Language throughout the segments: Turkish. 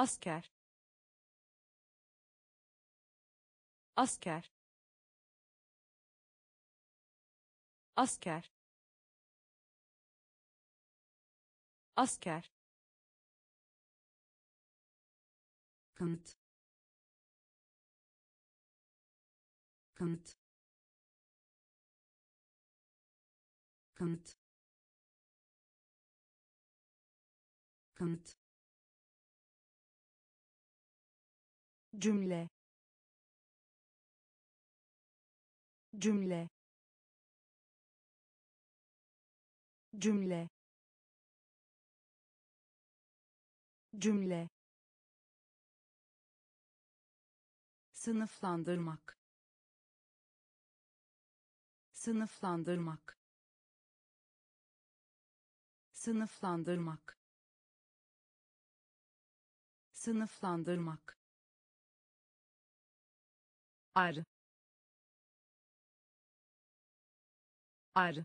asker. Asker. Asker. Asker. Kanıt. Kanıt. Kanıt. Kanıt cümle. Cümle. Cümle. Cümle. Sınıflandırmak. Sınıflandırmak. Sınıflandırmak. Sınıflandırmak ar ar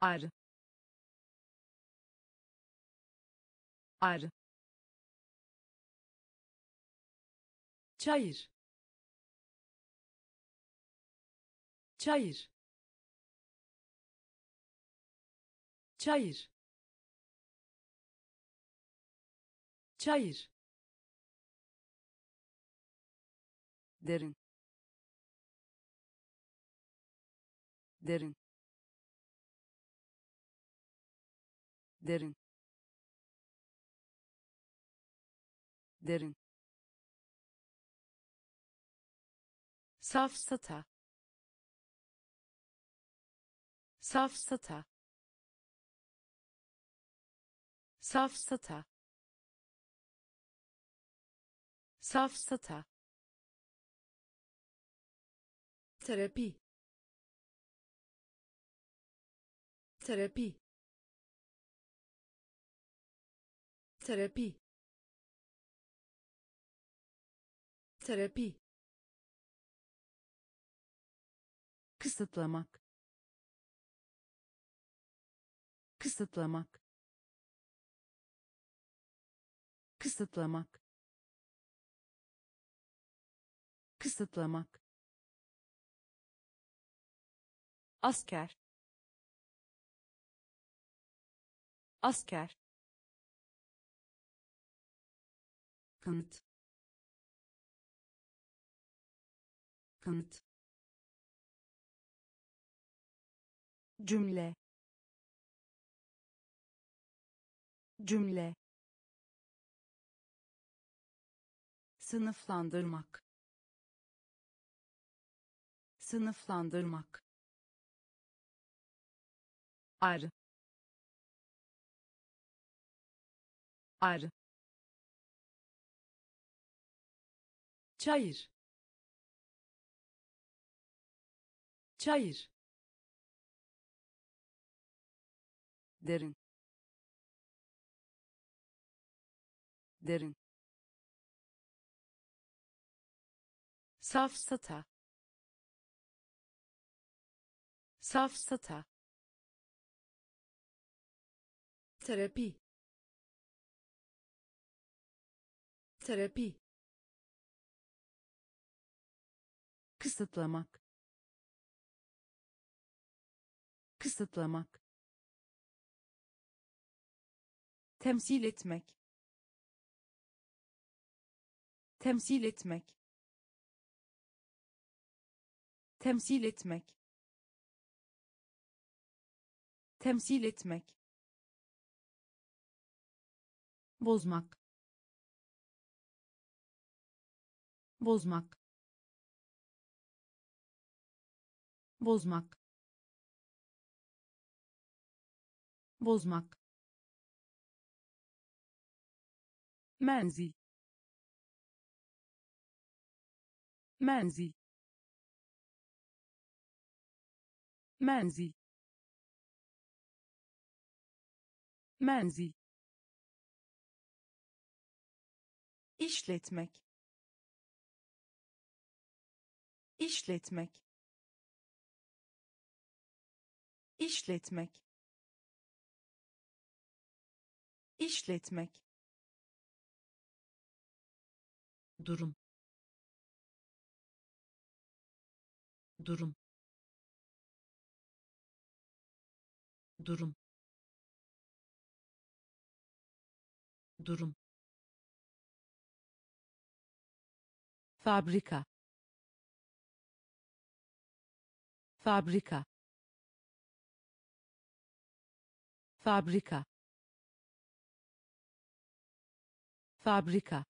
ar ar. Çayır. Çayır. Çayır. Çayır derin. Derin. Derin. Derin. Safsata. Safsata. Safsata. Safsata terapi. Terapi. Terapi. Terapi. Kısıtlamak. Kısıtlamak. Kısıtlamak. Kısıtlamak asker. Asker. Kanıt. Kanıt. Cümle. Cümle. Sınıflandırmak. Sınıflandırmak ar ar çayır çayır derin derin safsata safsata terapi. Terapi. Kısıtlamak. Kısıtlamak. Temsil etmek. Temsil etmek. Temsil etmek. Temsil etmek bozmak. Bozmak. Bozmak. Bozmak. Menzil. Menzil. Menzil. Menzil işletmek. İşletmek. İşletmek. İşletmek. Durum. Durum. Durum. Durum fabrika. Fabrika. Fabrika. Fabrika.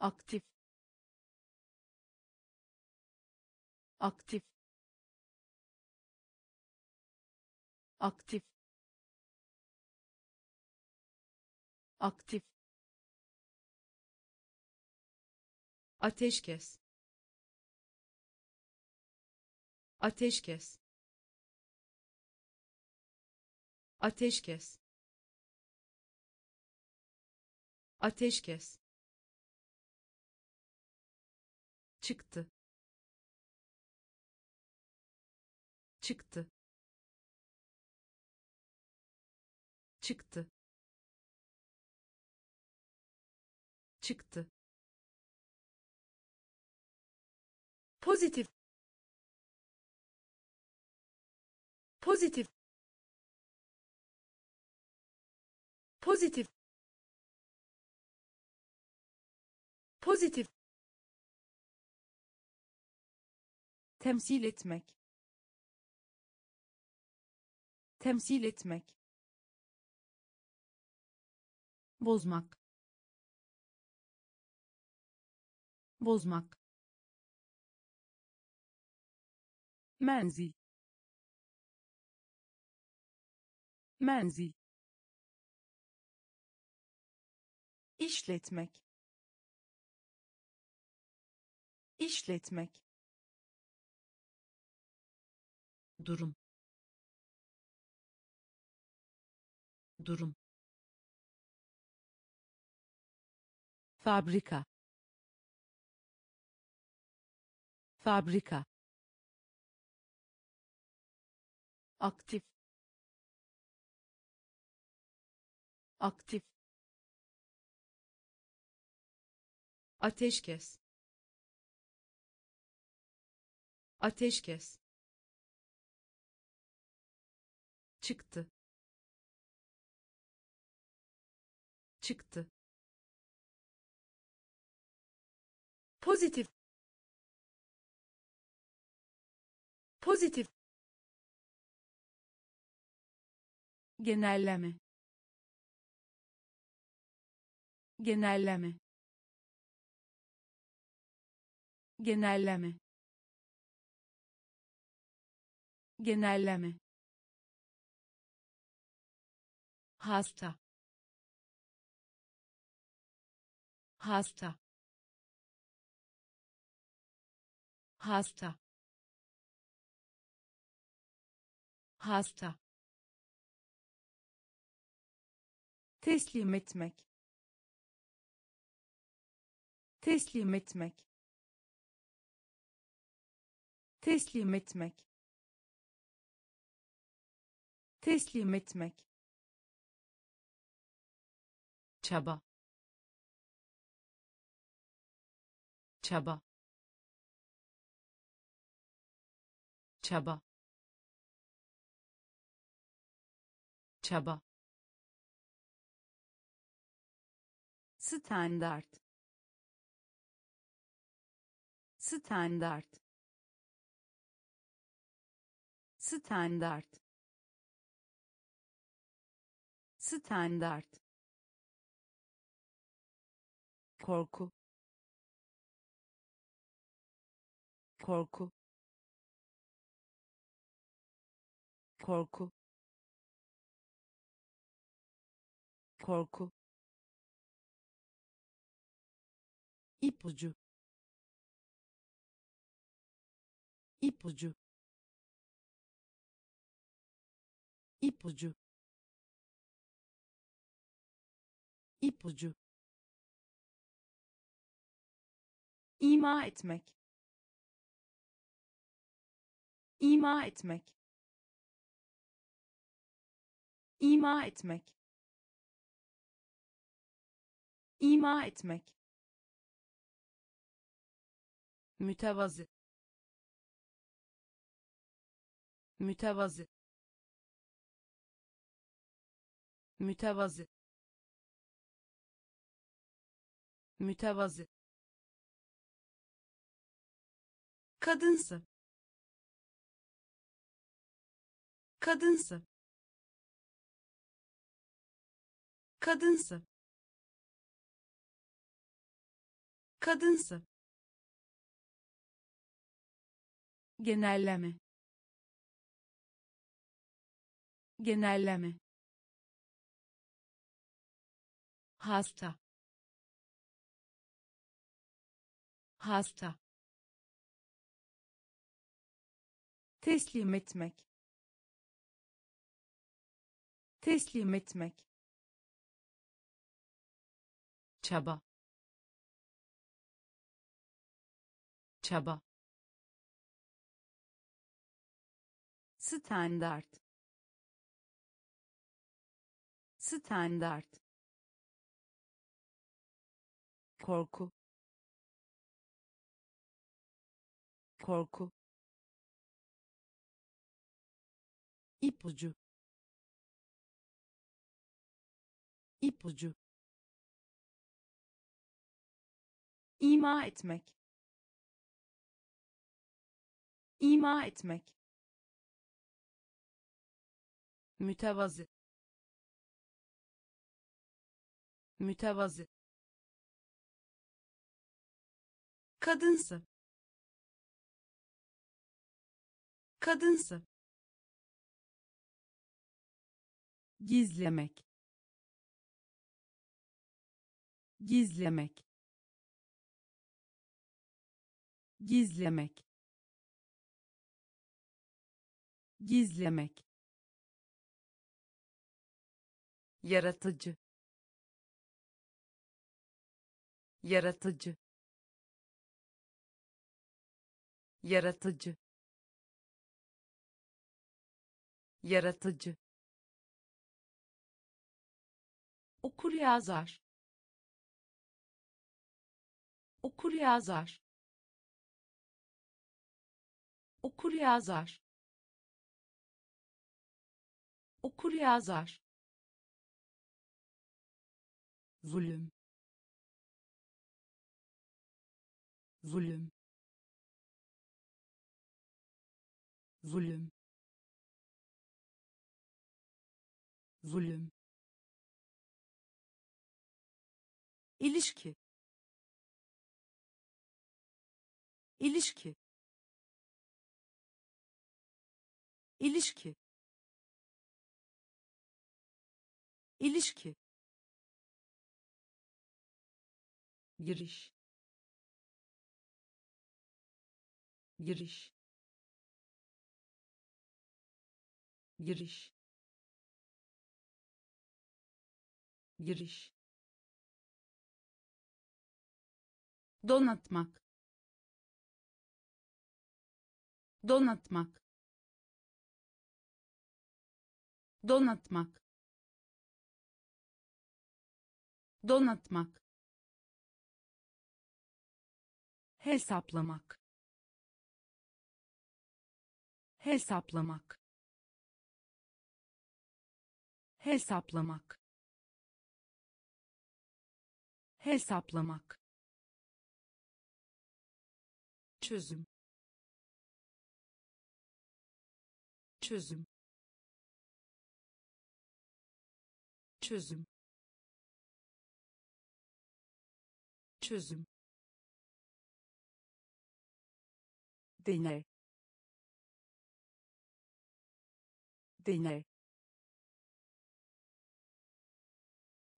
Aktif. Aktif. Aktif. Aktif ateşkes. Ateşkes. Ateşkes. Ateşkes. Çıktı. Çıktı. Çıktı. Çıktı pozitif. Pozitif. Pozitif. Pozitif. Temsil etmek. Temsil etmek. Bozmak. Bozmak menzil. Menzil. İşletmek. İşletmek. Durum. Durum. Fabrika. Fabrika aktif. Aktif. Ateşkes. Ateşkes. Çıktı. Çıktı. Pozitif. Pozitif genelleme. Genelleme. Genelleme. Genelleme. Hasta. Hasta. Hasta. Hasta teslim etmek. Teslim etmek. Teslim etmek. Teslim etmek. Çaba. Çaba. Çaba. Çaba standart standart standart standart korku korku korku korku ipucu. İpucu. İpucu. İpucu. İma etmek. İma etmek. İma etmek. İma etmek mütevazı mütevazı mütevazı mütevazı. Kadınsı kadınsı kadınsı kadınsı genelleme. Genelleme. Hasta. Hasta. Teslim etmek. Teslim etmek. Çaba. Çaba standart standart korku korku ipucu ipucu ima etmek ima etmek mütevazı mütevazı kadınsı kadınsı gizlemek gizlemek gizlemek gizlemek yaratıcı yaratıcı yaratıcı yaratıcı. Okur yazar okur yazar okur yazar okur yazar zulüm zulüm zulüm zulüm ilişki. İlişki. İlişki. İlişki giriş. Giriş. Giriş. Giriş. Donatmak. Donatmak. Donatmak. Donatmak hesaplamak. Hesaplamak. Hesaplamak. Hesaplamak. Çözüm. Çözüm. Çözüm. Çözüm deney deney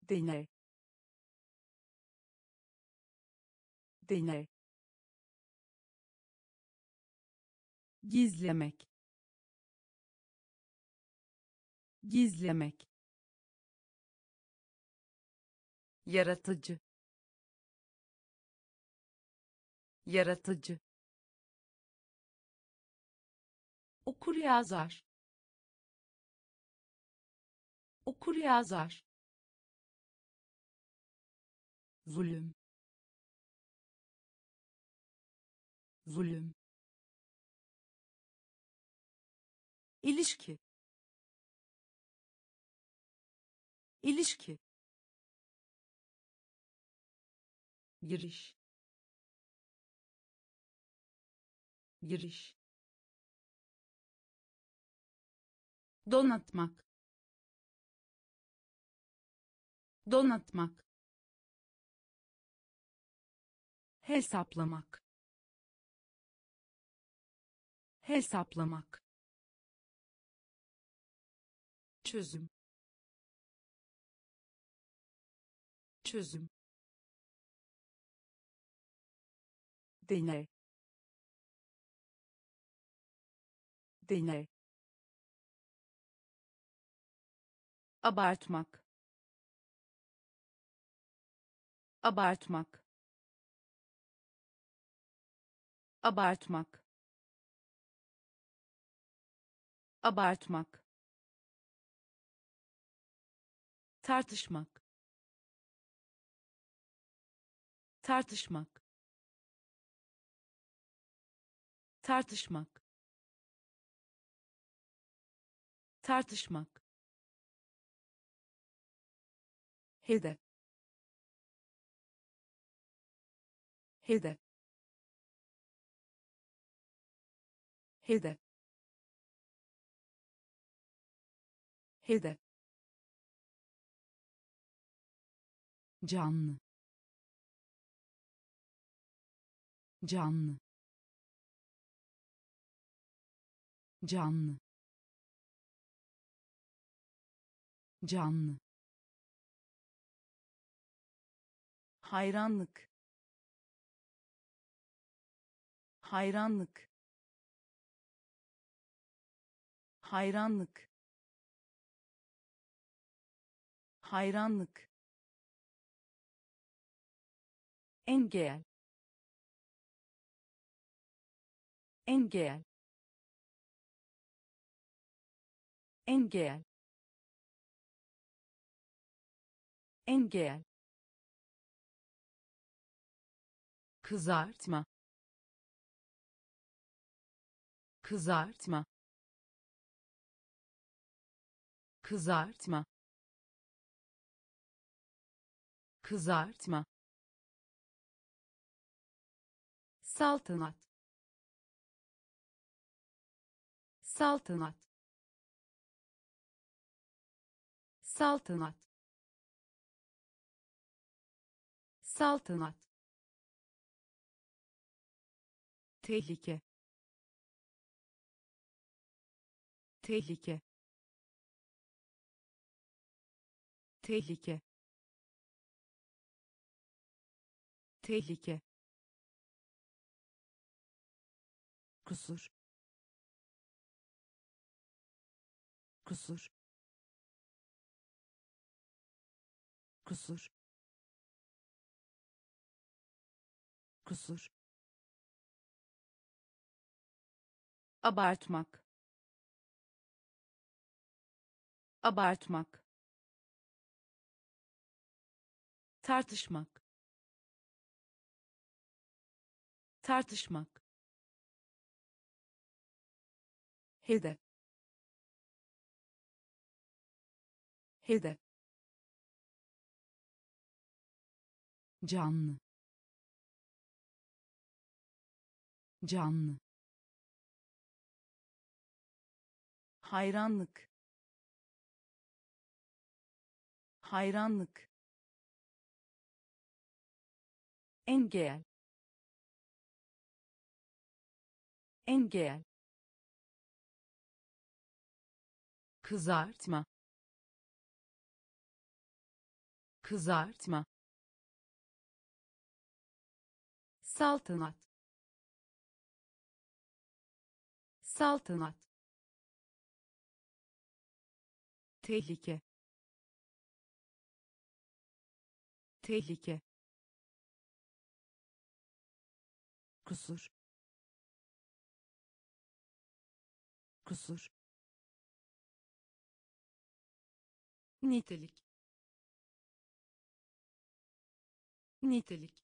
deney deney gizlemek. Gizlemek. Yaratıcı. Yaratıcı okur yazar. Okur yazar. Zulüm. Zulüm. İlişki. İlişki. Giriş. Giriş donatmak. Donatmak. Hesaplamak. Hesaplamak. Çözüm. Çözüm. Deney deney abartmak. Abartmak. Abartmak. Abartmak. Tartışmak. Tartışmak. Tartışmak. Tartışmak hedef hedef hedef hedef canlı. Canlı. Canlı. Canlı hayranlık. Hayranlık. Hayranlık. Hayranlık. Engel. Engel. Engel. Engel kızartma. Kızartma. Kızartma. Kızartma. Saltanat. Saltanat. Saltanat. Saltanat tehlike. Tehlike. Tehlike. Tehlike. Kusur. Kusur. Kusur. Kusur abartmak. Abartmak. Tartışmak. Tartışmak. Hedef hedef canlı. Canlı hayranlık. Hayranlık. Engel. Engel. Kızartma. Kızartma. Saltanat. Saltanat tehlike. Tehlike. Kusur. Kusur. Nitelik. Nitelik.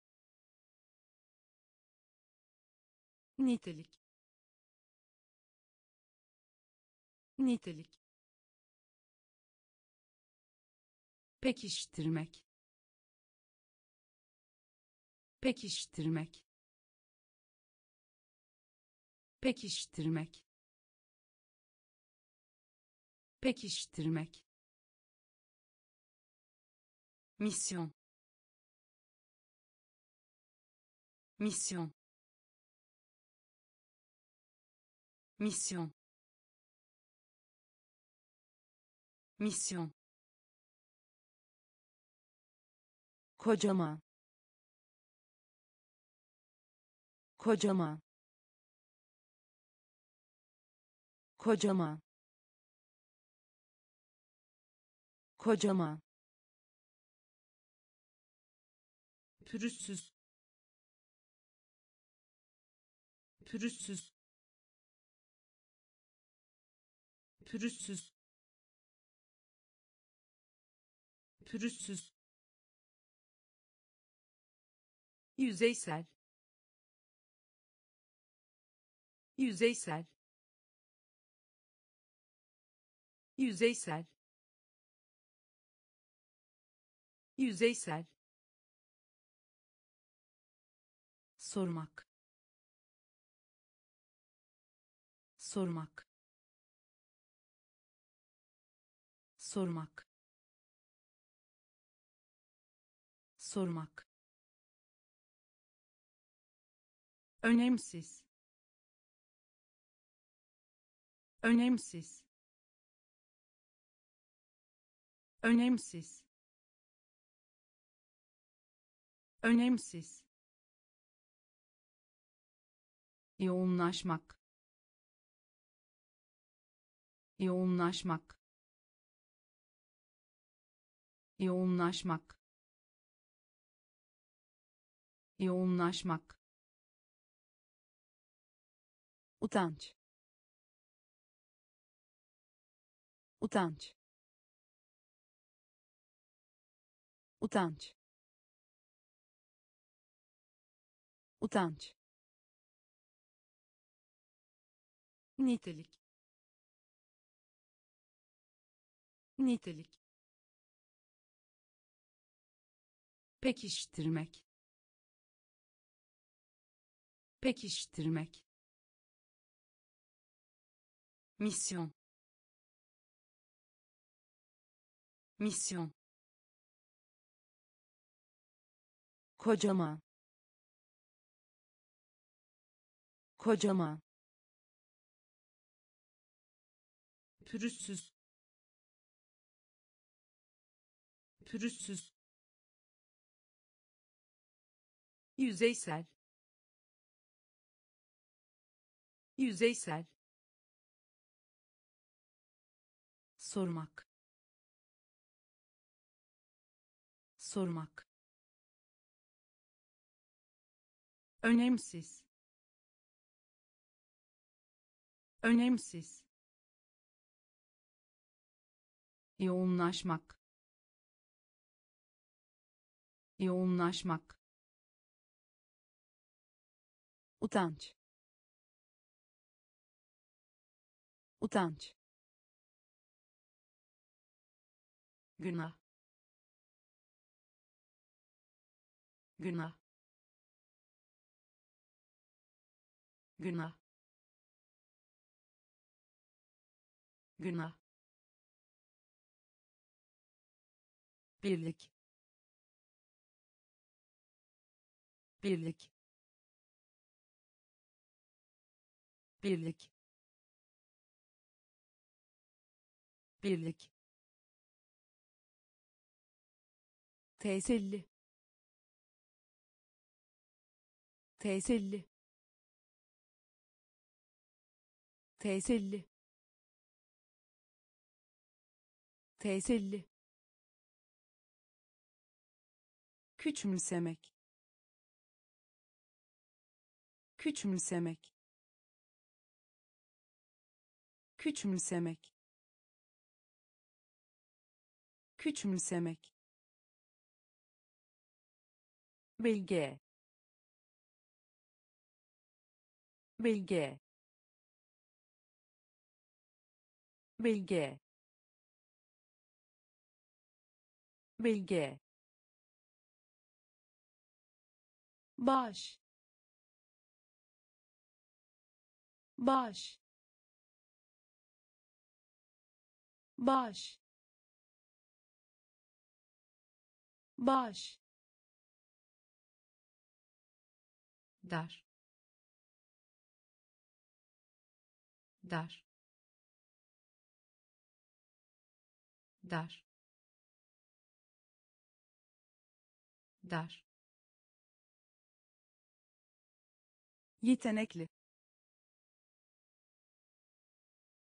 Nitelik. Nitelik pekiştirmek. Pekiştirmek. Pekiştirmek. Pekiştirmek. Misyon. Misyon. Misyon. Misyon kocaman kocaman kocaman kocaman pürüzsüz. Pürüzsüz. Pürüzsüz. Pürüzsüz yüzeysel yüzeysel yüzeysel yüzeysel. Sormak. Sormak. Sormak. Sormak önemsiz. Önemsiz. Önemsiz. Önemsiz. Yoğunlaşmak. Yoğunlaşmak. Yoğunlaşmak. Yoğunlaşmak utanç. Utanç. Utanç. Utanç. Nitelik. Nitelik. Pekiştirmek. Pekiştirmek misyon misyon kocaman kocaman pürüzsüz. Pürüzsüz. Yüzeysel. Yüzeysel sormak. Sormak. Önemsiz. Önemsiz. Yoğunlaşmak. Yoğunlaşmak. Utanç. Utanç günah. Günah. Günah. Günah. Birlik. Birlik. Birlik. Birlik teselli. Teselli. Teselli. Teselli. Küçümsemek. Küçümsemek. Küçümsemek. Küçümsemek bilge bilge bilge bilge baş baş baş baş dar dar dar dar yetenekli.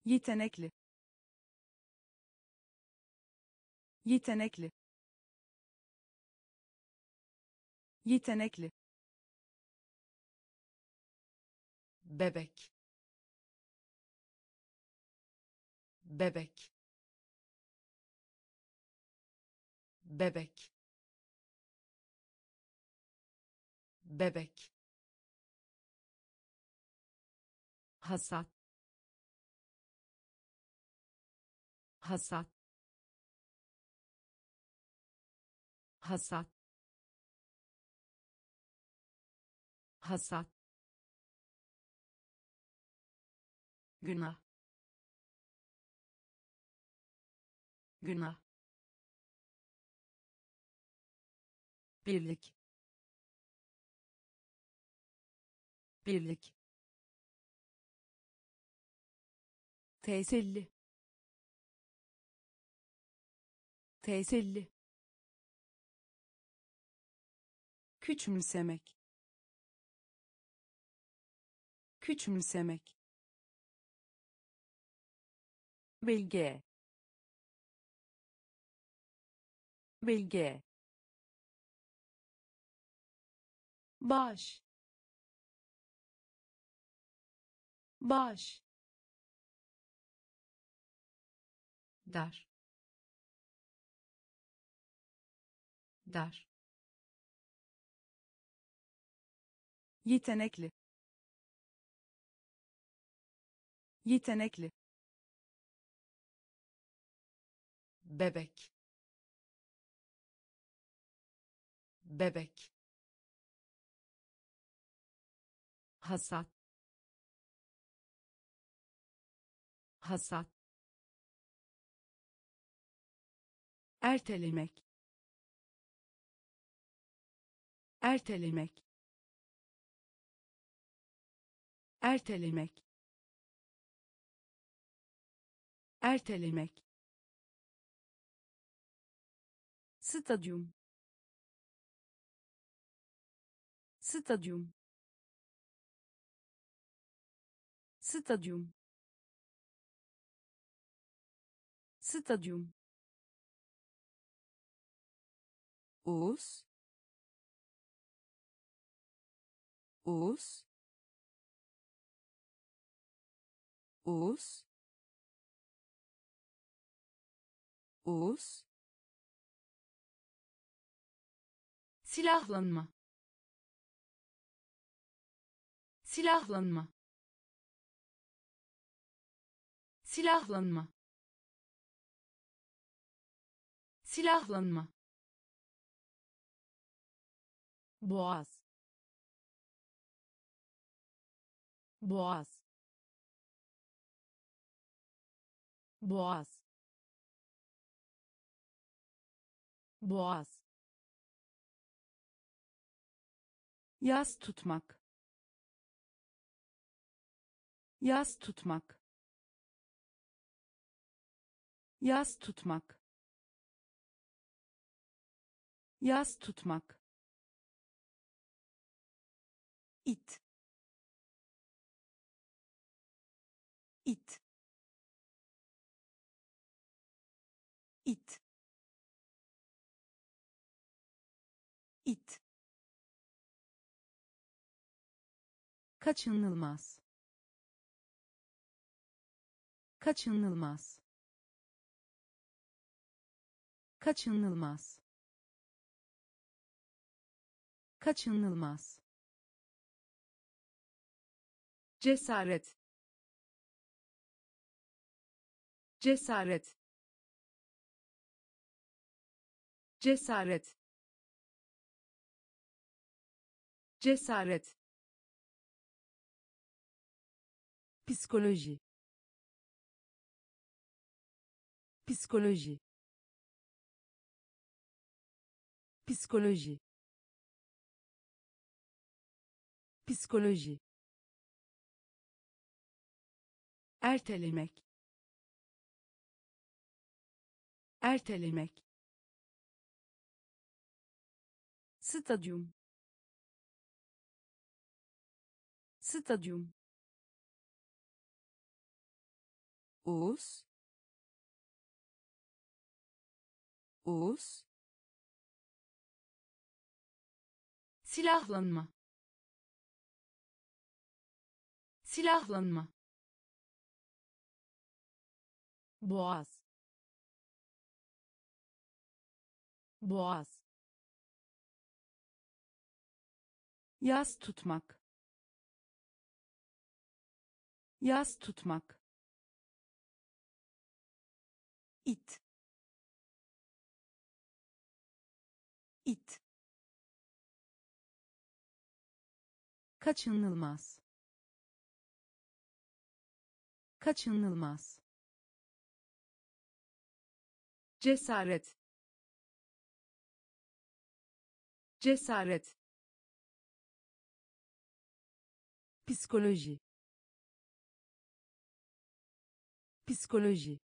Yetenekli. Yetenekli. Yetenekli bebek. Bebek. Bebek. Bebek. Hasat. Hasat. Hasat. Hasat günah. Günah. Birlik. Birlik. Teselli. Teselli. Küçümsemek. Küçümsemek bilge bilge baş baş dar dar yetenekli yetenekli bebek. Bebek. Hasat. Hasat. Ertelemek. Ertelemek. Ertelemek. Ertelemek stadyum stadyum stadyum stadyum Us. Us. Us. Us. Silahlanma. Silahlanma. Silahlanma. Silahlanma. Boğaz. Boğaz. Boğaz. Boğaz Yas tutmak. Yas tutmak. Yas tutmak. Yas tutmak. it kaçınılmaz. Kaçınılmaz. Kaçınılmaz. Kaçınılmaz. Cesaret. Cesaret. Cesaret. Cesaret psikoloji. Psikoloji. Psikoloji. Psikoloji. Ertelemek. Ertelemek. Stadyum. Stadyum Oğuz Oğuz silahlanma. Silahlanma. Boğaz. Boğaz. Yas tutmak. Yas tutmak it. İt. Kaçınılmaz. Kaçınılmaz. Cesaret. Cesaret. Psikoloji. Psikoloji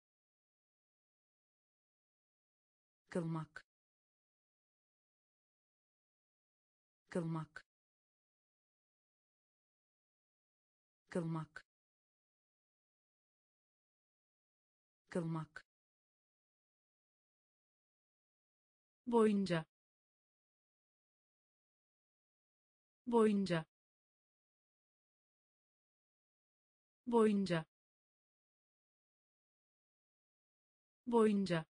kılmak. Kılmak. Kılmak. Kılmak. Boyunca. Boyunca. Boyunca. Boyunca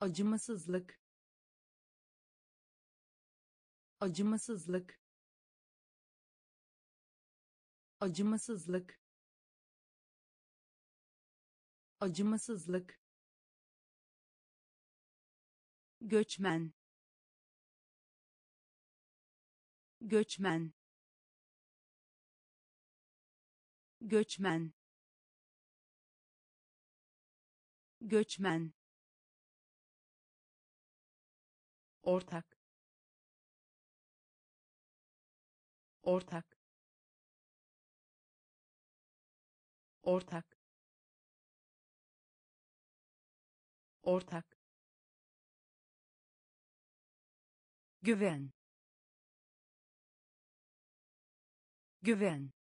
acımasızlık. Acımasızlık. Acımasızlık. Acımasızlık. Göçmen. Göçmen. Göçmen. Göçmen ortak. Ortak. Ortak. Ortak. Güven. Güven.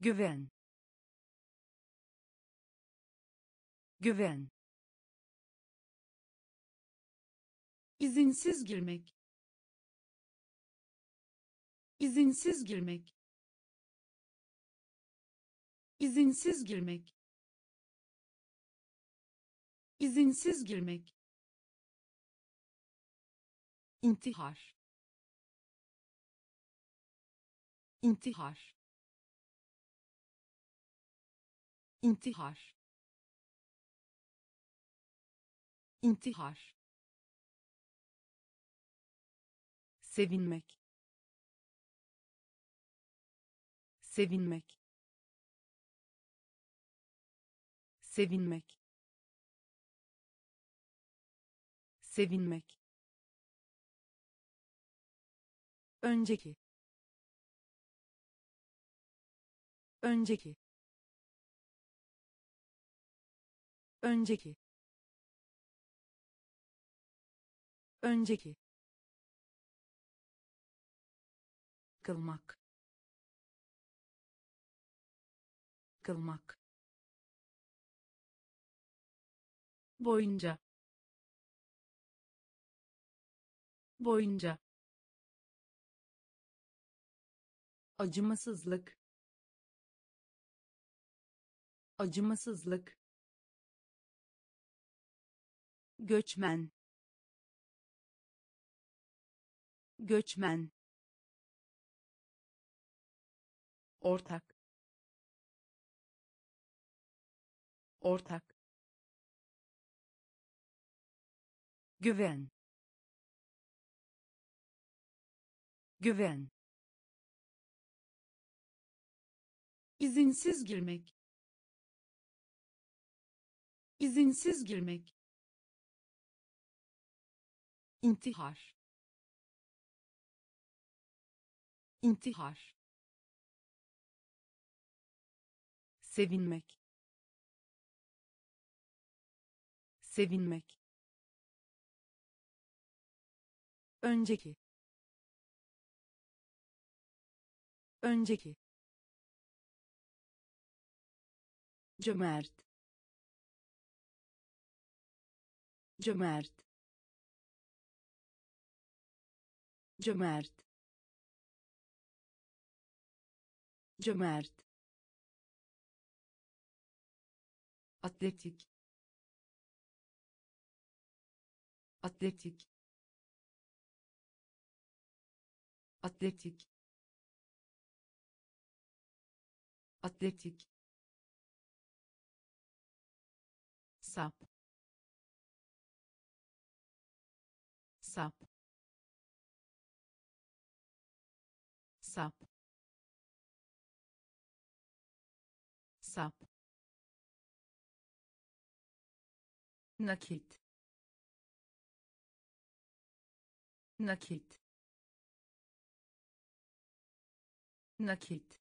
Güven. Güven izinsiz girmek. İzinsiz girmek. İzinsiz girmek. İzinsiz girmek. İntihar. İntihar. İntihar. İntihar sevinmek. Sevinmek. Sevinmek. Sevinmek. Önceki. Önceki. Önceki. Önceki kılmak. Kılmak. Boyunca. Boyunca. Acımasızlık. Acımasızlık. Göçmen. Göçmen ortak. Ortak. Güven. Güven. İzinsiz girmek. İzinsiz girmek. İntihar. İntihar sevinmek. Sevinmek. Önceki. Önceki. Cömert. Cömert. Cömert. Cömert atletik. Atletik. Atletik. Atletik. Sap. Sap. Sap. Sap nakit. Nakit. Nakit.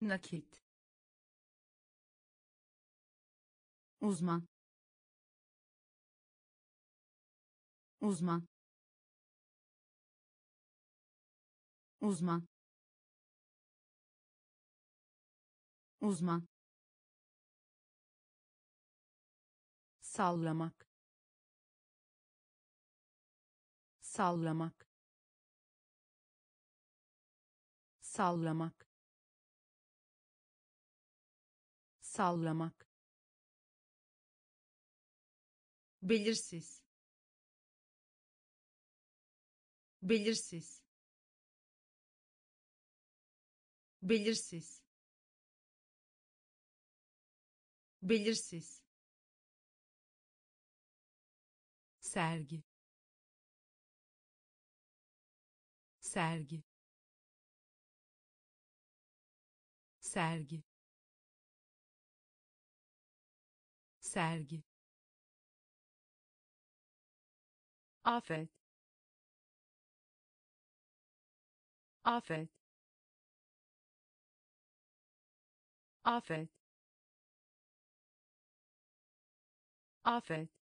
Nakit. Uzman. Uzman. Uzman. Uzman sallamak. Sallamak. Sallamak. Sallamak. Belirsiz. Belirsiz. Belirsiz. Belirsiz sergi. Sergi. Sergi. Sergi. Afet. Afet. Afet. Afet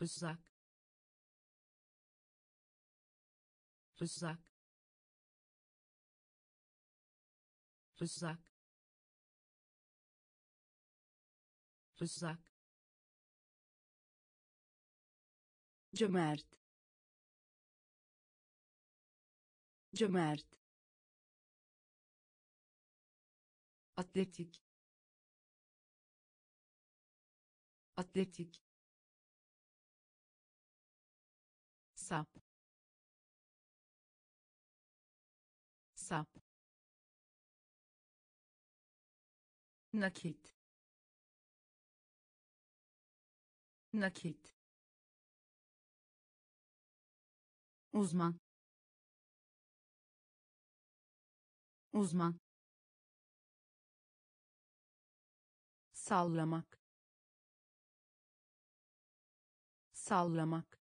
rızak rızak rızak rızak cömert. Cömert. Atletik. Atletik sap. Sap. Nakit. Nakit. Uzman. Uzman. Sallamak. Sallamak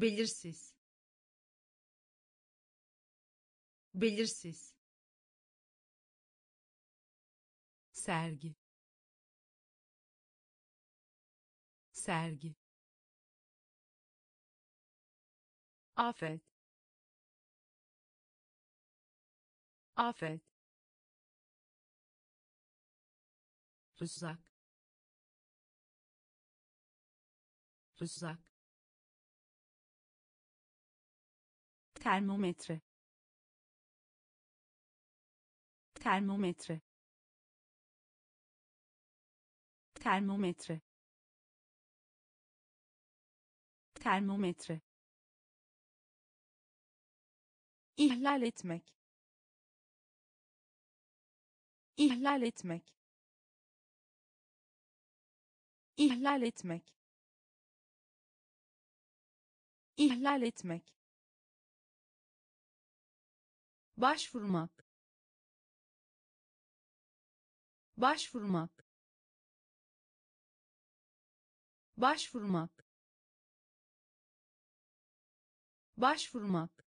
belirsiz. Belirsiz. Sergi. Sergi. Afet. Afet. Rızak rızak termometre. Termometre. Termometre. Termometre. İhlal etmek. İhlal etmek. İhlal etmek. İhlal etmek başvurmak. Başvurmak. Başvurmak. Başvurmak.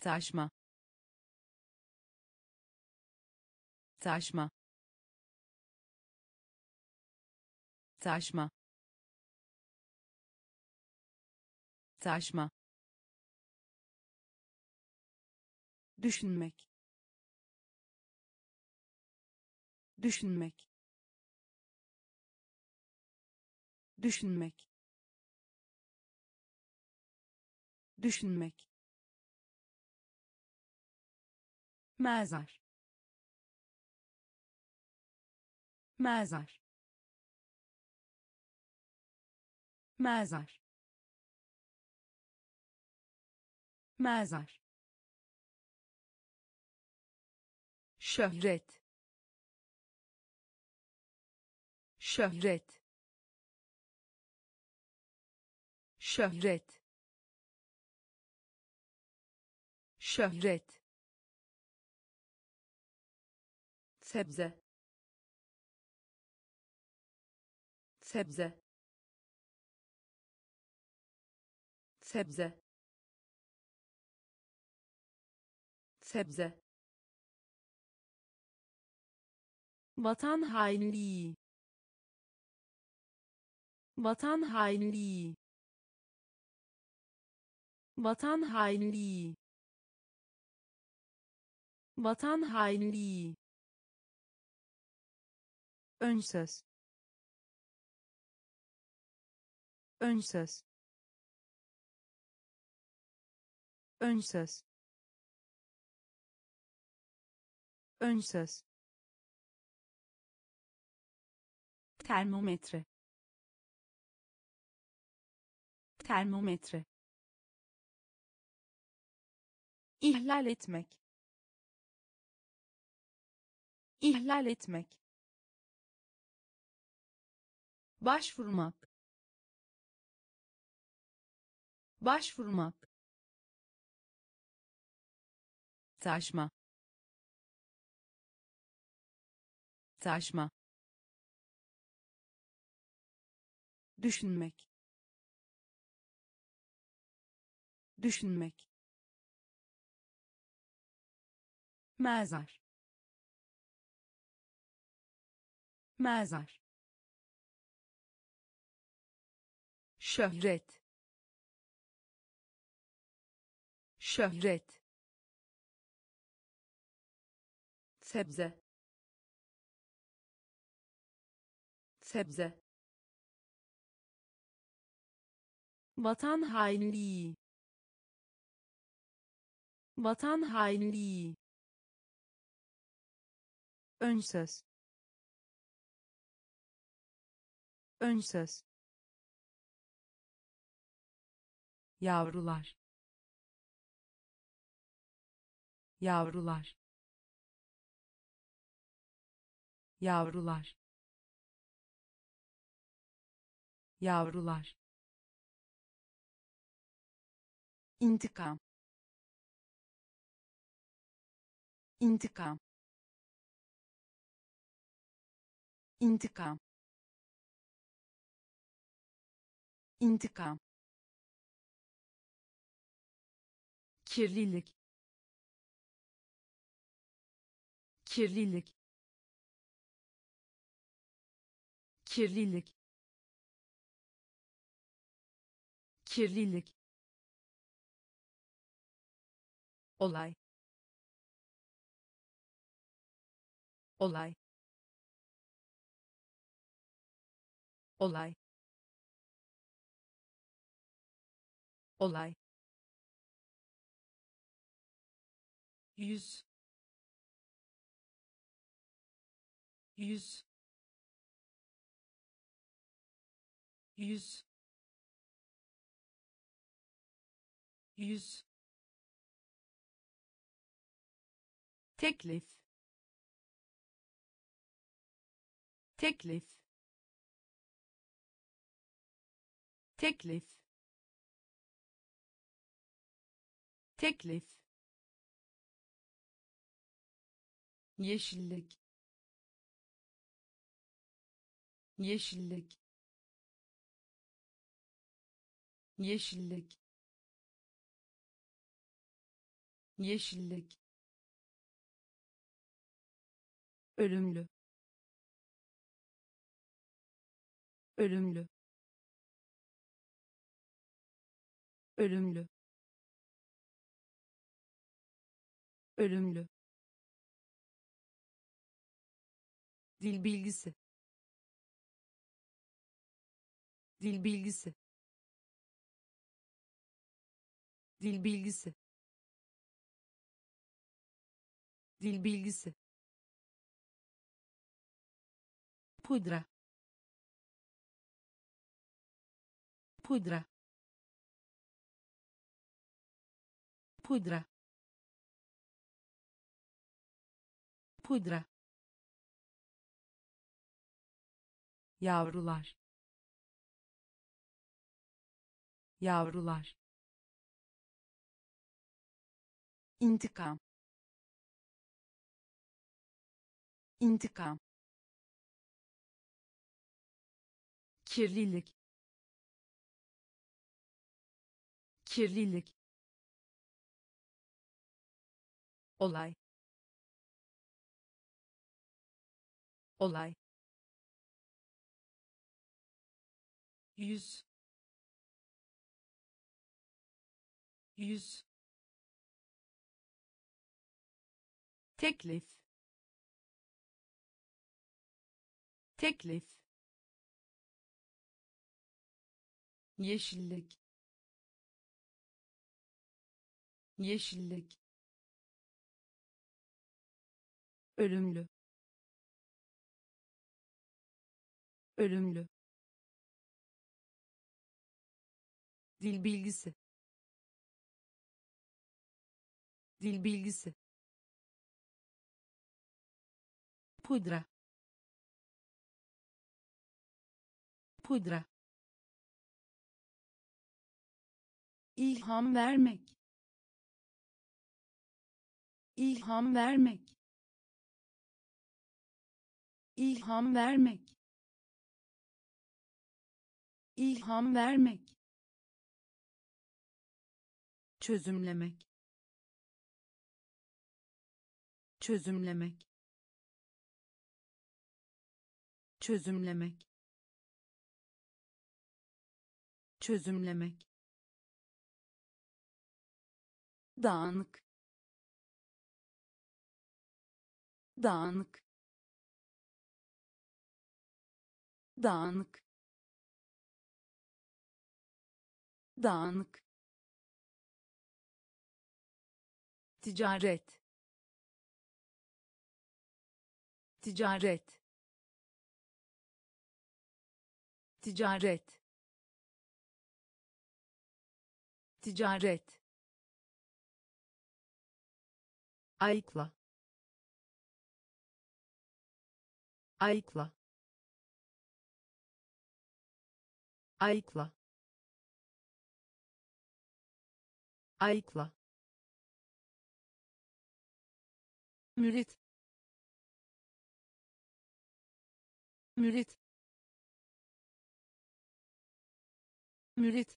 Taşma. Taşma. Taşma. Taşma düşünmek. Düşünmek. Düşünmek. Düşünmek. Mezar. Mezar. Mezar. Mezar şöhret. Şöhret. Şöhret. Şöhret. Sebze. Sebze. Sebze. Sebze vatan hainliği. Vatan hainliği. Vatan hainliği. Vatan hainliği. Önsöz önsöz önsöz önsöz termometre. Termometre. İhlal etmek. İhlal etmek. Başvurmak. Başvurmak. Taşma. Taşma düşünmek. Düşünmek. Mezar. Mezar. Şöhret. Şöhret. Sebze. Sebze vatan hainliği. Vatan hainliği. Önsöz önsöz yavrular. Yavrular. Yavrular. Yavrular intikam. İntikam. İntikam. İntikam. Kirlilik. Kirlilik. Kirlilik. Kirlilik olay. Olay. Olay. Olay. Yüz. Yüz. Yüz. Yüz teklif. Teklif. Teklif. Teklif. Yeşillik. Yeşillik. Yeşillik. Yeşillik ölümlü. Ölümlü. Ölümlü. Ölümlü. Dil bilgisi. Dil bilgisi. Dil bilgisi. Dil bilgisi pudra pudra pudra pudra. Yavrular yavrular. İntikam intikam kirlilik kirlilik olay olay yüz yüz teklif teklif yeşillik. Yeşillik. Ölümlü. Ölümlü. Dil bilgisi. Dil bilgisi. Pudra. Pudra ilham vermek. İlham vermek. İlham vermek. İlham vermek. Çözümlemek. Çözümlemek. Çözümlemek. Çözümlemek dağınık. Dağınık. Dağınık. Dağınık. Ticaret. Ticaret. Ticaret. Ticaret ayıkla. Ayıkla. Ayıkla. Ayıkla. Mürit. Mürit. Mürit.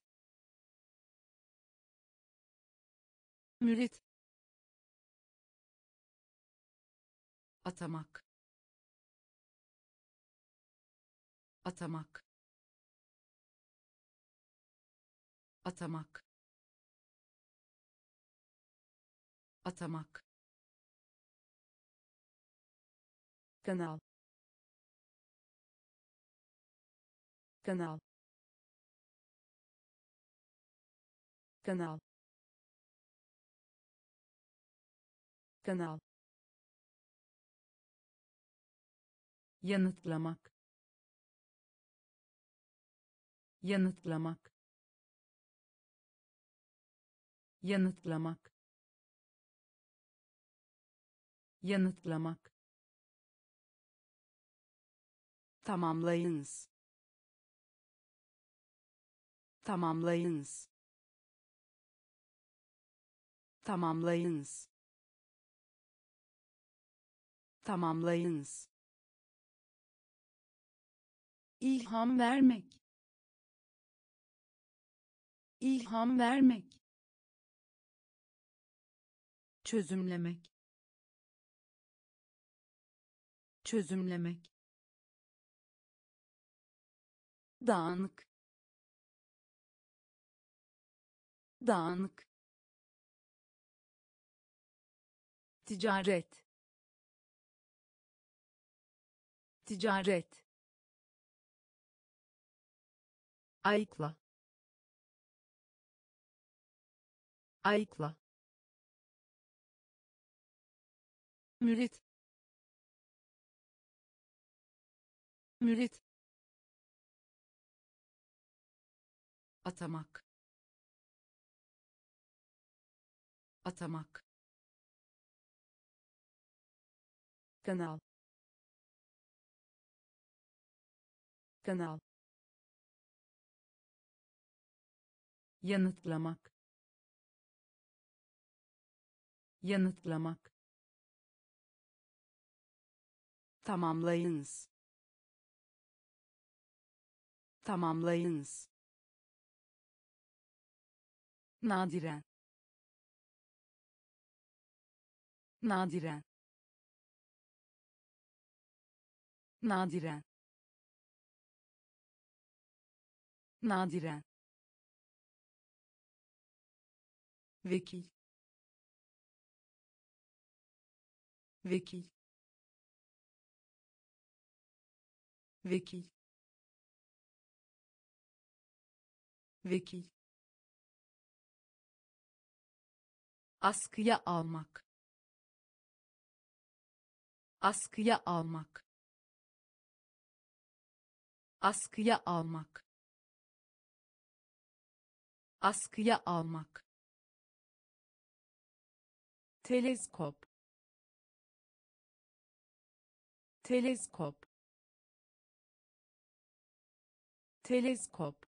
Mürit atamak. Atamak. Atamak. Atamak. Kanal. Kanal. Kanal. Kanal yanıtlamak. Yanıtlamak. Yanıtlamak. Yanıtlamak. Tamamlayınız. Tamamlayınız. Tamamlayınız. Tamamlayınız ilham vermek. İlham vermek. Çözümlemek. Çözümlemek. Dağınık. Dağınık. Ticaret. Ticaret ayıkla. Ayıkla. Mürit. Mürit. Atamak. Atamak. Kanal. Kanal yanıtlamak. Yanıtlamak. Tamamlayınız. Tamamlayınız. Nadiren. Nadiren. Nadiren. Nadiren vekil. Vekil. Vekil. Vekil. Askıya almak. Askıya almak. Askıya almak. Askıya almak teleskop. Teleskop. Teleskop.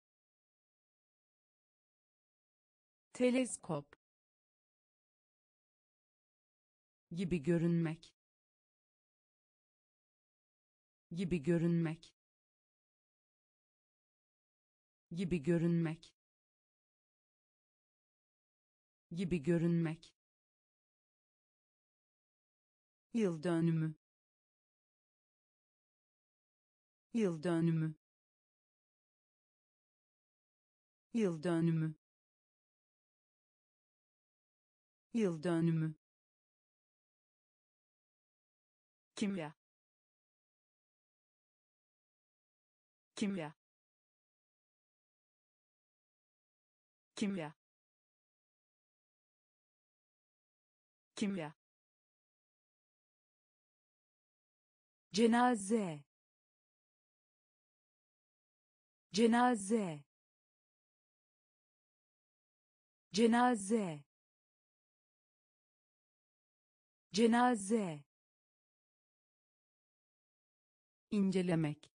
Teleskop. Gibi görünmek. Gibi görünmek. Gibi görünmek. Gibi görünmek yıl dönümü. Yıl dönümü. Yıl dönümü. Yıl dönümü. Kimya. Kimya. Kimya. Kimya cenaze. Cenaze. Cenaze. Cenaze. İncelemek.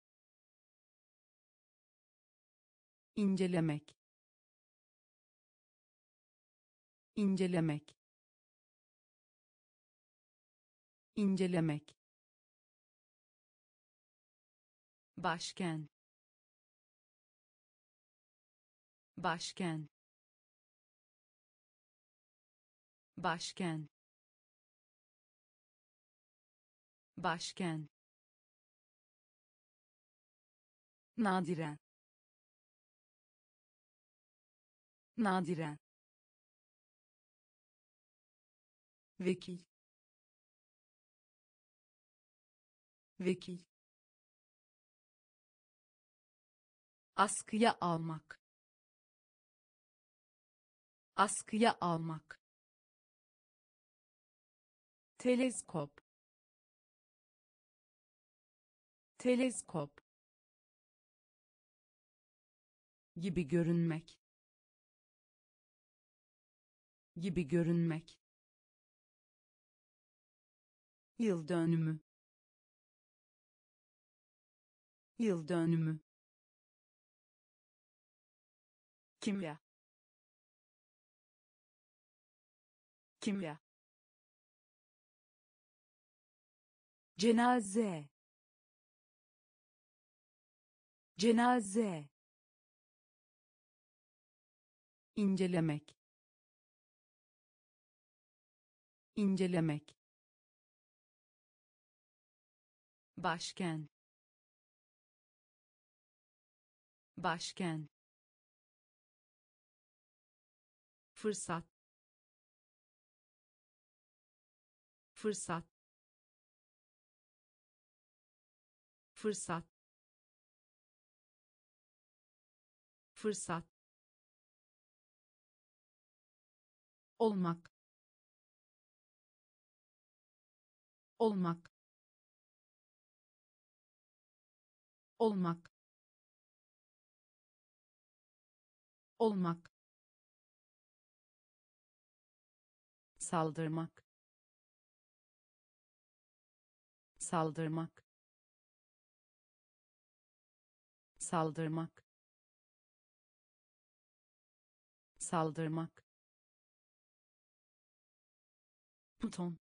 İncelemek. İncelemek. İncelemek başken başken başken başken nadiren nadiren vekil. Vekil askıya almak. Askıya almak. Teleskop. Teleskop. Gibi görünmek. Gibi görünmek. Yıl dönümü. Yıl dönümü kimya. Kimya. Cenaze. Cenaze. İncelemek. İncelemek. Başken. Başken fırsat. Fırsat. Fırsat. Fırsat. Olmak. Olmak. Olmak. Olmak saldırmak. Saldırmak. Saldırmak. Saldırmak. Buton.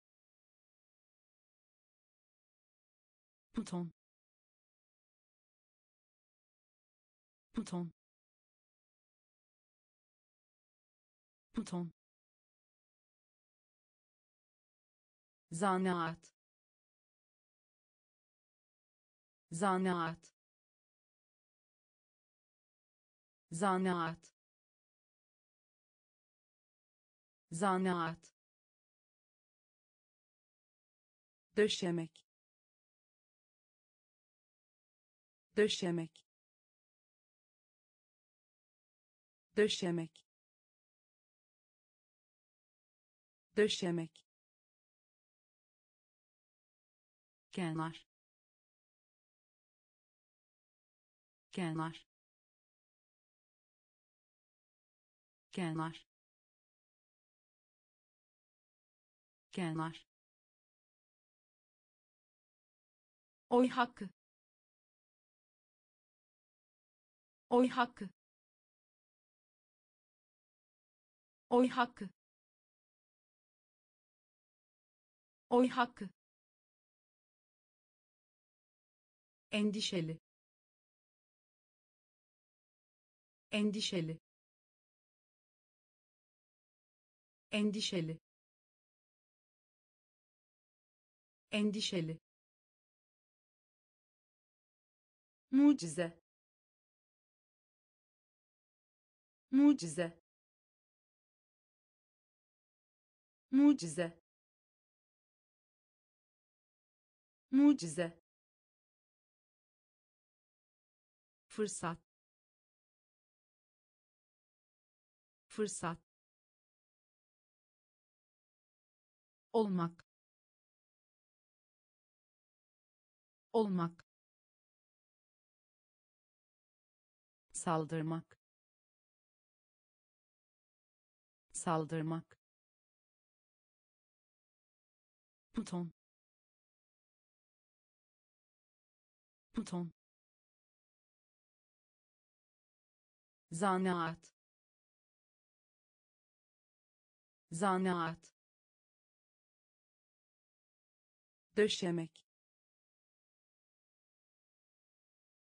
Buton. Buton. Buton zanaat. Zanaat. Zanaat. Zanaat. Döşemek. Döşemek. Döşemek. Döşemek kenar kenar kenar kenar oy hakkı. Oy hakkı. Oy hakkı. Oy hakkı endişeli. Endişeli. Endişeli. Endişeli. Mucize. Mucize. Mucize. Mucize fırsat. Fırsat. Olmak. Olmak. Saldırmak. Saldırmak. Buton. Buton zanaat. Zanaat. Döşemek.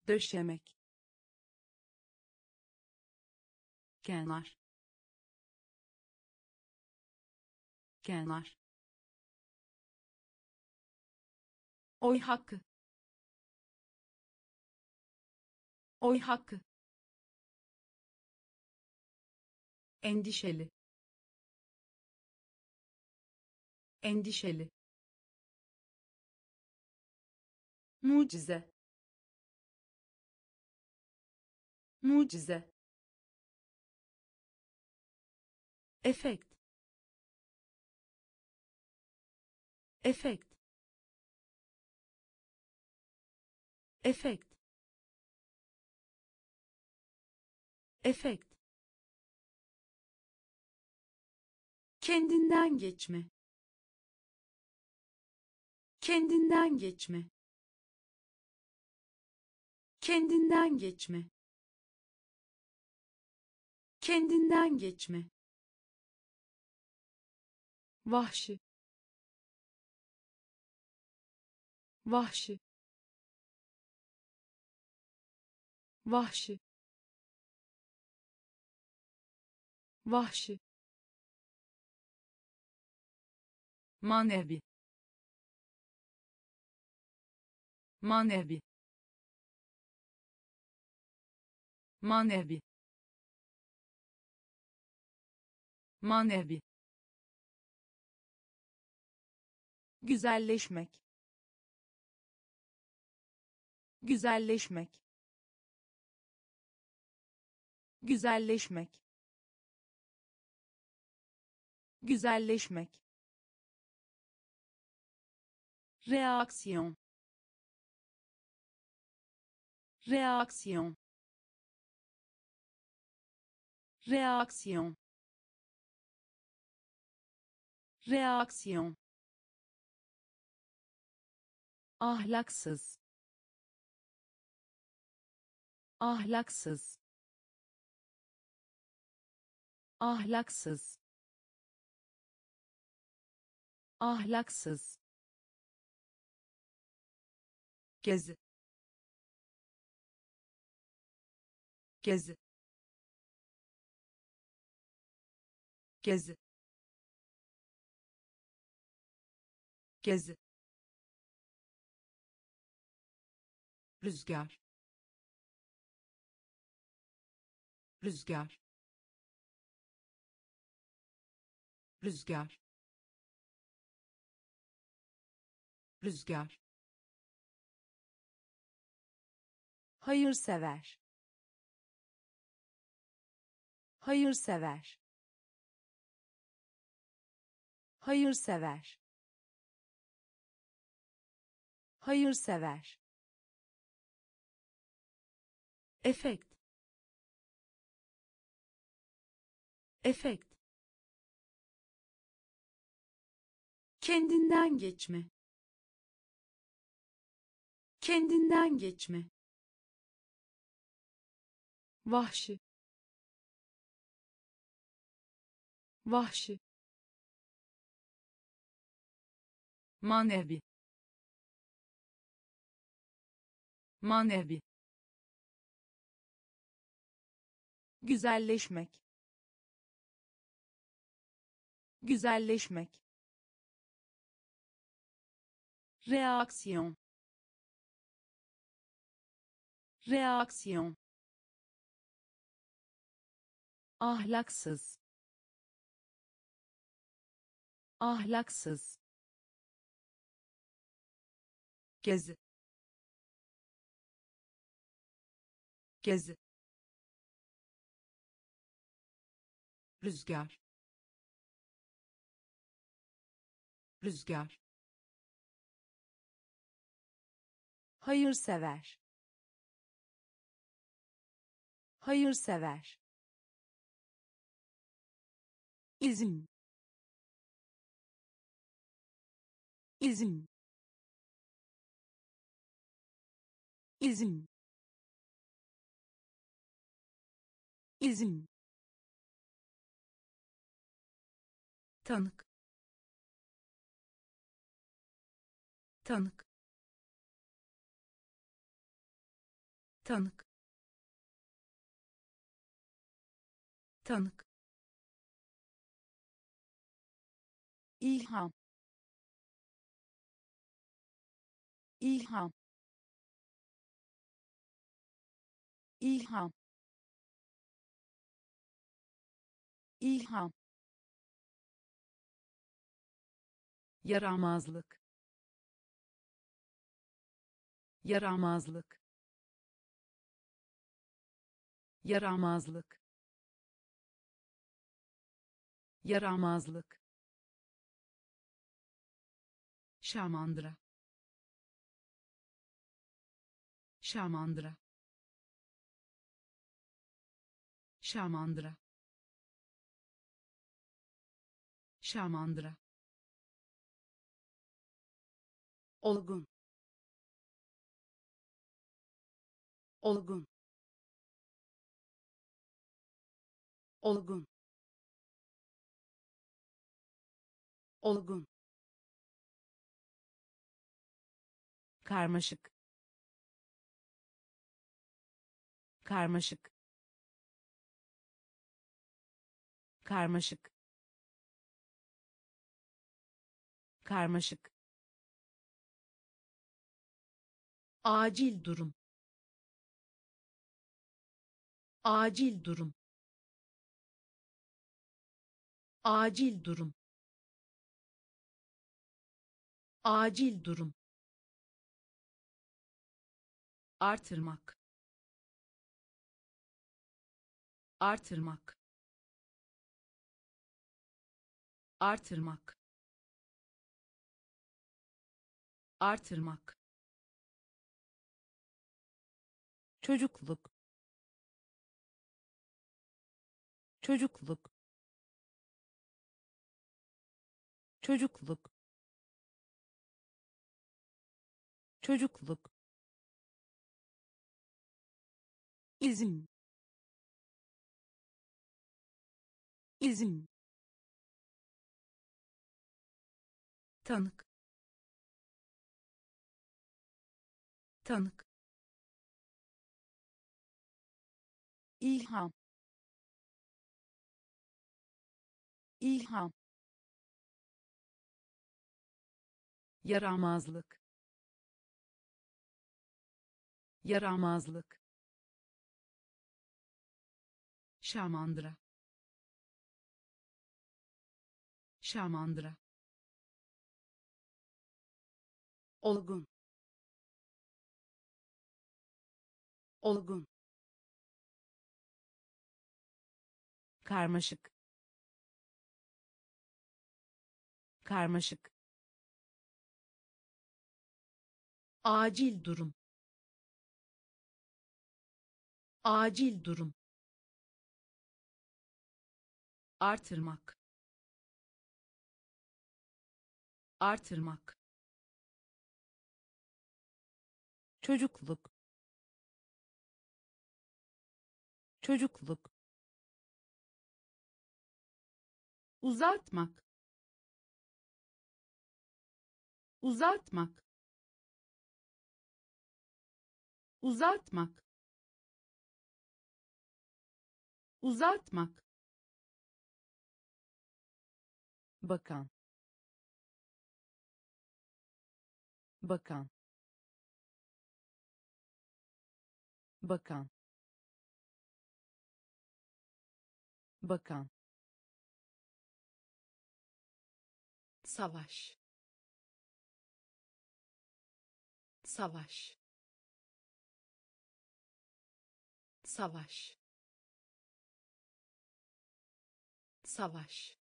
Döşemek. Kenar. Kenar. Oy hakkı. Oy hakkı endişeli. Endişeli. Mucize. Mucize. Efekt. Efekt. Efekt. Efekt kendinden geçme. Kendinden geçme. Kendinden geçme. Kendinden geçme. Vahşi. Vahşi. Vahşi. Vahşi manevi manevi manevi manevi güzelleşmek. Güzelleşmek. Güzelleşmek. Güzelleşmek reaksiyon reaksiyon reaksiyon reaksiyon ahlaksız. Ahlaksız. Ahlaksız. Ahlaksız gezi gezi gezi gezi rüzgar. Rüzgar. Rüzgar. Rüzgar hayırsever. Hayırsever. Hayırsever. Hayırsever. Efekt. Efekt. Kendinden geçme. Kendinden geçme vahşi. Vahşi. Manevi. Manevi. Güzelleşmek. Güzelleşmek. Reaksiyon. Reaksiyon ahlaksız. Ahlaksız. Gezi gezi rüzgar. Rüzgar. Hayırsever. Hayırsever izin izin izin izin tanık. Tanık. Tanık. Tanık ilham. İlham. İlham. İlham. Yaramazlık. Yaramazlık. Yaramazlık. Yaramazlık şamandıra. Şamandıra. Şamandıra. Şamandıra. Olgun. Olgun. Olgun. Olgun karmaşık. Karmaşık. Karmaşık. Karmaşık. Acil durum. Acil durum. Acil durum. Acil durum artırmak. Artırmak. Artırmak. Artırmak. Çocukluk. Çocukluk. Çocukluk. Çocukluk izin izin tanık. Tanık. İlham. İlham. Yaramazlık. Yaramazlık şamandıra. Şamandıra. Olgun. Olgun. Karmaşık. Karmaşık. Acil durum. Acil durum artırmak. Artırmak. Çocukluk. Çocukluk. Uzatmak. Uzatmak. Uzatmak. Uzatmak bakan. Bakan. Bakan. Bakan. Savaş. Savaş. Savaş. Savaş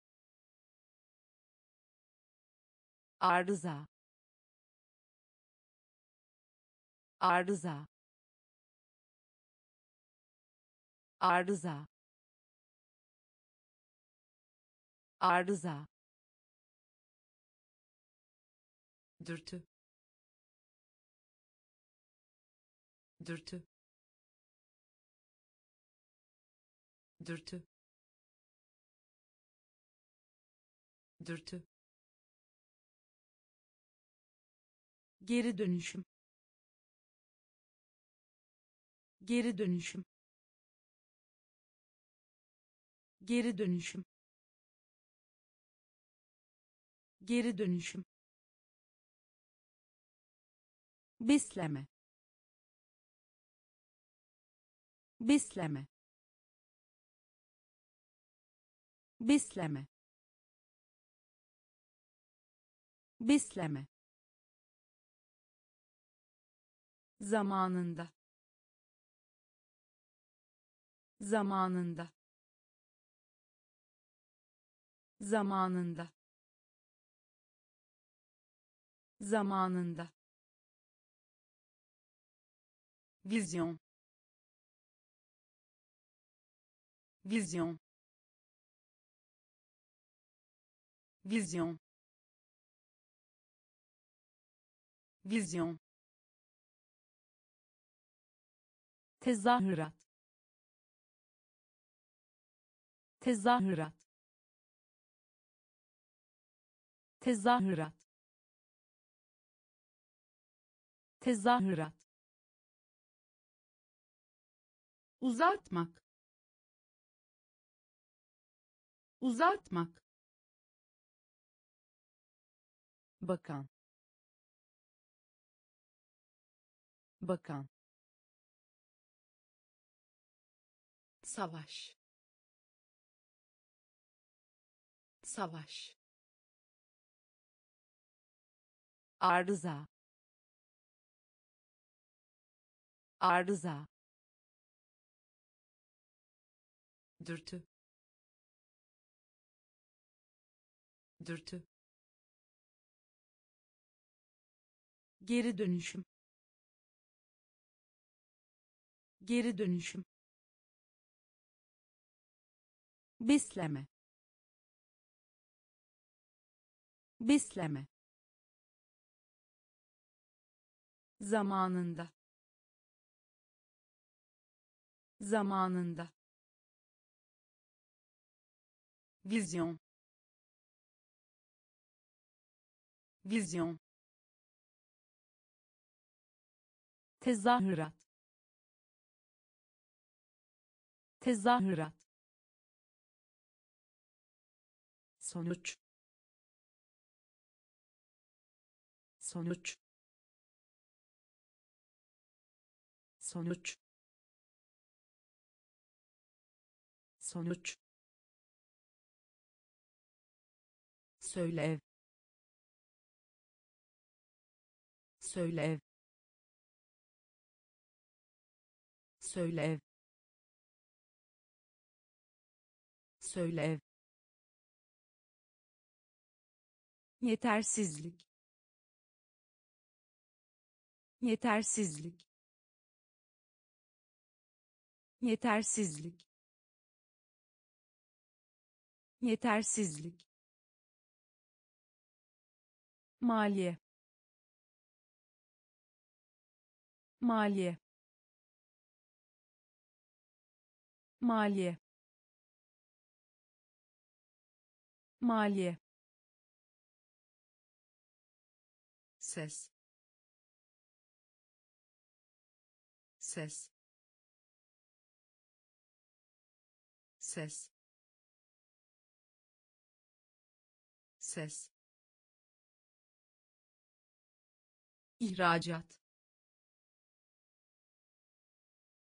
arıza arıza arıza arıza. Dürtü dürtü. Dürtü dürtü geri dönüşüm. Geri dönüşüm. Geri dönüşüm. Geri dönüşüm. Besleme. Besleme. Besleme. Besleme zamanında. Zamanında. Zamanında. Zamanında. Vizyon vizyon vizyon vizyon tezahürat. Tezahürat. Tezahürat. Tezahürat. Uzatmak. Uzatmak. Bakan. Bakan savaş. Savaş. Arıza. Arıza. Dürtü. Dürtü. Geri dönüşüm. Geri dönüşüm besleme besleme zamanında. Zamanında. Vizyon. Vizyon. Tezahürat. Tezahürat sonuç. Sonuç. Sonuç. Sonuç. Söylev söylev söylev söylev yetersizlik. Yetersizlik. Yetersizlik. Yetersizlik. Maliye. Maliye. Maliye. Maliye ses. Ses. Ses. Ses. İhracat.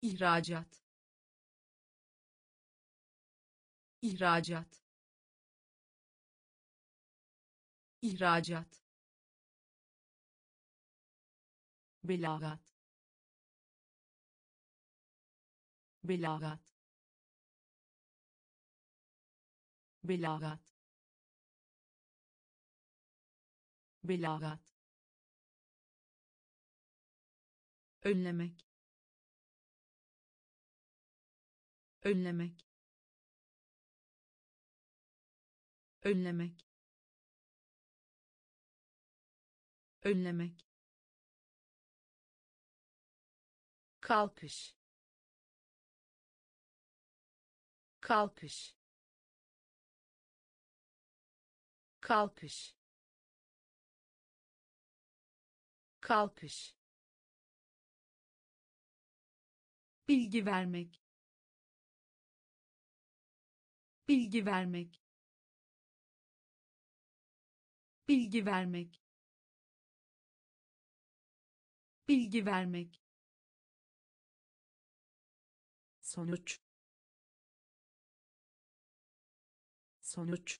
İhracat. İhracat. İhracat belagat. Belagat. Belagat. Belagat. Önlemek. Önlemek. Önlemek. Önlemek kalkış. Kalkış. Kalkış. Kalkış. Bilgi vermek. Bilgi vermek. Bilgi vermek. Bilgi vermek sonuç. Sonuç.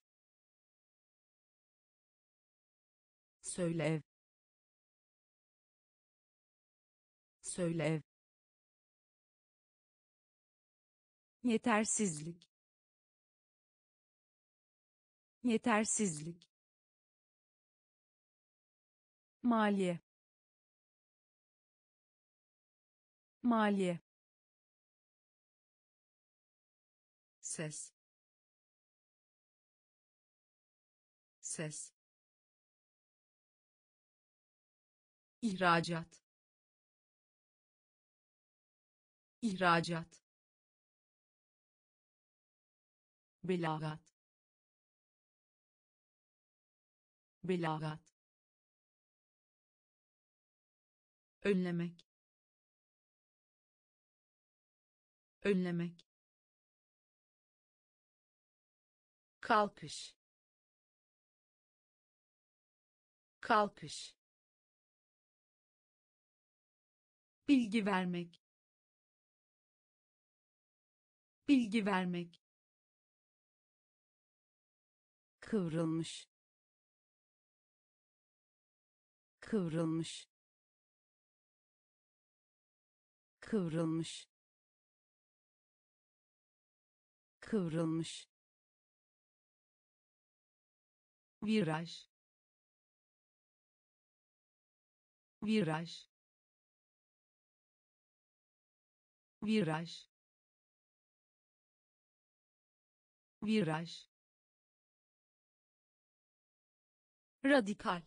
Söylev söylev yetersizlik. Yetersizlik. Maliye. Maliye ses. Ses. İhracat. İhracat. Belagat. Belagat. Önlemek. Önlemek kalkış. Kalkış. Bilgi vermek. Bilgi vermek. Kıvrılmış. Kıvrılmış. Kıvrılmış. Kıvrılmış viraj. Viraj. Viraj. Viraj. Radikal.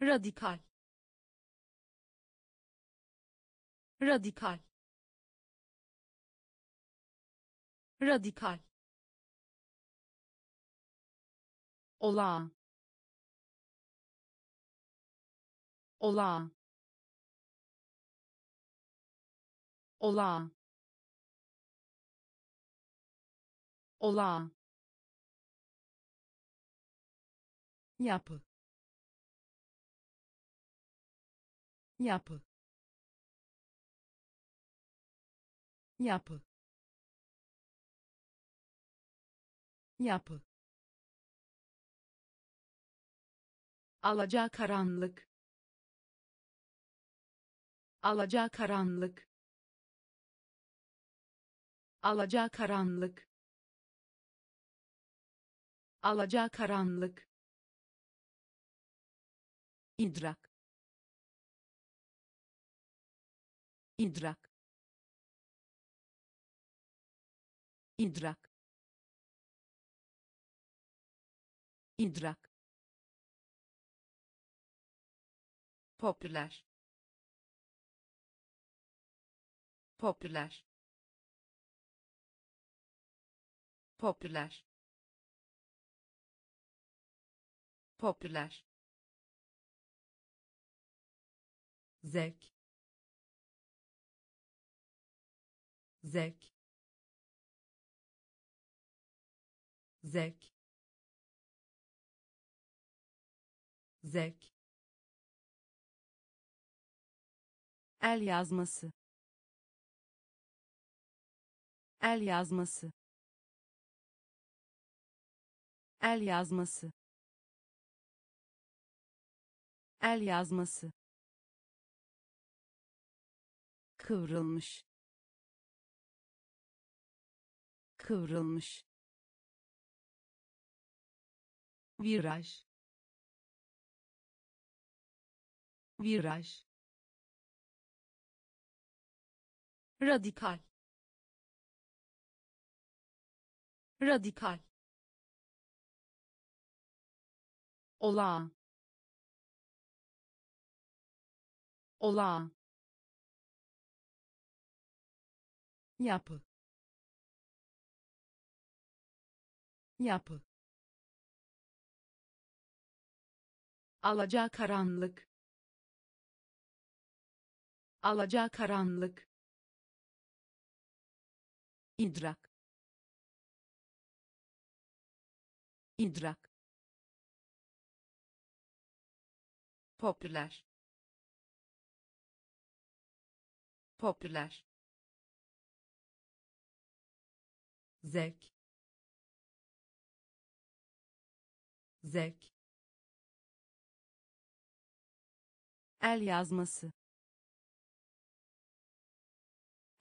Radikal. Radikal. Radikal olağan. Olağan. Olağan. Olağan. Yapı. Yapı. Yapı. Yapı alaca karanlık. Alaca karanlık. Alaca karanlık. Alaca karanlık. İdrak. İdrak. İdrak. İdrak popüler. Popüler. Popüler. Popüler. Zevk. Zevk. Zevk. Zevk el yazması. El yazması. El yazması. El yazması. Kıvrılmış. Kıvrılmış. Viraj. Viraj radikal. Radikal. Olağan. Olağan. Yapı. Yapı. Alaca karanlık. Alaca karanlık idrak. İdrak. Popüler. Popüler. Zevk. Zevk. El yazması.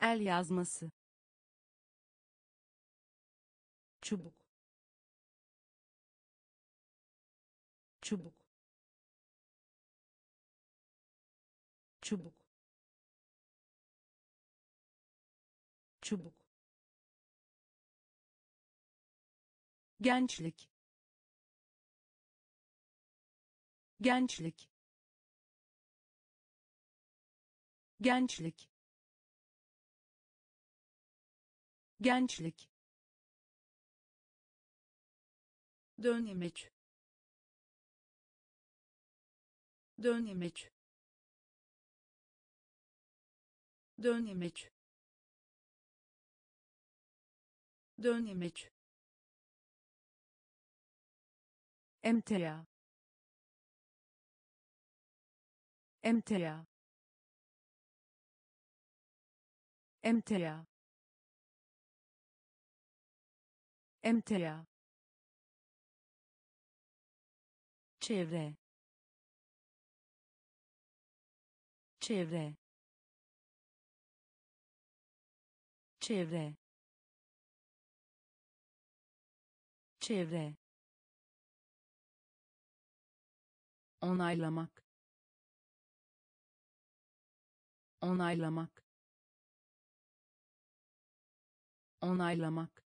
El yazması çubuk. Çubuk. Çubuk. Çubuk. Gençlik. Gençlik. Gençlik. Gençlik dönemeç. Dönemeç. Dönemeç. Dönemeç. Emtia emtia emtia emtia çevre. Çevre. Çevre. Çevre. Onaylamak. Onaylamak. Onaylamak.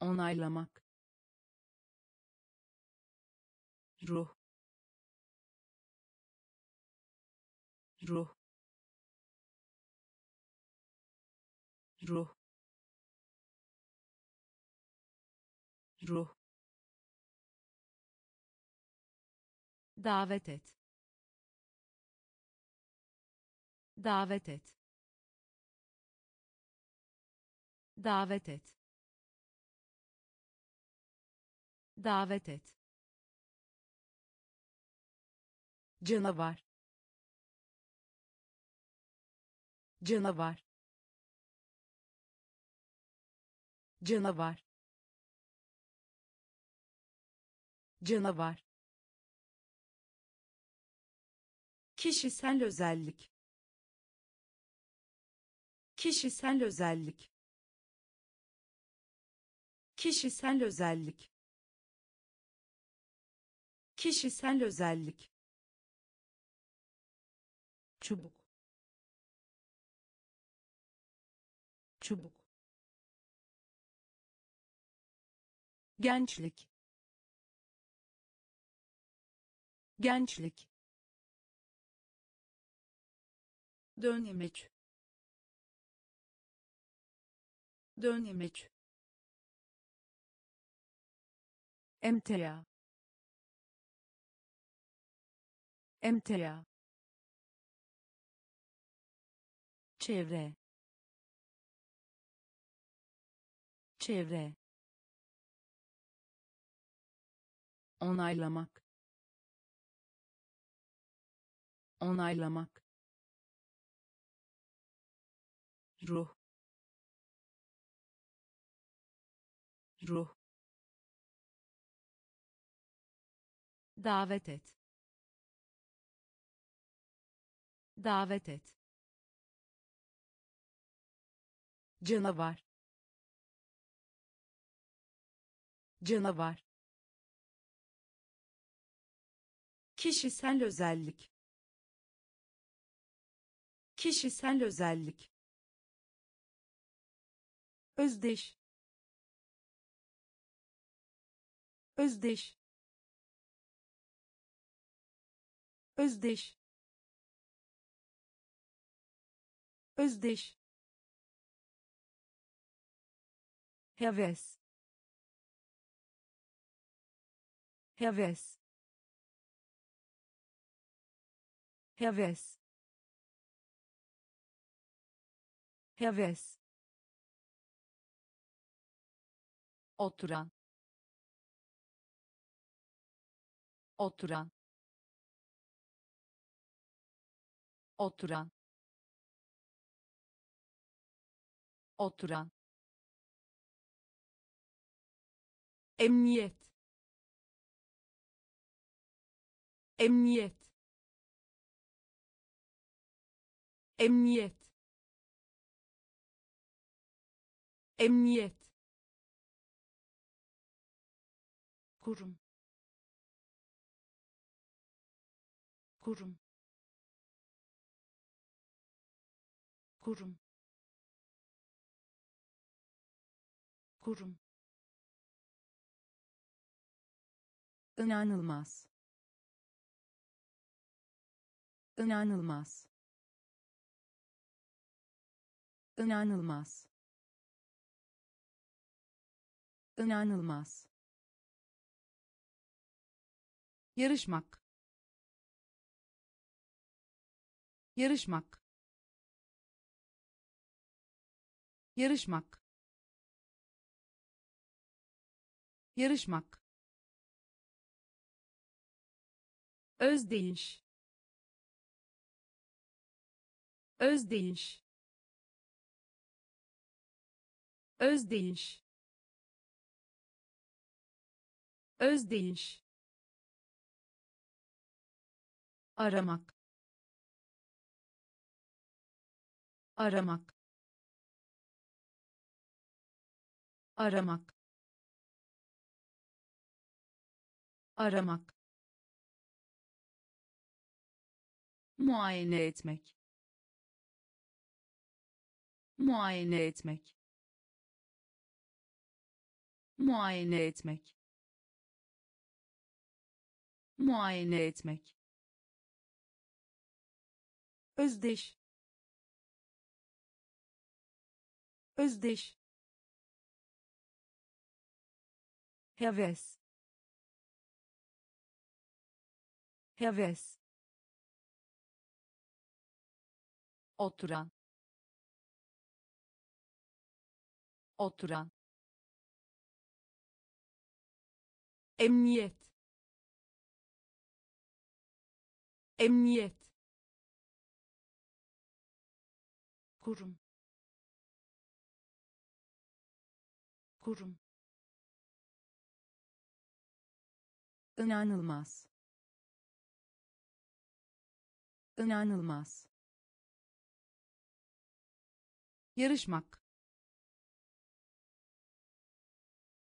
Onaylamak روح. روح. روح. روح. دعوتت. دعوتت. دعوتت. دعوتت. Canavar. Canavar. Canavar. Canavar. Kişisel özellik. Kişisel özellik. Kişisel özellik. Kişisel özellik çubuk. Çubuk. Gençlik. Gençlik. Dönemeç. Dönemeç. Emtia. Emtia çevre. Çevre. Onaylamak. Onaylamak. Ruh. Ruh. Davet et. Davet et canavar. Canavar. Kişisel özellik. Kişisel özellik. Özdeş. Özdeş. Özdeş. Özdeş heves. Heves. Heves. Heves. Oturan. Oturan. Oturan. Oturan emniyet. Emniyet. Emniyet. Emniyet. Kurum. Kurum. Kurum. Kurum inanılmaz. İnanılmaz. İnanılmaz. İnanılmaz. Yarışmak. Yarışmak. Yarışmak. Yarışmak özdeyiş özdeyiş özdeyiş özdeyiş aramak. Aramak. Aramak. Aramak muayene etmek. Muayene etmek. Muayene etmek. Muayene etmek. Özdeş. Özdeş. Heves. Heves oturan oturan emniyet emniyet kurum kurum inanılmaz inanılmaz yarışmak.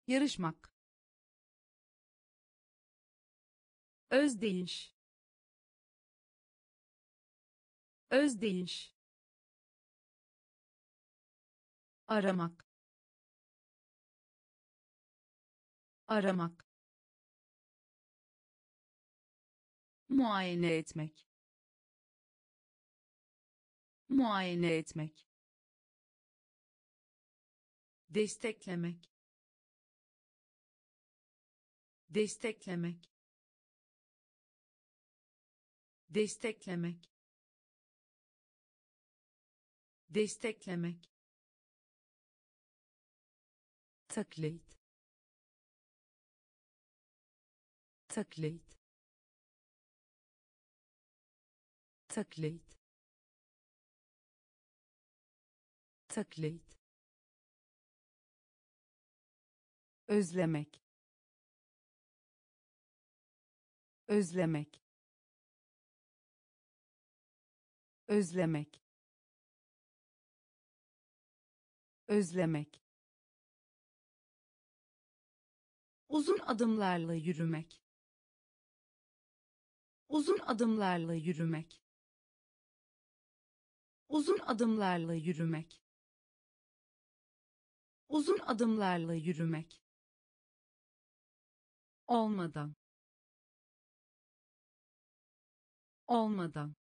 Yarışmak. Özdeyiş özdeyiş aramak. Aramak. Muayene etmek. Muayene etmek desteklemek desteklemek desteklemek desteklemek taklit taklit taklit taklit özlemek. Özlemek. Özlemek. Özlemek. Uzun adımlarla yürümek. Uzun adımlarla yürümek. Uzun adımlarla yürümek. Uzun adımlarla yürümek olmadan. Olmadan.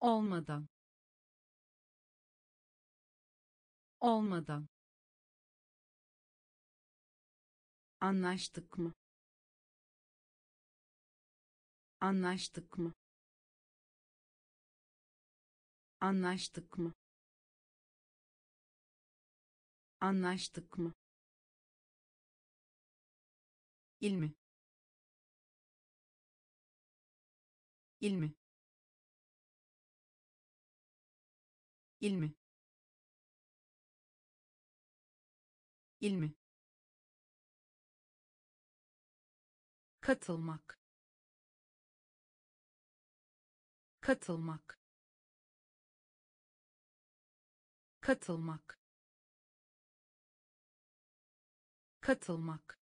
Olmadan. Olmadan. Anlaştık mı? Anlaştık mı? Anlaştık mı? Anlaştık mı ilmi ilmi ilmi ilmi katılmak. Katılmak. Katılmak. Katılmak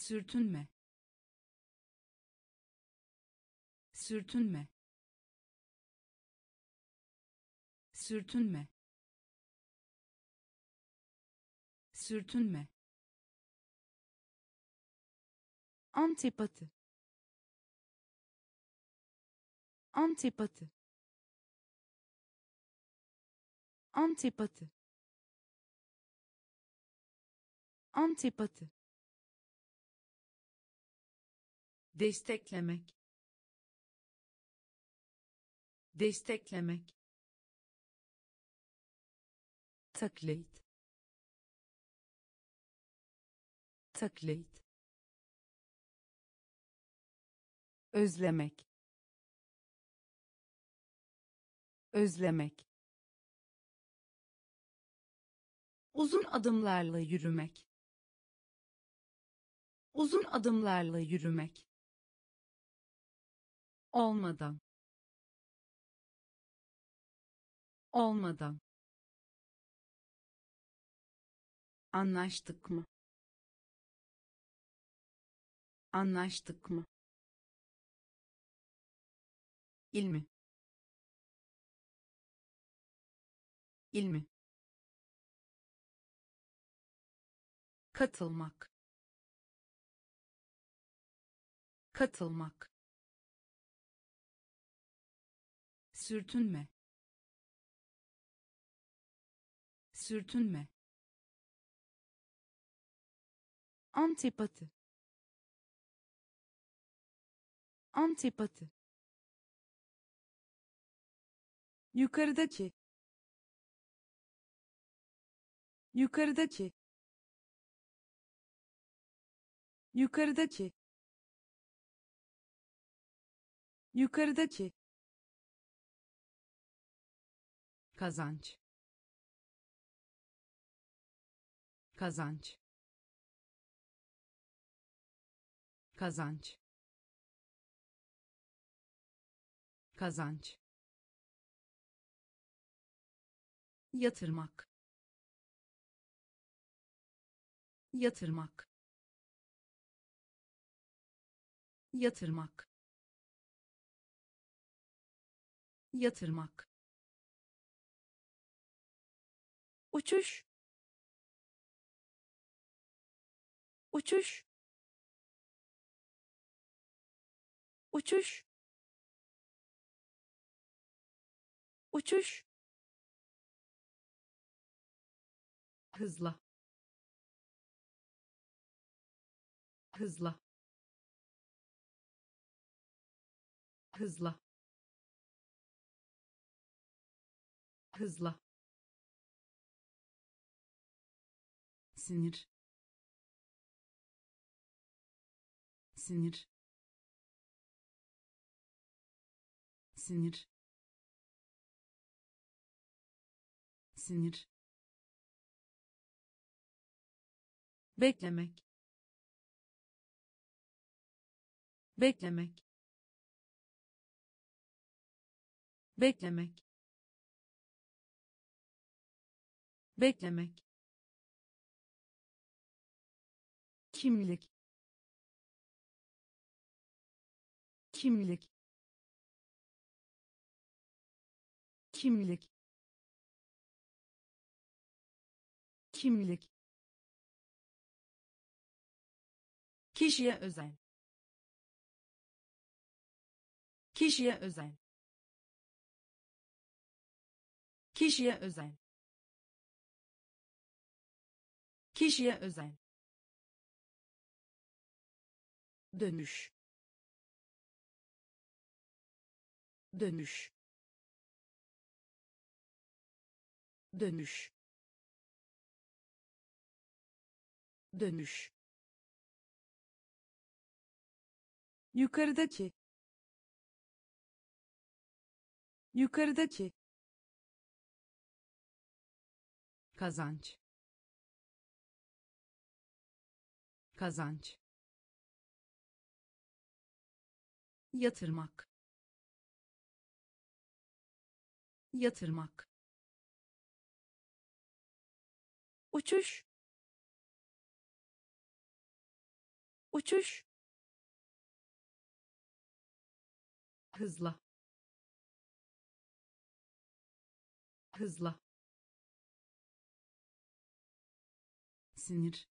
sürtünme. Sürtünme. Sürtünme. Sürtünme. Antipati. Antipati. Antipati. Antipati desteklemek desteklemek taklit taklit özlemek özlemek uzun adımlarla yürümek uzun adımlarla yürümek olmadan. Olmadan. Anlaştık mı? Anlaştık mı? İlmi ilmi katılmak. Katılmak sürtünme. Sürtünme. Antipati. Antipati. Yukarıdaki. Yukarıdaki. Yukarıdaki. Yukarıdaki kazanç. Kazanç. Kazanç. Kazanç. Yatırmak. Yatırmak. Yatırmak. Yatırmak uçuş. Uçuş. Uçuş. Uçuş. Hızla. Hızla. Hızla. Hızla sinir. Sinir. Sinir. Sinir. Beklemek. Beklemek. Beklemek. Beklemek kimlik. Kimlik. Kimlik. Kimlik. Kişiye özel. Kişiye özel. Kişiye özel. Kişiye özel dönüş. Dönüş. Dönüş. Dönüş. Yukarıdaki. Yukarıdaki. Kazanç. Kazanç yatırmak. Yatırmak. Uçuş. Uçuş. Hızla. Hızla. Sinir.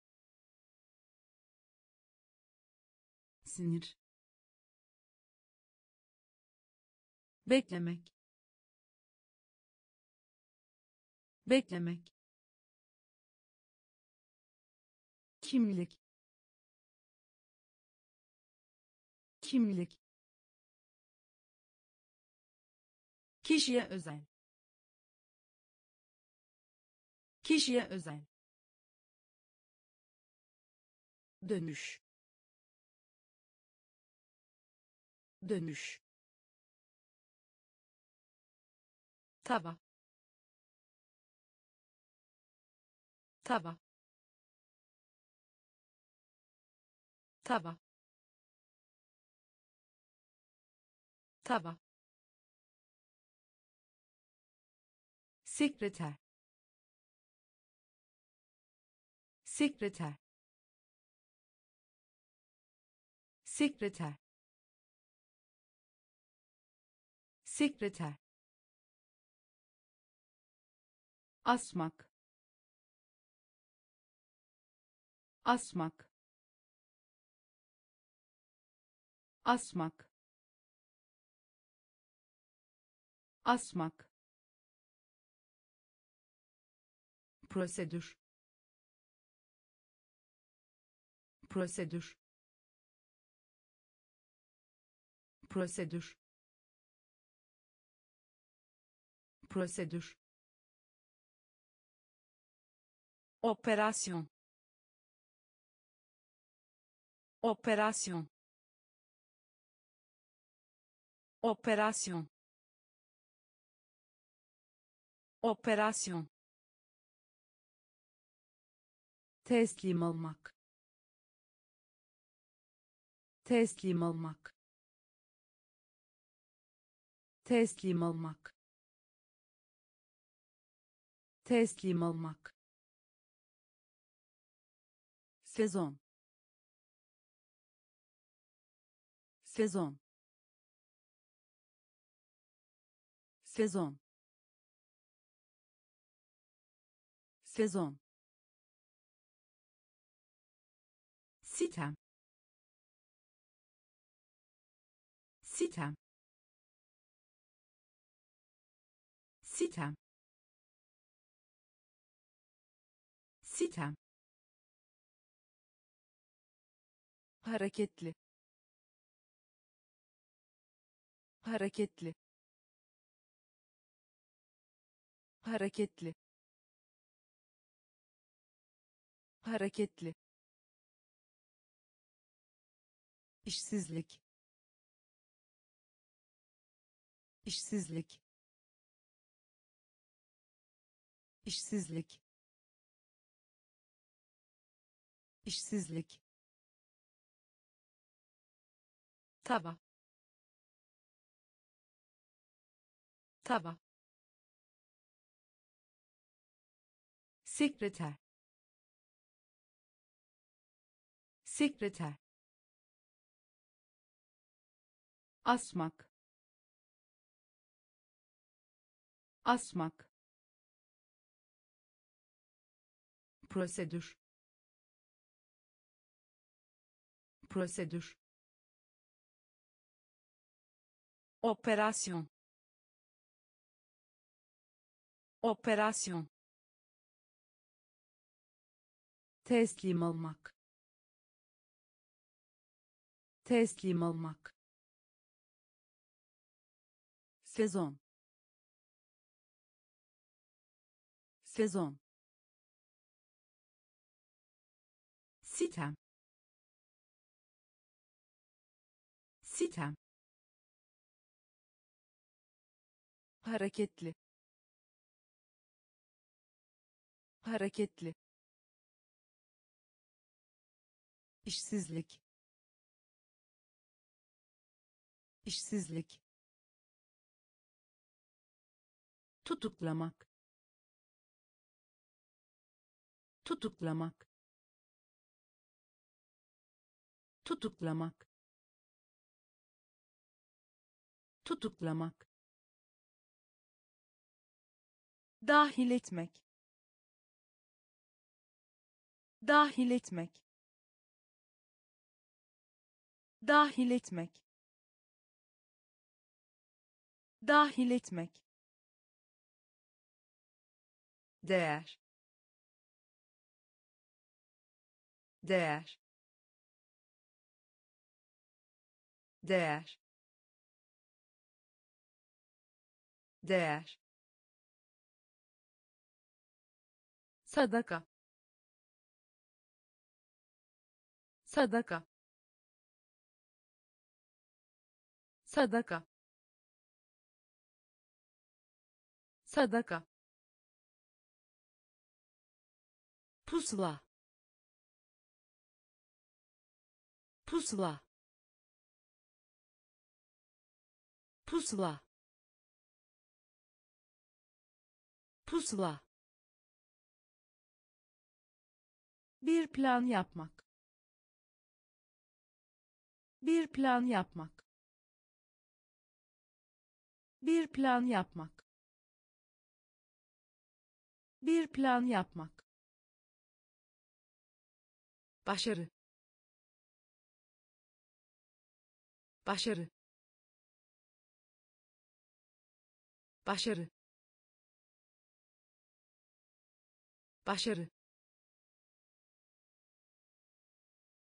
Sinir beklemek. Beklemek. Kimlik. Kimlik. Kişiye özel. Kişiye özel. Dönüş. Dönüş tava tava tava tava sekreter. Sekreter. Sekreter. Sekreter asmak. Asmak. Asmak. Asmak. Prosedür. Prosedür. Prosedür. Prosedür operasyon. Operasyon. Operasyon. Operasyon. Teslim olmak. Teslim olmak. Teslim olmak. Teslim olmak sezon. Sezon. Sezon. Sezon. Sitem sitem sitem sitem hareketli. Hareketli. Hareketli. Hareketli. İşsizlik. İşsizlik. İşsizlik. İşsizlik tava tava sekreter. Sekreter. Asmak. Asmak. Prosedür. Prosedür operasyon. Operasyon. Teslim olmak. Teslim olmak. Sezon. Sezon. Sitem. Sitem hareketli. Hareketli. İşsizlik. İşsizlik. Tutuklamak. Tutuklamak. Tutuklamak. Tutuklamak dahil etmek. Dahil etmek. Dahil etmek. Dahil etmek. Değer. Değer. Değer. Değer sadaka. Sadaka. Sadaka. Sadaka. Pusula. Pusula. Pusula. Pusula bir plan yapmak. Bir plan yapmak. Bir plan yapmak. Bir plan yapmak. Başarı. Başarı. Başarı. Başarı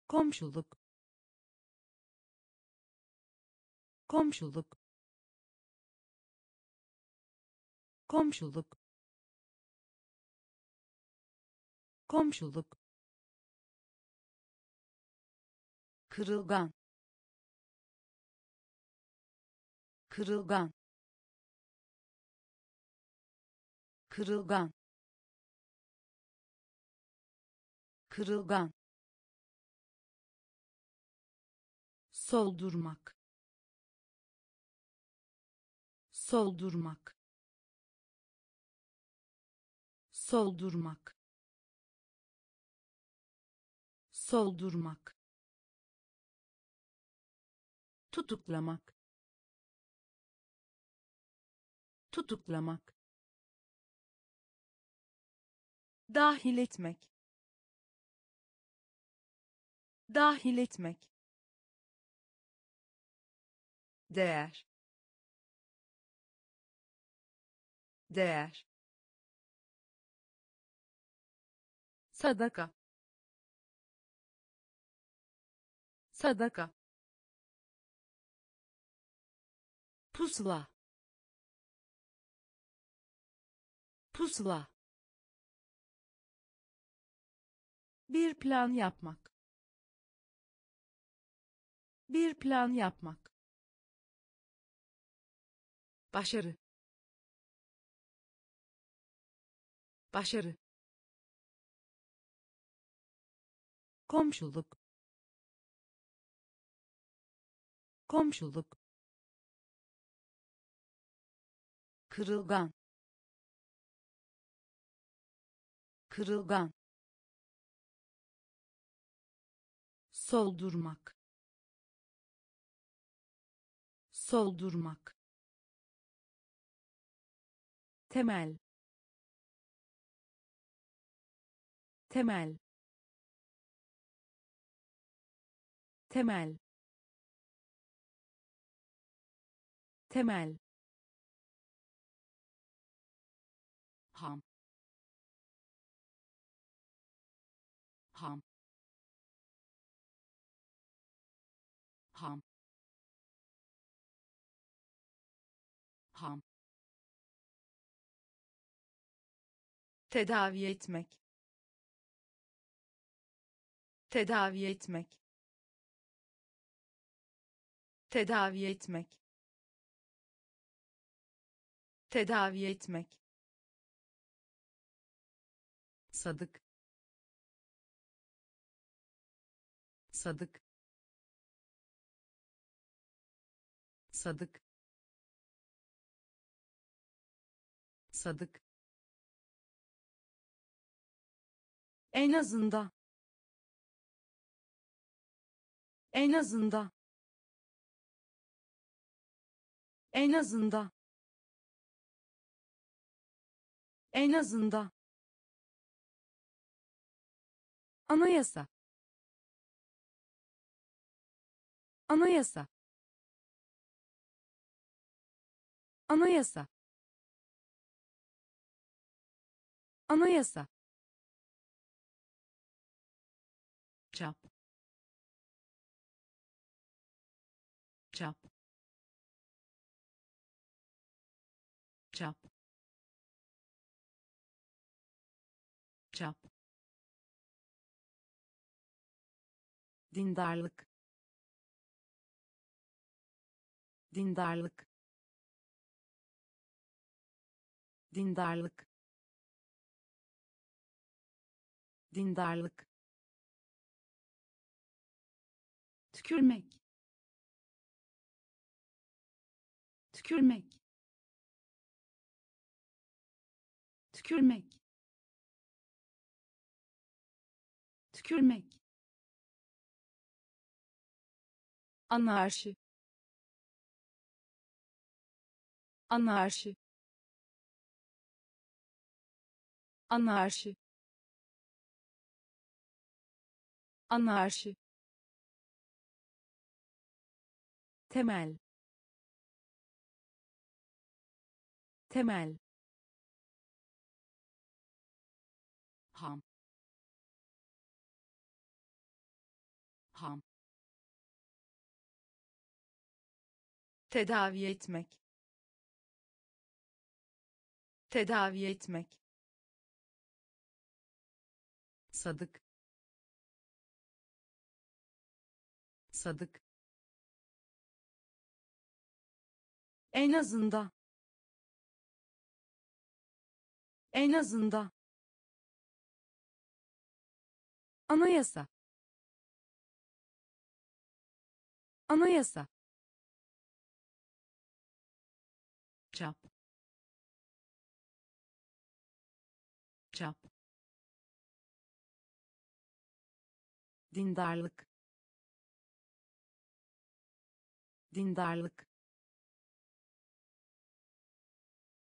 komşuluk. Komşuluk. Komşuluk. Komşuluk. Kırılgan. Kırılgan. Kırılgan. Kırılgan soldurmak. Soldurmak. Soldurmak. Soldurmak. Tutuklamak. Tutuklamak. Dahil etmek. Dahil etmek değer. Değer. Sadaka. Sadaka. Pusula. Pusula. Bir plan yapmak. Bir plan yapmak başarı. Başarı. Komşuluk. Komşuluk. Kırılgan. Kırılgan. Soldurmak. Soldurmak temel temel temel temel tedavi etmek. Tedavi etmek. Tedavi etmek. Tedavi etmek. Sadık. Sadık. Sadık. Sadık en azından. En azından. En azından. En azından. Anayasa. Anayasa. Anayasa. Anayasa dindarlık dindarlık dindarlık dindarlık. Tükürmek tükürmek. Tükürmek tükürmek anarşi. Anarşi. Anarşi. Anarşi. Temel. Temel tedavi etmek. Tedavi etmek. Sadık. Sadık. En azından en azından anayasa. Anayasa dindarlık dindarlık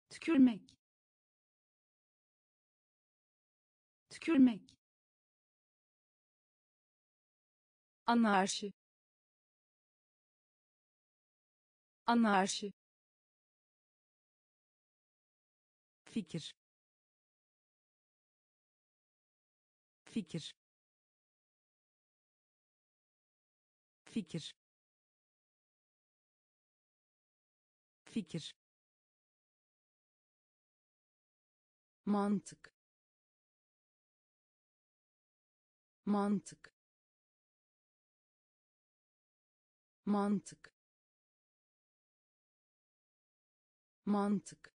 tükürmek tükürmek anarşi anarşi fikir fikir fikir. Fikir. Mantık. Mantık. Mantık. Mantık.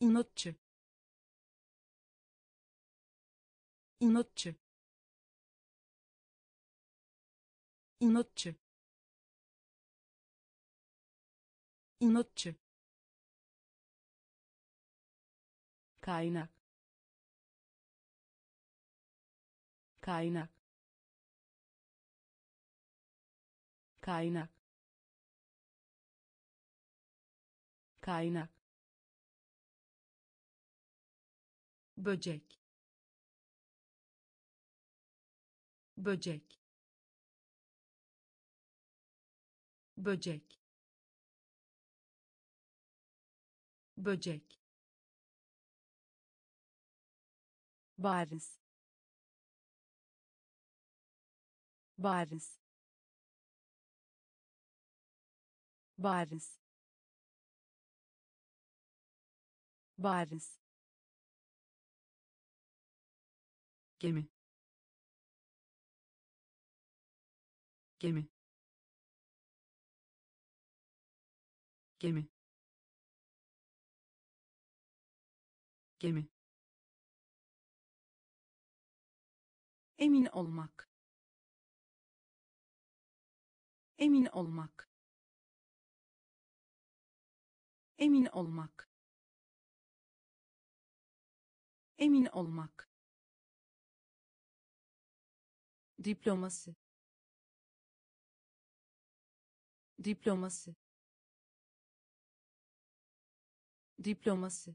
İnatçı. İnatçı inatçı. İnatçı. Kaynak. Kaynak. Kaynak. Kaynak. Böcek. Böcek böcek. Böcek. Bariz. Bariz. Bariz. Bariz. Gemi. Gemi gemi. Gemi. Emin olmak. Emin olmak. Emin olmak. Emin olmak. Diploması diploması diploması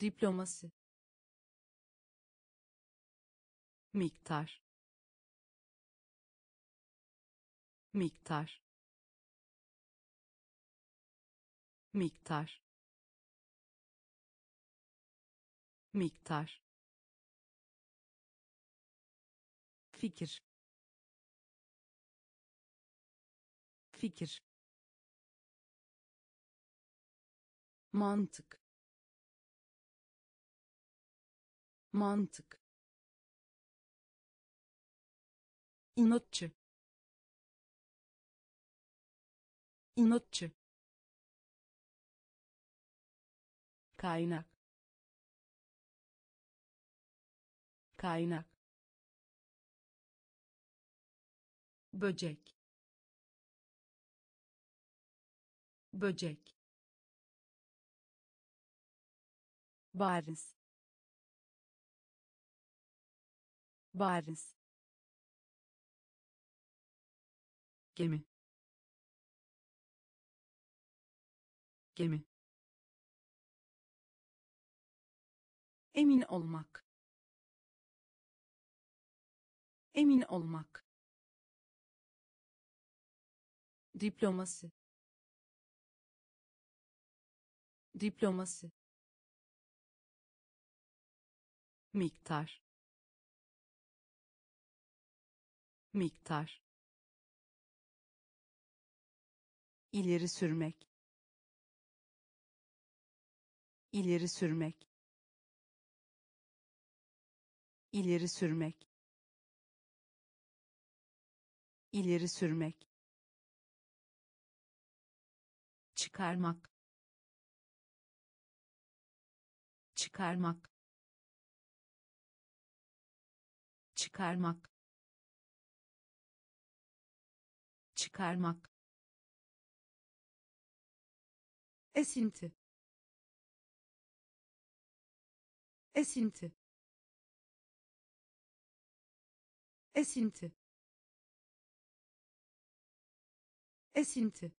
diploması miktar. Miktar. Miktar. Miktar. Fikir. Fikir mantık. Mantık. İnatçı. İnatçı. Kaynak. Kaynak. Böcek. Böcek bariz. Bariz. Gemi. Gemi. Emin olmak. Emin olmak. Diploması diploması miktar. Miktar. İleri sürmek. İleri sürmek. İleri sürmek. İleri sürmek. Çıkarmak. Çıkarmak çıkarmak. Çıkarmak. Esinti. Esinti. Esinti. Esinti.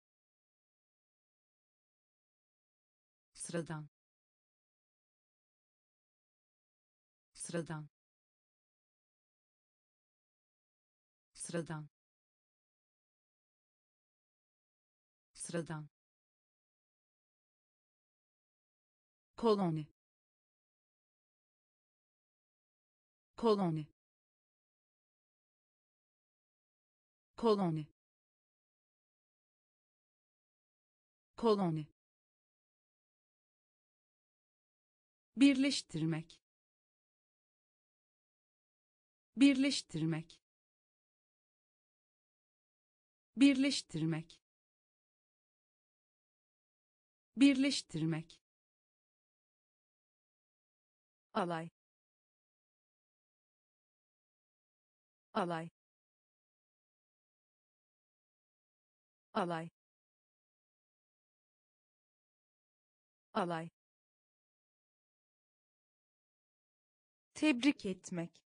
Sıradan. Sıradan sıradan. Sıradan. Koloni. Koloni. Koloni. Koloni. Birleştirmek. Birleştirmek birleştirmek. Birleştirmek. Alay. Alay. Alay. Alay. Tebrik etmek.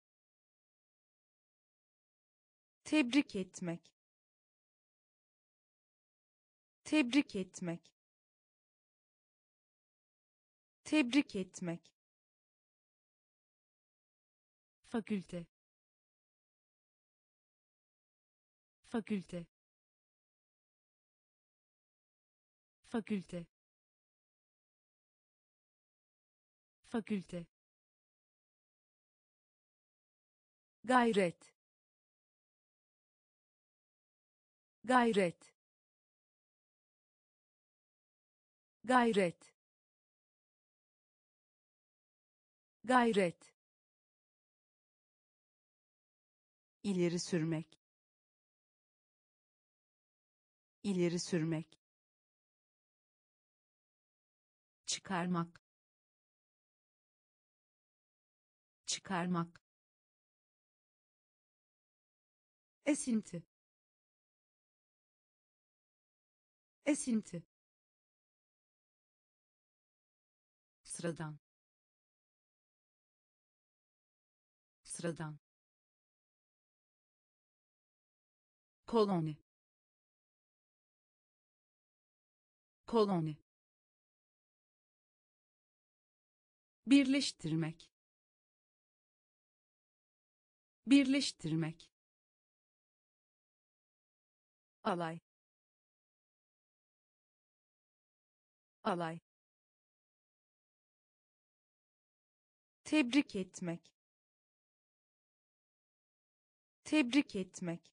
Tebrik etmek tebrik etmek. Tebrik etmek. Fakülte. Fakülte. Fakülte. Fakülte. Gayret. Gayret gayret. Gayret. İleri sürmek. İleri sürmek. Çıkarmak. Çıkarmak. Esinti. Esinti sıradan. Sıradan. Koloni. Koloni. Birleştirmek. Birleştirmek. Alay. Alay tebrik etmek. Tebrik etmek.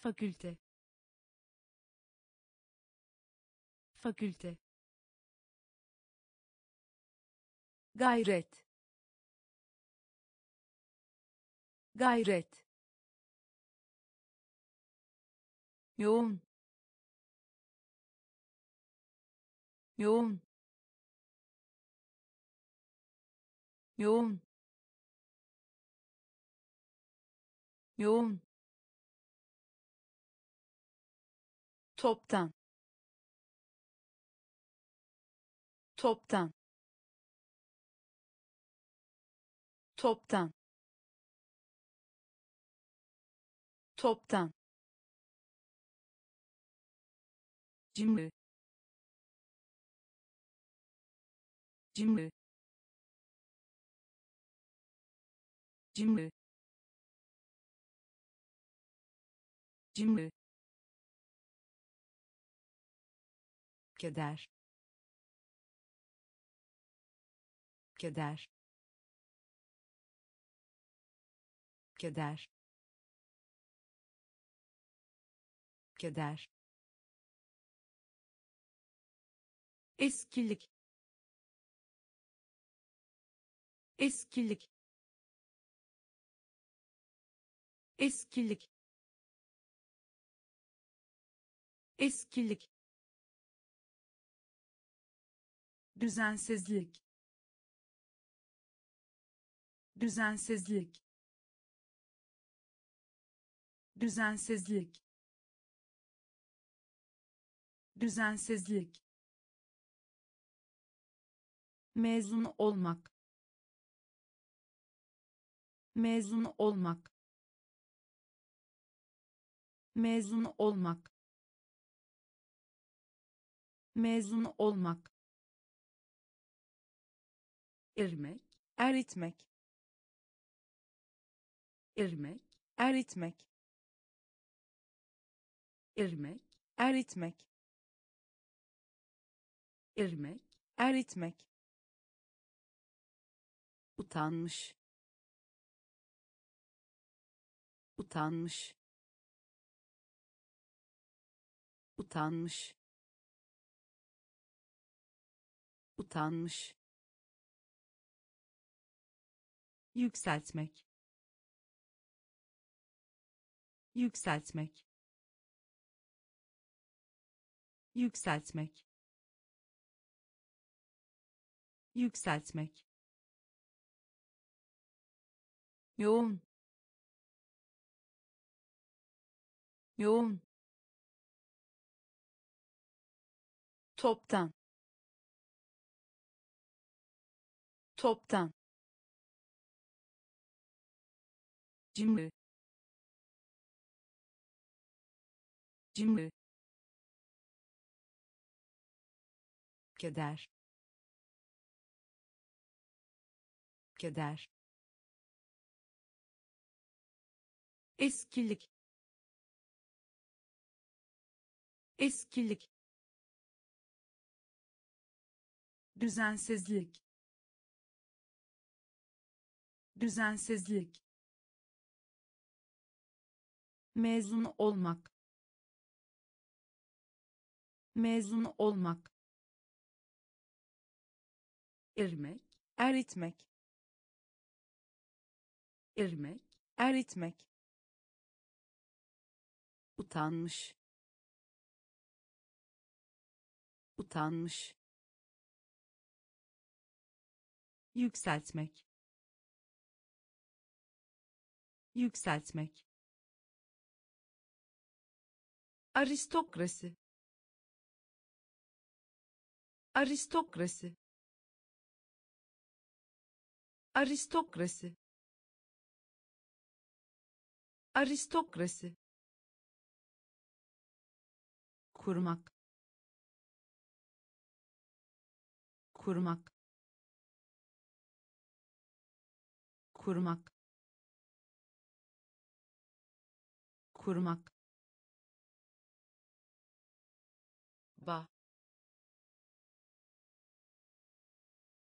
Fakülte. Fakülte. Gayret. Gayret. Yoğun. Yoğun yoğun. Yoğun. Toptan. Toptan. Toptan. Toptan. Cimri. Cimri cimri cimri keder. Keder. Keder. Keder. Eskilik. Eskilik eskilik eskilik düzensizlik. Düzensizlik. Düzensizlik. Düzensizlik. Mezun olmak. Mezun olmak mezun olmak. Mezun olmak. Ermek eritmek. Ermek eritmek. Ermek eritmek. Ermek eritmek. Utanmış. Utanmış utanmış. Utanmış. Yükseltmek. Yükseltmek. Yükseltmek. Yükseltmek. Yoğun. Yoğun toptan. Toptan. Cimri cimri keder. Keder. Eskilik. Eskilik düzensizlik düzensizlik mezun olmak mezun olmak ermek eritmek ermek eritmek utanmış utanmış yükseltmek. Yükseltmek. Aristokrasi. Aristokrasi. Aristokrasi. Aristokrasi. Kurmak. Kurmak kurmak. Kurmak. Ba.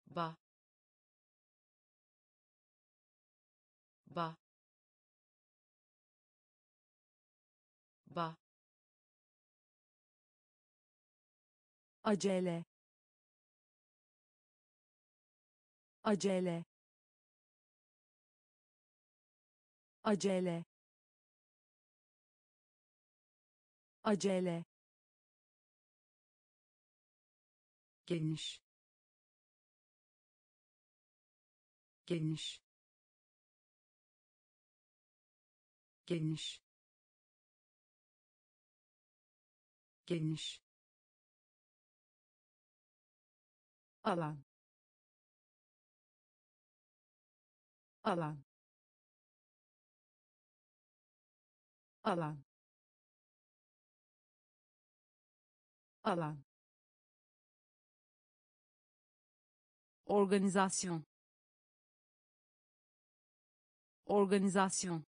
Ba. Ba. Ba. Acele. Acele acele. Acele. Geniş. Geniş. Geniş. Geniş. Alan. Alan alan. Alan. Organizasyon. Organizasyon.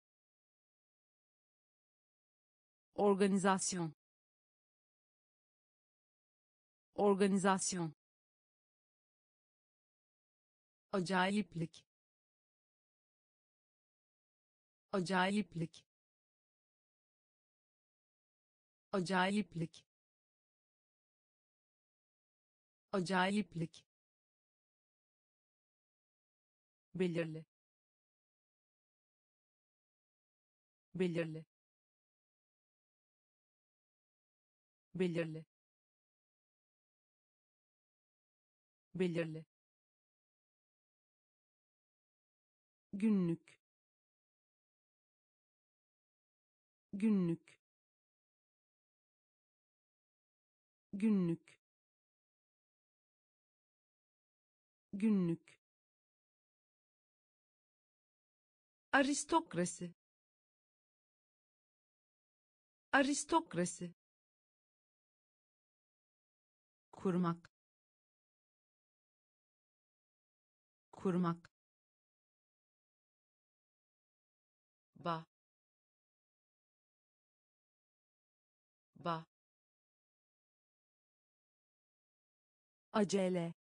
Organizasyon. Organizasyon. Acayiplik. Acayiplik acayiplik. Acayiplik. Belirli. Belirli. Belirli. Belirli. Günlük. Günlük günlük. Günlük. Aristokrasi. Aristokrasi. Kurmak. Kurmak. Ba. Ba acele.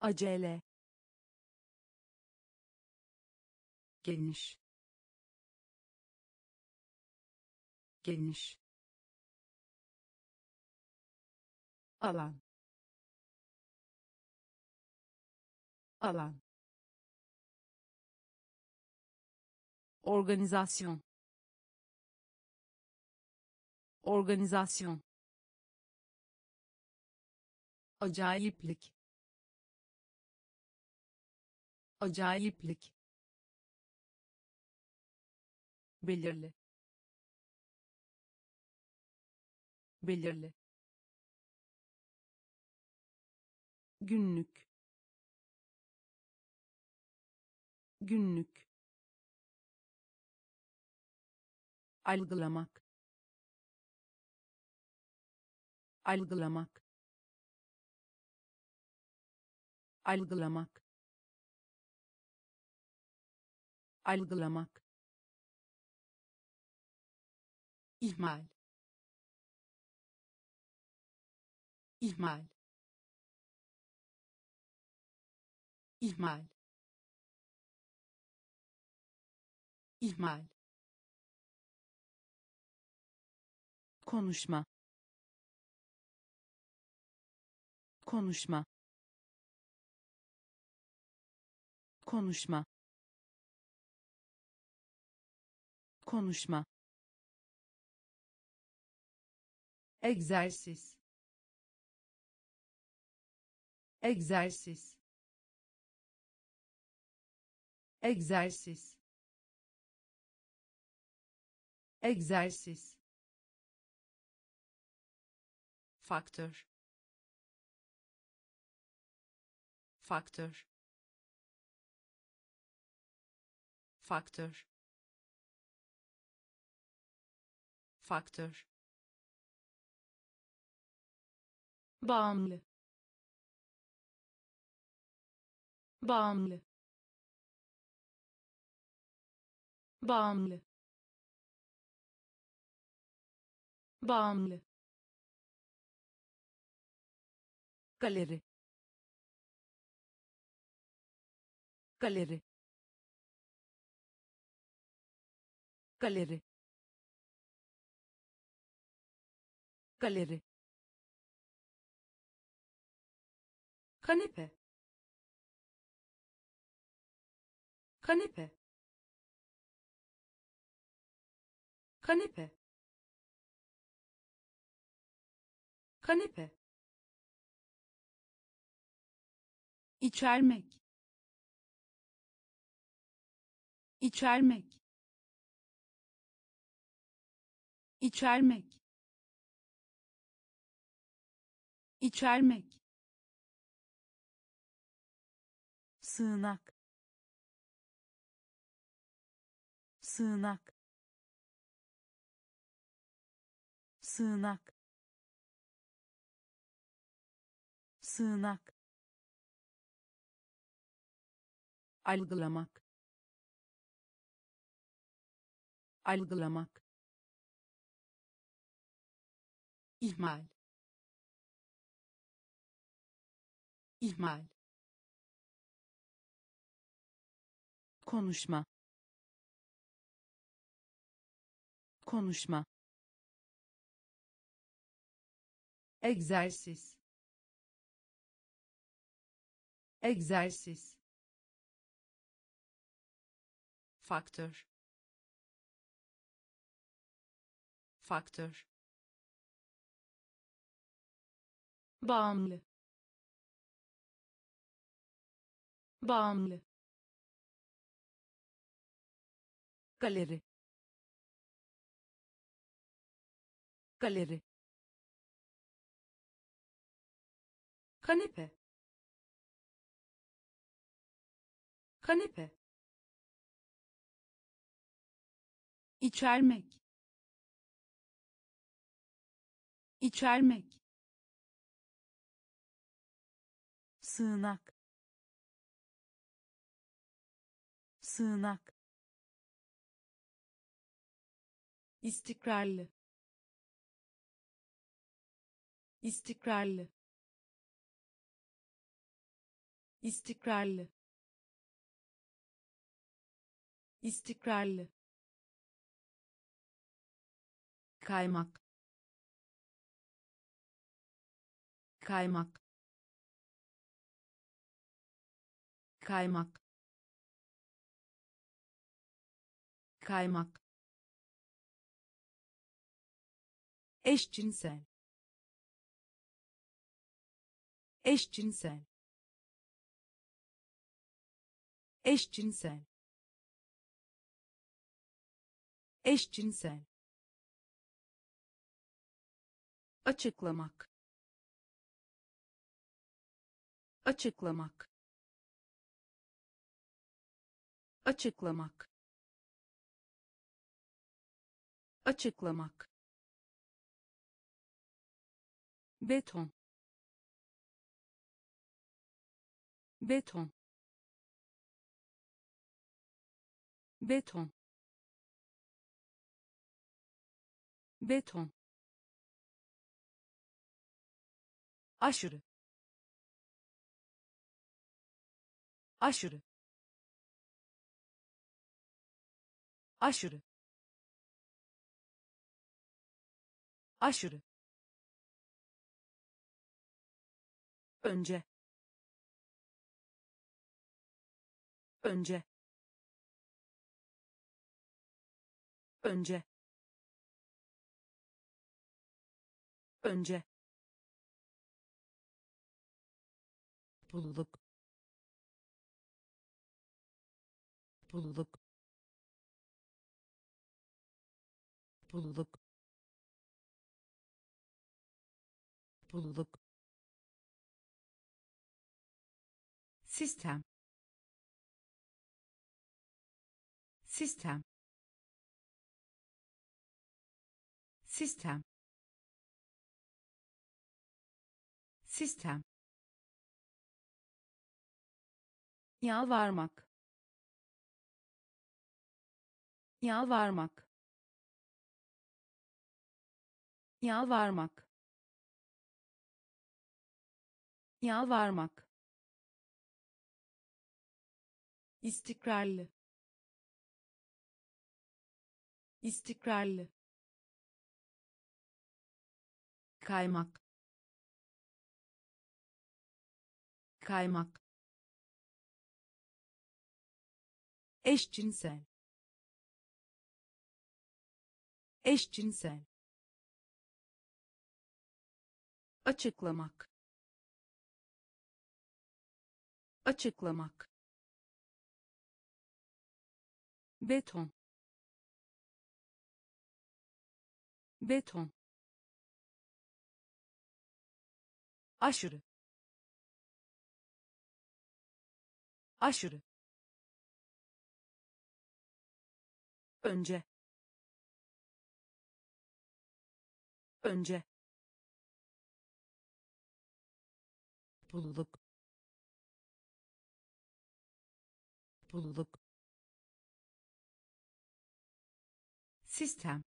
Acele. Geniş. Geniş. Alan. Alan. Organizasyon. Organizasyon acayiplik. Acayiplik. Belirli. Belirli. Günlük. Günlük. Algılamak. Algılamak algılamak. Algılamak. İhmal. İhmal. İhmal. İhmal. Konuşma. Konuşma konuşma. Konuşma. Egzersiz. Egzersiz. Egzersiz. Egzersiz. Faktör. Faktör faktör. Faktör. Bağımlı. Bağımlı. Bağımlı. Bağımlı. Galeri. Galeri galeri. Galeri. Kanepe. Kanepe. Kanepe. Kanepe. İçermek. İçermek içermek. İçermek. Sığınak. Sığınak. Sığınak. Sığınak. Algılamak. Algılamak ihmal. İhmal. Konuşma. Konuşma. Egzersiz. Egzersiz. Faktör. Faktör bağımlı. Bağımlı. Galeri. Galeri. Kanepe. Kanepe. İçermek. İçermek sığınak. Sığınak. İstikrarlı. İstikrarlı. İstikrarlı. İstikrarlı. Kaymak. Kaymak kaymak. Kaymak. Eşcinsel. Eşcinsel. Eşcinsel. Eşcinsel. Açıklamak. Açıklamak açıklamak. Açıklamak. Beton. Beton. Beton. Beton. Aşırı. Aşırı aşırı. Aşırı. Önce. Önce. Önce. Önce. Pulluk pulluk pulluk pulluk sistem. Sistem. Sistem. Sistem. Yalvarmak. Yalvarmak yalvarmak. Yalvarmak. İstikrarlı. İstikrarlı. Kaymak. Kaymak. Eşcinsel. Eşcinsel açıklamak. Açıklamak. Beton. Beton. Aşırı. Aşırı. Önce. Önce pulluk pulluk sistem.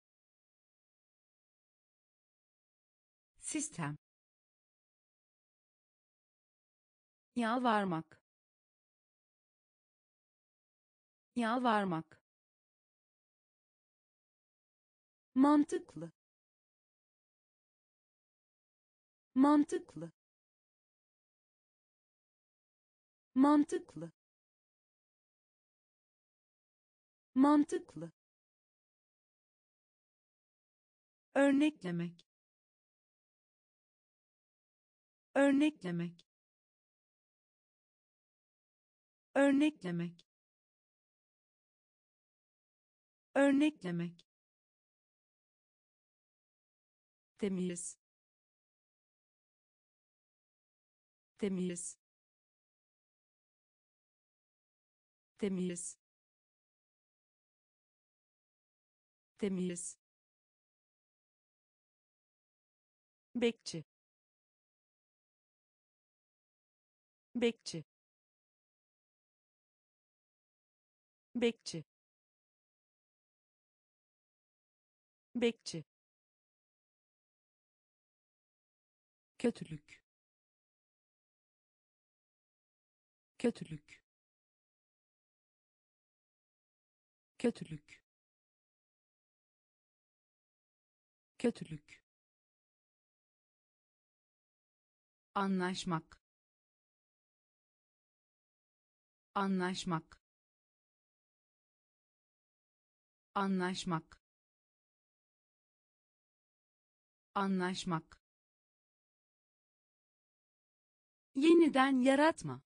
Sistem. Yalvarmak. Yalvarmak. Mantıklı. Mantıklı mantıklı. Mantıklı. Örneklemek. Örneklemek. Örneklemek. Örneklemek. Temiz. Temiz temiz. Temiz. Bekçi. Bekçi. Bekçi. Bekçi. Kötülük. Kötülük kötülük. Kötülük. Anlaşmak. Anlaşmak. Anlaşmak. Anlaşmak. Yeniden yaratma.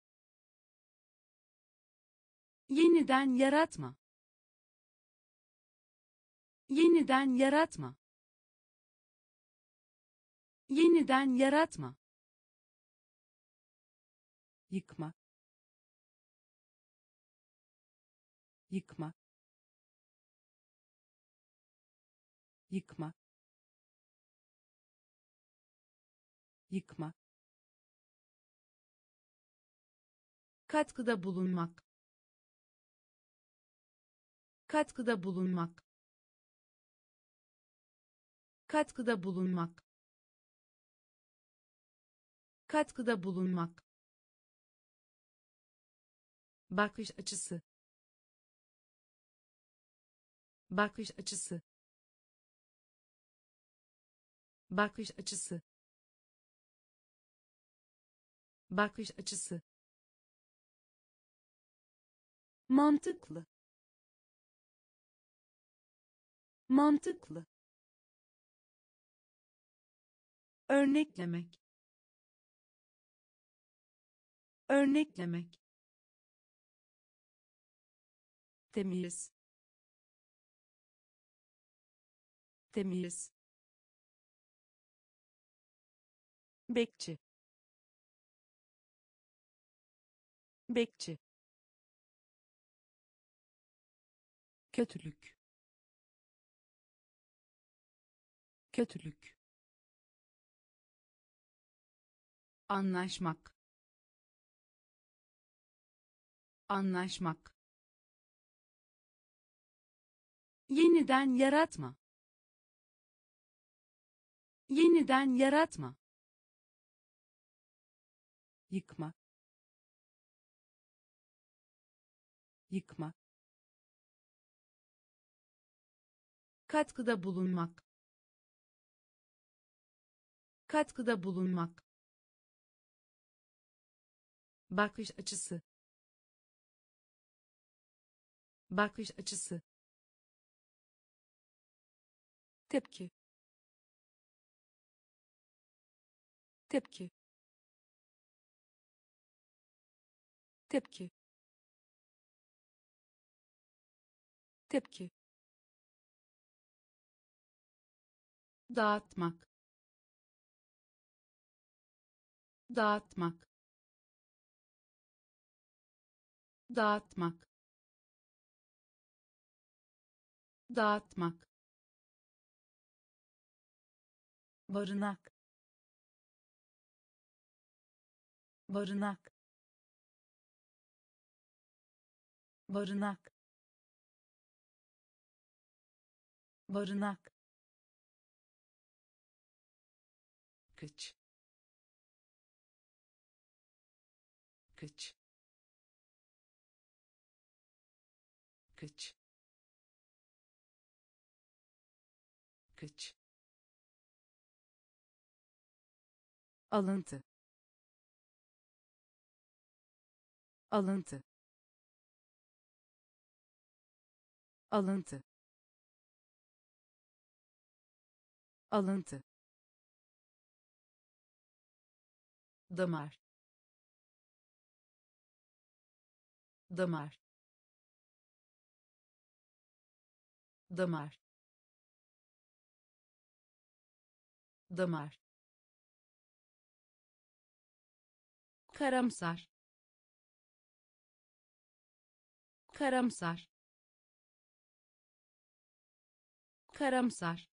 Yeniden yaratma yeniden yaratma. Yeniden yaratma. Yıkma. Yıkma. Yıkma. Yıkma. Katkıda bulunmak. Katkıda bulunmak katkıda bulunmak. Katkıda bulunmak. Bakış açısı. Bakış açısı. Bakış açısı. Bakış açısı. Mantıklı. Mantıklı örneklemek. Örneklemek. Temiz. Temiz. Bekçi. Bekçi. Kötülük. Kötülük anlaşmak. Anlaşmak. Yeniden yaratma. Yeniden yaratma. Yıkma. Yıkma. Katkıda bulunmak. Katkıda bulunmak bakış açısı. Bakış açısı. Tepki. Tepki. Tepki. Tepki. Dağıtmak. Dağıtmak dağıtmak. Dağıtmak. Barınak. Barınak. Barınak. Barınak. Kıç. Kıç kıç. Kıç. Alıntı. Alıntı. Alıntı. Alıntı. Damar. Damar damar. Damar. Karamsar. Karamsar. Karamsar.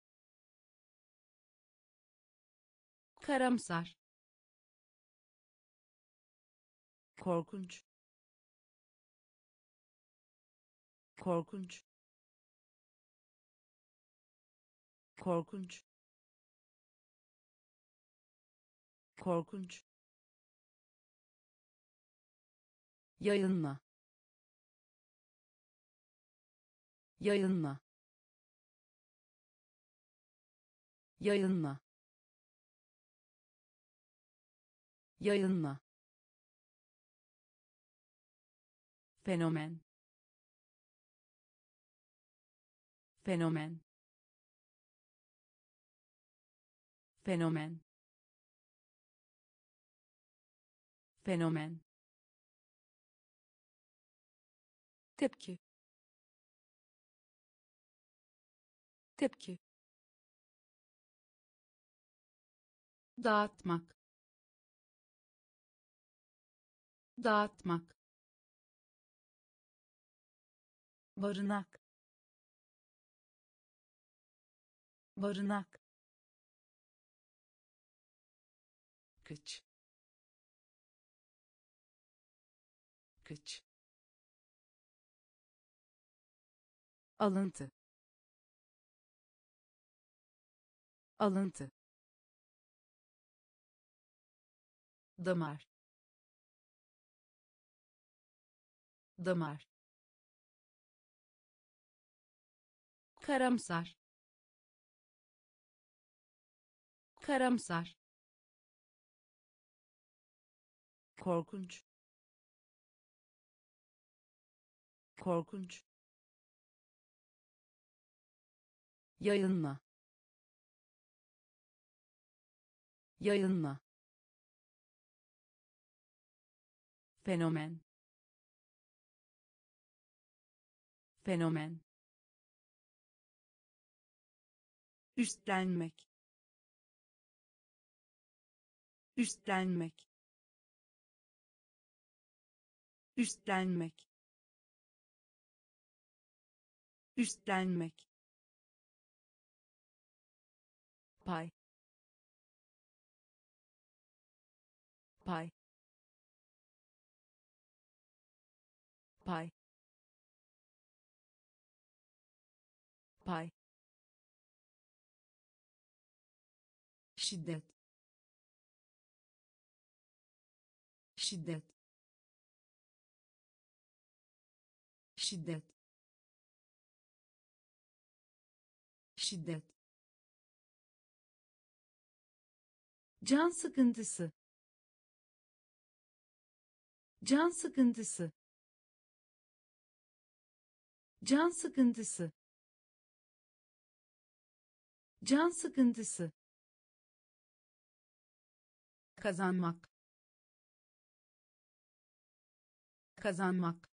Karamsar. Korkunç. Korkunç korkunç. Korkunç. Yayınla. Yayınla. Yayınla. Yayınla. Fenomen. Fenomen fenomen. Fenomen. Tepki. Tepki. Dağıtmak. Dağıtmak. Barınak. Barınak kıç. Kıç. Alıntı. Alıntı. Damar. Damar. Karamsar. Karamsar korkunç. Korkunç. Yayınla. Yayınla. Fenomen. Fenomen. Üstlenmek. Üstlenmek üstlenmek. Üstlenmek. Pay. Pay. Pay. Pay. Şiddet. Şiddet şiddet. Şiddet. Can sıkıntısı. Can sıkıntısı. Can sıkıntısı. Can sıkıntısı. Kazanmak. Kazanmak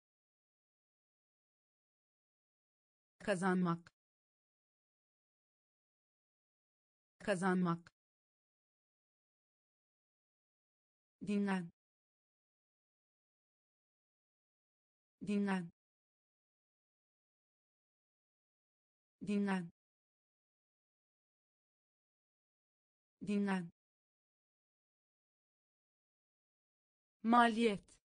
kazanmak. Kazanmak. Dinlen. Dinlen. Dinlen. Dinlen. Maliyet.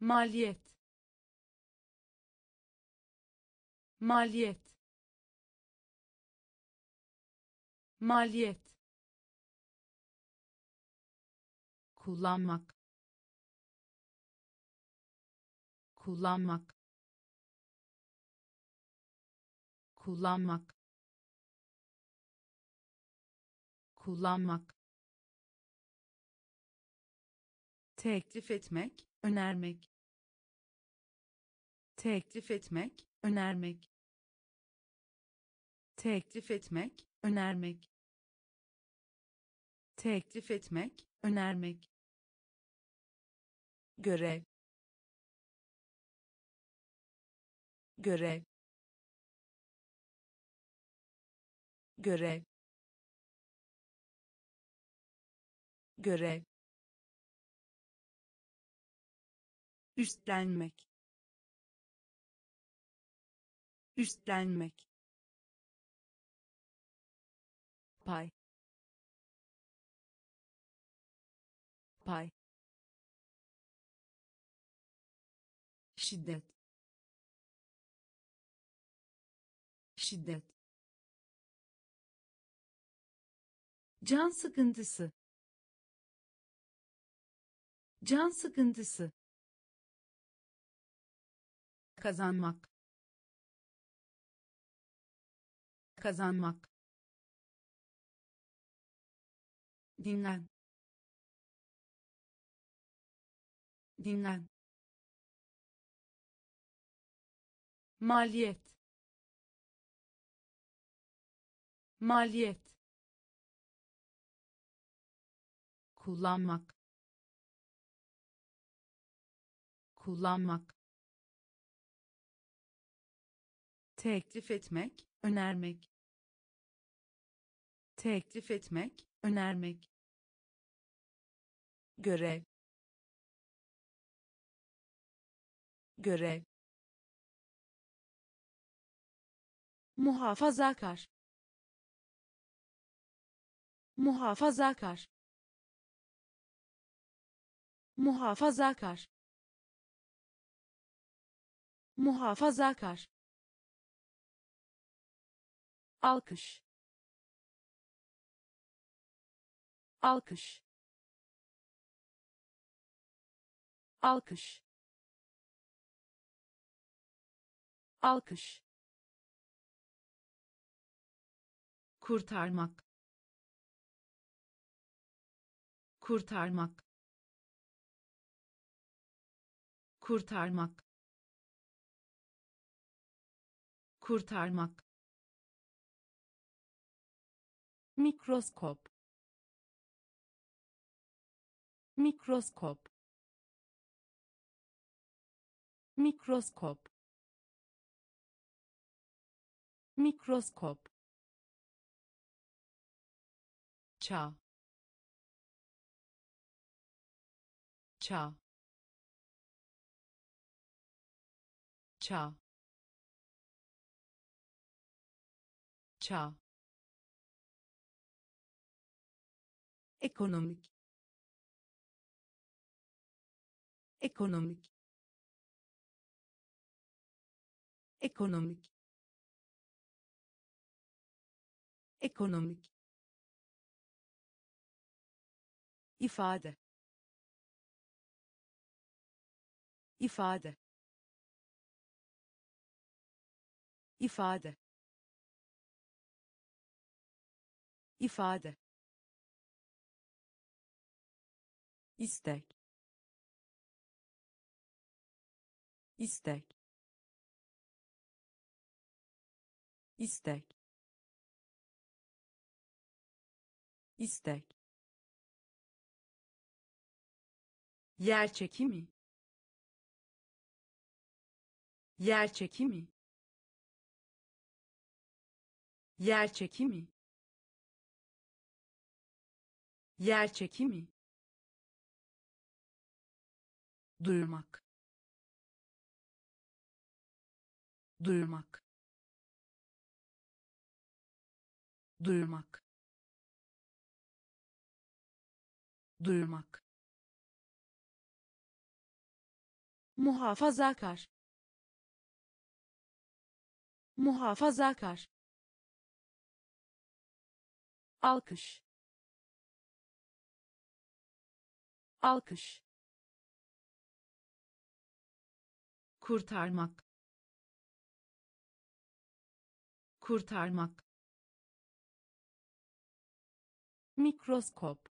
Maliyet maliyet. Maliyet. Kullanmak. Kullanmak. Kullanmak. Kullanmak. Teklif etmek önermek. Teklif etmek önermek teklif etmek önermek. Teklif etmek önermek. Görev. Görev. Görev. Görev. Üstlenmek. Üstlenmek pay. Pay. Şiddet. Şiddet. Can sıkıntısı. Can sıkıntısı. Kazanmak. Kazanmak dinlen. Dinlen. Maliyet. Maliyet. Kullanmak. Kullanmak. Teklif etmek önermek. Teklif etmek önermek görev görev muhafazakar. Muhafazakar. Muhafazakar. Muhafazakar. Alkış. Alkış alkış. Alkış. Kurtarmak. Kurtarmak. Kurtarmak. Kurtarmak. Mikroskop. Mikroskop mikroskop. Mikroskop. Çağ. Çağ. Çağ. Çağ. Ekonomik. Ekonomik ekonomik. Ekonomik. İfade. İfade. İfade. İfade. İstek. İstek istek. İstek. Yer çekimi. Yer çekimi. Yer çekimi. Yer çekimi. Duyurmak. Duyurmak duyurmak. Duyurmak. Muhafazakar. Muhafazakar. Alkış. Alkış. Kurtarmak. Kurtarmak mikroskop.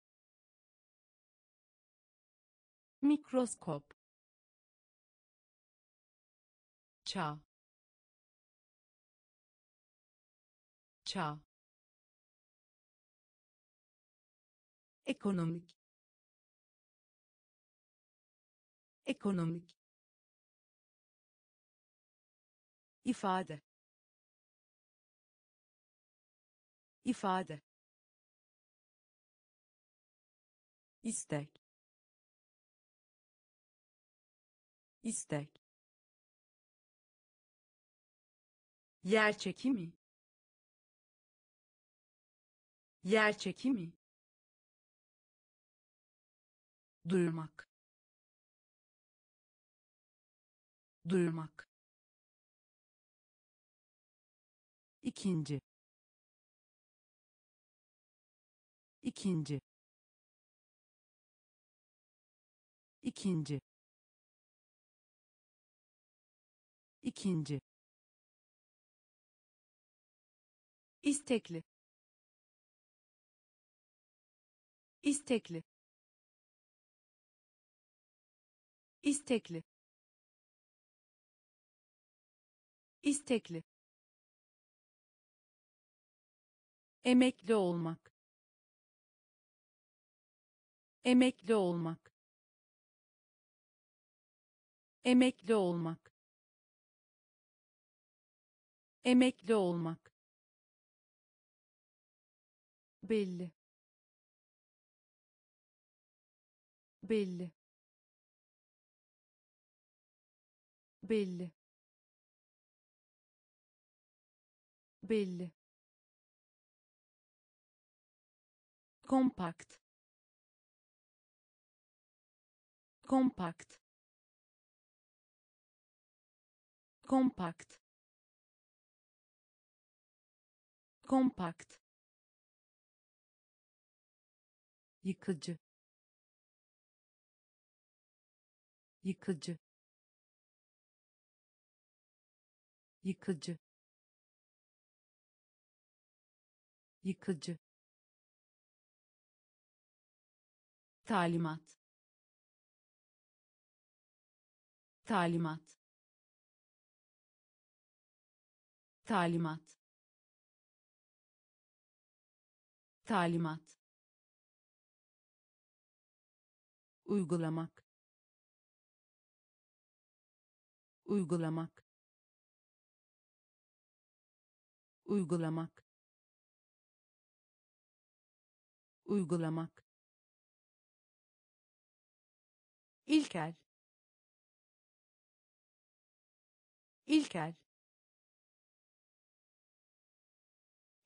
Mikroskop. Çağ. Çağ. Ekonomik. Ekonomik. İfade. İfade istek. İstek. Yer çekimi. Yer çekimi. Duyurmak. Duyurmak. İkinci. İkinci ikinci. İkinci. İstekli. İstekli. İstekli. İstekli. Emekli olmak. Emekli olmak emekli olmak. Emekli olmak. Belli. Belli. Belli. Belli. Kompakt. Kompakt kompakt. Kompakt. Yıkıcı. Yıkıcı. Yıkıcı. Yıkıcı. Talimat. Talimat talimat. Talimat. Uygulamak. Uygulamak. Uygulamak. Uygulamak. İlkel. İlkel.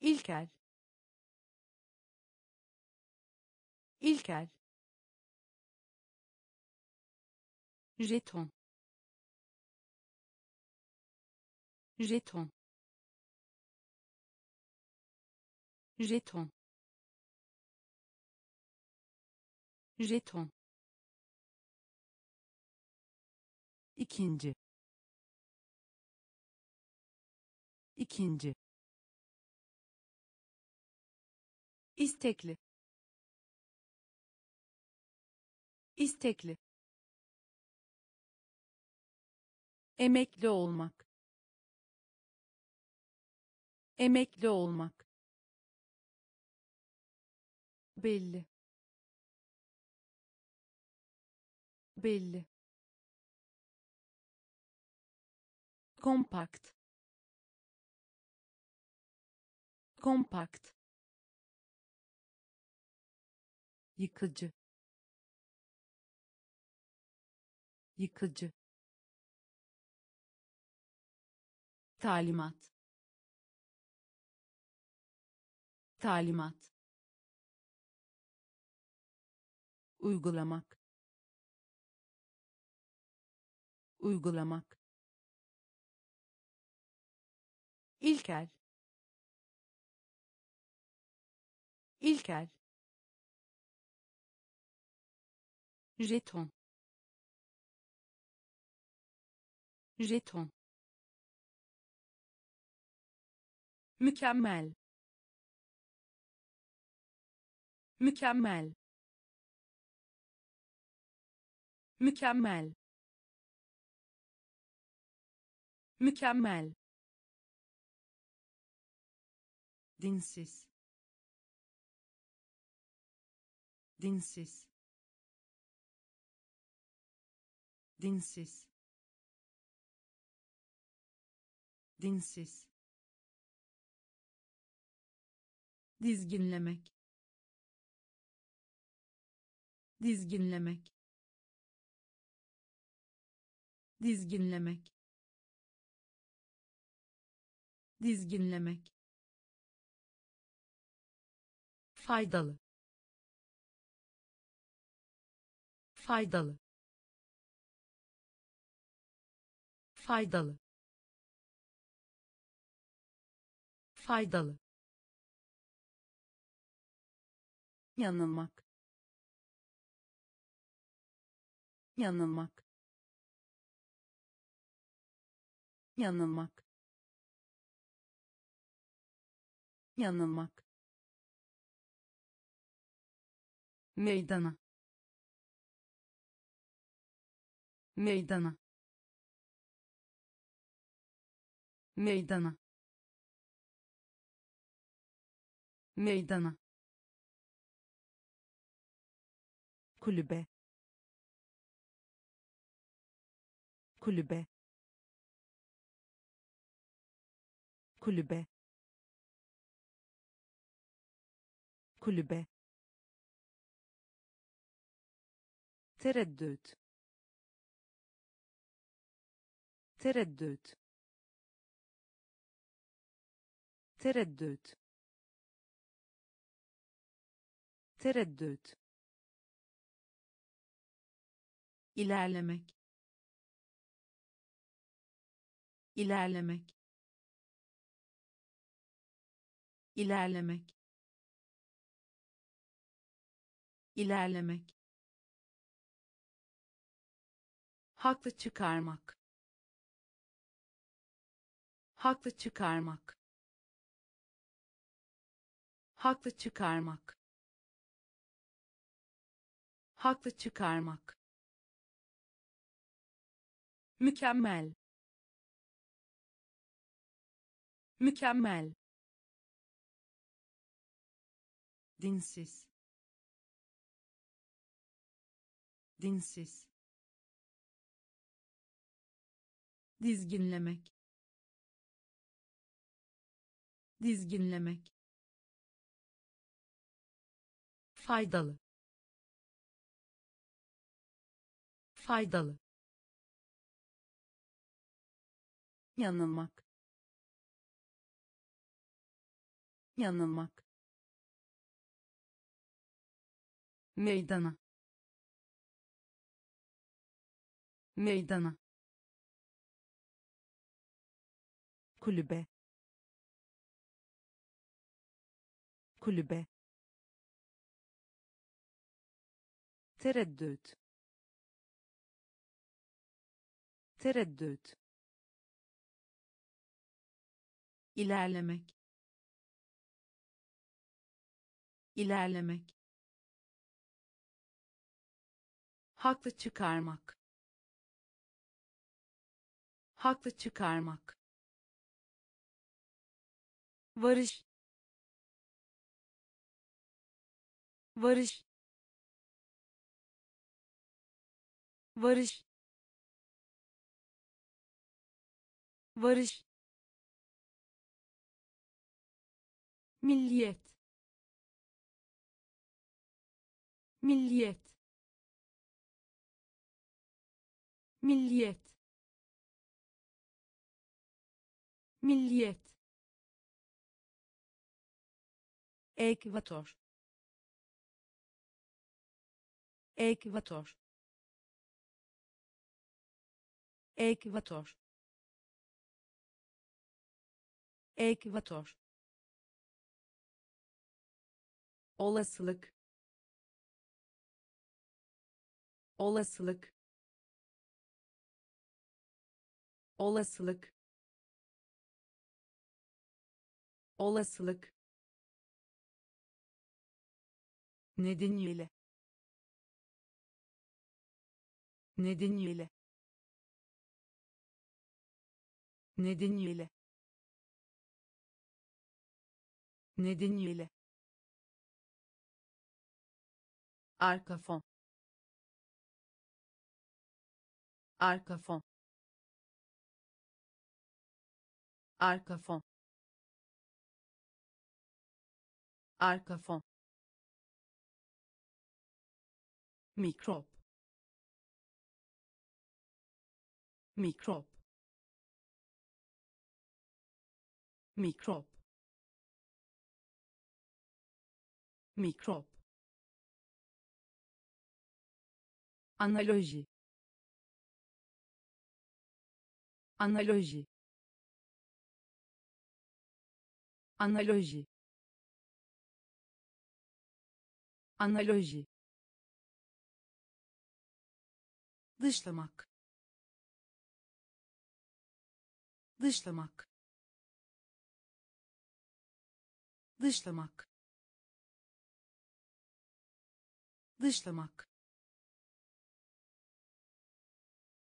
İlkel. İlkel. jeton. Jeton. Jeton. Jeton. Ikinci. Ikinci istekli. İstekli. Emekli olmak. Emekli olmak. Belli. Belli. Kompakt. Kompakt yıkıcı. Yıkıcı. Talimat. Talimat. Uygulamak. Uygulamak. İlkel. İlkel. Jeton. Jeton. Mükemmel mükemmel mükemmel mükemmel dinsiz. Dinsiz dinsiz. Dinsiz. Dizginlemek. Dizginlemek. Dizginlemek. Dizginlemek. Faydalı. Faydalı faydalı. Faydalı. Yanılmak. Yanılmak. Yanılmak. Yanılmak. Meydana. Meydana meydana. Meydana. Kulübe. Kulübe. Kulübe. Kulübe. Tereddüt. Tereddüt tereddüt. Tereddüt. İlerlemek. İlerlemek. İlerlemek. İlerlemek. Haklı çıkarmak. Haklı çıkarmak haklı çıkarmak. Haklı çıkarmak. Mükemmel. Mükemmel. Dinsiz. Dinsiz. Dizginlemek. Dizginlemek faydalı. Faydalı. Yanılmak. Yanılmak. Meydana. Meydana. Kulübe. Kulübe tereddüt. Tereddüt. İlerlemek. İlerlemek. Haklı çıkarmak. Haklı çıkarmak. Varış. Varış varış varış milliyet milliyet milliyet milliyet. Ekvator ekvator ekvator. Ekvator. Olasılık. Olasılık. Olasılık. Olasılık. Nedeniyle. Nedeniyle nedeniyle nedeniyle arka fon arka fon arka fon arka fon mikrop mikrop mikrop. Mikrop. Analoji. Analoji. Analoji. Analoji. Dışlamak. Dışlamak dışlamak. Dışlamak.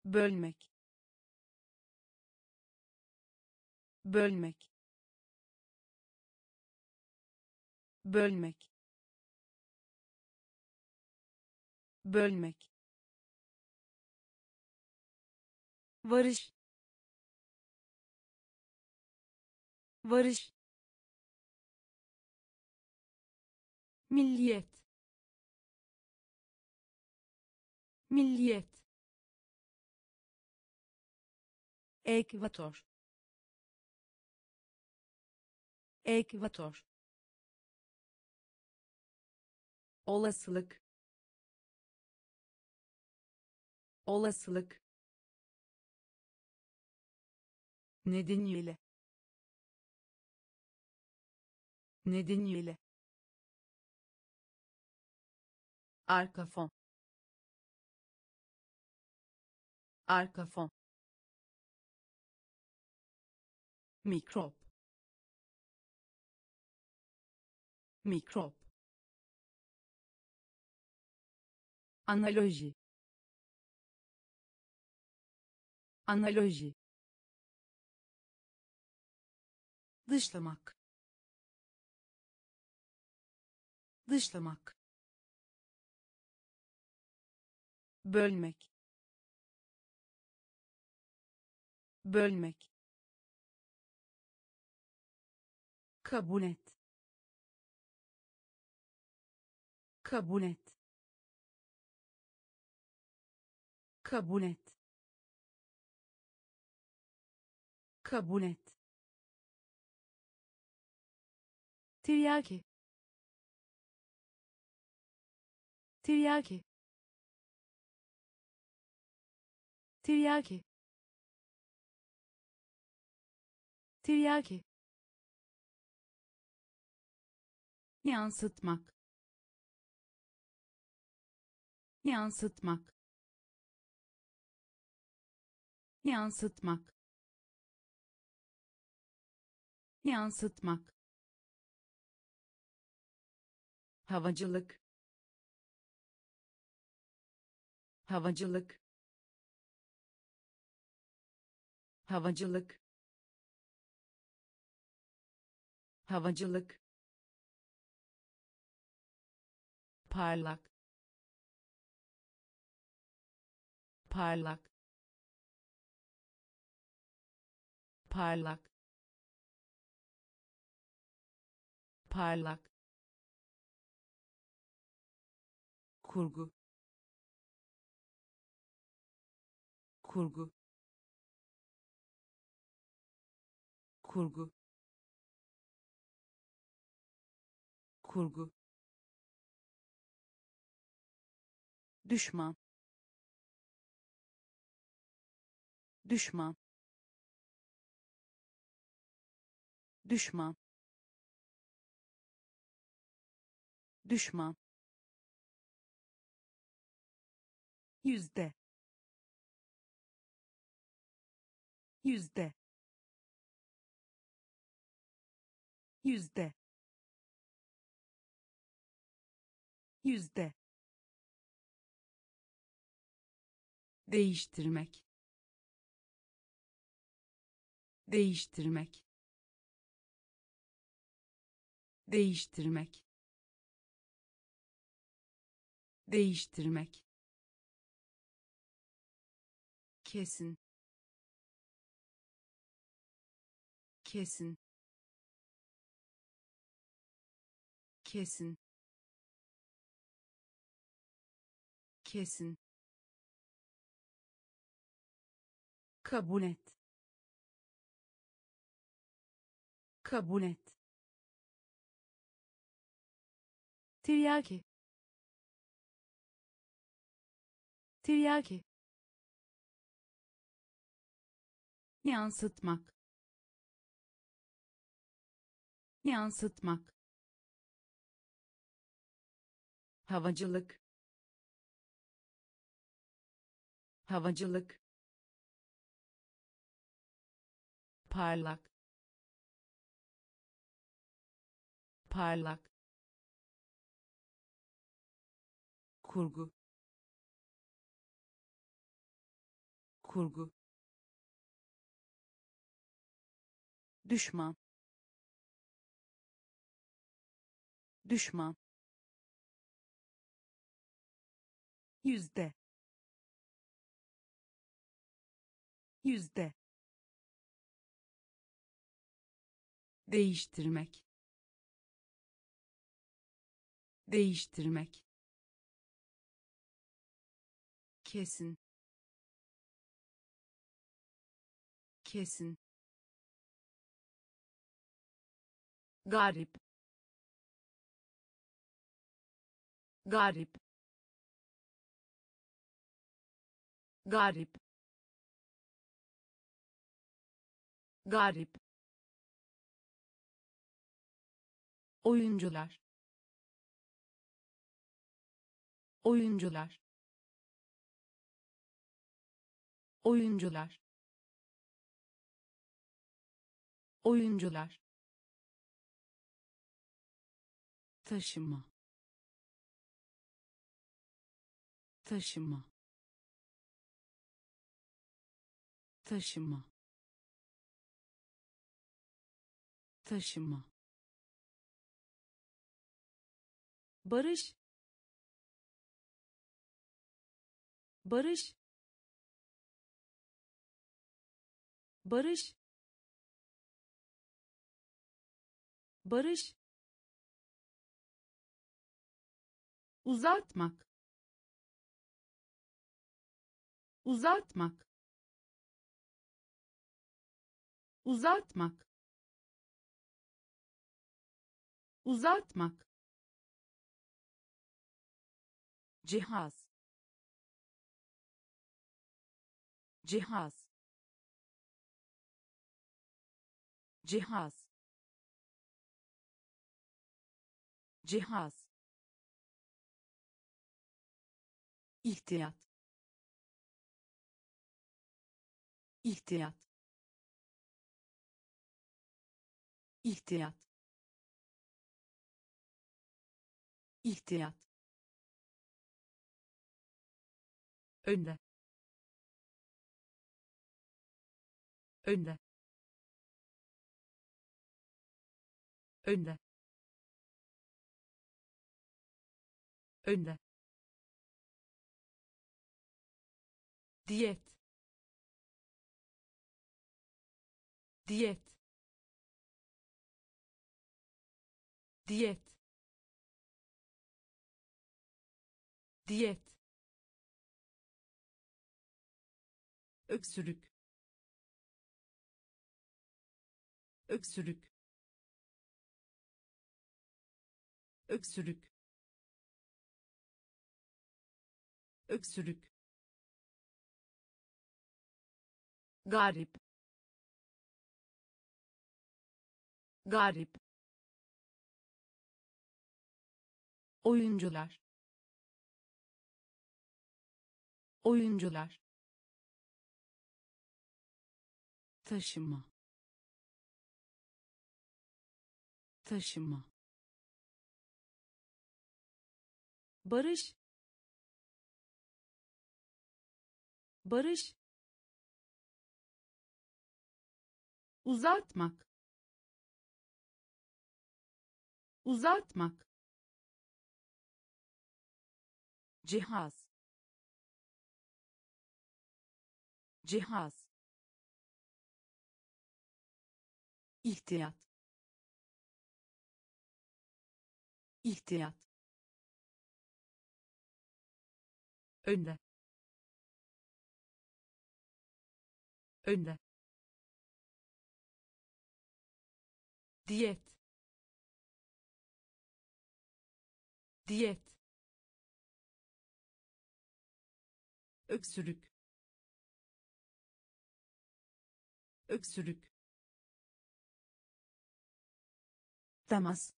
Bölmek. Bölmek. Bölmek. Bölmek. Varış. Varış milliyet. Milliyet. Ekvator. Ekvator. Olasılık. Olasılık. Nedeniyle. Nedeniyle arka fon. Arka fon. Mikrop. Mikrop. Analoji. Analoji. Dışlamak. Dışlamak bölmek. Bölmek. Kabul et. Kabul et. Kabul et. Kabul et. Tiryaki. Tiryaki tiryaki. Tiryaki. Yansıtmak. Yansıtmak. Yansıtmak. Yansıtmak. Havacılık. Havacılık havacılık. Havacılık. Parlak. Parlak. Parlak. Parlak. Kurgu. Kurgu kurgu. Kurgu. Düşman. Düşman. Düşman. Düşman. Yüzde. Yüzde yüzde. Yüzde. Değiştirmek. Değiştirmek. Değiştirmek. Değiştirmek. Kesin. Kesin kesin. Kesin. Kabul et. Kabul et. Tiryaki. Tiryaki. Yansıtmak. Yansıtmak havacılık. Havacılık. Parlak. Parlak. Kurgu. Kurgu. Düşman. Düşman yüzde. Yüzde. Değiştirmek. Değiştirmek. Kesin. Kesin. Garip. Garip garip. Garip. Oyuncular. Oyuncular. Oyuncular. Oyuncular. Taşıma. Taşıma taşıma. Taşıma. Barış. Barış. Barış. Barış. Uzatmak. Uzatmak uzatmak. Uzatmak. Cihaz. Cihaz. Cihaz. Cihaz. İhtiyat. İhtiyat ihtiyat. İhtiyat. Önde. Önde. Önde. Önde. Diyet. Diyet diyet. Diyet. Öksürük. Öksürük. Öksürük. Öksürük. Garip. Garip oyuncular. Oyuncular. Taşıma. Taşıma. Barış. Barış. Uzatmak. Uzatmak cihaz. Cihaz. İhtiyat. İhtiyat. Önde. Önde. Diyet. Diyet öksürük. Öksürük. Temas.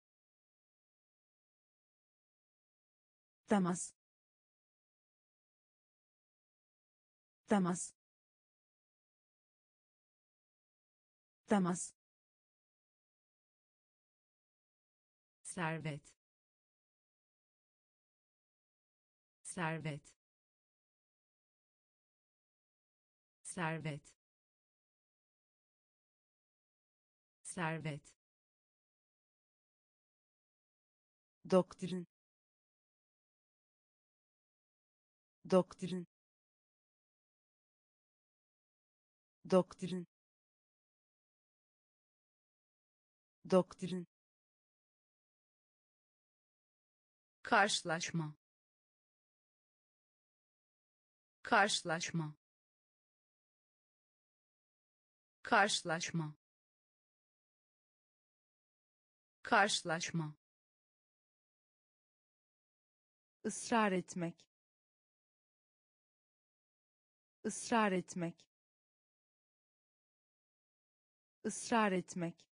Temas. Temas. Temas. Servet. Servet servet. Servet. Doktrin. Doktrin. Doktrin. Doktrin. Karşılaşma. Karşılaşma karşılaşma. Karşılaşma. Israr etmek. Israr etmek. Israr etmek.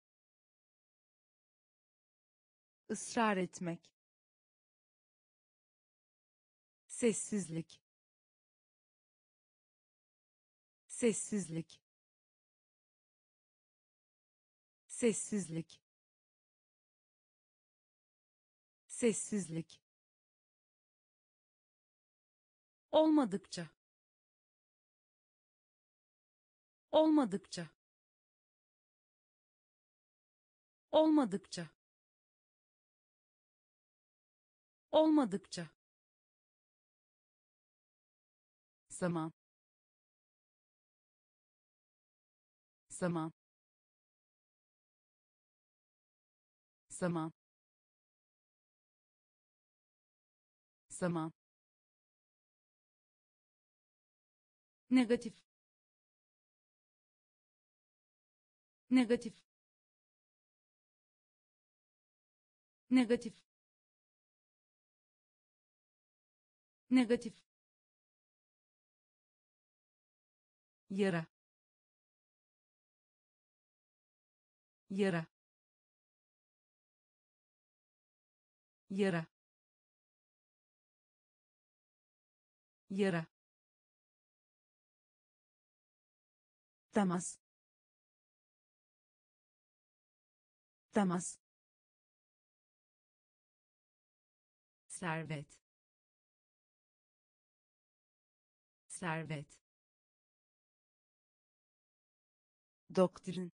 Israr etmek. Sessizlik. Sessizlik sessizlik. Sessizlik. Olmadıkça. Olmadıkça. Olmadıkça. Olmadıkça. Zaman. Zaman zaman zaman negatif. Negatif. Negatif. Negatif. Yara. Yara yara. Yara. Temas. Temas. Servet. Servet. Doktrin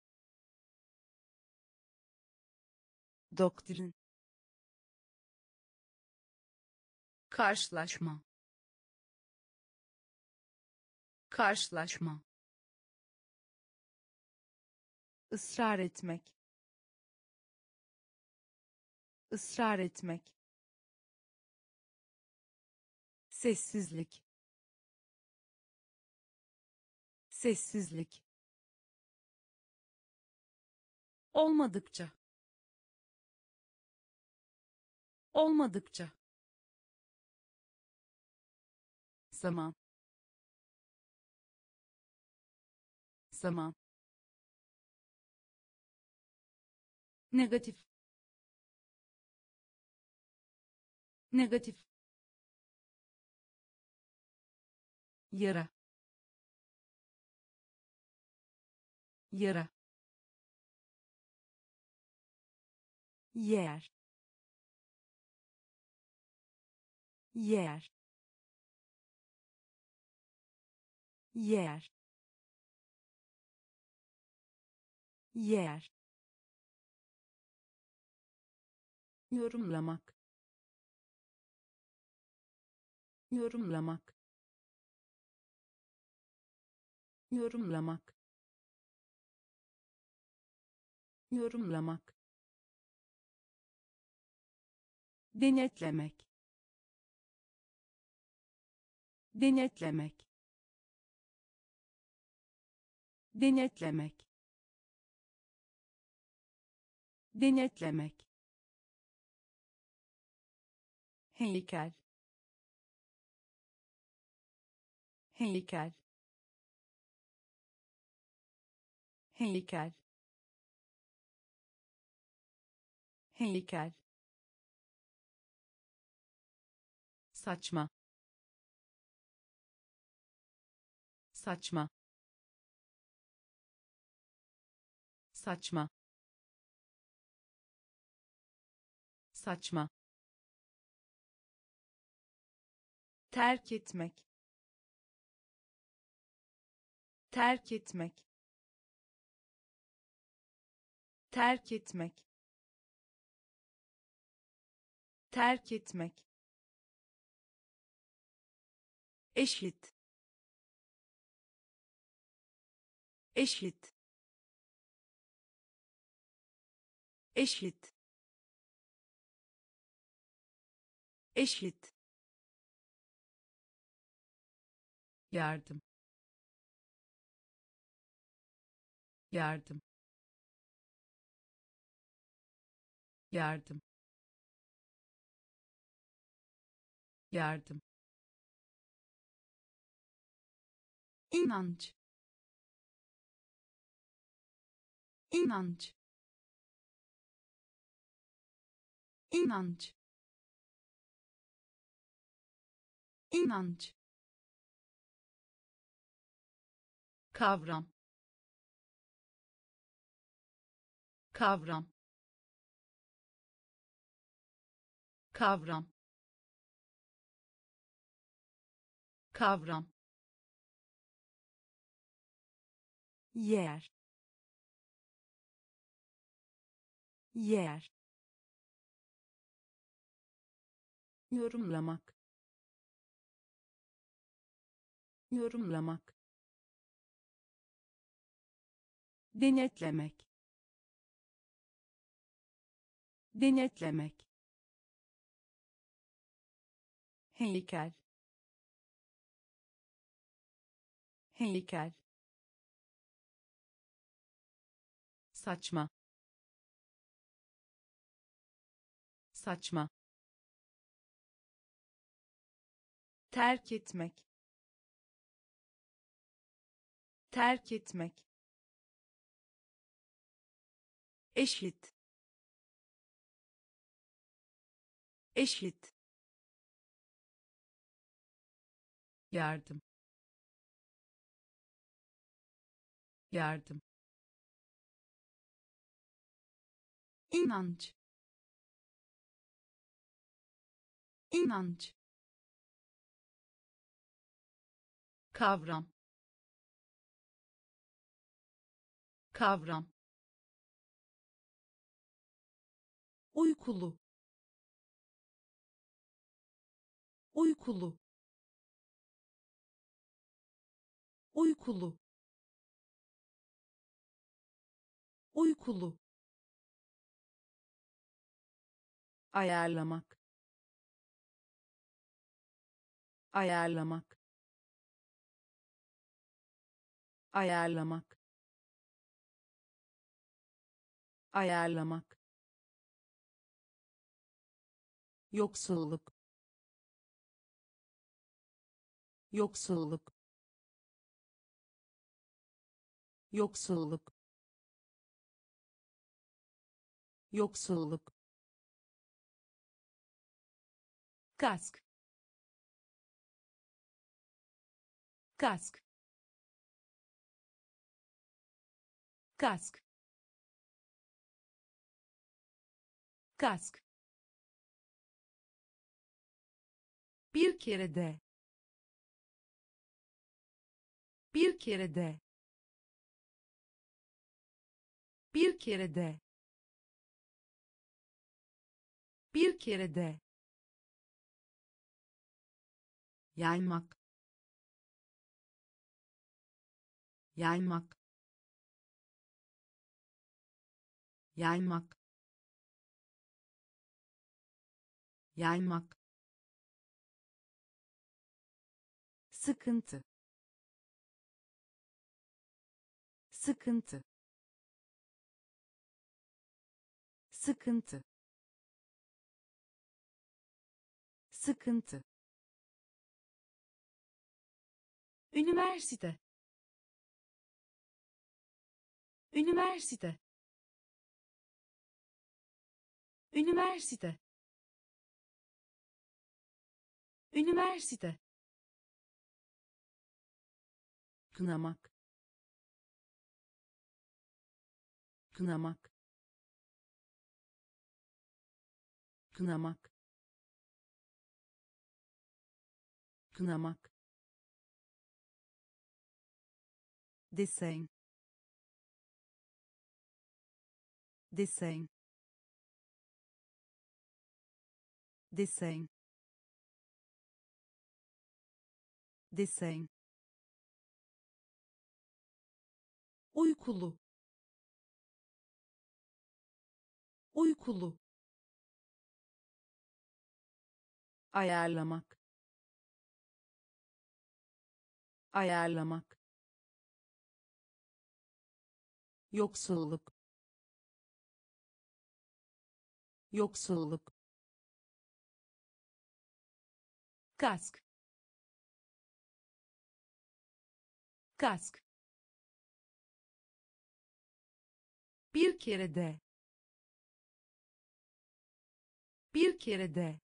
doktrin karşılaşma. Karşılaşma. Israr etmek. Israr etmek. Sessizlik. Sessizlik. Olmadıkça. Olmadıkça zaman zaman negatif. Negatif. Yara. Yara. Yer. Yer yer. Yer. Yorumlamak. Yorumlamak. Yorumlamak. Yorumlamak. Denetlemek. Denetlemek denetlemek. Denetlemek. Heykel. Heykel. Heykel. Heykel. Saçma. Saçma saçma. Saçma. Terk etmek. Terk etmek. Terk etmek. Terk etmek. Eşit. Eşit eşit. Eşit. Yardım. Yardım. Yardım. Yardım. İnanç. İnanç inanç. İnanç. Kavram. Kavram. Kavram. Kavram. Yer. Yer yorumlamak. Yorumlamak. Denetlemek. Denetlemek. Heykel. Heykel. Saçma. Saçma terk etmek. Terk etmek. Eşit. Eşit. Yardım. Yardım. İnanç. İnanç kavram kavram uykulu uykulu uykulu uykulu ayarlamak ayarlamak ayarlamak. Ayarlamak. Yoksulluk. Yoksulluk. Yoksulluk. Yoksulluk. Kask. Kask kask. Kask. Bir kere de. Bir kere de. Bir kere de. Bir kere de. Yaymak. Yaymak yaymak. Yaymak. Sıkıntı. Sıkıntı. Sıkıntı. Sıkıntı. Üniversite. Üniversite üniversite. Üniversite. Kınamak. Kınamak. Kınamak. Kınamak. Desen desen desen desen uykulu. Uykulu. Ayarlamak. Ayarlamak. Yoksulluk. Yoksulluk kask. Kask. Bir kere de. Bir kere de.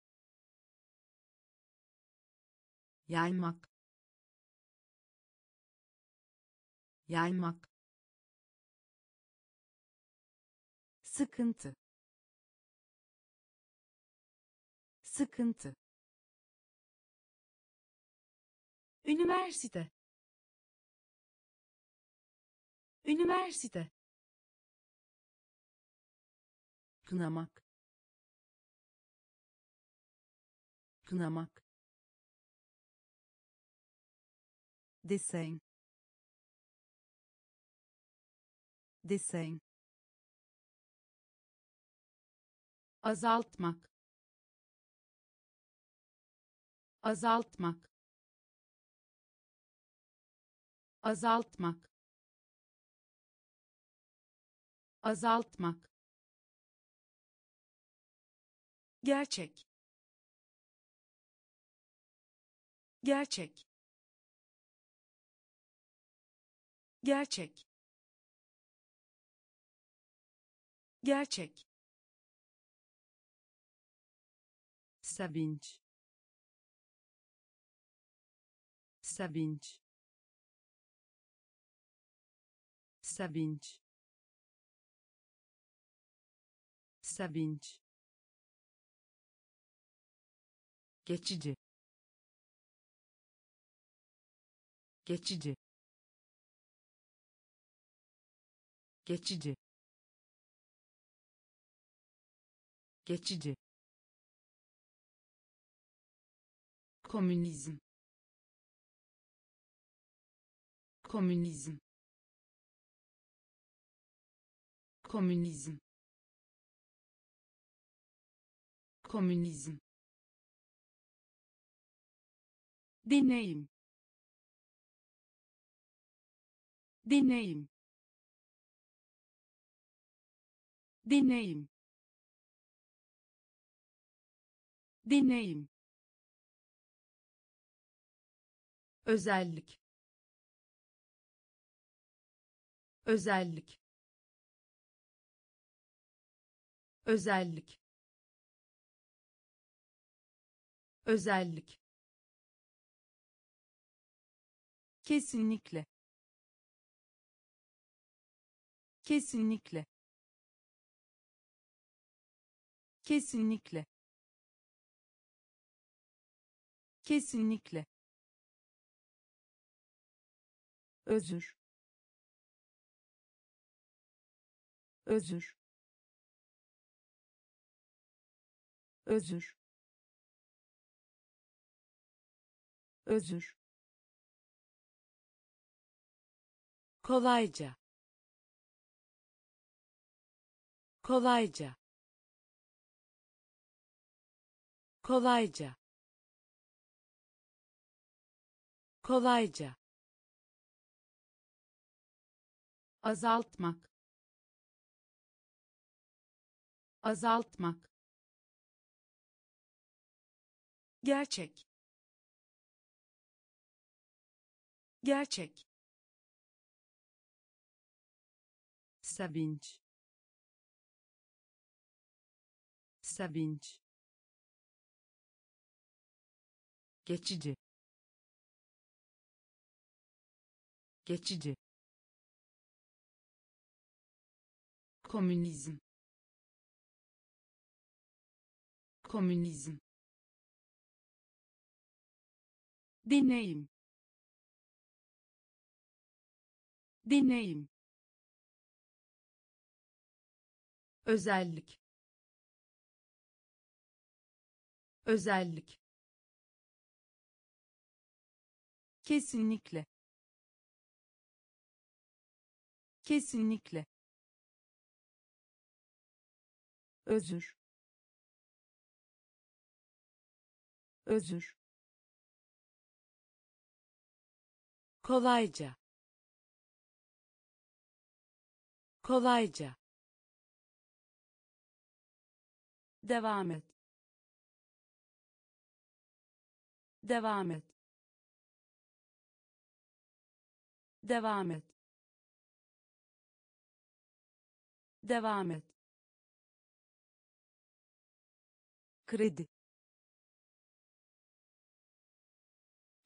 Yaymak. Yaymak. Sıkıntı. Sıkıntı üniversite. Üniversite. Kınamak. Kınamak. Desen desen azaltmak. Azaltmak azaltmak. Azaltmak. Gerçek. Gerçek. Gerçek. Gerçek. Sevinç. Sevinç sevinç. Sevinç. Geçici. Geçici. Geçici. Geçici. Komünizm. Komünizm komünizm. Komünizm. Deneyim. Deneyim. Deneyim. Deneyim. Özellik. Özellik özellik. Özellik. Kesinlikle. Kesinlikle. Kesinlikle. Kesinlikle. Özür. Özür özür. Özür. Kolayca. Kolayca. Kolayca. Kolayca. Azaltmak. Azaltmak gerçek. Gerçek. Sevinç. Sevinç. Geçici. Geçici. Komünizm. Komünizm deneyim deneyim özellik. Özellik. Kesinlikle. Kesinlikle. Özür. Özür kolayca. Kolayca. Devam et. Devam et. Devam et. Devam et. Kredi.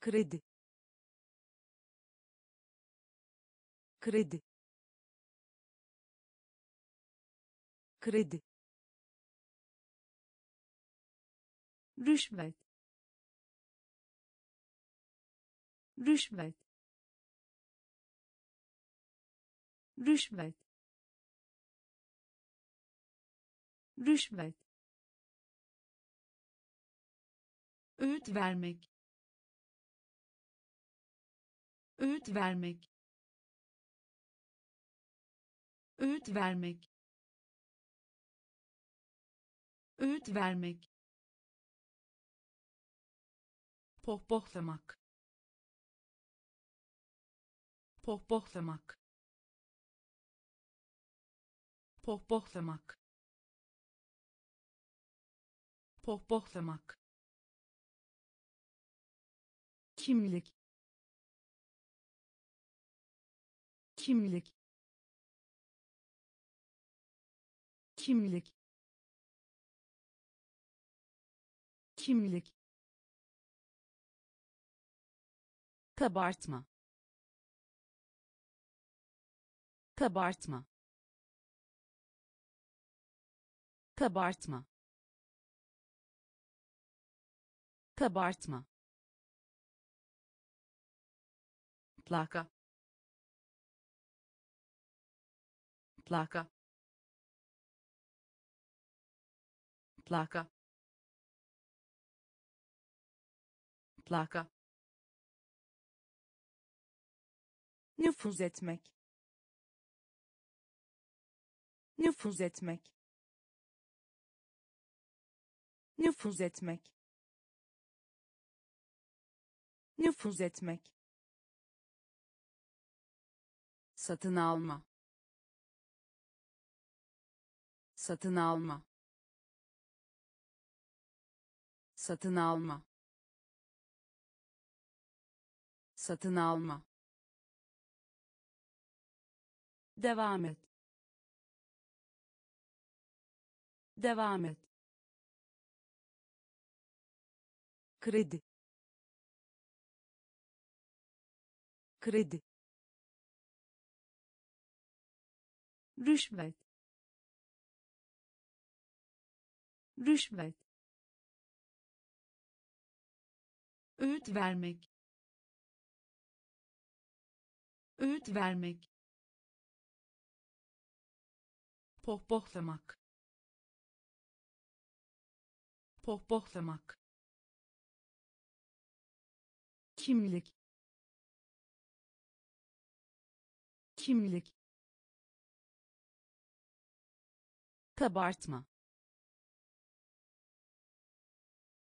Kredi kredi. Kredi. Rüşvet. Rüşvet. Rüşvet. Rüşvet. Öğüt vermek. Öğüt vermek öğüt vermek. Öğüt vermek. Pohpohlamak. Pohpohlamak. Pohpohlamak. Pohpohlamak. Kimlik. Kimlik kimlik. Kimlik. Kabartma. Kabartma. Kabartma. Kabartma. Plaka. Plaka plaka plaka nüfuz etmek. Nüfuz etmek. Nüfuz etmek. Nüfuz etmek. Satın alma. Satın alma satın alma. Satın alma. Devam et. Devam et. Kredi. Kredi. Rüşvet. Rüşvet öğüt vermek. Öğüt vermek. Pohpohlamak. Pohpohlamak. Kimlik. Kimlik. Kabartma.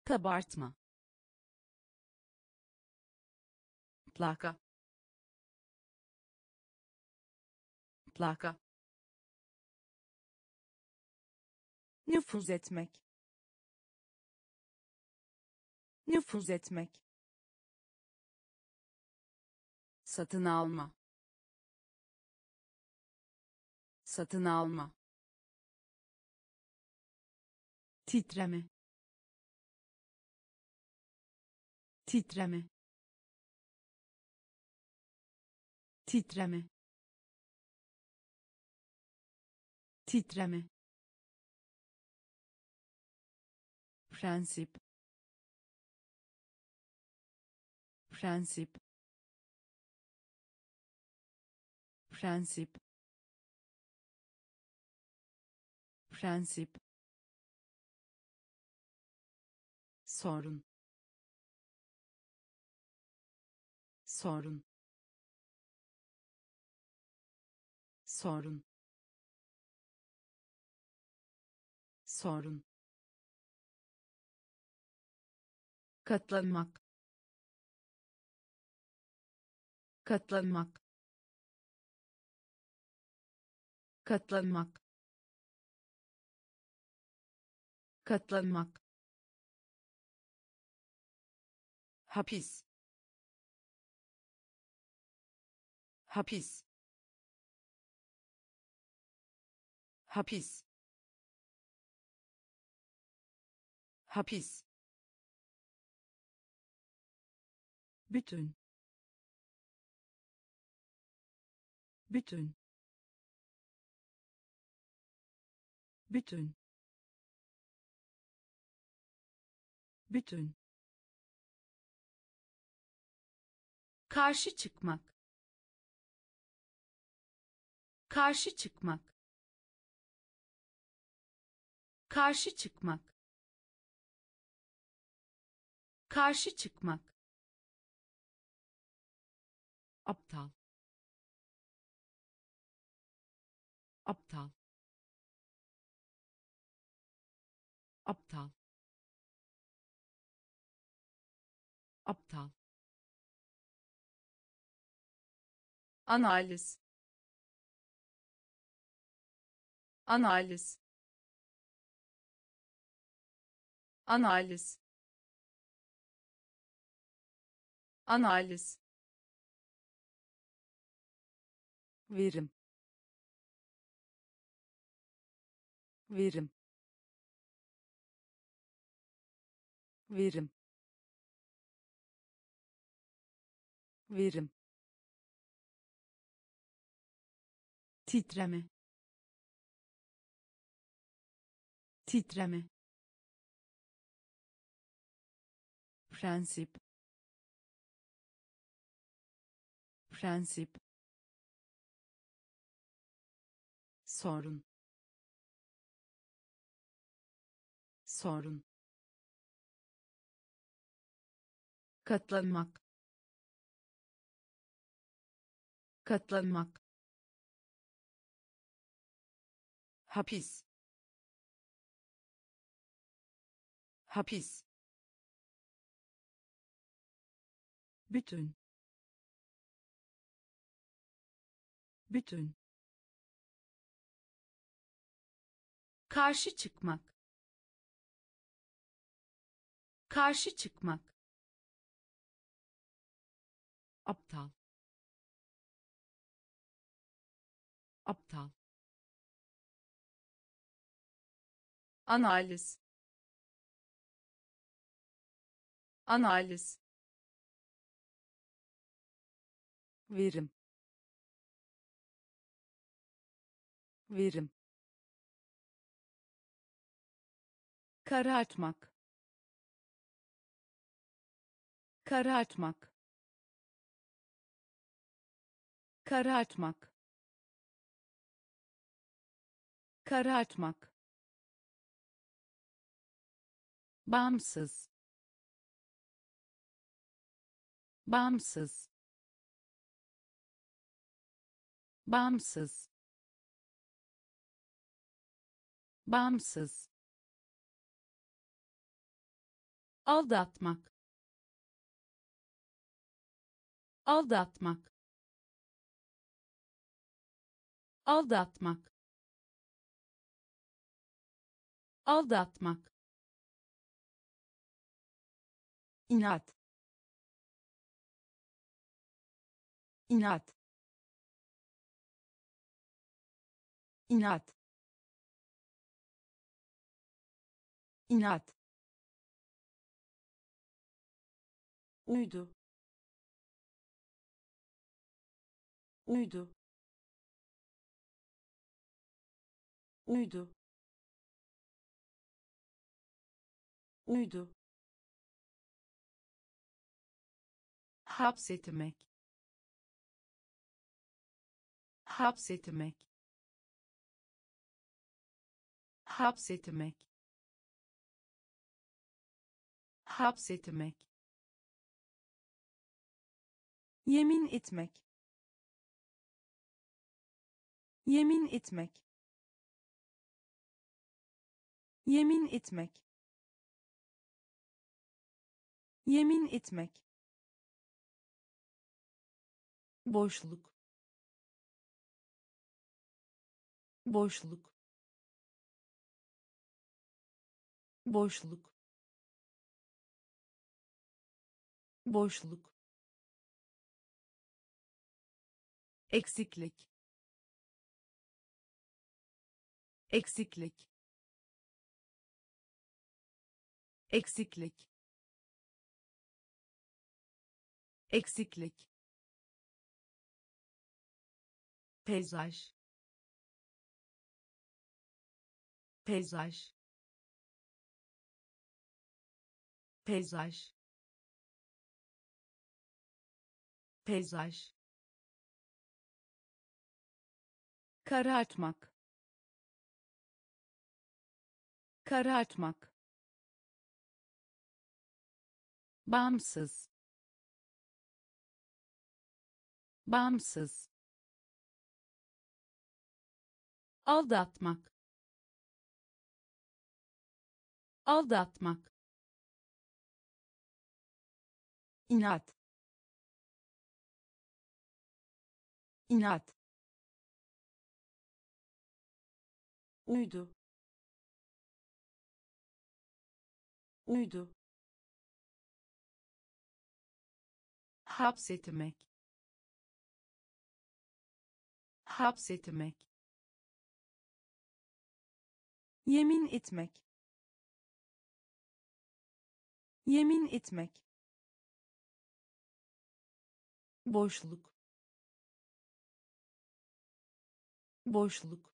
Kabartma plaka plaka nüfuz etmek. Nüfuz etmek. Satın alma. Satın alma. Titreme. Titreme titreme. Titreme. Prensip. Prensip. Prensip. Prensip. Sorun. Sorun sorun. Sorun. Katlanmak. Katlanmak. Katlanmak. Katlanmak. Hapis. Hapis hapis. Hapis. Bütün. Bütün. Bütün. Bütün. Karşı çıkmak. Karşı çıkmak karşı çıkmak. Karşı çıkmak. Aptal. Aptal. Aptal. Aptal. Analiz. Analiz analiz. Analiz. Verim. Verim. Verim. Verim. Titreme. Titreme prensip. Prensip. Sorun. Sorun. Katlanmak. Katlanmak. Hapis. Hapis bütün. Bütün. Karşı çıkmak. Karşı çıkmak. Aptal. Aptal. Analiz. Analiz verim. Verim. Karartmak. Karartmak. Karartmak. Karartmak. Bağımsız. Bağımsız bağımsız. Bağımsız. Aldatmak. Aldatmak. Aldatmak. Aldatmak. İnat. İnat inat. İnat. Uydu. Uydu. Uydu. Uydu. Hapsetmek. Hapsetmek hapsetmek hapsetmek yemin etmek yemin etmek yemin etmek yemin etmek boşluk boşluk boşluk. Boşluk. Eksiklik. Eksiklik. Eksiklik. Eksiklik. Peyzaj. Peyzaj peyzaj. Peyzaj. Karartmak. Karartmak. Bağımsız. Bağımsız. Aldatmak. Aldatmak inat. İnat. Uydu. Uydu. Hapsetmek. Hapsetmek. Yemin etmek. Yemin etmek boşluk. Boşluk.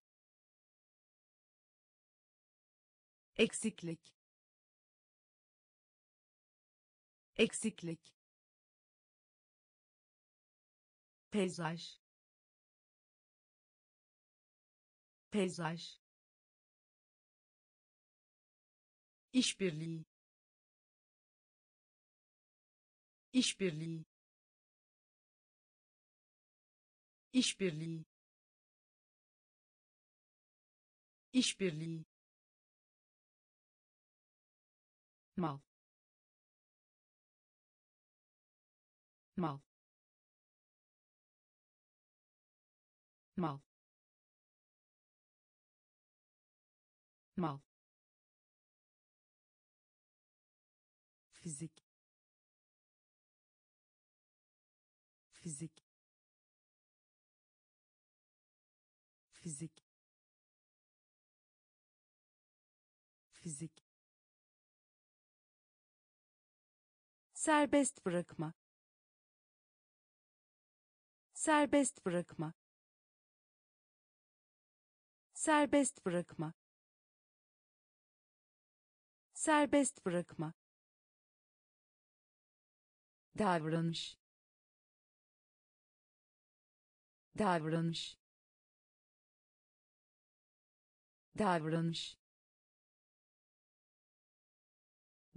Eksiklik. Eksiklik. Peyzaj. Peyzaj. İşbirliği. İşbirliği işbirliği. İşbirliği. Mal. Mal. Mal. Mal. Fizik. Fizik fizik. Fizik. Serbest bırakma. Serbest bırakma. Serbest bırakma. Serbest bırakma. Davranış. Davranış davranış.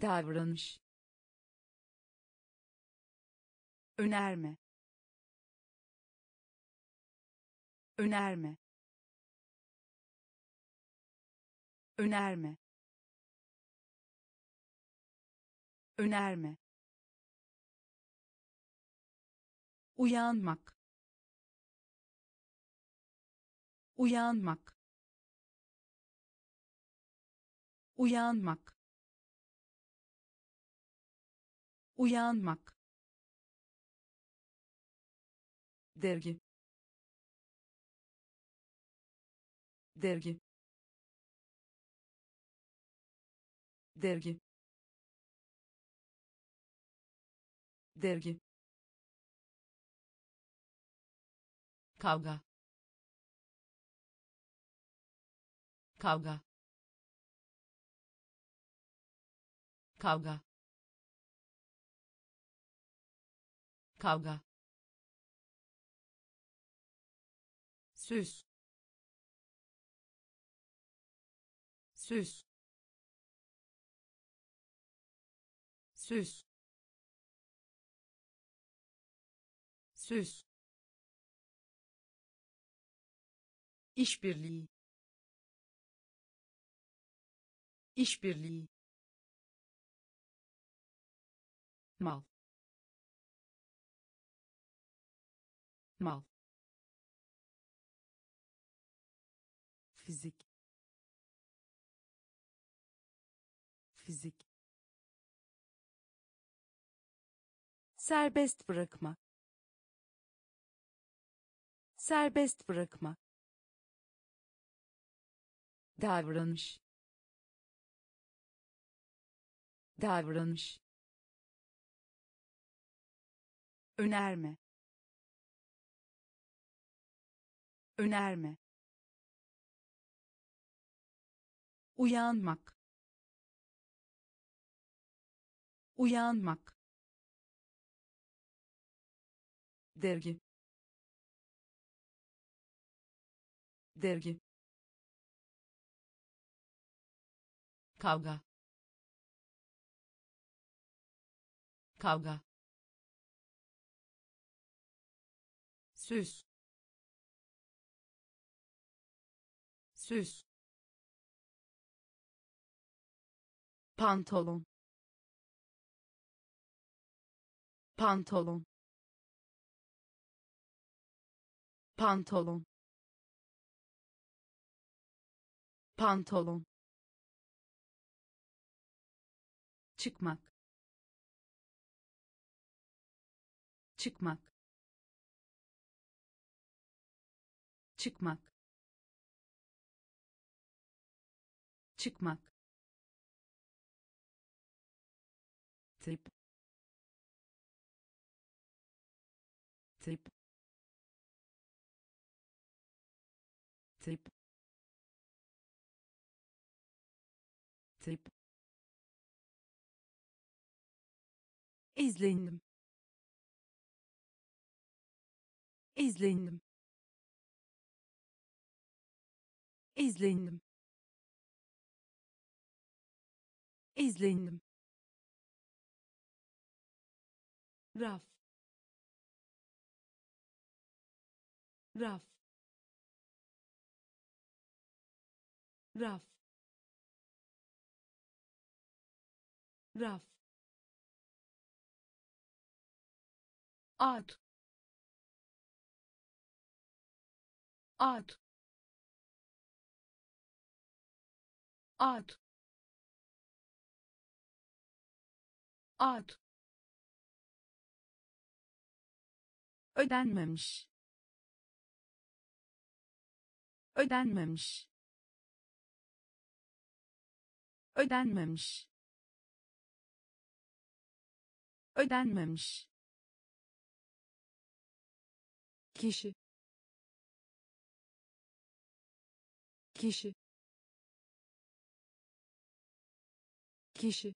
Davranış. Önerme. Önerme. Önerme. Önerme. Uyanmak. Uyanmak uyanmak. Uyanmak. Dergi. Dergi. Dergi. Dergi. Kavga. Kavga kavga. Kavga. Süs. Süs. Süs. Süs. İşbirliği. İşbirliği mal. Mal. Fizik. Fizik. Serbest bırakma. Serbest bırakma. Davranış. Davranış önerme. Önerme. Uyanmak. Uyanmak. Dergi. Dergi. Kavga. Kavga süs. Süs. Pantolon. Pantolon. Pantolon. Pantolon. Çıkmak. Çıkmak çıkmak. Çıkmak. Tip tip tip tip izlendim. İzlendim izlendim izlendim raf. Raf. Raf. Raf. At. At at. At. Ödenmemiş. Ödenmemiş. Ödenmemiş. Ödenmemiş. Kişi. Kişi kişi.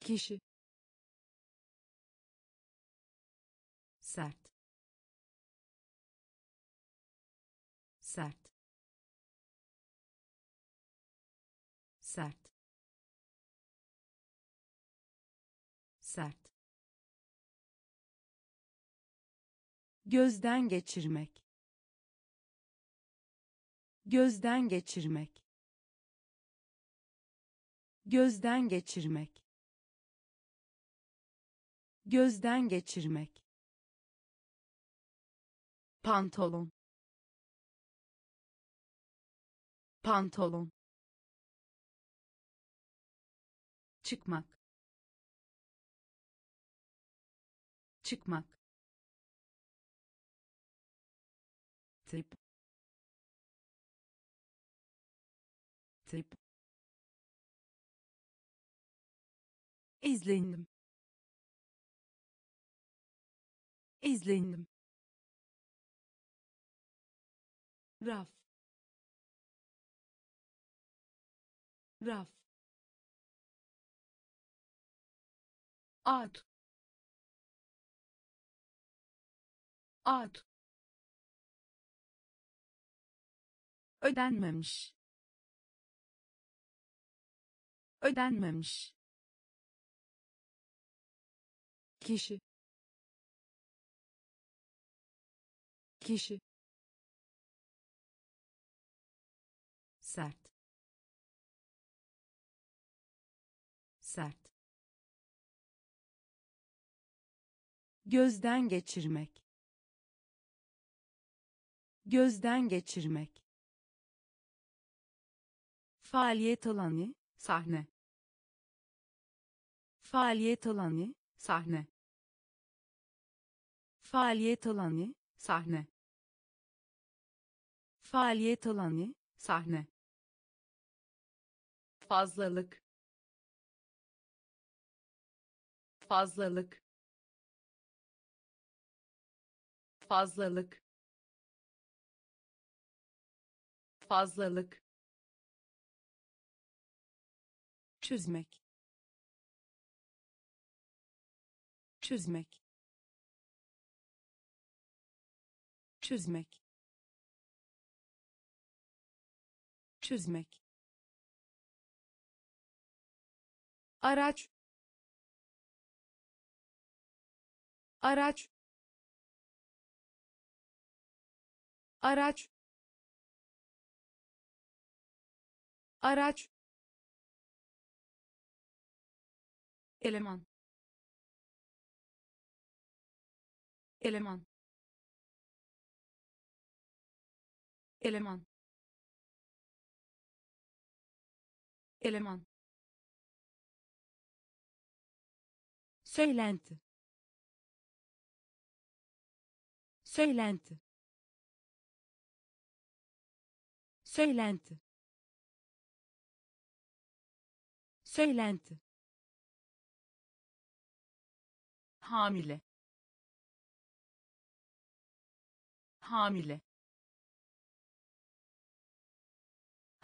Kişi. Sert. Sert. Sert. Sert. Gözden geçirmek. Gözden geçirmek gözden geçirmek. Gözden geçirmek. Pantolon. Pantolon. Çıkmak. Çıkmak. Tip tip izlendim izlendim raf. Raf. At. At. Ödenmemiş. Ödenmemiş kişi. Kişi. Sert. Sert. Gözden geçirmek. Gözden geçirmek. Faaliyet alanı sahne. Faaliyet alanı sahne faaliyet alanı sahne. Faaliyet alanı sahne. Fazlalık. Fazlalık. Fazlalık. Fazlalık. Çözmek. Çözmek çözmek. Çözmek. Araç. Araç. Araç. Araç. Eleman. Eleman eleman. Eleman. Söylenti. Söylenti. Söylenti. Söylenti. Hamile. Hamile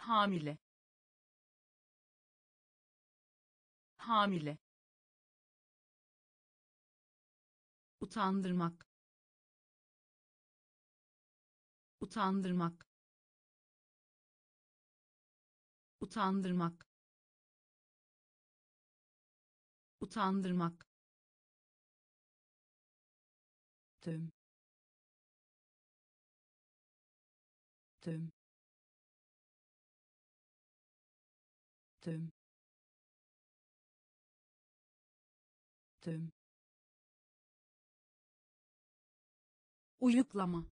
hamile. Hamile. Utandırmak. Utandırmak. Utandırmak. Utandırmak. Tüm. Tüm tüm. Tüm. Uyuklama.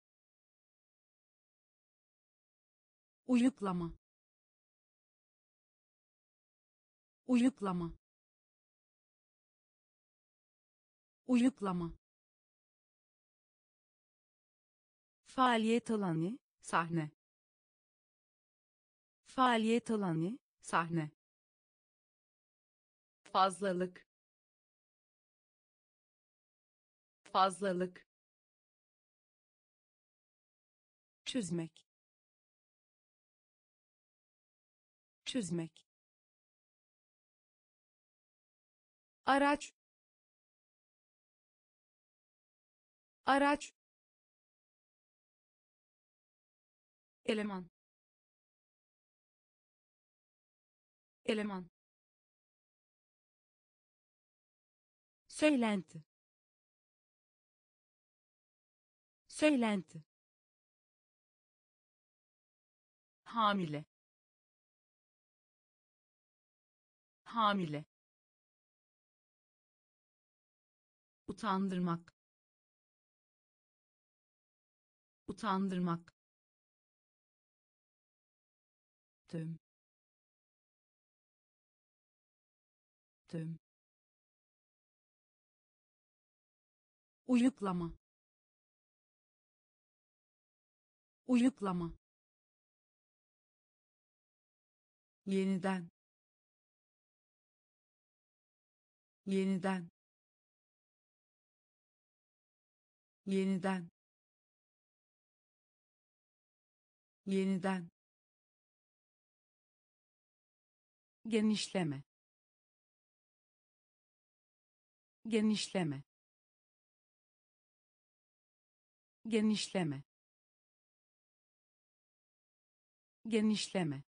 Uyuklama. Uyuklama. Uyuklama. Faaliyet alanı sahne. Faaliyet alanı sahne fazlalık. Fazlalık. Çözmek. Çözmek. Araç. Araç. Eleman. Eleman söylenti. Söylenti. Hamile. Hamile. Utandırmak. Utandırmak. Tüm. Tüm uyuklama. Uyuklama. Yeniden. Yeniden. Yeniden. Yeniden. Genişleme. Genişleme genişleme. Genişleme.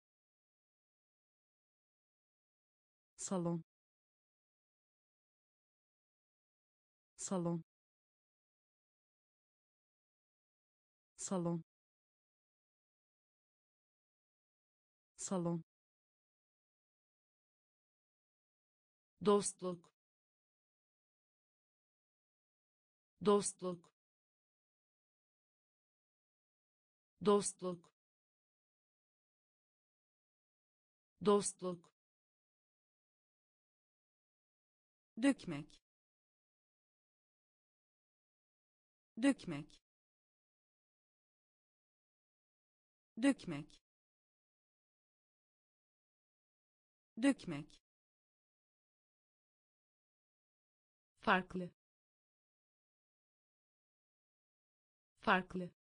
Salon. Salon. Salon. Salon. Dostluk. Dostluk dostluk. Dostluk. Dökmek. Dökmek. Dökmek. Dökmek. Farklı. Farklı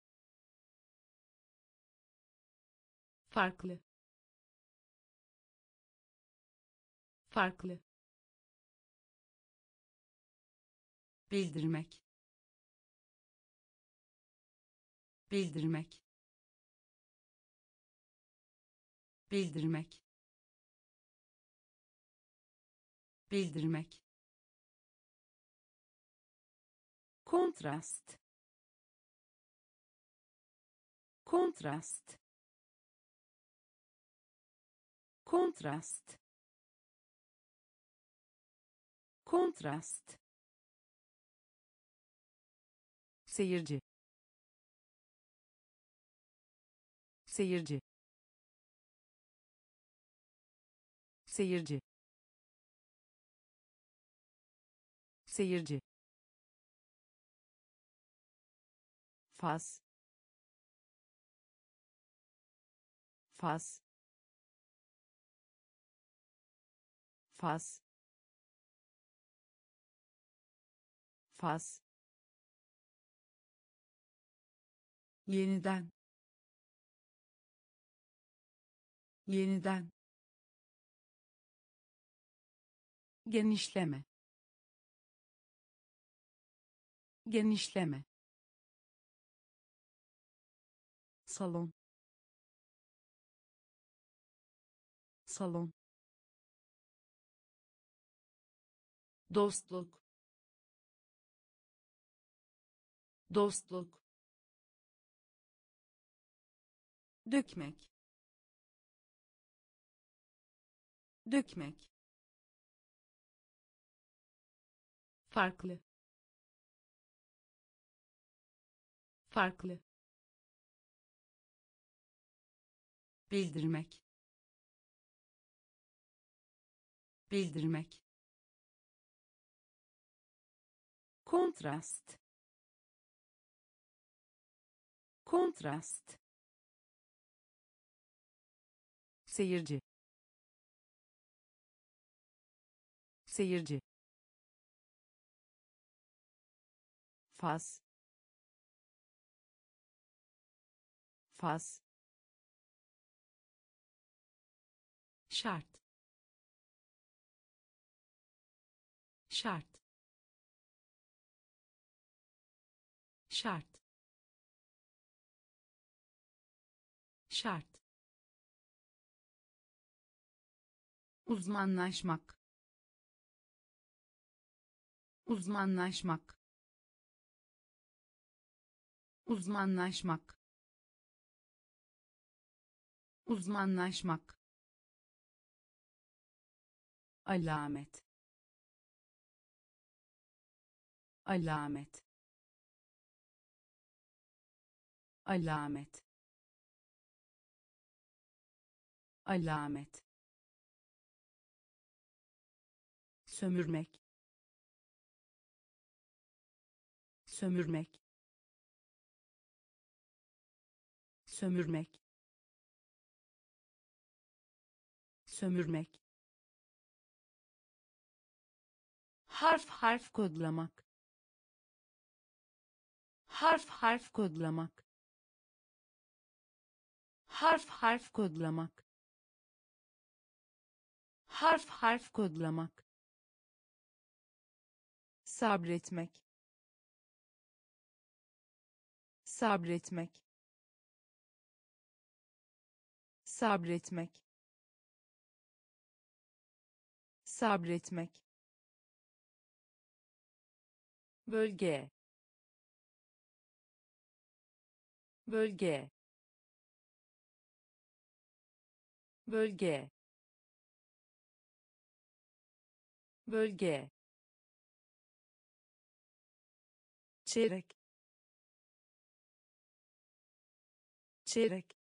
farklı. Farklı. Bildirmek. Bildirmek. Bildirmek. Bildirmek. Kontrast. Kontrast kontrast. Kontrast. Seyirci. Seyirci. Seyirci. Seyirci. Faz. Faz faz faz yeniden. Yeniden. Genişleme. Genişleme. Salon. Salon dostluk. Dostluk. Dökmek. Dökmek. Farklı. Farklı. Bildirmek. Bildirmek kontrast. Kontrast. Seyirci. Seyirci. Faz. Faz. Şart. Şart şart. Şart. Uzmanlaşmak. Uzmanlaşmak. Uzmanlaşmak. Uzmanlaşmak. Alamet. Alamet alamet. Alamet. Sömürmek. Sömürmek. Sömürmek. Sömürmek. Harf harf kodlamak. Harf harf kodlamak harf harf kodlamak. Harf harf kodlamak. Sabretmek. Sabretmek. Sabretmek. Sabretmek. Bölge. Bölge bölge bölge çeyrek çeyrek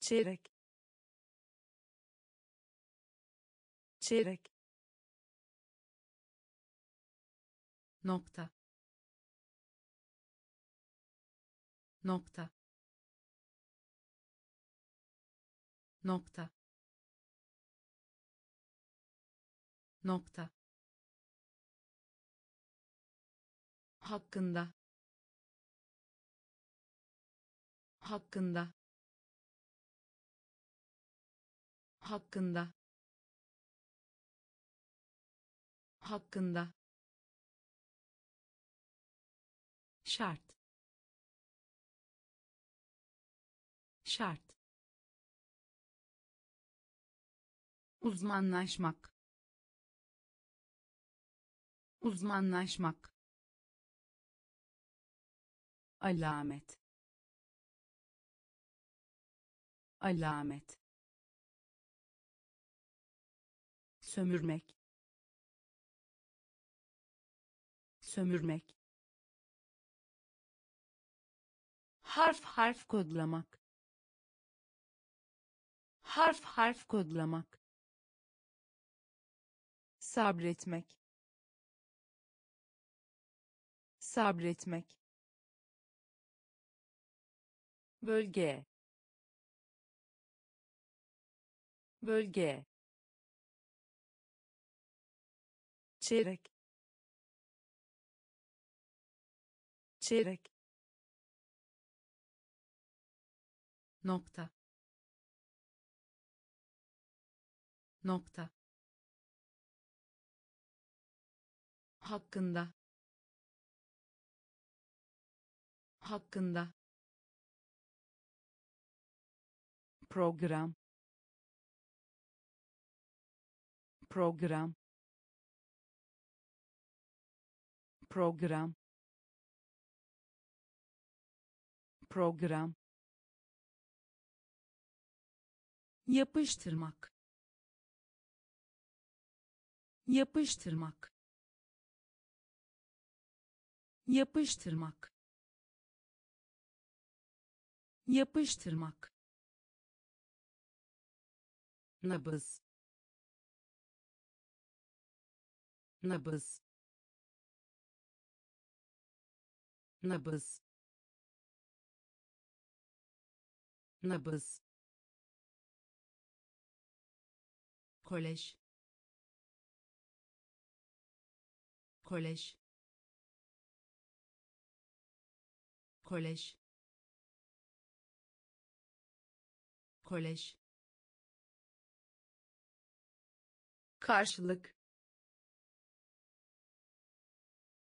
çeyrek çeyrek. Nokta. Nokta nokta. Nokta. Hakkında. Hakkında. Hakkında. Hakkında. Şart. Şart uzmanlaşmak. Uzmanlaşmak. Alamet. Alamet. Sömürmek. Sömürmek. Harf harf kodlamak. Harf harf kodlamak sabretmek. Sabretmek. Bölge. Bölge. Çeyrek. Çeyrek. Nokta. Nokta hakkında hakkında program program program program yapıştırmak yapıştırmak yapıştırmak. Yapıştırmak. Nabız. Nabız. Nabız. Nabız. Kolej. Kolej kolej. Kolej. Karşılık.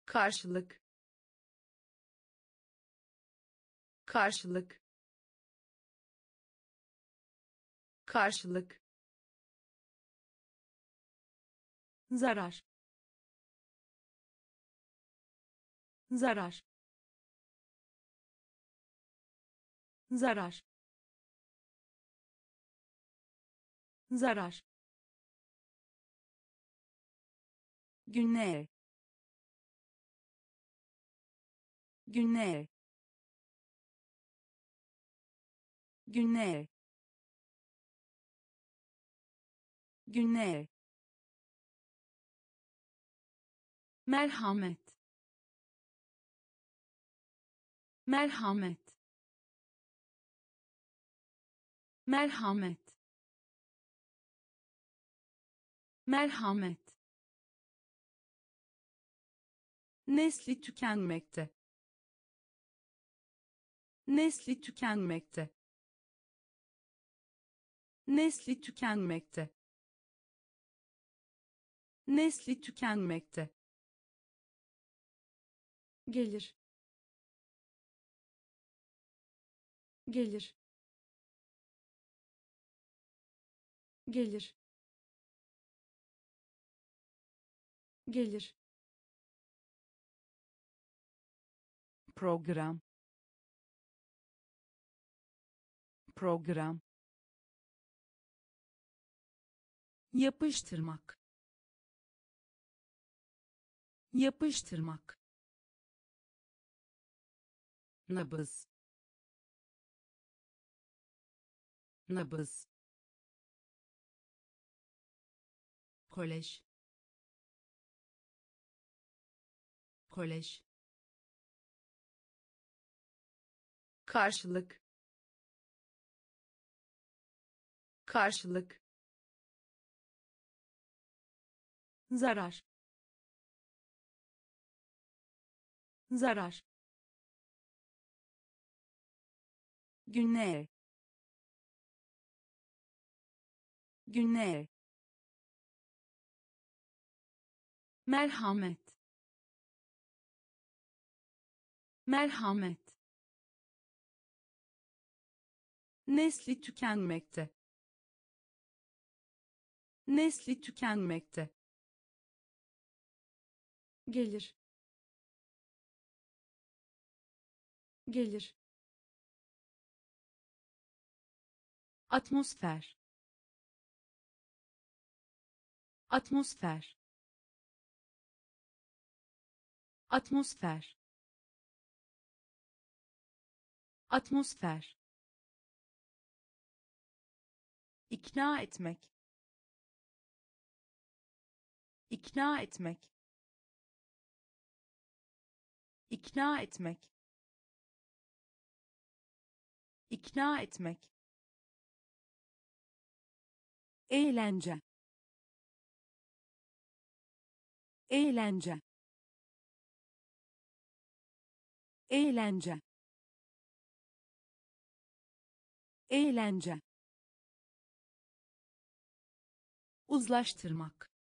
Karşılık. Karşılık. Karşılık. Zarar. Zarar zarar. Zarar. Günler günler günler günler merhamet. Merhamet merhamet. Merhamet. Nesli tükenmekte. Nesli tükenmekte. Nesli tükenmekte. Nesli tükenmekte. Gelir. Gelir gelir. Gelir. Program. Program. Yapıştırmak. Yapıştırmak. Nabız. Nabız kolej. Kolej. Karşılık. Karşılık. Zarar. Zarar. Günler günler merhamet. Merhamet. Nesli tükenmekte. Nesli tükenmekte. Gelir. Gelir. Atmosfer. Atmosfer atmosfer. Atmosfer. İkna etmek. İkna etmek. İkna etmek. İkna etmek. Eğlence. Eğlence eğlence. Eğlence. Uzlaştırmak.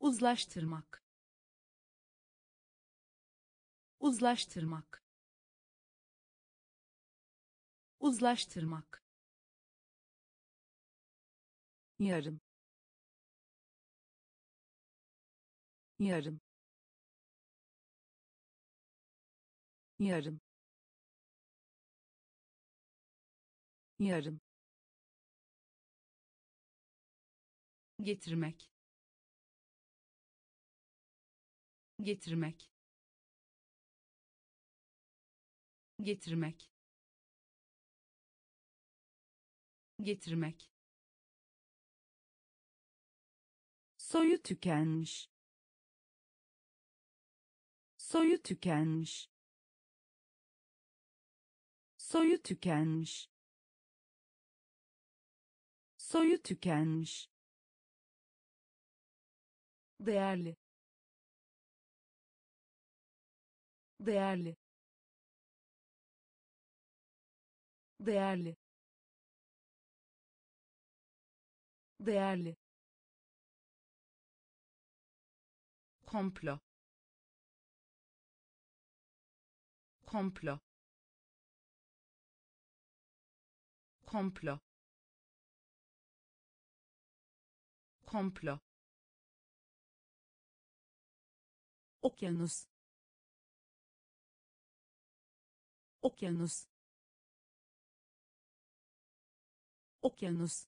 Uzlaştırmak. Uzlaştırmak. Uzlaştırmak. Yarım. Yarım yarım. Yarım. Getirmek. Getirmek. Getirmek. Getirmek. Soyu tükenmiş. Soyu tükenmiş soyu tükenmiş. Soyu tükenmiş. Değerli. Değerli. Değerli. Değerli. Komplo. Komplo komplo. Komplo. Okyanus. Okyanus. Okyanus.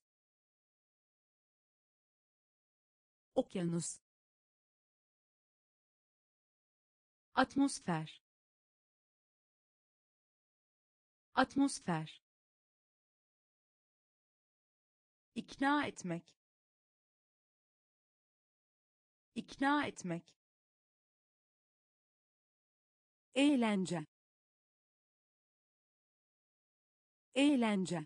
Okyanus. Atmosfer. Atmosfer ikna etmek. İkna etmek. Eğlence. Eğlence.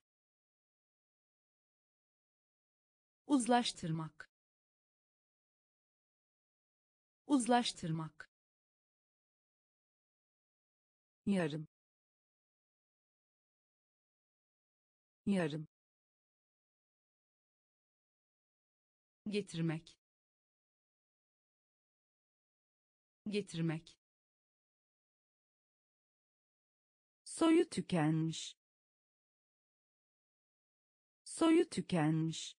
Uzlaştırmak. Uzlaştırmak. Yarım. Yarım getirmek getirmek. Soyu tükenmiş. Soyu tükenmiş.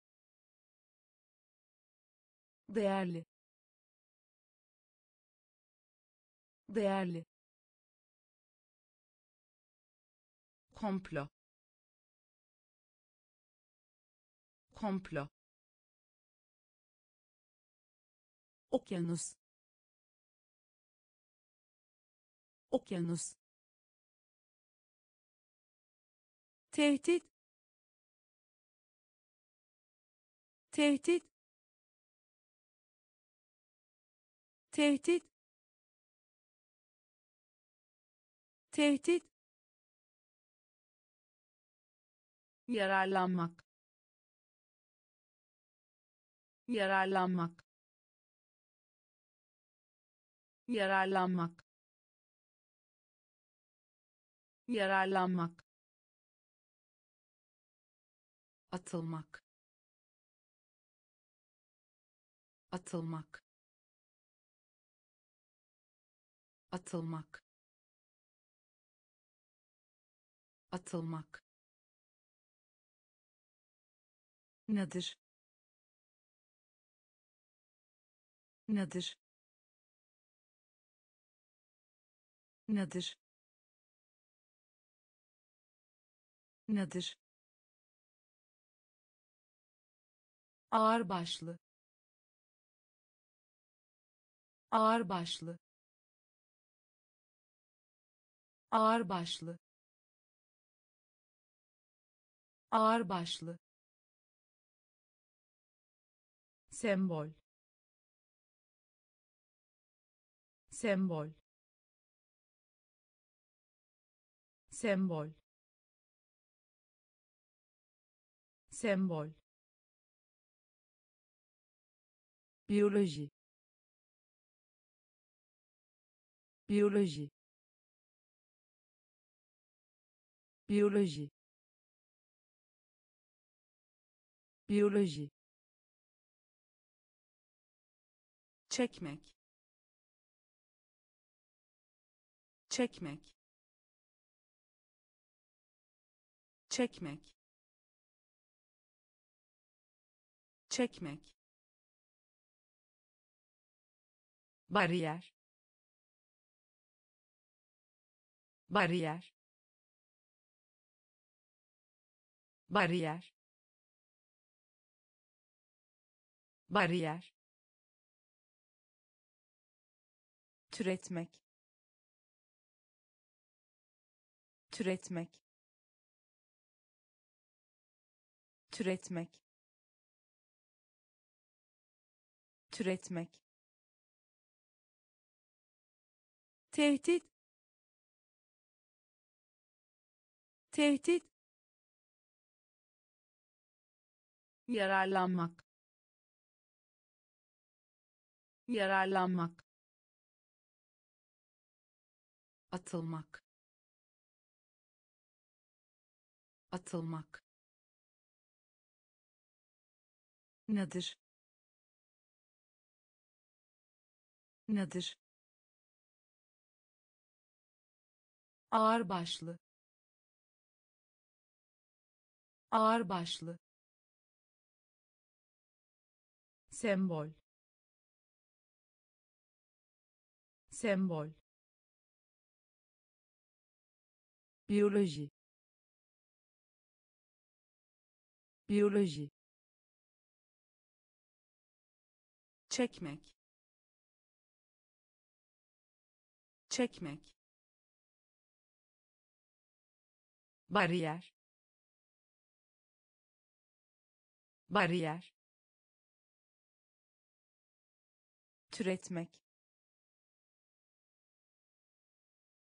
Değerli. Değerli. Komplo. Komplo okyanus. Okyanus. Tehdit. Tehdit. Tehdit. Tehdit. Yararlanmak. Yararlanmak yararlanmak yararlanmak atılmak atılmak atılmak atılmak. Nedir nedir nedir? Nedir? Ağırbaşlı. Ağırbaşlı. Ağırbaşlı. Ağırbaşlı. Sembol. Sembol sembol. Sembol. Biyoloji. Biyoloji. Biyoloji. Biyoloji. Çekmek. Çekmek çekmek. Çekmek. Bariyer. Bariyer. Bariyer. Bariyer. Türetmek. Türetmek türetmek. Türetmek. Tehdit. Tehdit. Yararlanmak. Yararlanmak. Atılmak. Atılmak nedir? Nedir? Ağırbaşlı. Ağırbaşlı. Sembol. Sembol. Biyoloji. Biyoloji çekmek. Çekmek. Bariyer. Bariyer. Türetmek.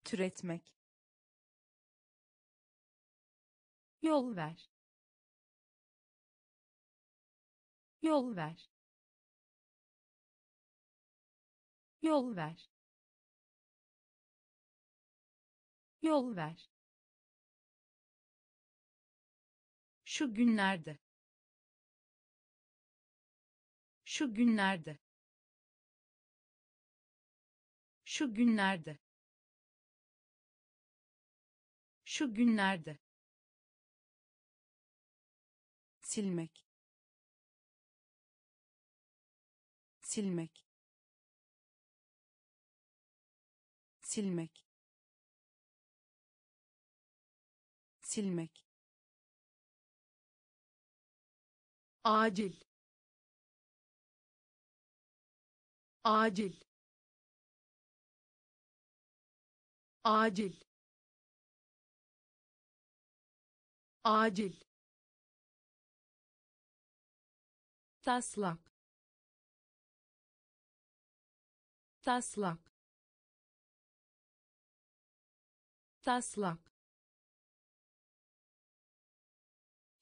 Türetmek. Yol ver. Yol ver yol ver. Yol ver. Şu günlerde. Şu günlerde. Şu günlerde. Şu günlerde. Silmek. Silmek silmek. Silmek. Acil. Acil. Acil. Acil. Taslak. Taslak taslak.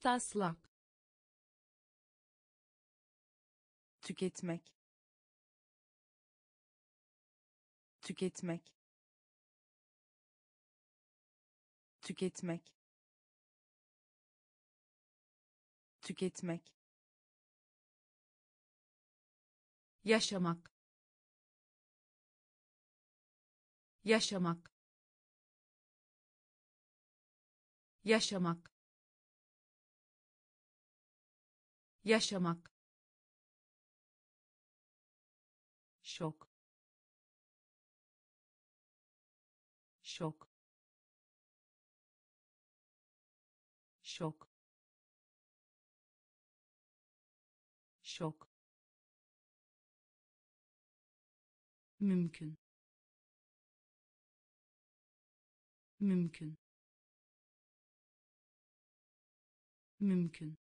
Taslak. Tüketmek. Tüketmek. Tüketmek. Tüketmek. Yaşamak. Yaşamak yaşamak. Yaşamak. Şok. Şok. Şok. Şok. Mümkün. Mümkün mümkün.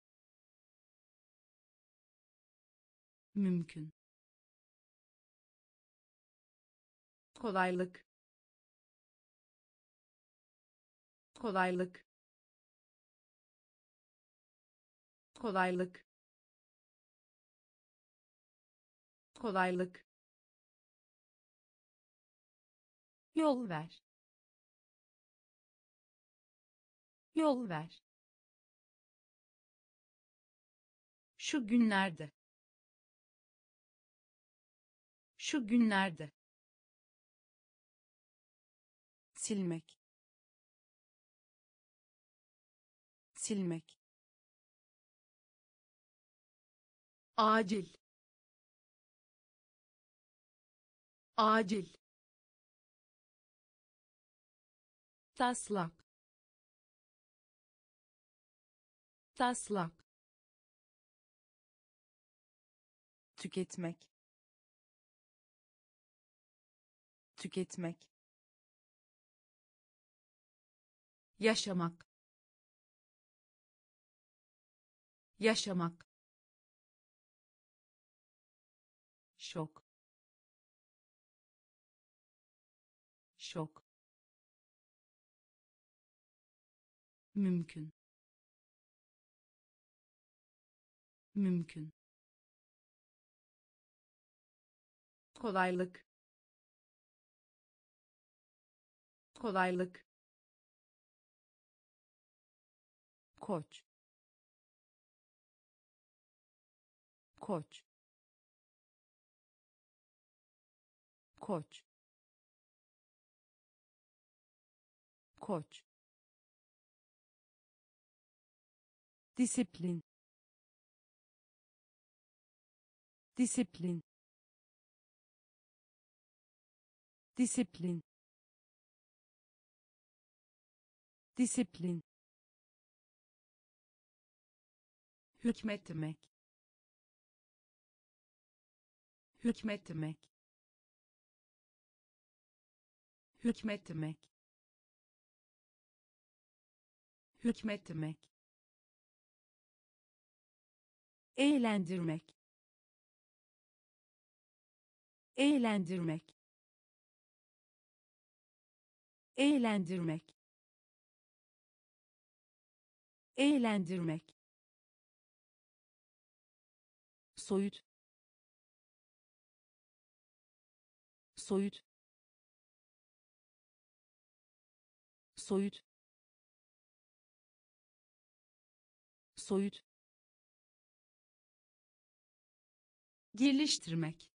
Mümkün. Kolaylık. Kolaylık. Kolaylık. Kolaylık. Yol ver. Yol ver şu günlerde. Şu günlerde. Silmek. Silmek. Acil. Acil. Taslak. Taslak tüketmek. Tüketmek. Yaşamak. Yaşamak. Şok. Şok. Mümkün. Mümkün kolaylık. Kolaylık. Koç. Koç. Koç. Koç. Disiplin. Disiplin disiplin. Disiplin. Hükmetmek. Hükmetmek. Hükmetmek. Hükmetmek. Eğlendirmek. Eğlendirmek eğlendirmek. Eğlendirmek. Soyut. Soyut. Soyut. Soyut. Geliştirmek.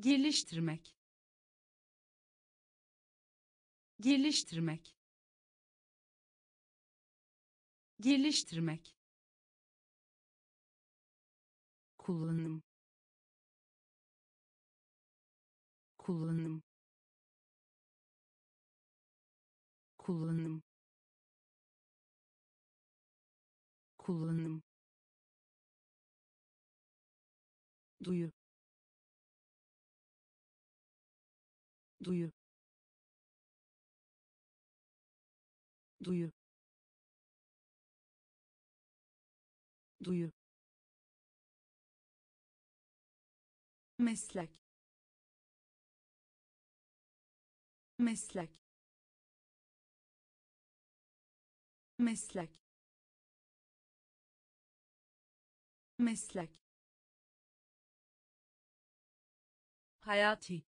Geliştirmek geliştirmek. Geliştirmek. Kullanım. Kullanım. Kullanım. Kullanım. Duyu. Duyu duyu. Duyu. Meslek. Meslek. Meslek. Meslek. Hayati.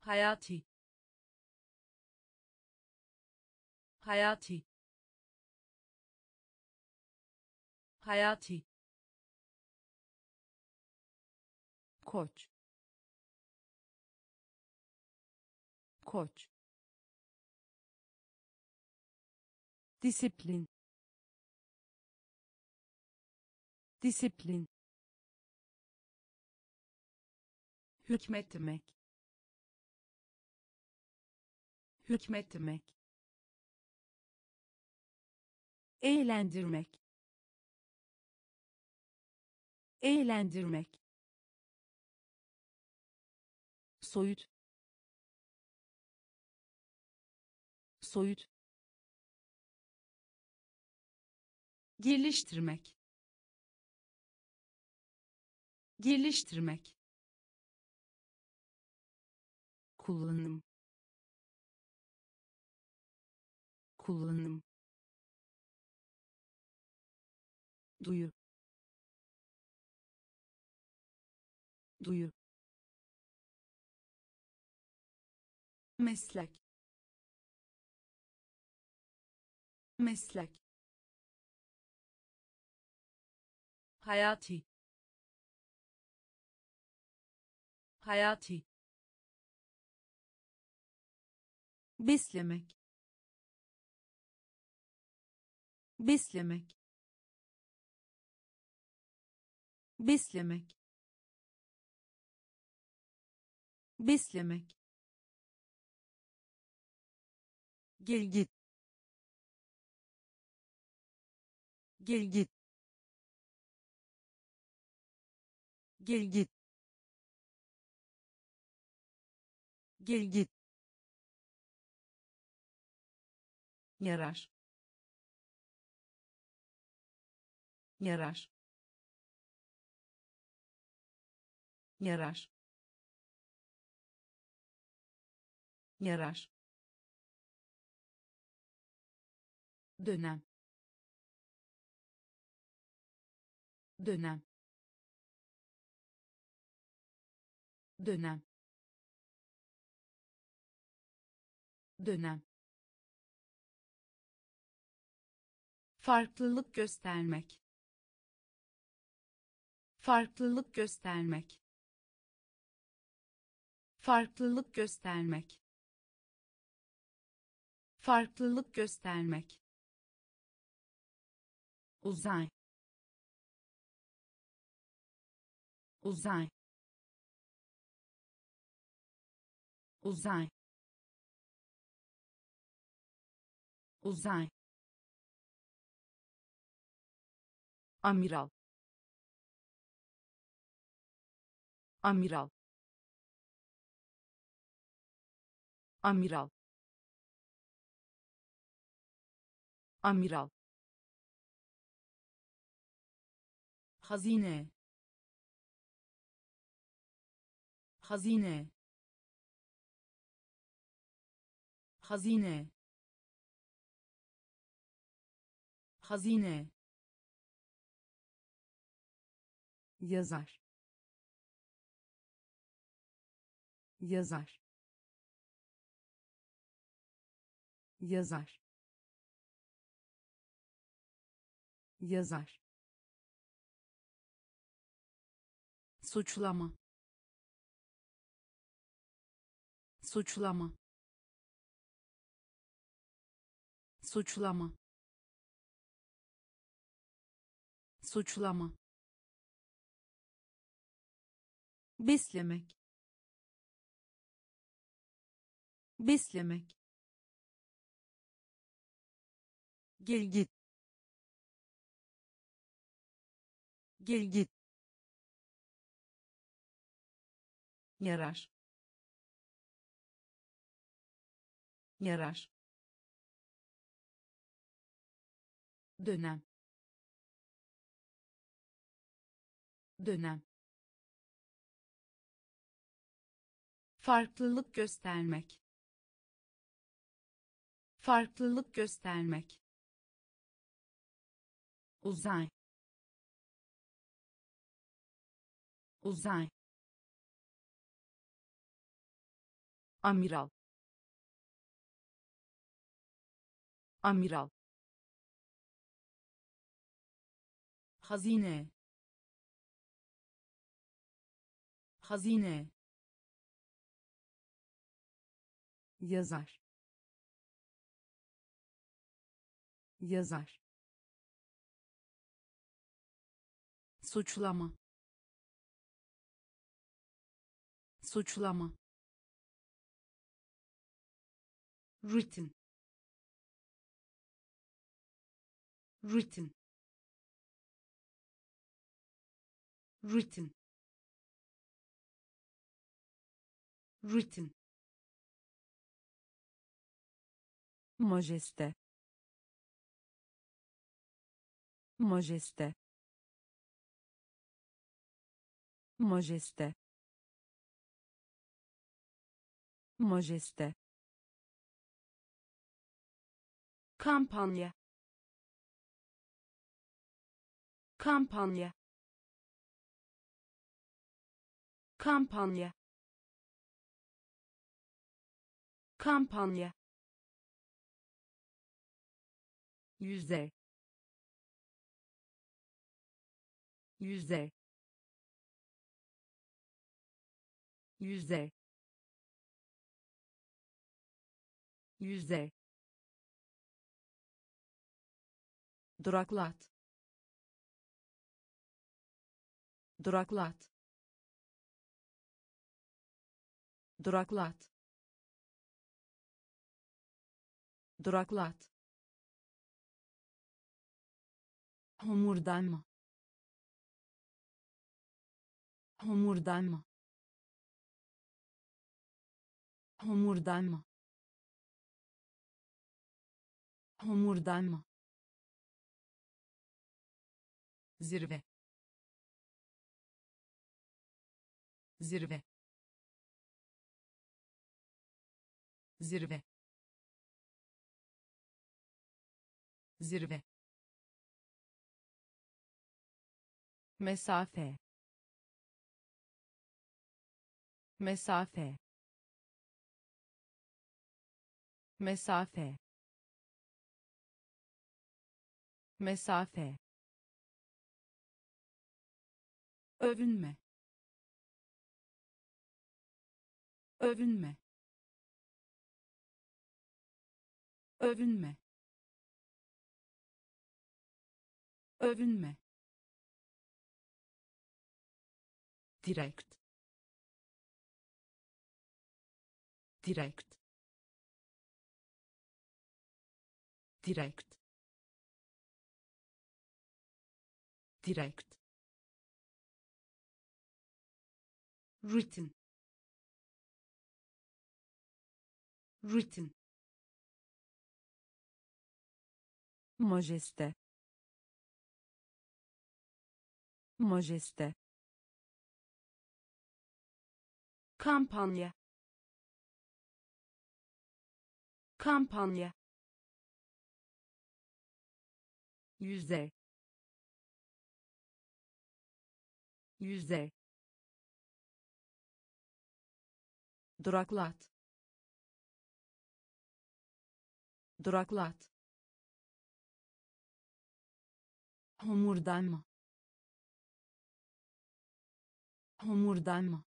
Hayati hayati. Hayati. Koç. Koç. Disiplin. Disiplin. Hükmetmek. Hükmetmek eğlendirmek. Eğlendirmek. Soyut. Soyut. Geliştirmek. Geliştirmek. Kullanım. Kullanım duyu. Duyu. Meslek. Meslek. Hayati. Hayati. Beslemek. Beslemek beslemek. Beslemek. Gel git gel git gel git gel git yarar. Yarar yarar. Yarar. Dönem. Dönem. Dönem. Dönem. Farklılık göstermek. Farklılık göstermek farklılık göstermek. Farklılık göstermek. Uzay. Uzay. Uzay. Uzay. Amiral. Amiral amiral. Amiral. Hazine. Hazine. Hazine. Hazine. Yazar. Yazar yazar. Yazar. Suçlama. Suçlama. Suçlama. Suçlama. Beslemek. Beslemek gel git. Yarar. Yarar. Dönem. Dönem. Farklılık göstermek. Farklılık göstermek uzay. Uzay. Amiral. Amiral. Hazine. Hazine. Yazar. Yazar suçlama. Suçlama. Rutin. Rutin. Rutin. Rutin. Majeste. Majeste majeste. Majeste. Kampanya. Kampanya. Kampanya. Kampanya. Yüzde. Yüzde yüzde. Yüzde. Duraklat. Duraklat. Duraklat. Duraklat. Homurdanma. Homurdanma homurdanma homurdanma zirve. Zirve. Zirve. Zirve. Mesafe. Mesafe mesafe. Mesafe. Övünme. Övünme. Övünme. Övünme. Direkt. Direkt direkt. Direkt. Rutin rutin majeste. Majeste. Kampanya. Kampanya yüzde. Yüzde. Duraklat. Duraklat. Homurdanma. Homurdanma.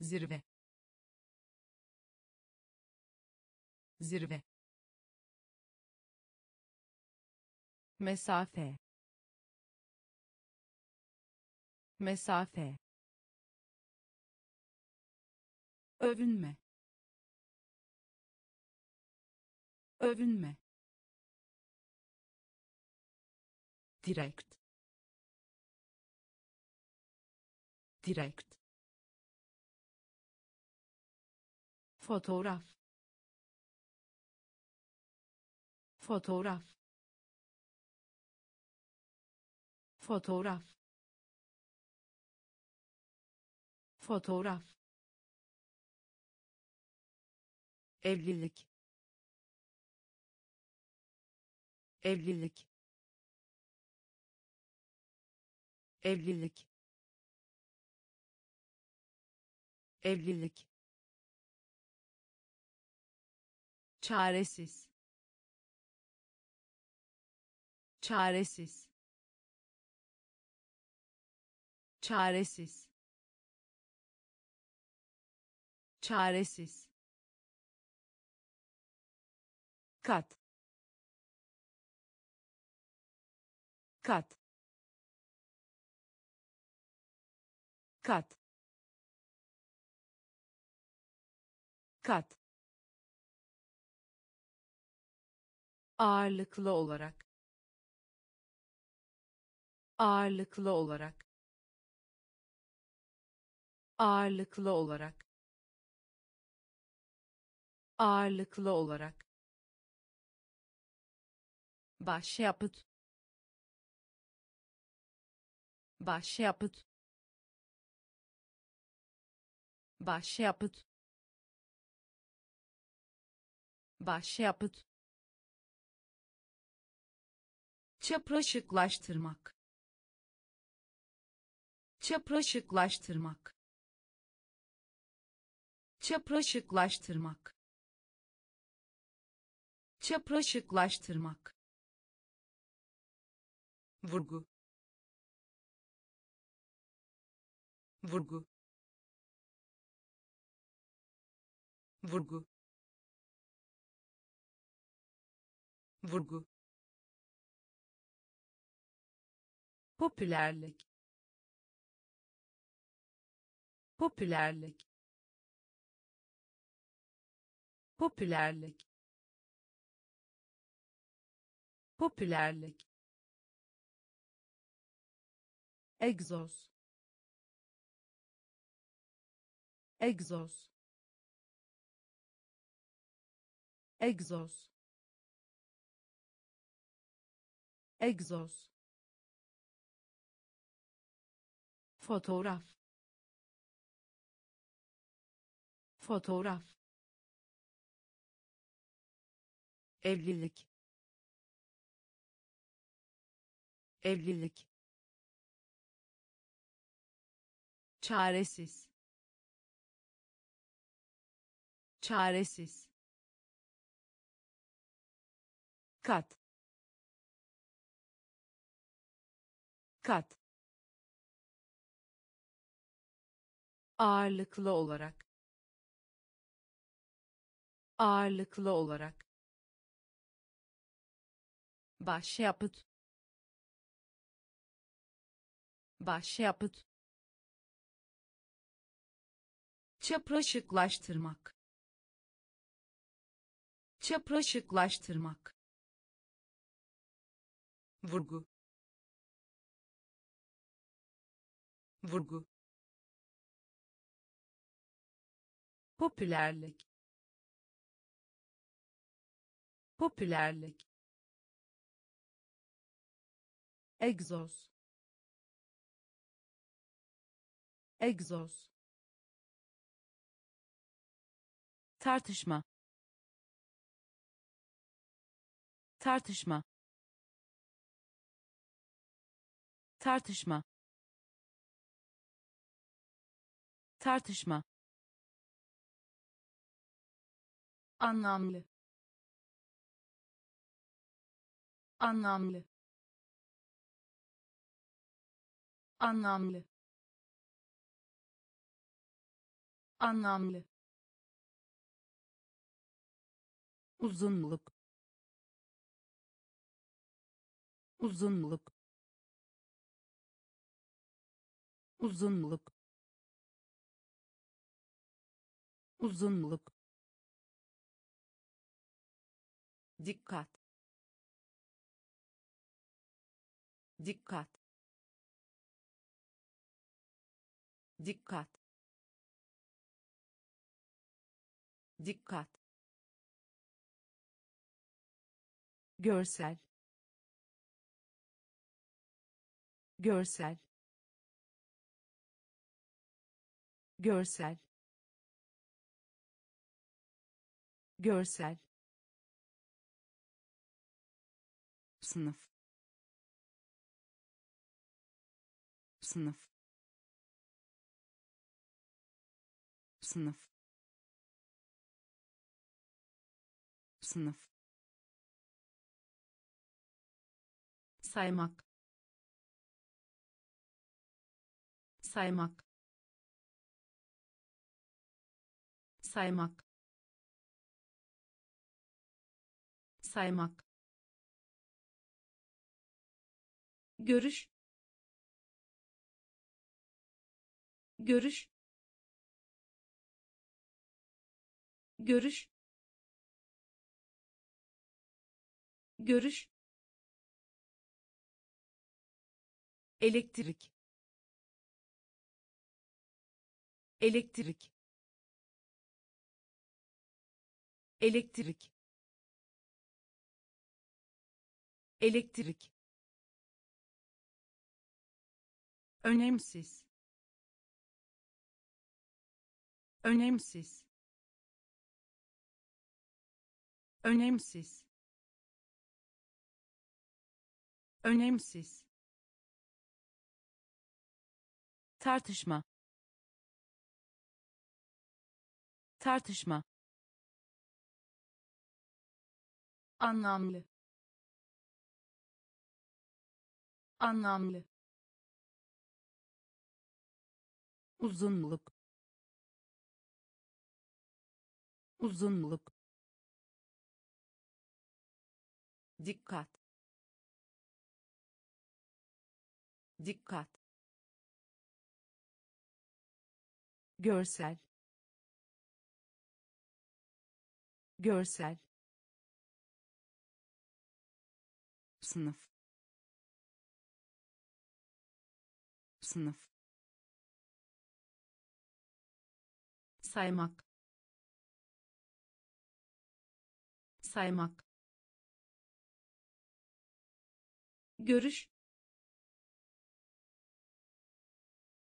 Zirve. Zirve mesafe. Mesafe. Övünme. Övünme. Direkt. Direkt. Fotoğraf. Fotoğraf fotoğraf. Fotoğraf. Evlilik. Evlilik. Evlilik. Evlilik. Çaresiz. Çaresiz çaresiz. Çaresiz. Kat. Kat. Kat. Kat. Ağırlıklı olarak. Ağırlıklı olarak ağırlıklı olarak. Ağırlıklı olarak. Başyapıt. Başyapıt. Başyapıt. Başyapıt. Çapraşıklaştırmak. Çapraşıklaştırmak çapraşıklaştırmak. Çapraşıklaştırmak. Vurgu. Vurgu. Vurgu. Vurgu. Popülerlik. Popülerlik popülerlik. Popülerlik. Egzoz. Egzoz. Egzoz. Egzoz. Fotoğraf. Fotoğraf evlilik. Evlilik. Çaresiz. Çaresiz. Kat. Kat. Ağırlıklı olarak. Ağırlıklı olarak başyapıt başyapıt çapraşıklaştırmak. Çapraşıklaştırmak. Vurgu. Vurgu. Popülerlik. Popülerlik egzoz. Egzoz. Tartışma. Tartışma. Tartışma. Tartışma. Anlamlı. Anlamlı anlamlı. Anlamlı. Uzunluk. Uzunluk. Uzunluk. Uzunluk. Dikkat. Dikkat dikkat. Dikkat. Görsel. Görsel. Görsel. Görsel. Sınıf. Sınıf sınıf. Sınıf. Saymak. Saymak. Saymak. Saymak. Görüş. Görüş görüş. Görüş. Elektrik. Elektrik. Elektrik. Elektrik. Önemsiz. Önemsiz önemsiz. Önemsiz. Tartışma. Tartışma. Anlamlı. Anlamlı. Uzunluk. Uzunluk dikkat. Dikkat. Görsel. Görsel. Sınıf. Sınıf. Saymak. Saymak görüş.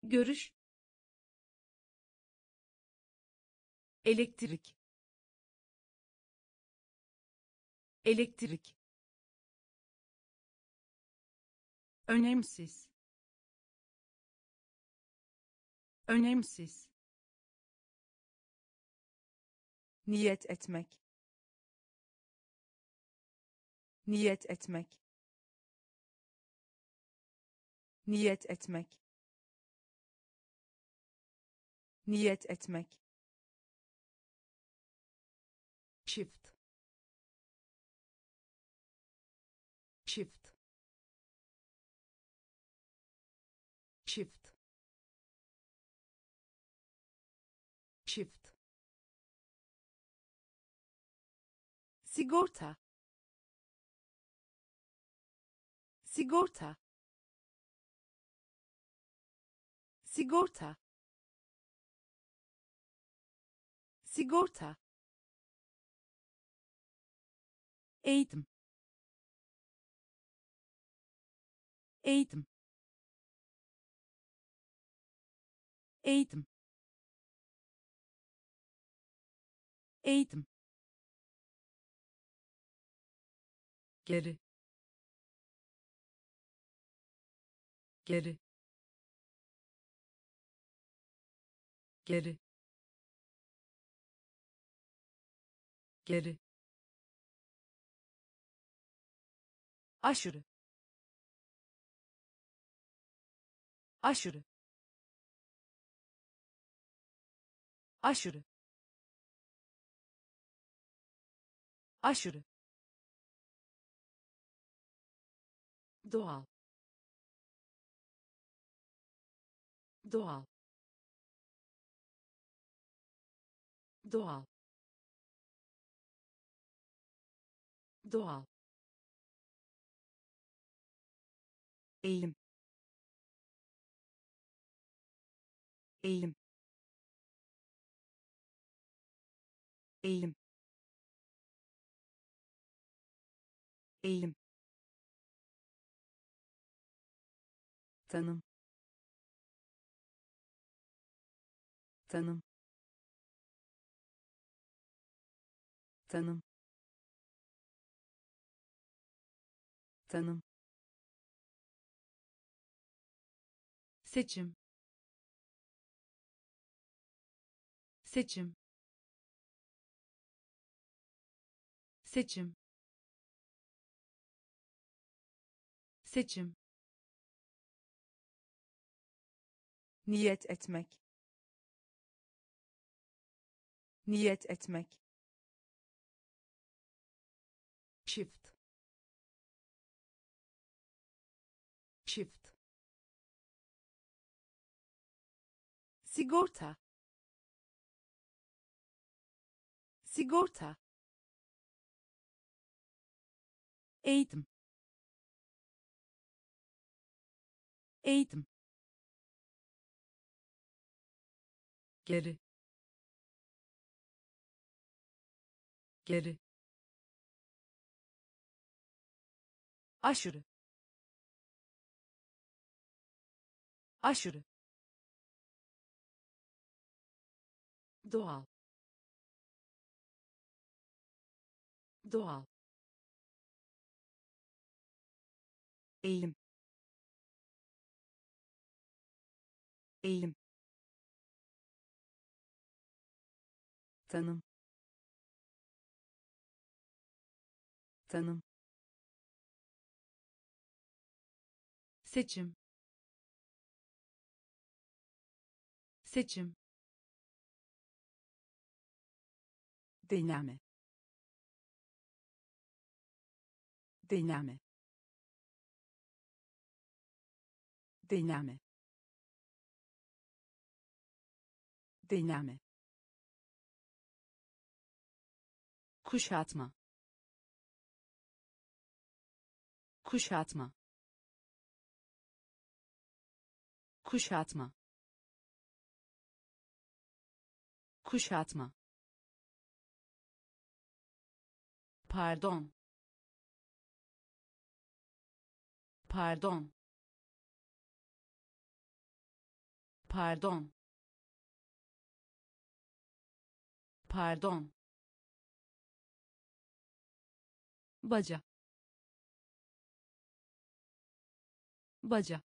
Görüş. Elektrik. Elektrik. Önemsiz. Önemsiz. Niyet etmek. Niyet etmek niyet etmek. Niyet etmek. Çift. Çift. Çift. Çift. Sigorta. Sigorta sigorta. Sigorta. Eğitim. Eğitim. Eğitim. Eğitim. Geri. Geri geri. Geri. Aşırı. Aşırı. Aşırı. Aşırı. Doğal. Doğal doğal. Doğal. Eğilim. Eğilim. Eğilim. Eğilim. Tanım. Tanım tanım. Tanım. Seçim. Seçim. Seçim. Seçim. Niyet etmek. Niyet etmek sigorta. Sigorta. Eğitim. Eğitim. Geri. Geri. Aşırı. Aşırı doğal. Doğal. Eğilim. Eğilim. Tanım. Tanım. Seçim. Seçim deneme. Deneme. Deneme. Deneme. Kuşatma. Kuşatma. Kuşatma. Kuşatma pardon. Pardon. Pardon. Pardon. Baca. Baca.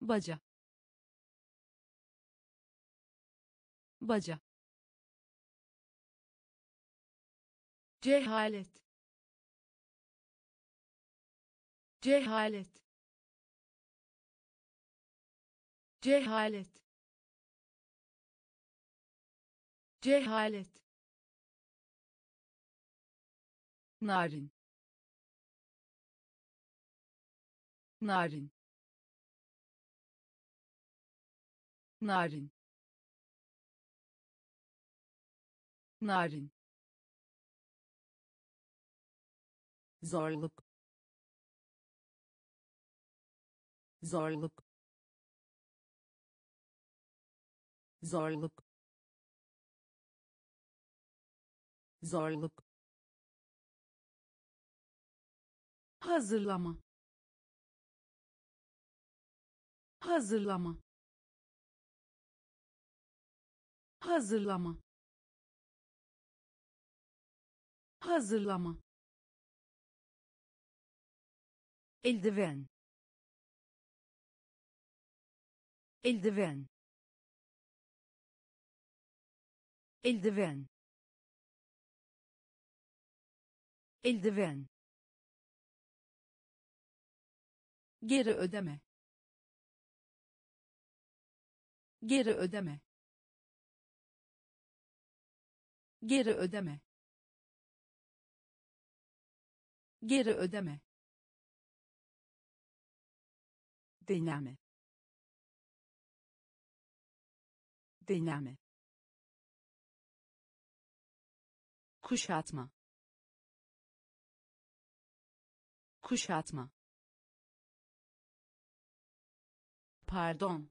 Baca. Baca cehalet. Cehalet. Cehalet. Cehalet. Narin. Narin. Narin. Narin zorluk. Zorluk. Zorluk. Zorluk. Hazırlama. Hazırlama. Hazırlama. Hazırlama eldiven. Eldiven. Eldiven. Eldiven. Geri ödeme. Geri ödeme. Geri ödeme. Geri ödeme deneme. Deneme. Kuşatma. Kuşatma. Pardon.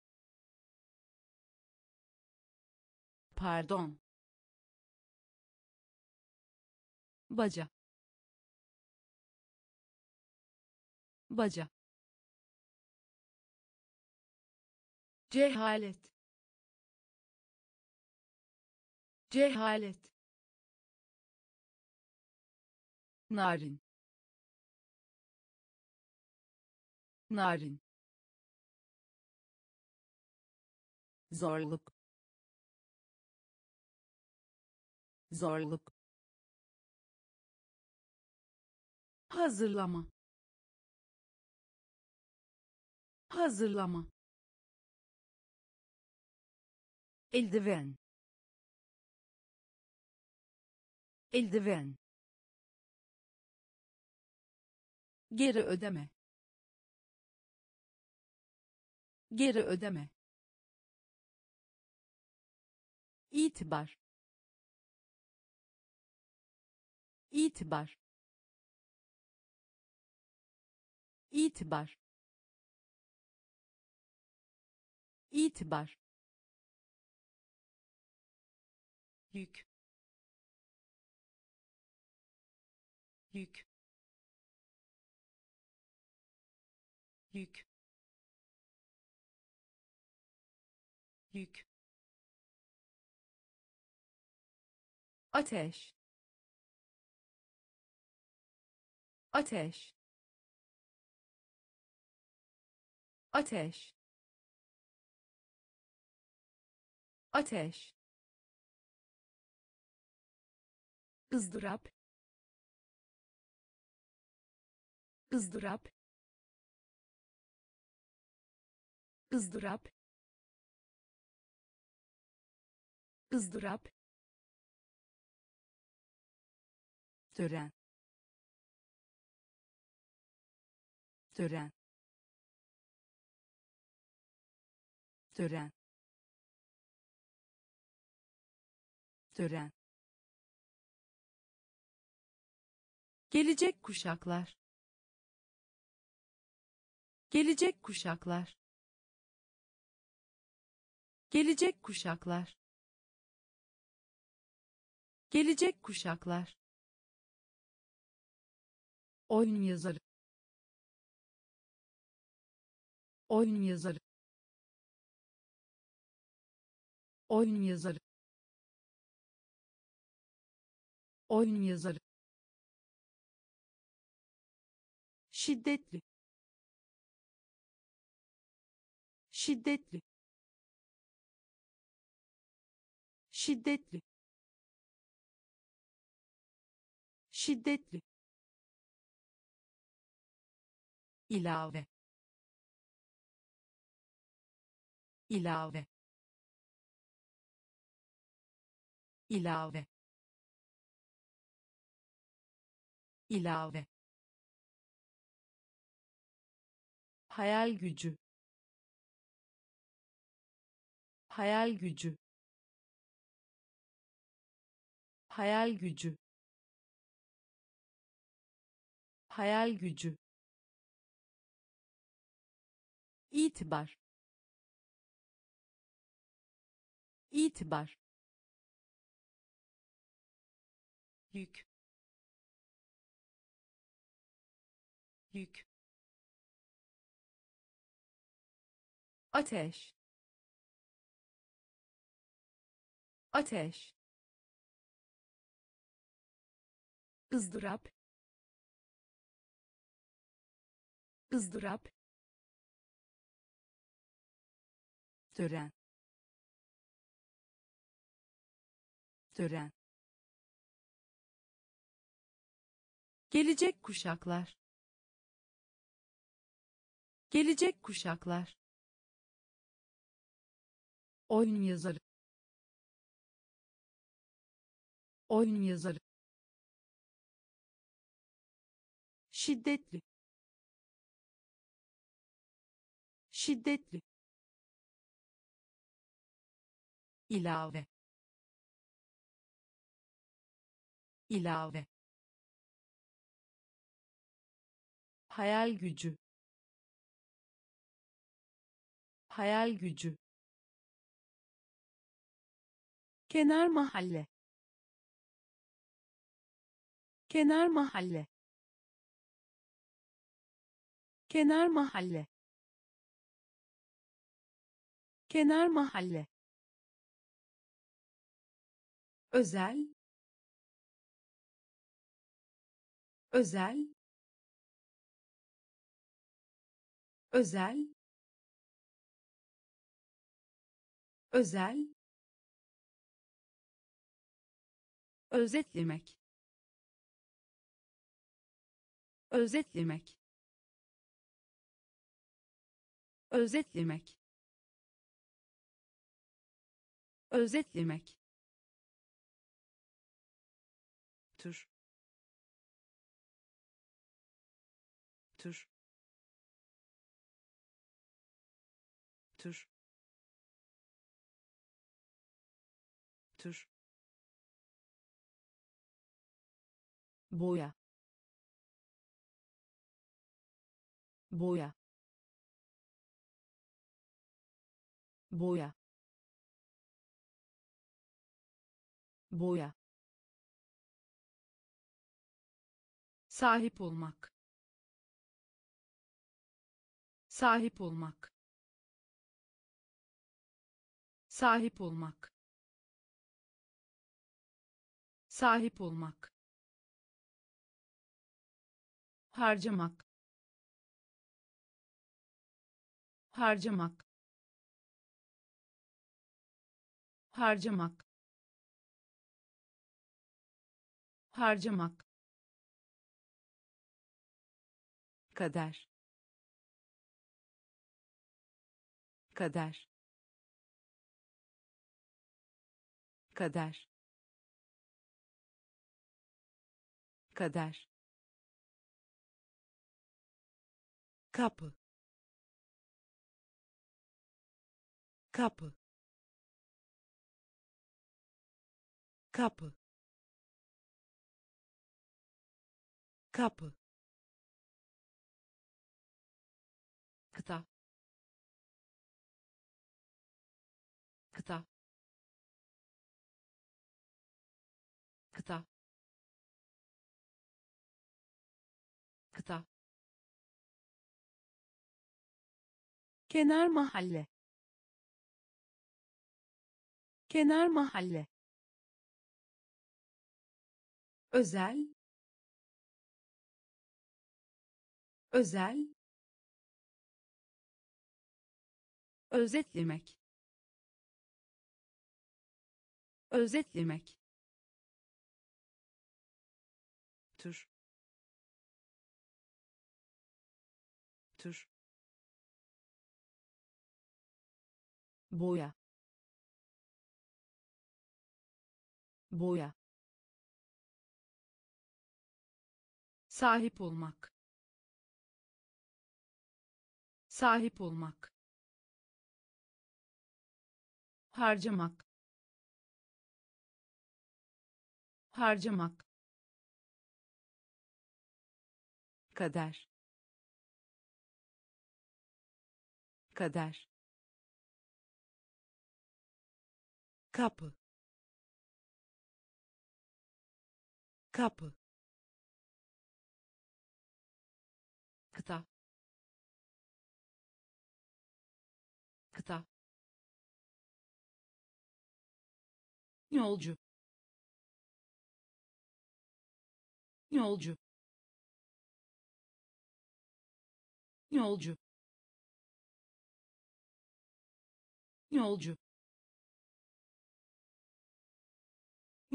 Pardon. Baca. Baca cehalet. Cehalet. Narin. Narin. Zorluk. Zorluk. Hazırlama. Hazırlama eldiven. Eldiven. Geri ödeme. Geri ödeme. İtibar. İtibar. İtibar. İtibar yük. Yük. Yük. Yük. Ateş. Ateş. Ateş. Ateş ızdırap ızdırap ızdırap ızdırap tören. Tören. Tören. Tören gelecek kuşaklar. Gelecek kuşaklar. Gelecek kuşaklar. Gelecek kuşaklar. Oyun yazarı. Oyun yazarı. Oyun yazarı. Oyun yazarı şiddetli. Şiddetli. Şiddetli. Şiddetli. İlave. İlave. İlave. İlave hayal gücü. Hayal gücü. Hayal gücü. Hayal gücü. İtibar. İtibar. Yük. Yük ateş. Ateş. Izdırap ızdırap tören. Tören. Gelecek kuşaklar. Gelecek kuşaklar oyun yazarı. Oyun yazarı. Şiddetli. Şiddetli. İlave. İlave. Hayal gücü. Hayal gücü kenar mahalle. Kenar mahalle. Kenar mahalle. Kenar mahalle. Özel. Özel. Özel. Özel özetlemek. Özetlemek. Özetlemek. Özetlemek. Tür. Tür. Tür. Tür boya. Boya. Boya. Boya. Sahip olmak. Sahip olmak. Sahip olmak. Sahip olmak harcamak. Harcamak. Harcamak. Harcamak. Kader. Kader. Kader. Kader kapı kapı kapı kapı kenar mahalle. Kenar mahalle. Özel. Özel. Özetlemek. Özetlemek. Tür tür boya. Boya. Sahip olmak. Sahip olmak. Harcamak. Harcamak. Kader. Kader kapı. Kapı. Kıta. Kıta. Yolcu. Yolcu. Yolcu. Yolcu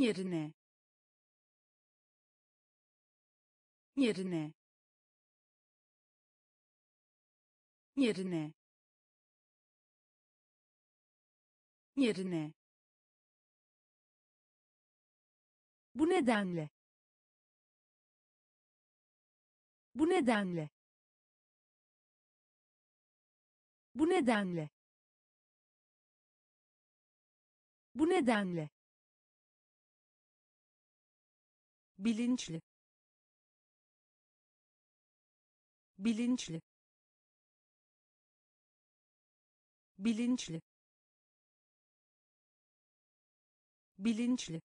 yerine yerine yerine yerine. Bu nedenle bu nedenle bu nedenle bu nedenle bilinçli. Bilinçli. Bilinçli. Bilinçli.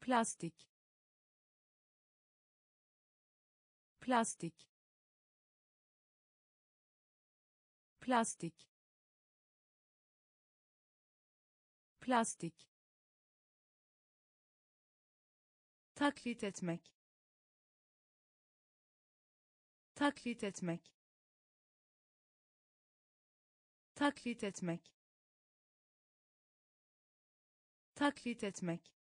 Plastik. Plastik. Plastik. Plastik taklit etmek. Taklit etmek. Taklit etmek. Taklit etmek.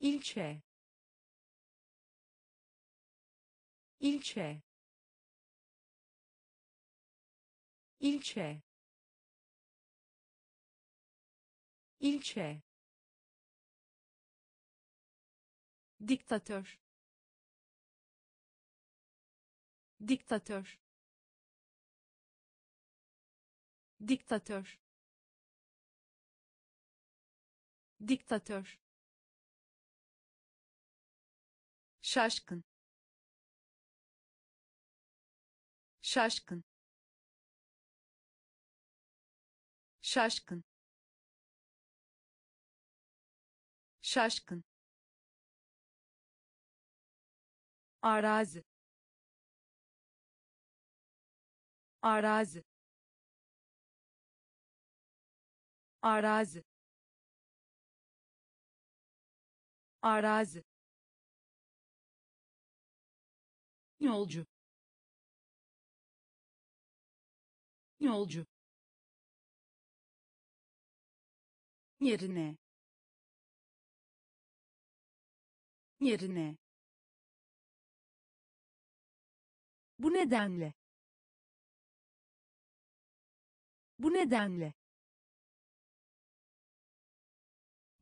İlçe. İlçe. İlçe. İlçe diktatör. Diktatör. Diktatör. Diktatör. Şaşkın. Şaşkın. Şaşkın. Şaşkın arazi. Arazi. Arazi. Arazi. Yolcu. Yolcu. Yerine. Yerine bu nedenle. Bu nedenle.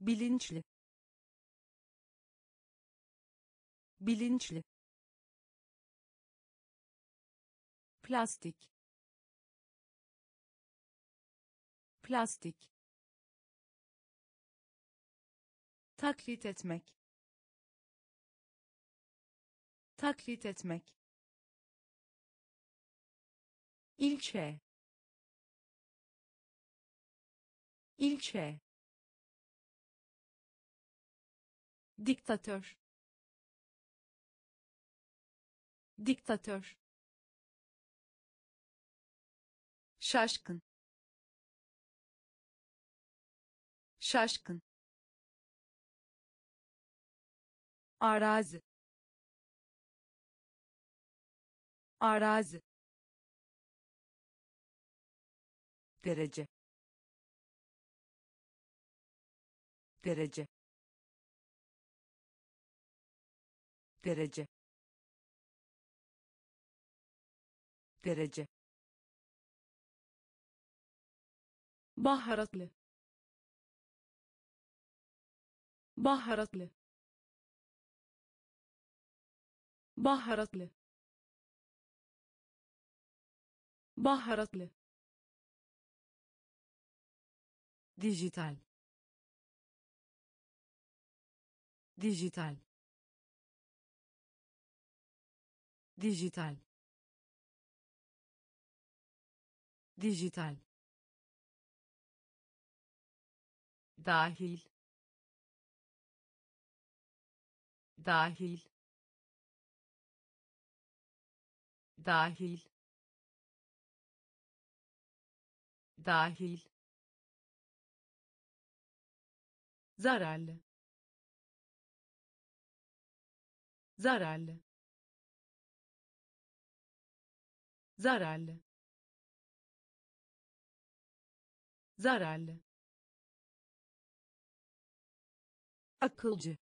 Bilinçli. Bilinçli. Plastik. Plastik. Taklit etmek. Taklit etmek ilçe. İlçe. Diktatör. Diktatör. Şaşkın. Şaşkın. Arazi. Arazi derece. Derece. Derece. Derece. Baharatlı. Baharatlı. Baharatlı. Baharatlı dijital. Dijital. Dijital. Dijital. Dahil. Dahil. Dahil. Dahil zararlı. Zararlı. Zararlı. Zararlı. Akılcı.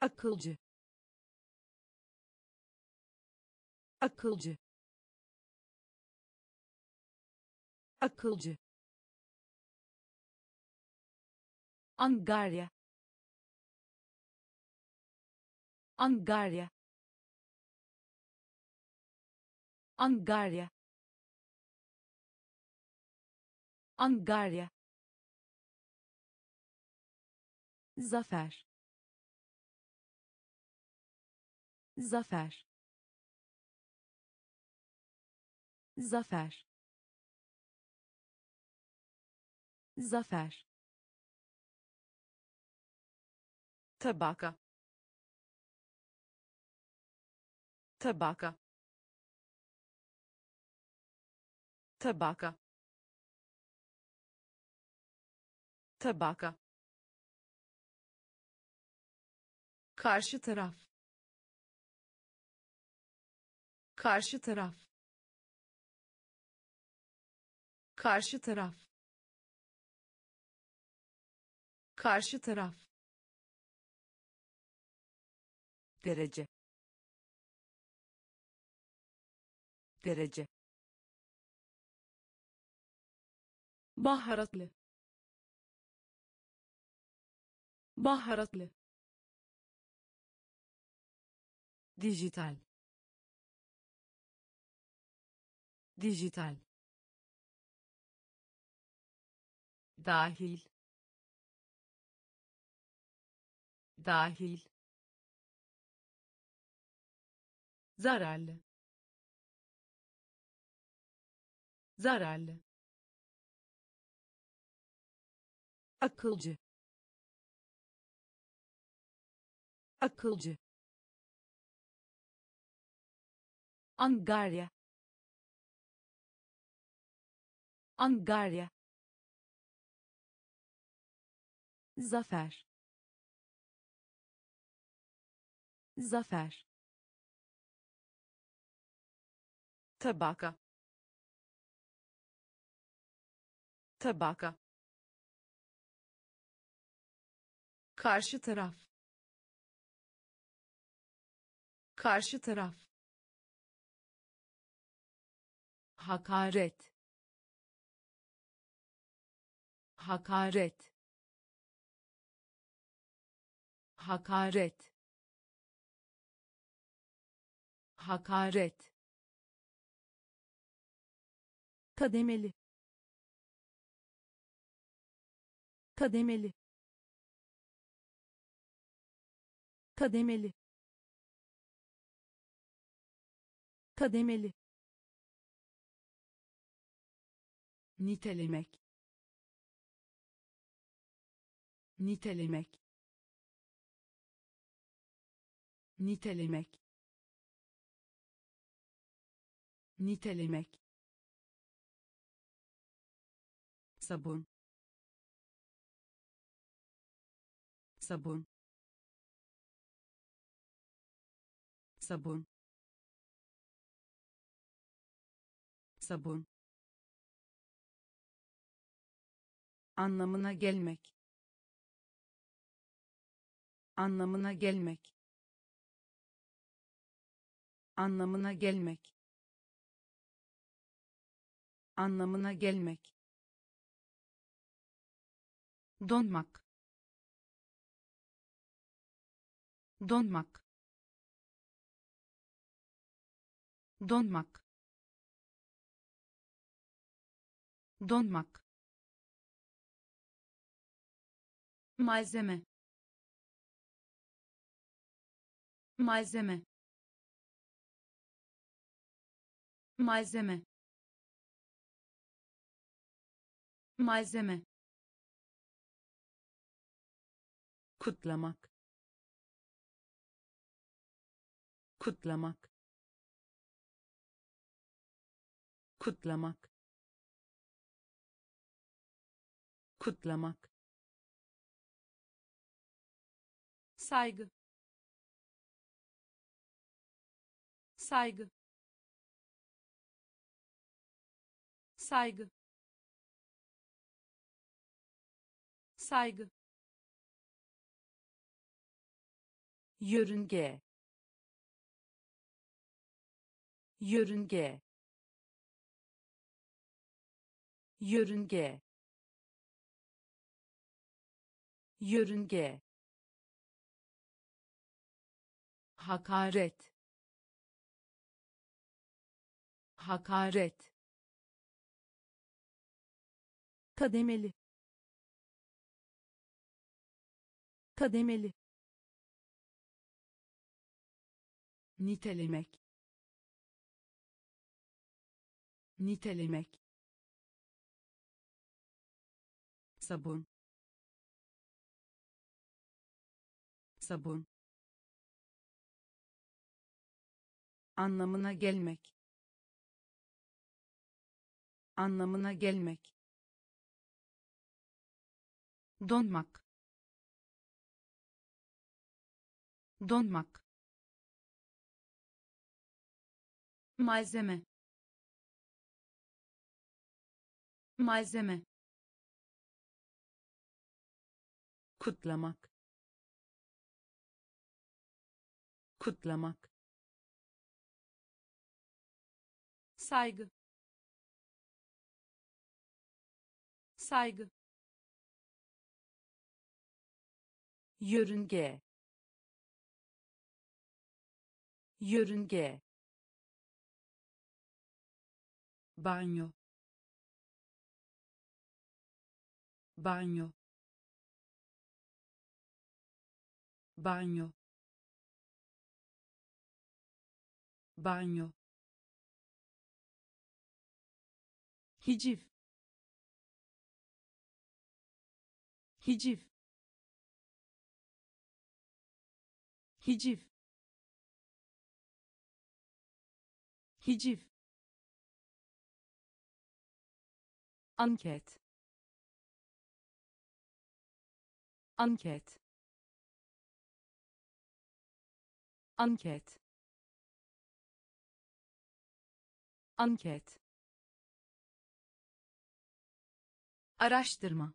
Akılcı. Akılcı. Akılcı Angarya. Angarya. Angarya. Angarya. Zafer. Zafer. Zafer. Zafer tabaka tabaka tabaka tabaka karşı taraf. Karşı taraf. Karşı taraf. Karşı taraf derece. Derece. Baharatlı. Baharatlı. Dijital. Dijital. Dahil. Dahil zararlı. Zararlı. Akılcı. Akılcı. Angarya. Angarya. Zafer. Zafer tabaka tabaka karşı taraf. Karşı taraf. Hakaret. Hakaret. Hakaret. Hakaret kademeli. Kademeli. Kademeli. Kademeli. Nitelemek. Nitelemek. Nitelemek. Nitelemek sabun. Sabun. Sabun. Sabun. Anlamına gelmek. Anlamına gelmek. Anlamına gelmek. Anlamına gelmek donmak. Donmak. Donmak. Donmak. Malzeme. Malzeme. Malzeme. Malzeme kutlamak. Kutlamak. Kutlamak. Kutlamak. Saygı. Saygı. Saygı. Saygı yörünge. Yörünge. Yörünge. Yörünge. Hakaret. Hakaret. Kademeli. Kademeli nitelemek nitelemek sabun sabun anlamına gelmek anlamına gelmek donmak donmak malzeme. Malzeme. Kutlamak. Kutlamak. Saygı. Saygı. Yörünge yörünge banyo. Banyo. Banyo. Banyo. Hiciv. Hiciv. Hiciv. Hiciv anket. Anket. Anket. Anket. Araştırma.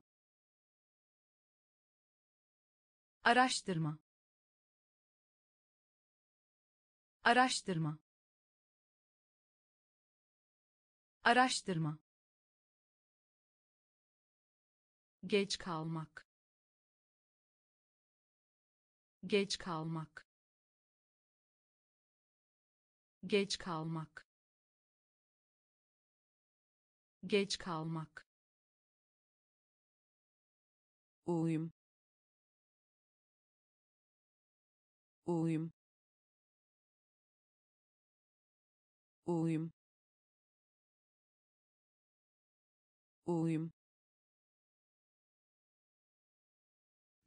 Araştırma. Araştırma. Araştırma geç kalmak. Geç kalmak. Geç kalmak. Geç kalmak. Uyum. Uyum. Uyum. Uyum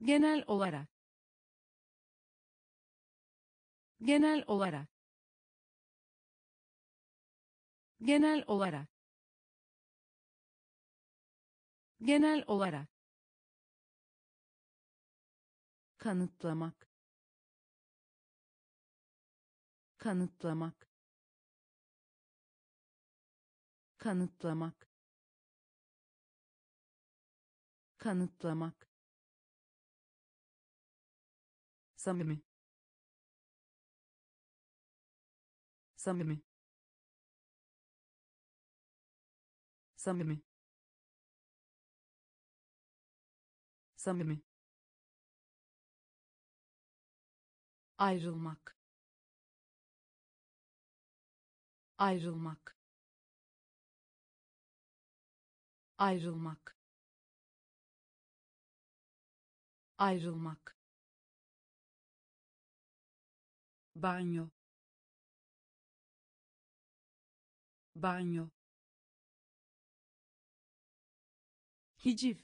genel olarak. Genel olarak. Genel olarak. Genel olarak. Kanıtlamak. Kanıtlamak. Kanıtlamak. Kanıtlamak samimi. Samimi. Samimi. Samimi. Ayrılmak. Ayrılmak. Ayrılmak. Ayrılmak banyo. Banyo. Hiciv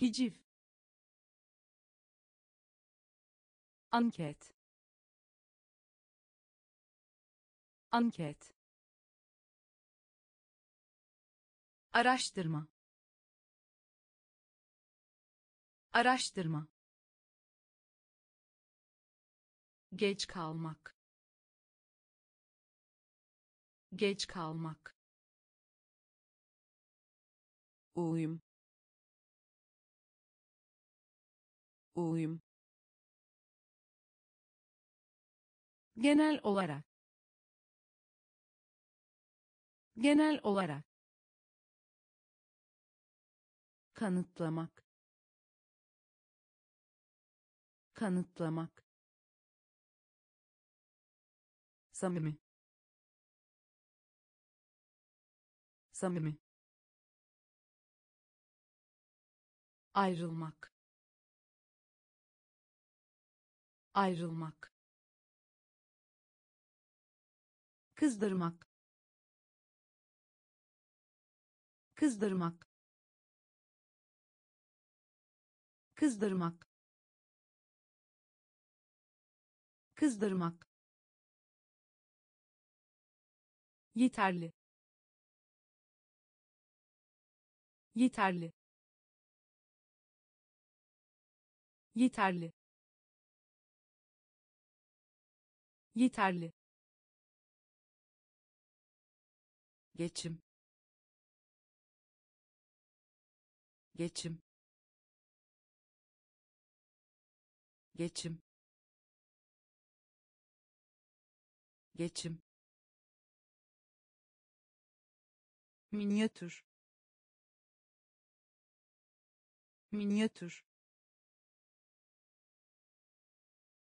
hiciv anket. Anket. Araştırma. Araştırma geç kalmak. Geç kalmak. Uyum. Uyum. Genel olarak. Genel olarak. Kanıtlamak. Kanıtlamak samimi. Samimi. Ayrılmak. Ayrılmak. Kızdırmak. Kızdırmak. Kızdırmak. Kızdırmak yeterli. Yeterli. Yeterli. Yeterli. Geçim. Geçim. Geçim. Geçim minyatür minyatür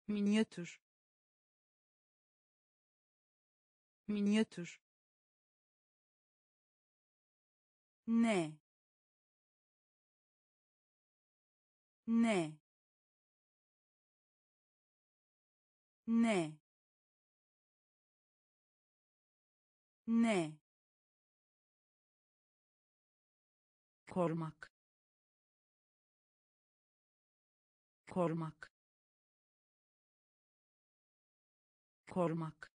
minyatür minyatür ne. Ne. Ne. Ne korumak korumak korumak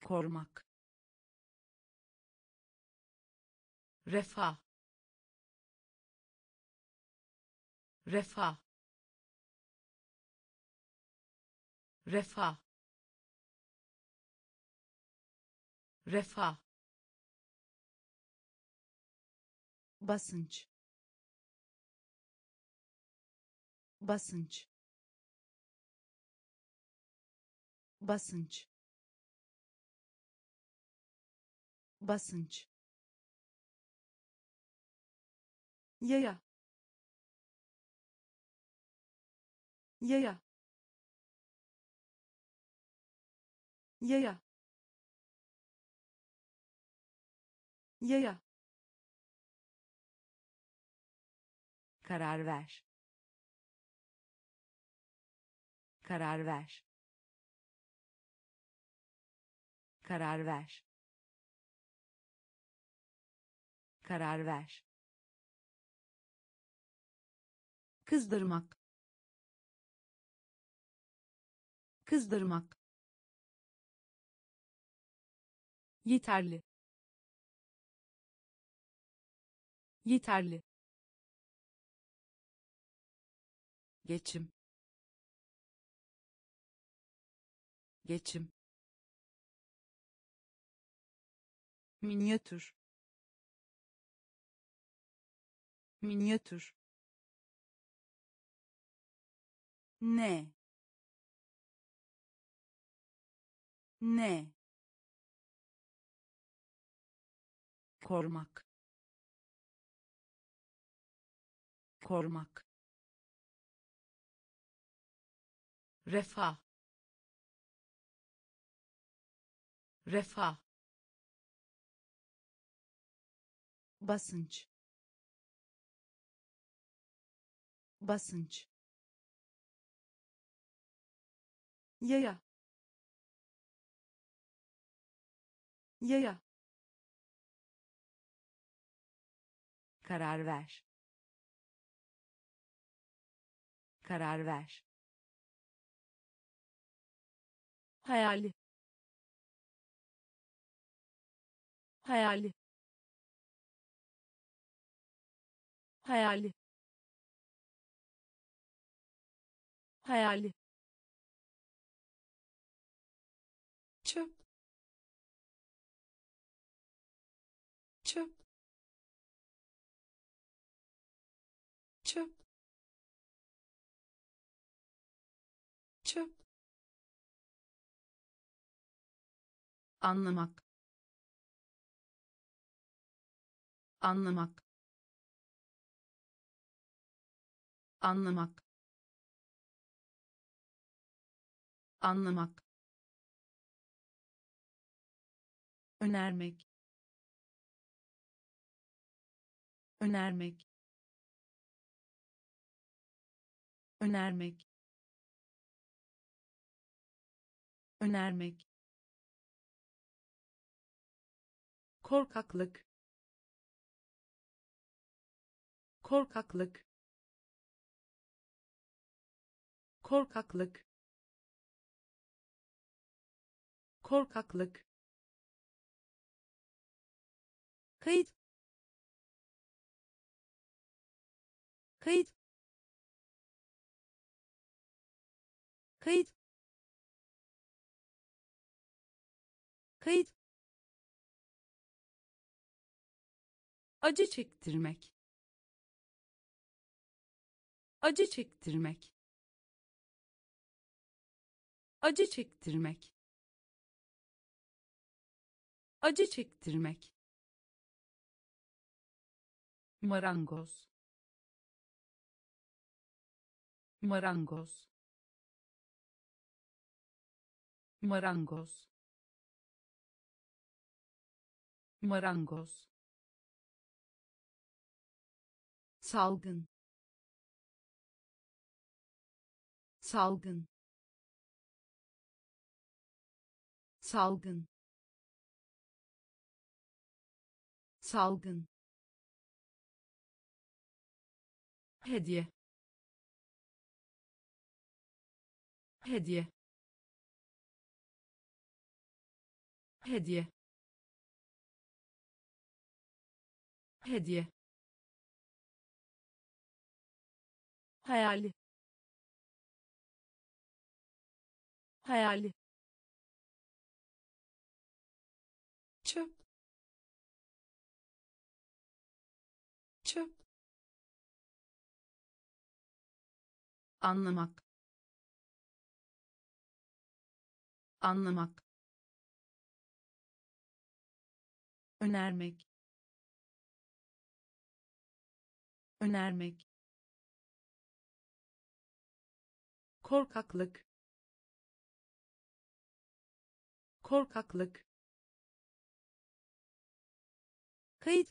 korumak refah. Refah. Refah. Refah basınç. Basınç. Basınç. Basınç. Yaya. Yaya. Yaya. Yaya karar ver. Karar ver. Karar ver. Karar ver. Kızdırmak. Kızdırmak. Yeterli. Yeterli geçim. Geçim. Minyatür. Minyatür. Ne? Ne? Korumak korumak refah. Refah. Basınç. Basınç. Yaya. Yaya. Karar ver. Karar ver hayali. Hayali. Hayali. Hayali anlamak. Anlamak. Anlamak. Anlamak. Önermek. Önermek. Önermek. Önermek korkaklık. Korkaklık. Korkaklık. Korkaklık. Kayıt. Kayıt. Kayıt. Kayıt acı çektirmek. Acı çektirmek. Acı çektirmek. Acı çektirmek. Marangoz. Marangoz. Marangoz. Marangoz salgın. Salgın. Salgın. Salgın. Hediye. Hediye. Hediye. Hediye hayali. Hayali. Çöp. Çöp. Anlamak. Anlamak. Önermek. Önermek korkaklık. Korkaklık. Kayıt.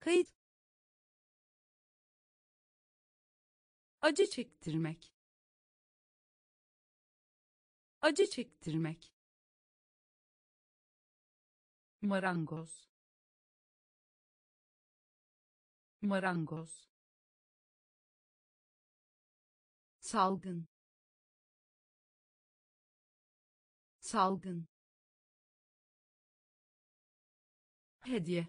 Kayıt. Acı çektirmek. Acı çektirmek. Marangoz. Marangoz salgın. Salgın. Hediye.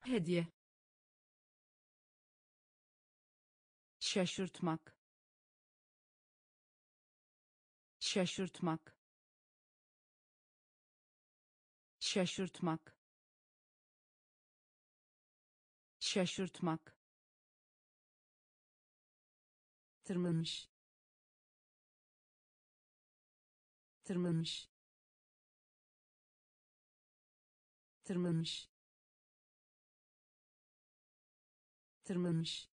Hediye. Şaşırtmak. Şaşırtmak. Şaşırtmak. Şaşırtmak tırmanmış. Tırmanmış. Tırmanmış. Tırmanmış.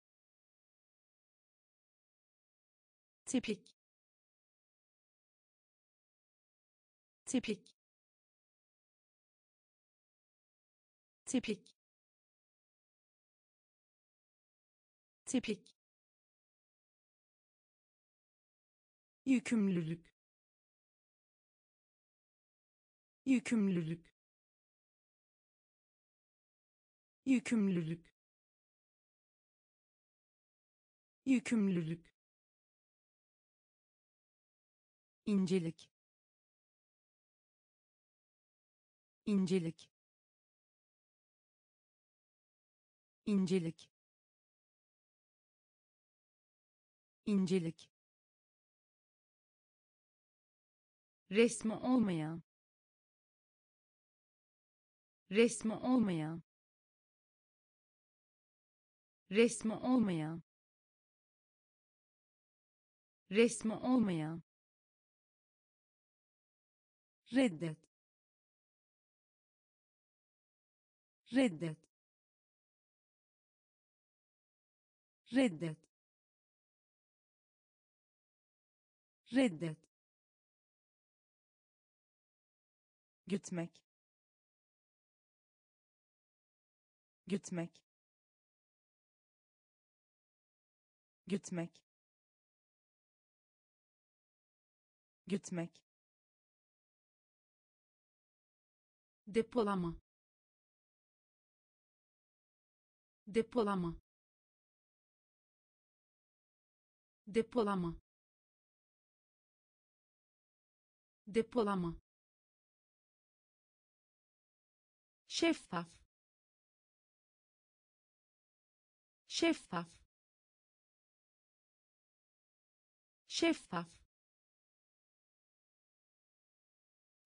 Tipik. Tipik. Tipik. Tipik yükümlülük. Yükümlülük. Yükümlülük. Yükümlülük. İncelik. İncelik. İncelik. İncelik resmi olmayan. Resmi olmayan. Resmi olmayan. Resmi olmayan. Reddet. Reddet. Reddet. Reddet gütmek. Gütmek. Gütmek. Gütmek. Depolama. Depolama. Depolama. Depolama şeffaf. Şeffaf. Şeffaf.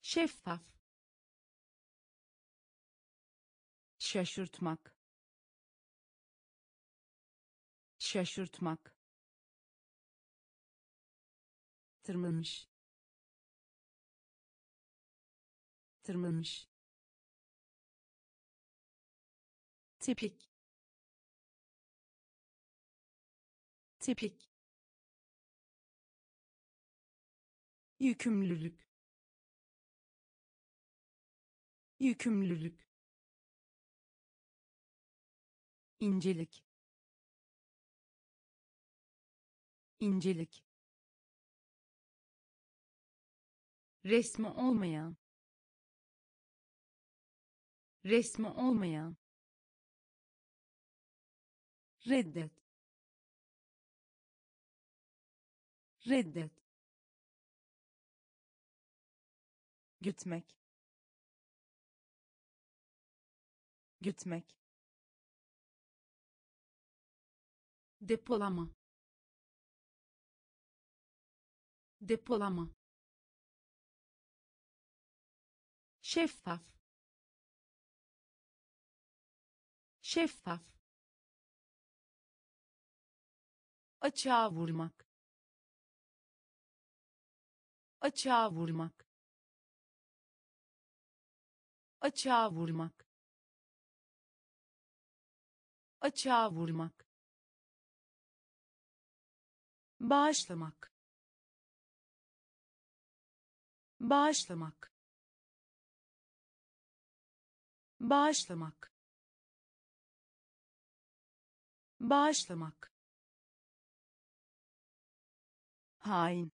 Şeffaf. Şaşırtmak. Şaşırtmak. Tırmanmış. Tırmanmış tipik. Tipik. Yükümlülük. Yükümlülük. İncelik. İncelik. Resmi olmayan. Resmi olmayan reddet. Reddet. Gütmek gütmek depolama. Depolama. Şeffaf. Şeffaf açığa vurmak. Açığa vurmak. Açığa vurmak. Açığa vurmak. Bağışlamak. Bağışlamak. Bağışlamak. Bağışlamak hain.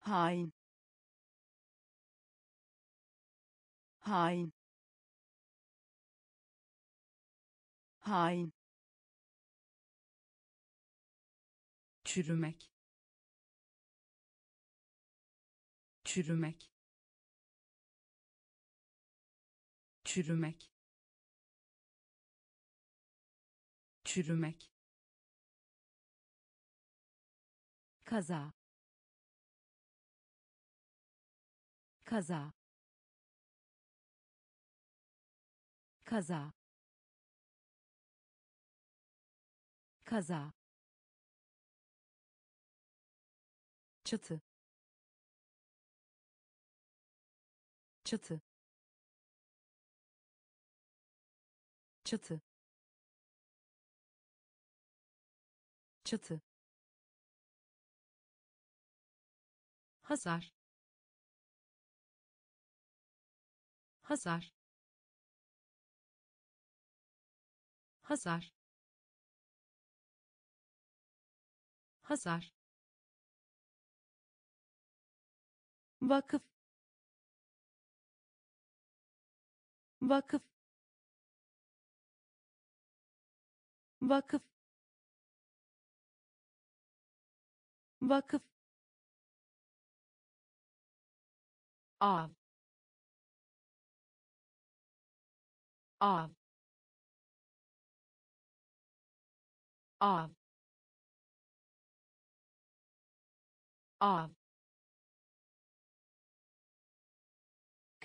Hain. Hain. Hain. Çürümek. Çürümek. Çürümek. Çürümek kaza. Kaza. Kaza. Kaza. Çatı. Çatı. Çatı. Çatı hasar hasar hasar hasar vakıf. Vakıf. Vakıf. Vakıf av av av av.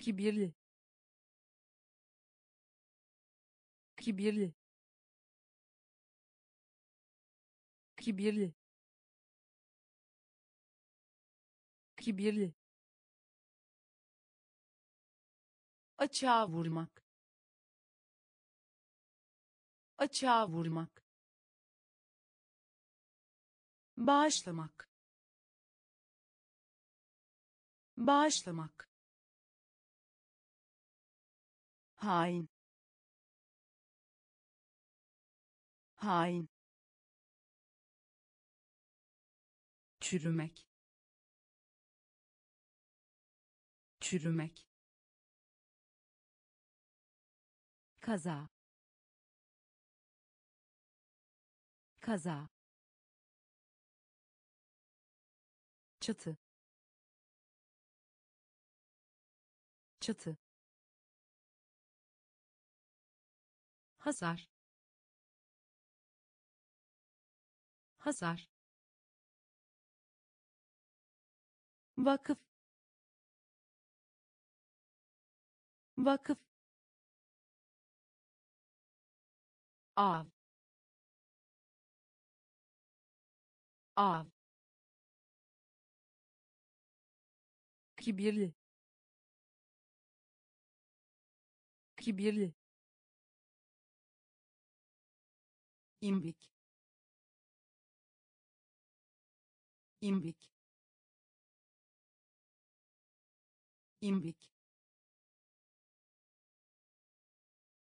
Kibirli. Kibirli. Kibirli. Kibirli açığa vurmak. Açığa vurmak. Bağışlamak. Bağışlamak. Hain. Hain. Çürümek. Çürümek kaza. Kaza. Çatı. Çatı. Hasar. Hasar. Vakıf. Vakıf av av kibirli kibirli imbik imbik imbik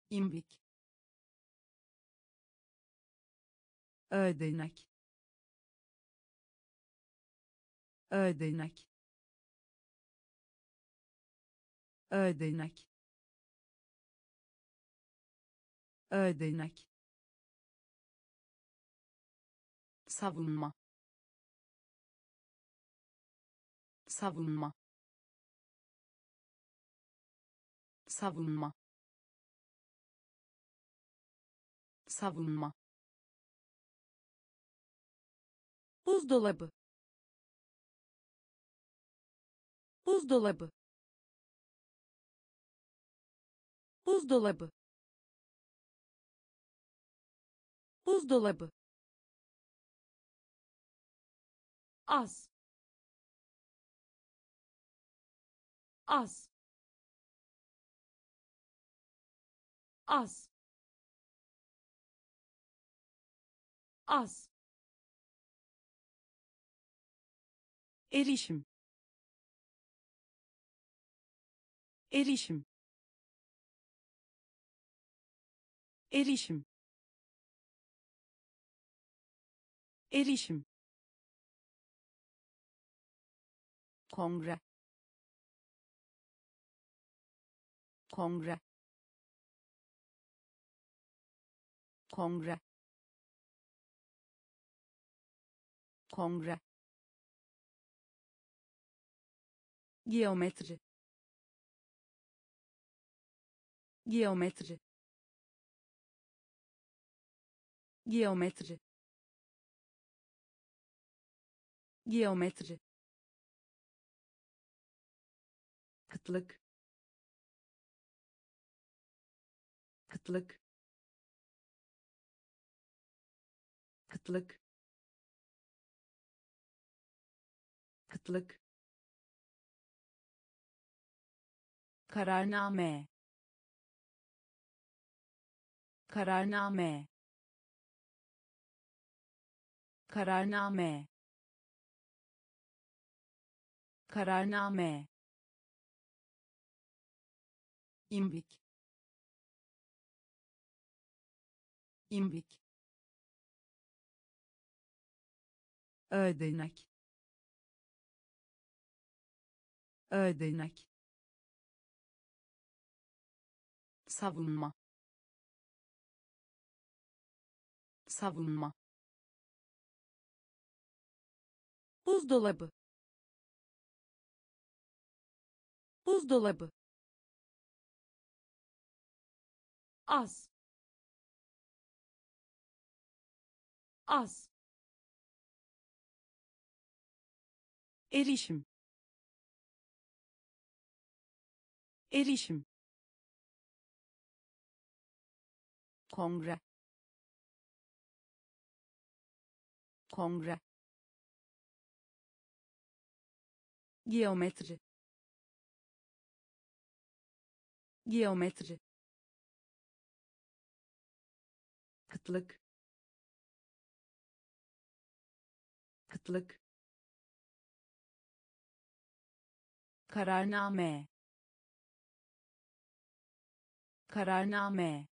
imbik ödenek ödenek ödenek ödenek savunma. Savunma. Savunma. Savunma buzdolabı. Buzdolabı. Buzdolabı. Buzdolabı. Az. Az. Az. Az erişim. Erişim. Erişim. Erişim. Kongre. Kongre. Kongre. Kongre geometri. Geometri. Geometri. Geometri. Kıtlık. Kıtlık. Kıtlık. Kıtlık kararname kararname kararname kararname imbik imbik ödenek ödenek savunma savunma buzdolabı buzdolabı az az erişim erişim kongre. Kongre. Geometri. Geometri. Kıtlık. Kıtlık. Kararname. Kararname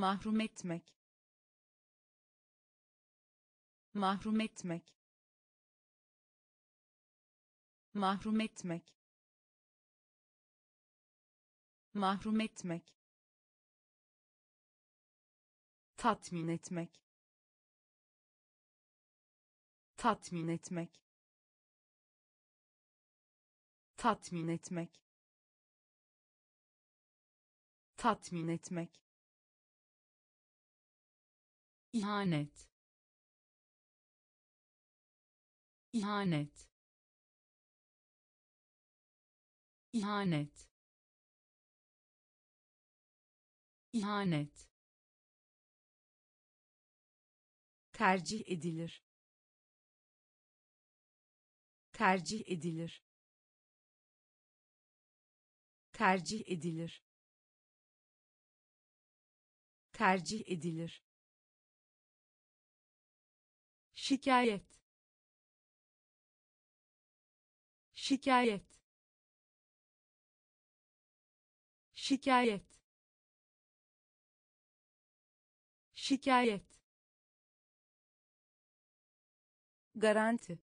mahrum etmek. Mahrum etmek. Mahrum etmek. Mahrum etmek. Tatmin etmek. Tatmin etmek. Tatmin etmek. Tatmin etmek ihanet. İhanet. İhanet. İhanet. Tercih edilir. Tercih edilir. Tercih edilir. Tercih edilir şikayet. Şikayet. Şikayet. Şikayet. Garanti.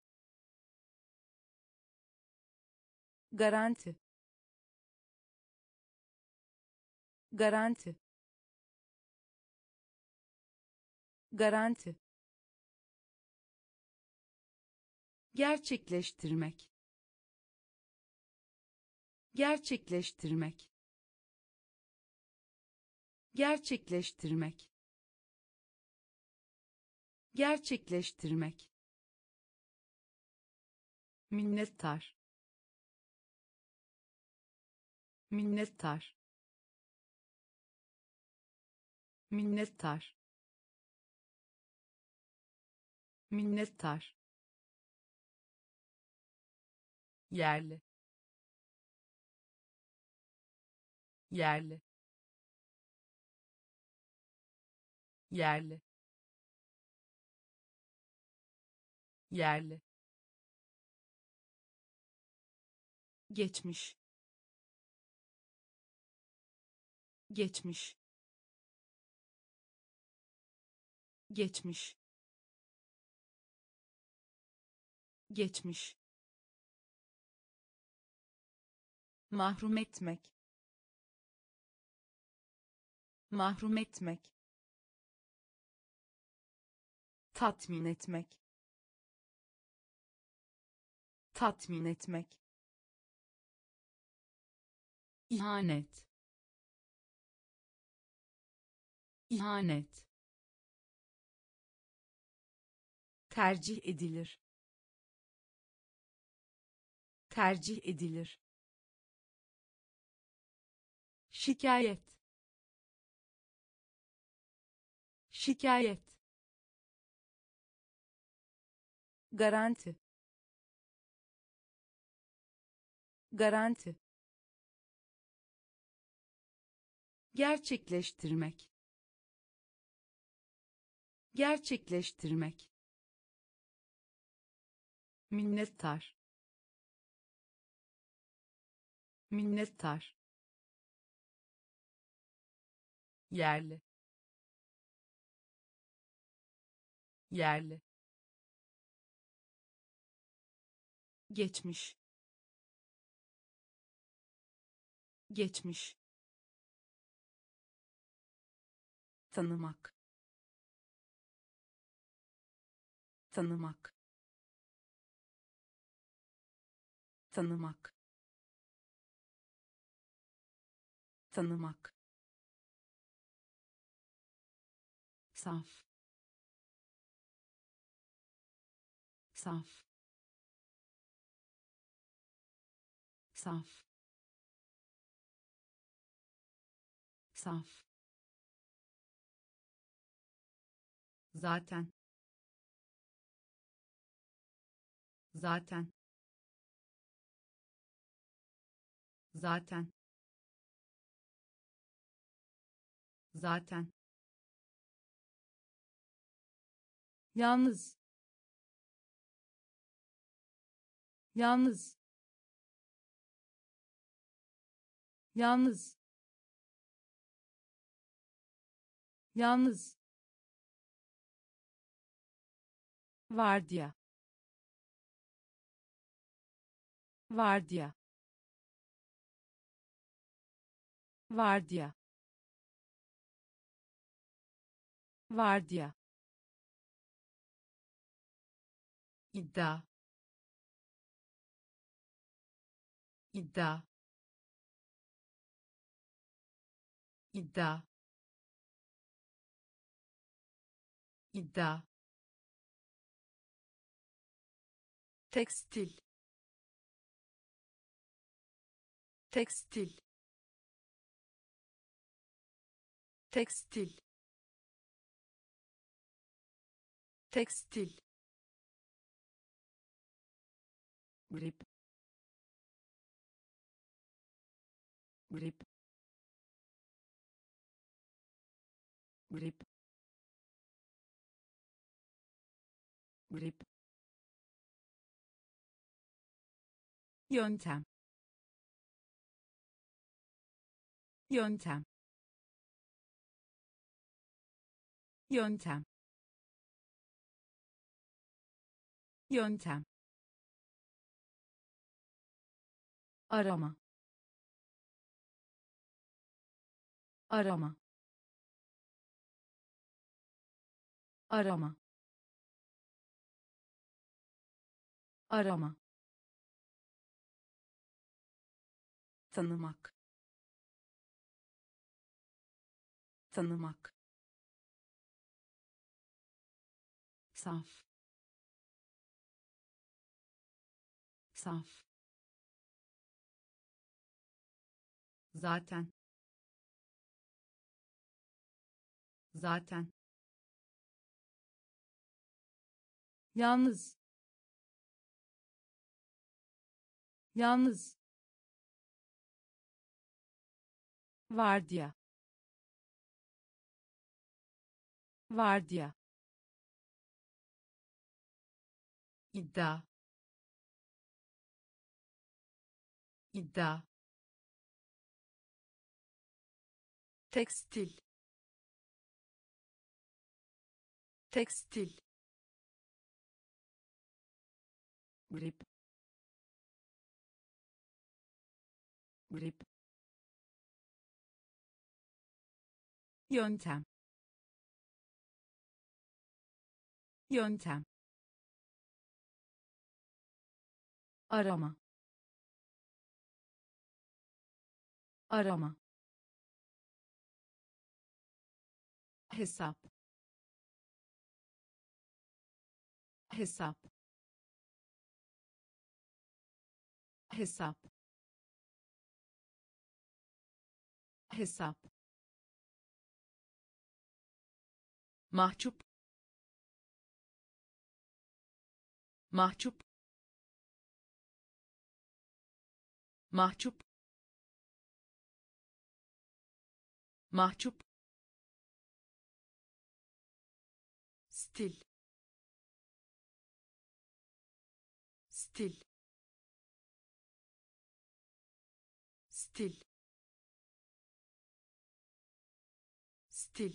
Garanti. Garanti. Garanti gerçekleştirmek. Gerçekleştirmek. Gerçekleştirmek. Gerçekleştirmek. Minnettar. Minnettar. Minnettar. Minnettar yerli. Yerli. Yerli. Yerli. Geçmiş. Geçmiş. Geçmiş. Geçmiş mahrum etmek. Mahrum etmek. Tatmin etmek. Tatmin etmek. İhanet. İhanet. Tercih edilir. Tercih edilir şikayet. Şikayet. Garanti. Garanti. Gerçekleştirmek. Gerçekleştirmek. Minnettar. Minnettar yerli. Yerli. Geçmiş. Geçmiş. Tanımak. Tanımak. Tanımak. Tanımak saf. Saf. Saf. Saf. Zaten. Zaten. Zaten. Zaten yalnız. Yalnız. Yalnız. Yalnız. Vardiya. Vardiya. Vardiya. Vardiya iddia. İddia. İddia. İddia. Tekstil. Tekstil. Tekstil. Tekstil grip grip grip grip yöntem yöntem yöntem yöntem arama. Arama. Arama. Arama. Tanımak. Tanımak. Saf. Saf zaten. Zaten. Yalnız. Yalnız. Vardiya. Vardiya. İddia. İddia tekstil. Tekstil. Grip. Grip. Yöntem. Yöntem. Arama. Arama hesap. Hesap. Hesap. Hesap. Mahcup. Mahcup. Mahcup. Mahcup stil. Stil. Stil. Stil.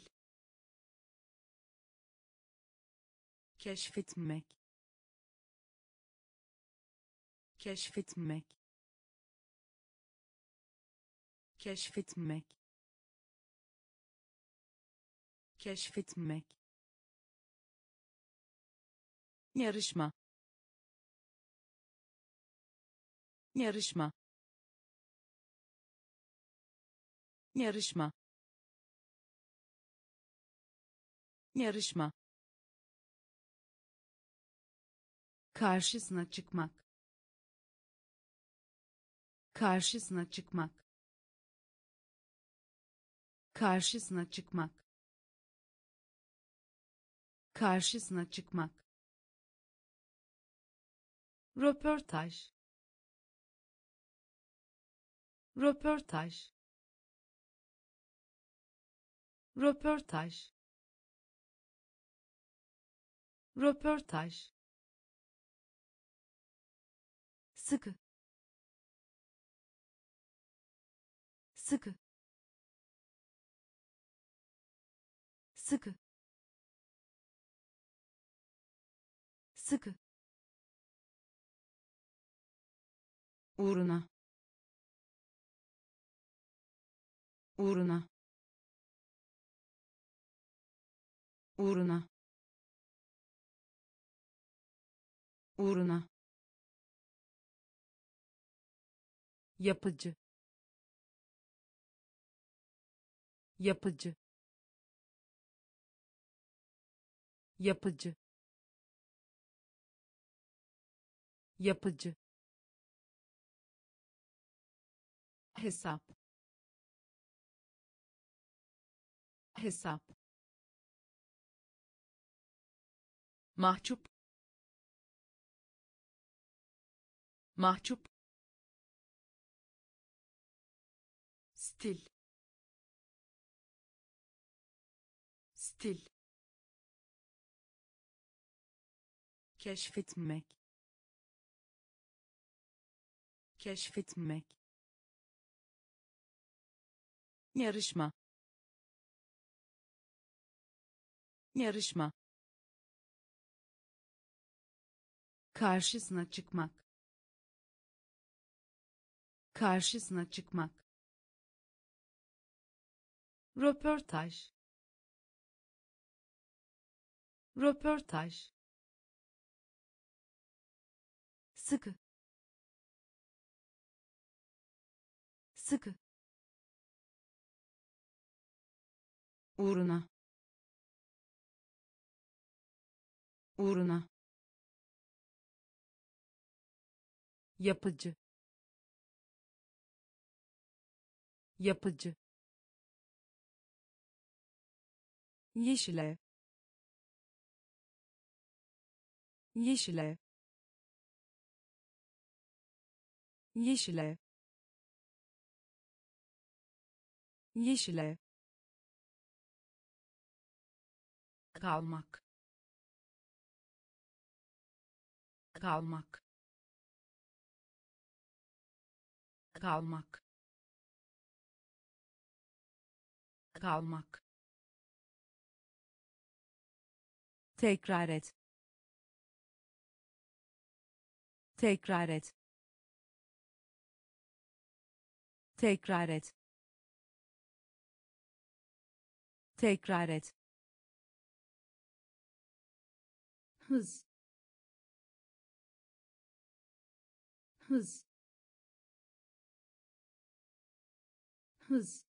Keşfetmek. Keşfetmek. Keşfetmek. Keşfetmek yarışma. Yarışma. Yarışma. Yarışma. Karşısına çıkmak. Karşısına çıkmak. Karşısına çıkmak. Karşısına çıkmak röportaj. Röportaj. Röportaj. Röportaj. Sıkı. Sıkı. Sıkı. Sıkı uğruna. Uğruna. Uğruna. Uğruna. Yapıcı. Yapıcı. Yapıcı. Yapıcı hesap. Hesap. Mahcup. Mahcup. Stil. Stil. Keşfetmek. Keşfetmek yarışma. Yarışma. Karşısına çıkmak. Karşısına çıkmak. Röportaj. Röportaj. Sıkı. Sıkı uğruna. Uğruna. Yapıcı. Yapıcı. Yeşile. Yeşile. Yeşile. Yeşile kalmak. Kalmak. Kalmak. Kalmak. Tekrar et. Tekrar et. Tekrar et. Tekrar et hız. Hız. Hız.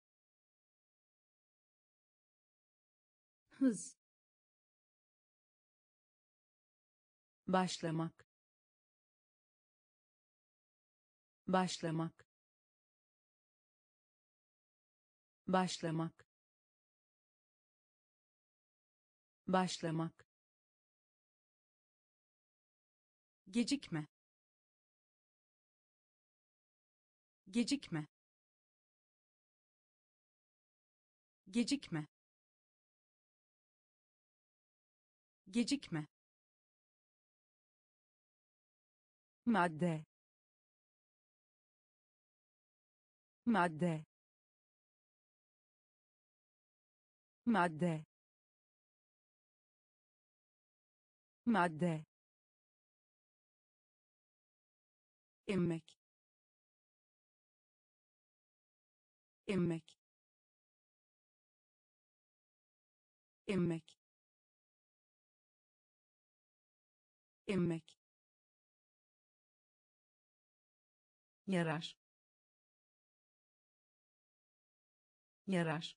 Hız. Başlamak. Başlamak. Başlamak. Başlamak gecikme. Gecikme. Gecikme. Gecikme. Madde. Madde. Madde. Madde emmek. Emmek. Emmek. Emmek. Yarar. Yarar.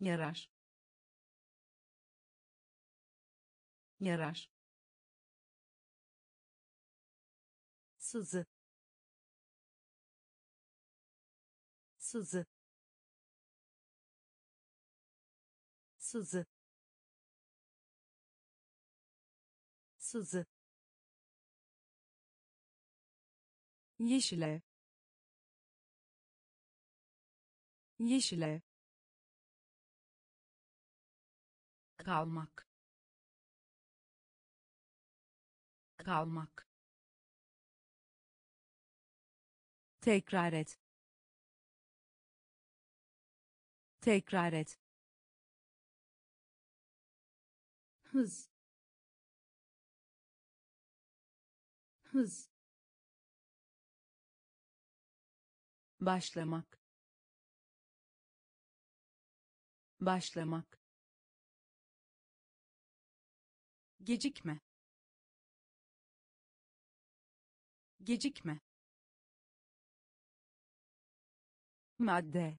Yarar. Yarar sızı. Sızı. Sızı. Sızı. Yeşile. Yeşile. Kalmak. Kalmak tekrar et. Tekrar et. Hız. Hız. Başlamak. Başlamak. Gecikme. Gecikme madde.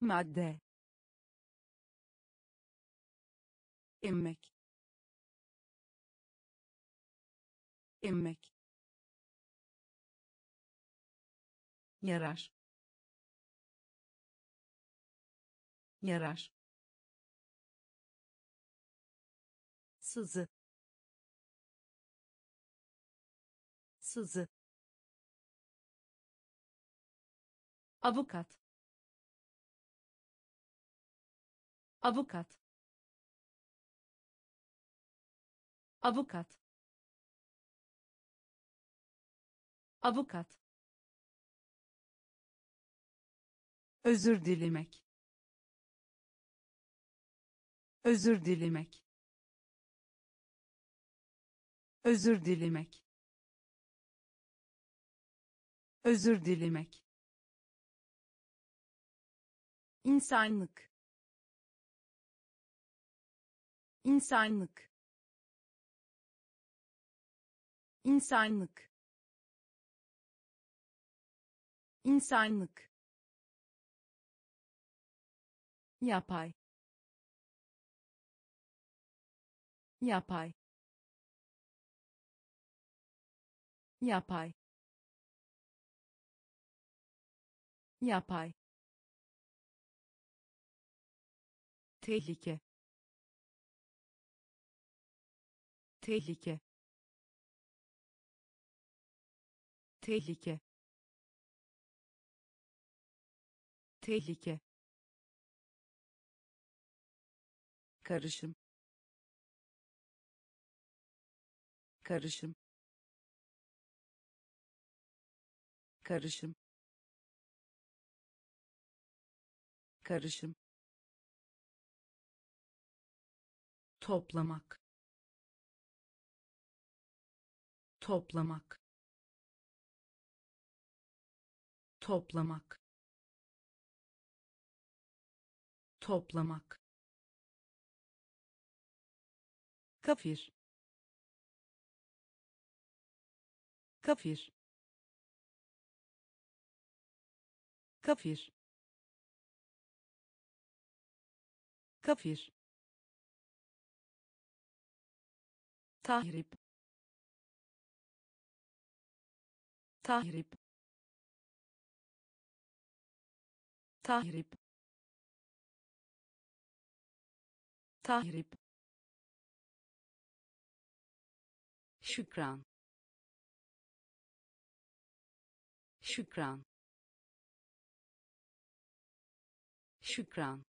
Madde. Emmek. Emmek. Yarar. Yarar. Sızı. Sızı avukat. Avukat. Avukat. Avukat. Özür dilemek. Özür dilemek. Özür dilemek. Özür dilemek insanlık. İnsanlık. İnsanlık. İnsanlık. Yapay. Yapay. Yapay. Yapay tehlike. Tehlike. Tehlike. Tehlike. Karışım. Karışım. Karışım. Karışım toplamak. Toplamak. Toplamak. Toplamak. Kafir. Kafir. Kafir. Kafir tahrip tahrip tahrip tahrip. Şükran şükran. Şükran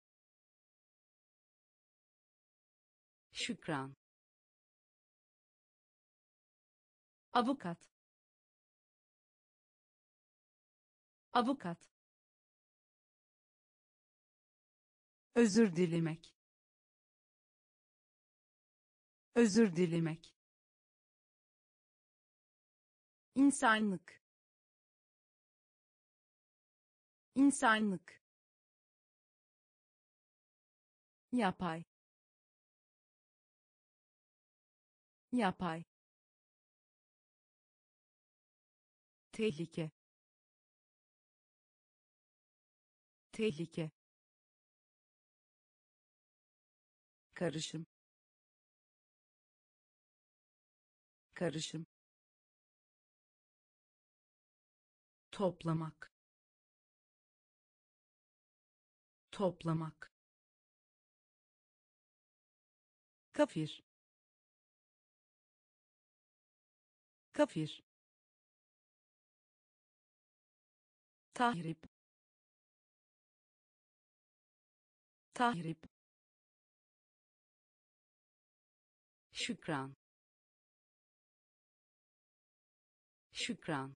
şükran avukat. Avukat. Özür dilemek. Özür dilemek. İnsanlık. İnsanlık. Yapay. Yapay tehlike. Tehlike. Karışım. Karışım. Toplamak. Toplamak. Kafir. Kafir tahrip tahrip şükran şükran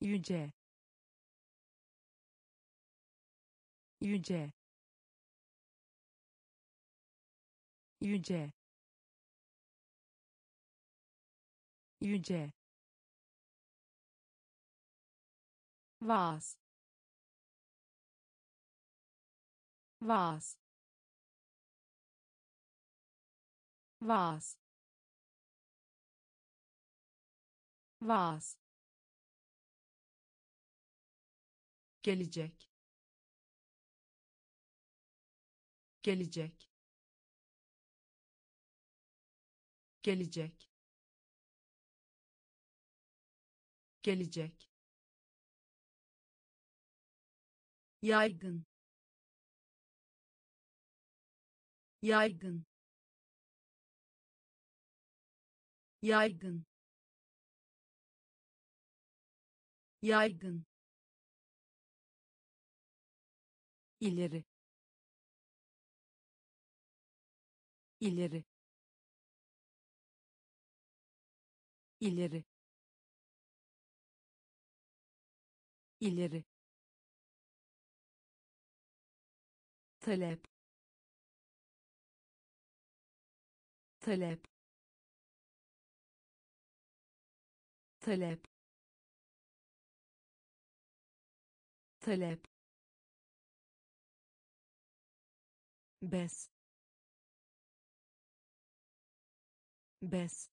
yüce yüce yüce yüce vaaz vaaz vaaz vaaz gelecek. Gelecek. Gelecek. Gelecek yaygın. Yaygın. Yaygın. Yaygın. İleri. İleri. İleri. İleri talep talep talep talep. Bez bez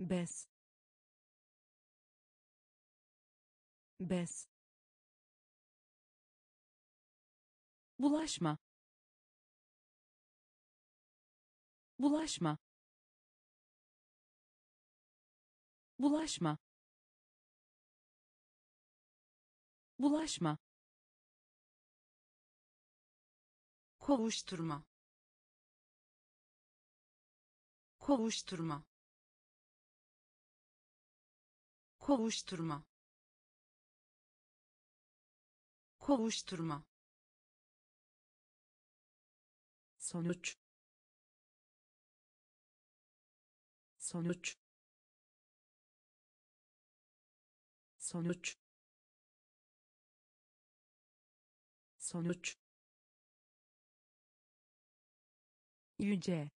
bez bez bulaşma. Bulaşma. Bulaşma. Bulaşma. Kovuşturma. Kovuşturma. Kovuşturma. Kovuşturma sonuç. Sonuç. Sonuç. Sonuç. Yüce.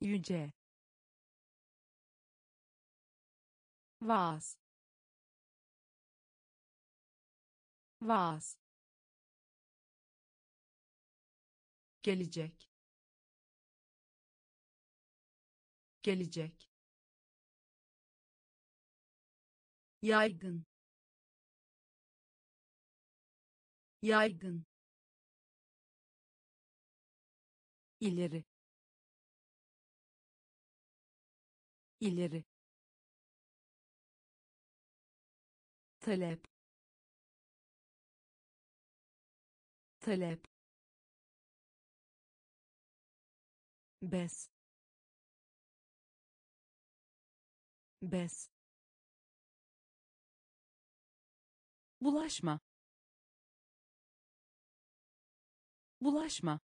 Yüce. Vaaz. Vaaz gelecek. Gelecek. Yaygın. Yaygın. İleri. İleri. Talep. Talep bez bez bulaşma. Bulaşma.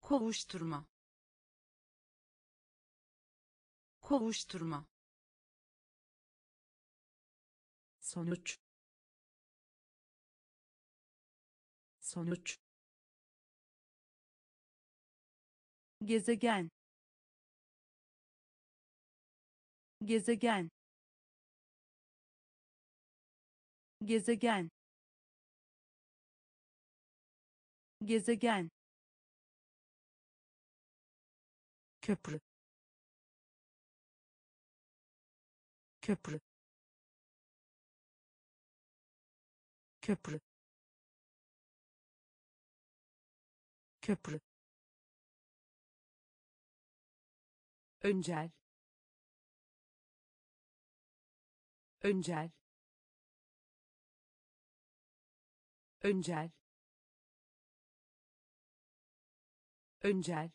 Kovuşturma. Kovuşturma. Sonuç. Sonuç gezegen. Gezegen. Gezegen. Gezegen. Köprü. Köprü. Köprü. Köprü öncel. Öncel. Öncel. Öncel.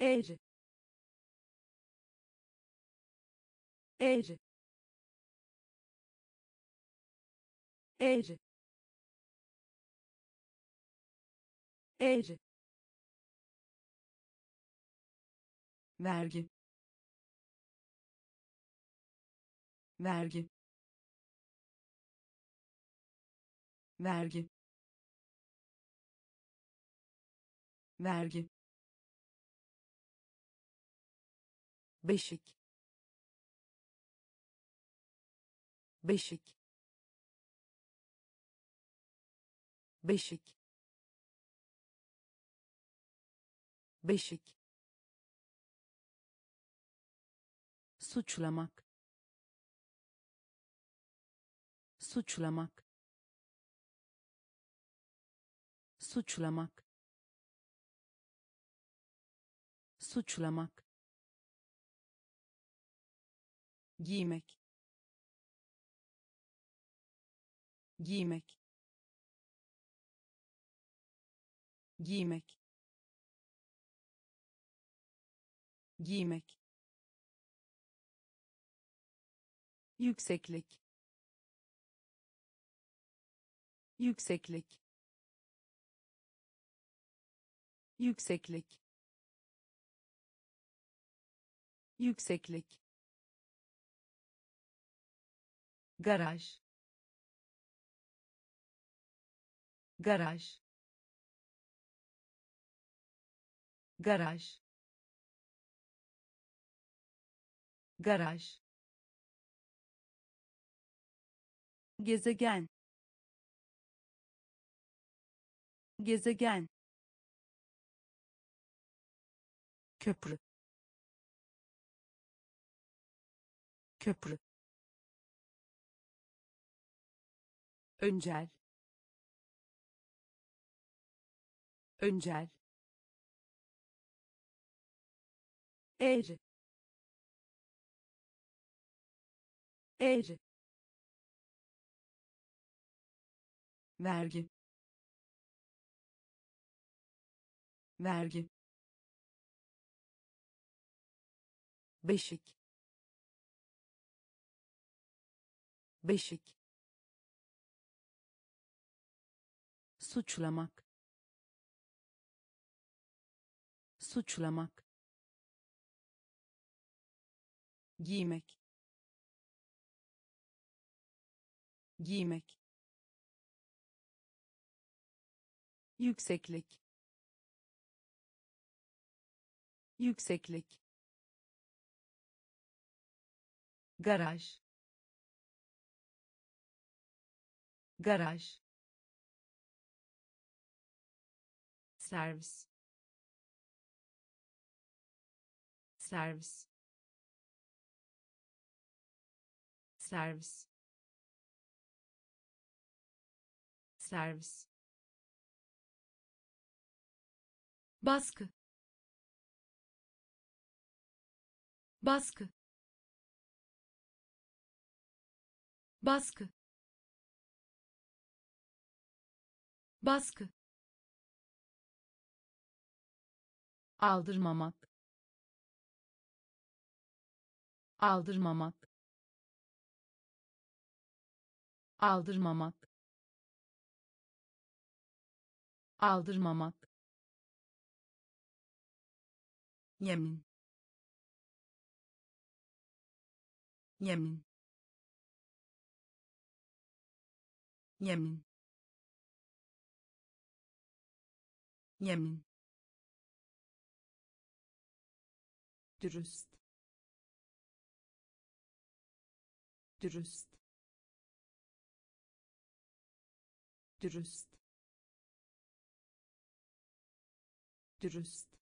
Eğri eğri eğri eğri vergi. Vergi. Vergi. Vergi. Beşik. Beşik. Beşik. Beşik suçlamak. Suçlamak. Suçlamak. Suçlamak. Giymek. Giymek. Giymek. Giymek yükseklik. Yükseklik. Yükseklik. Yükseklik. Garaj. Garaj. Garaj. Garaj gezegen. Gezegen. Köprü. Köprü. Öncel. Öncel. Eğri. Eğri vergi. Vergi. Beşik. Beşik. Suçlamak. Suçlamak. Giymek. Giymek yükseklik. Yükseklik. Garaj. Garaj. Servis. Servis. Servis. Servis baskı. Baskı. Baskı. Baskı. Aldırmamak. Aldırmamak. Aldırmamak. Aldırmamak yemin. Yemin. Yemin. Yemin. Dürüst. Dürüst. Dürüst. Dürüst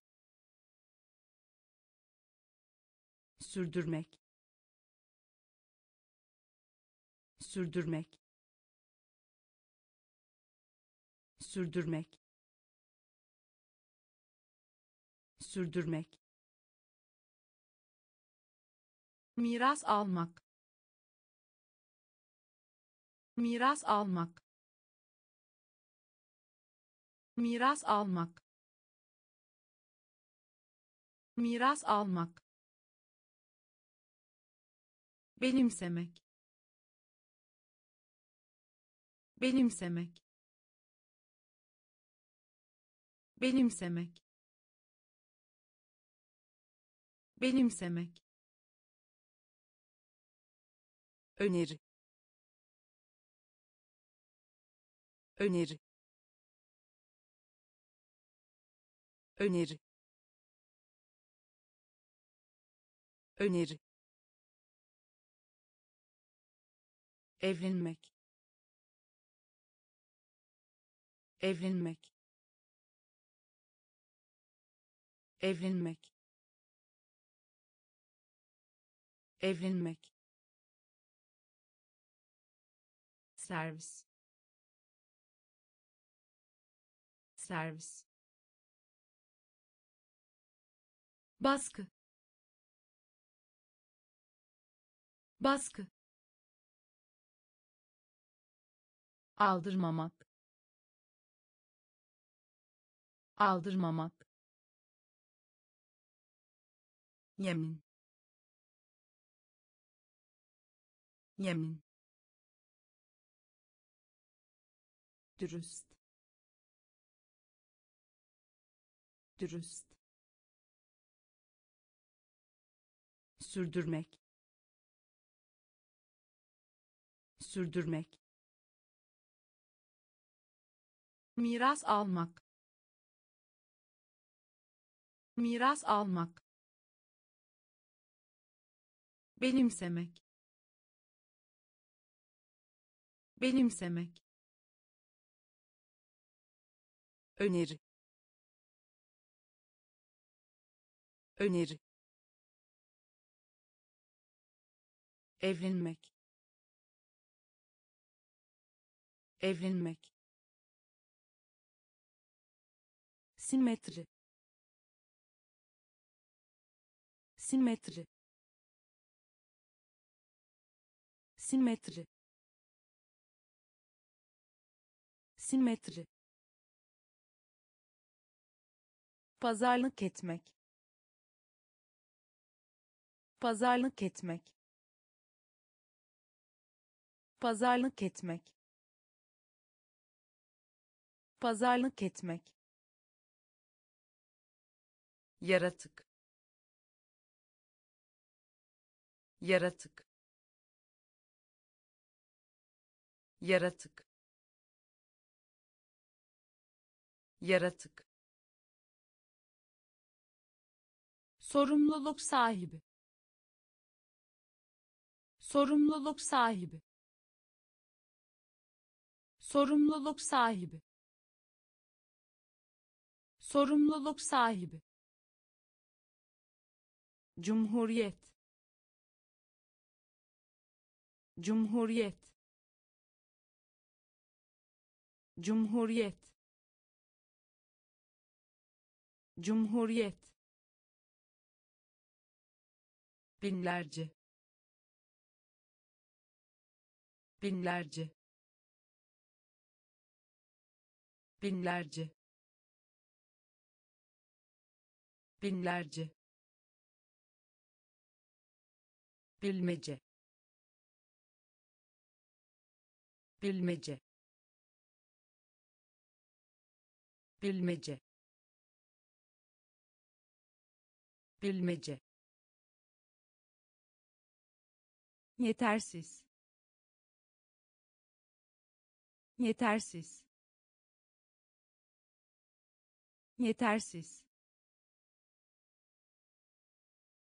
sürdürmek. Sürdürmek. Sürdürmek. Sürdürmek. Miras almak. Miras almak. Miras almak. Miras almak benimsemek. Benimsemek. Benimsemek. Benimsemek. Öneri. Öneri. Öneri. Öneri evlenmek. Evlenmek. Evlenmek. Evlenmek. Servis. Servis. Baskı. Baskı aldırmamak. Aldırmamak. Yemin. Yemin. Dürüst. Dürüst. Sürdürmek. Sürdürmek miras almak. Miras almak. Benimsemek. Benimsemek. Öneri. Öneri. Evlenmek. Evlenmek simetri. Simetri. Simetri. Simetri. Pazarlık etmek. Pazarlık etmek. Pazarlık etmek. Pazarlık etmek yaratık. Yaratık. Yaratık. Yaratık. Sorumluluk sahibi. Sorumluluk sahibi. Sorumluluk sahibi. Sorumluluk sahibi cumhuriyet. Cumhuriyet. Cumhuriyet. Cumhuriyet. Binlerce. Binlerce. Binlerce. Binlerce bilmece. Bilmece. Bilmece. Bilmece. Yetersiz. Yetersiz. Yetersiz.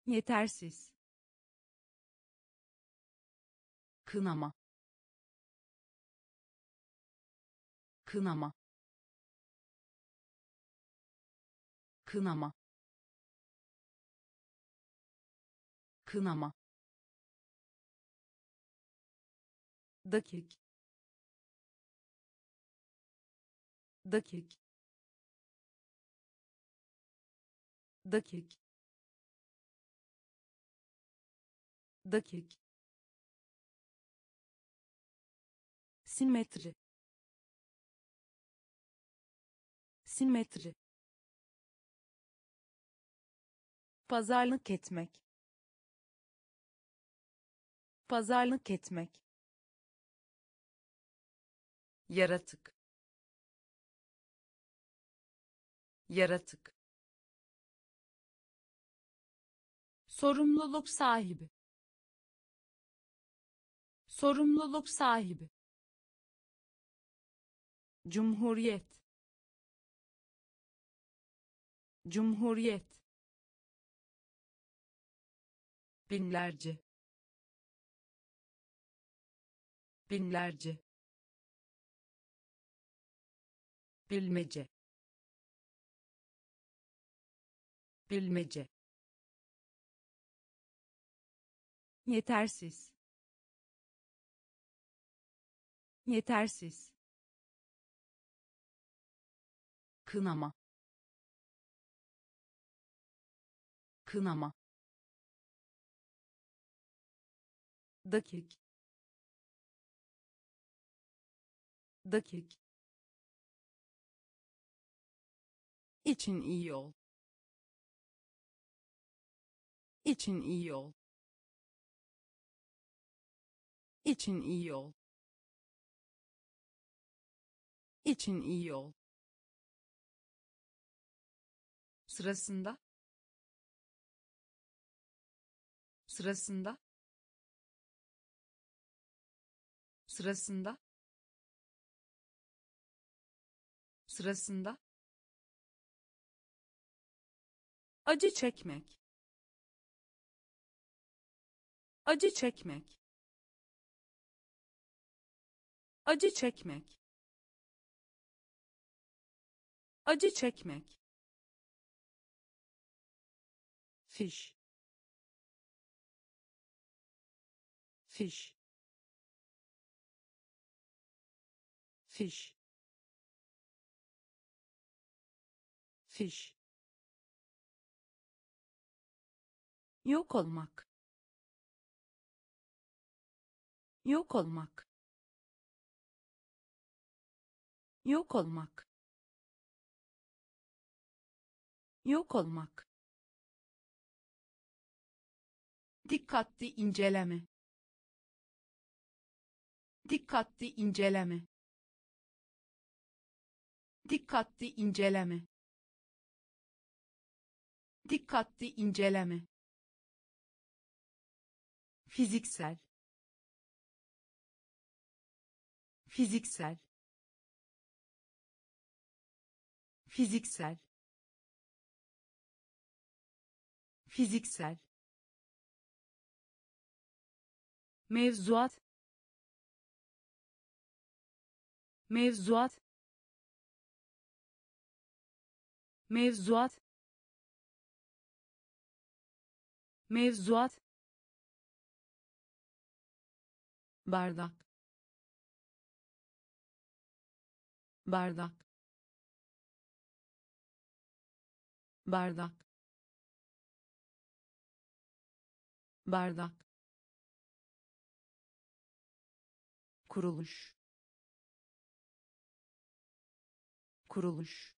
Yetersiz kınama. Kınama. Kınama. Kınama. Dakik. Dakik. Dakik. Dakik simetri. Simetri. Pazarlık etmek. Pazarlık etmek. Yaratık. Yaratık. Sorumluluk sahibi. Sorumluluk sahibi cumhuriyet. Cumhuriyet. Binlerce. Binlerce. Bilmece. Bilmece. Yetersiz. Yetersiz kınama. Kınama. Dakik. Dakik. İçin iyi ol. İçin iyi ol. İçin iyi ol. İçin iyi ol sırasında sırasında sırasında sırasında. Acı çekmek. Acı çekmek. Acı çekmek. Acı çekmek fiş. Fiş. Fiş. Fiş. Yok olmak. Yok olmak. Yok olmak. Yok olmak dikkatli inceleme. Dikkatli inceleme. Dikkatli inceleme. Dikkatli inceleme. Fiziksel. Fiziksel. Fiziksel. Fiziksel mevzuat. Mevzuat. Mevzuat. Mevzuat. Bardak. Bardak. Bardak. Bardak kuruluş kuruluş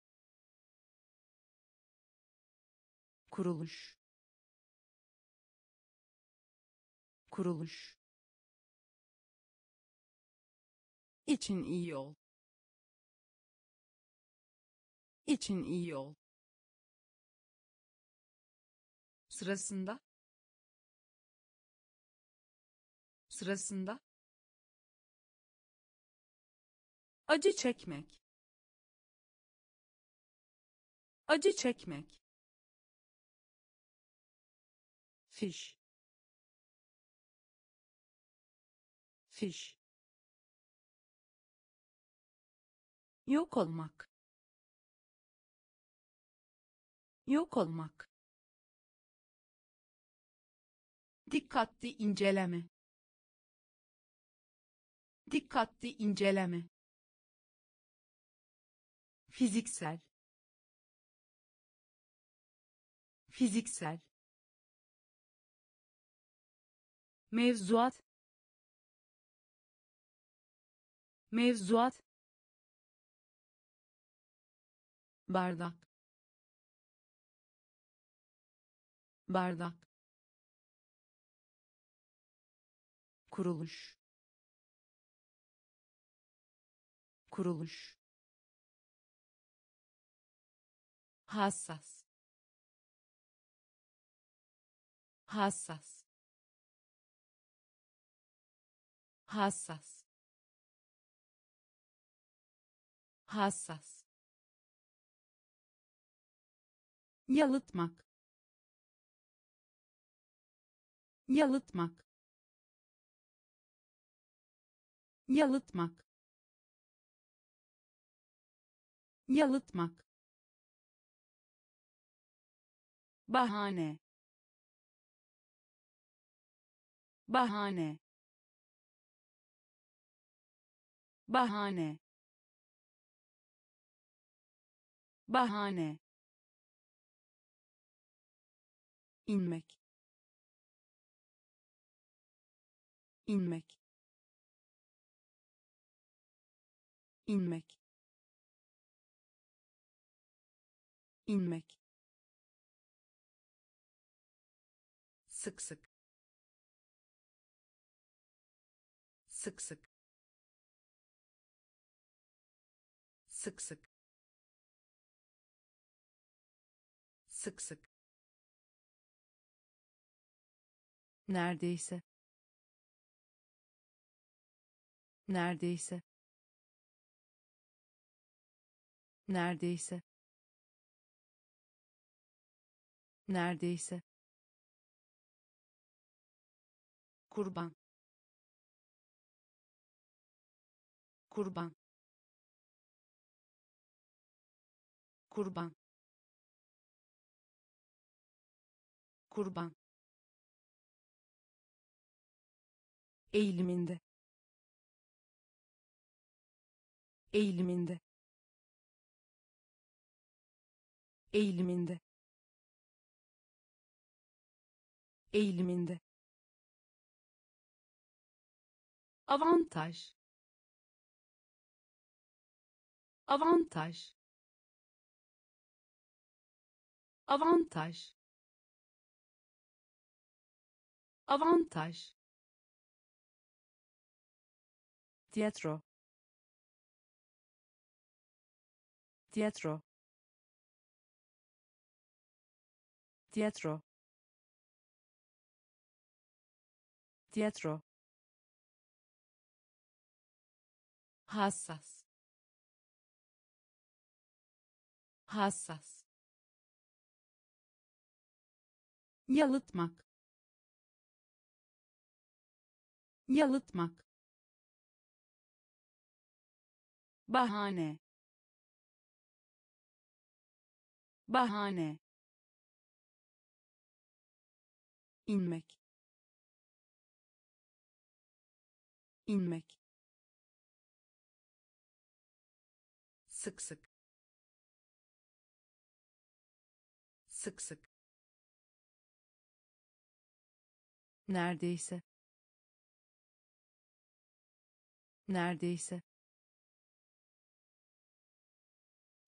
kuruluş kuruluş. İçin iyi ol. İçin iyi ol. Sırasında? Sırasında acı çekmek. Acı çekmek. Fiş. Fiş. Yok olmak. Yok olmak. Dikkatli inceleme. Dikkatli inceleme fiziksel. Fiziksel. Mevzuat. Mevzuat. Bardak. Bardak. Kuruluş. Kuruluş hassas. Hassas. Hassas. Hassas. Yalıtmak. Yalıtmak. Yalıtmak. Yalıtmak bahane. Bahane. Bahane. Bahane. İnmek. İnmek. İnmek. İnmek sık sık. Sık sık. Sık sık. Sık sık. Neredeyse. Neredeyse. Neredeyse. Neredeyse kurban. Kurban. Kurban. Kurban. Eğiliminde. Eğiliminde. Eğiliminde. Eğiliminde avantaj. Avantaj. Avantaj. Avantaj. Tiyatro tiyatro tiyatro tiyatro hassas. Hassas. Yalıtmak. Yalıtmak. Bahane. Bahane. İnmek. İnmek sık sık. Sık sık. Neredeyse. Neredeyse.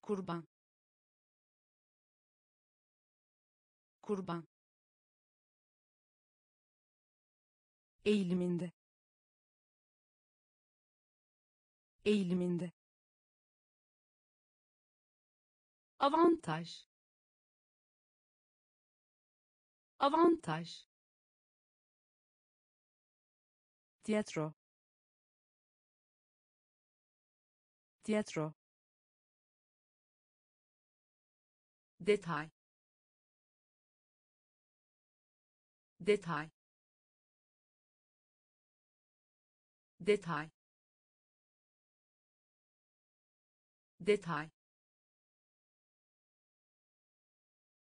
Kurban. Kurban. Eğiliminde. Eğiliminde avantaj. Avantaj. Tiyatro tiyatro detay. Detay. Detay. Detay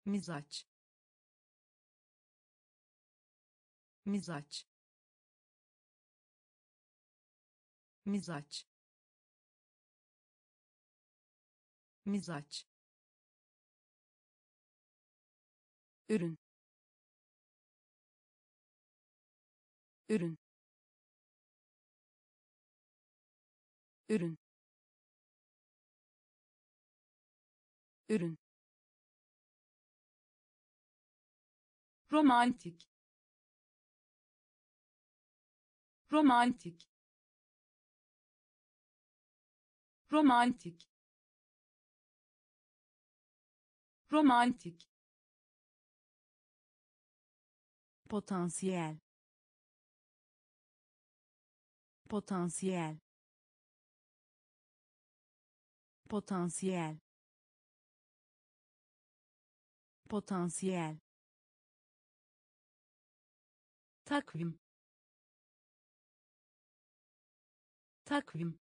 mizaç. Mizaç. Mizaç. Mizaç. Ürün. Ürün. Ürün. Ürün romantik. Romantik. Romantik. Romantik. Potansiyel. Potansiyel. Potansiyel. Potansiyel takvim. Takvim.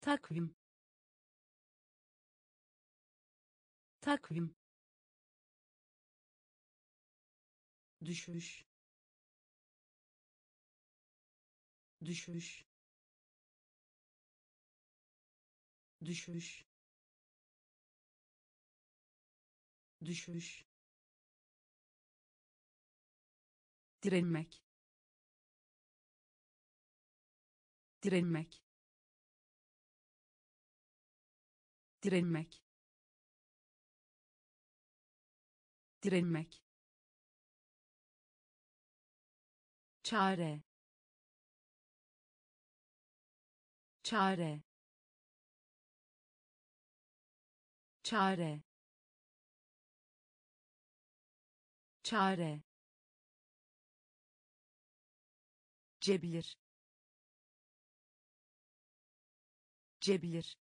Takvim. Takvim. Düşüş. Düşüş. Düşüş. Düşüş direnmek. Direnmek. Direnmek. Direnmek. Çare. Çare. Çare. Çare cebilir. Cebilir.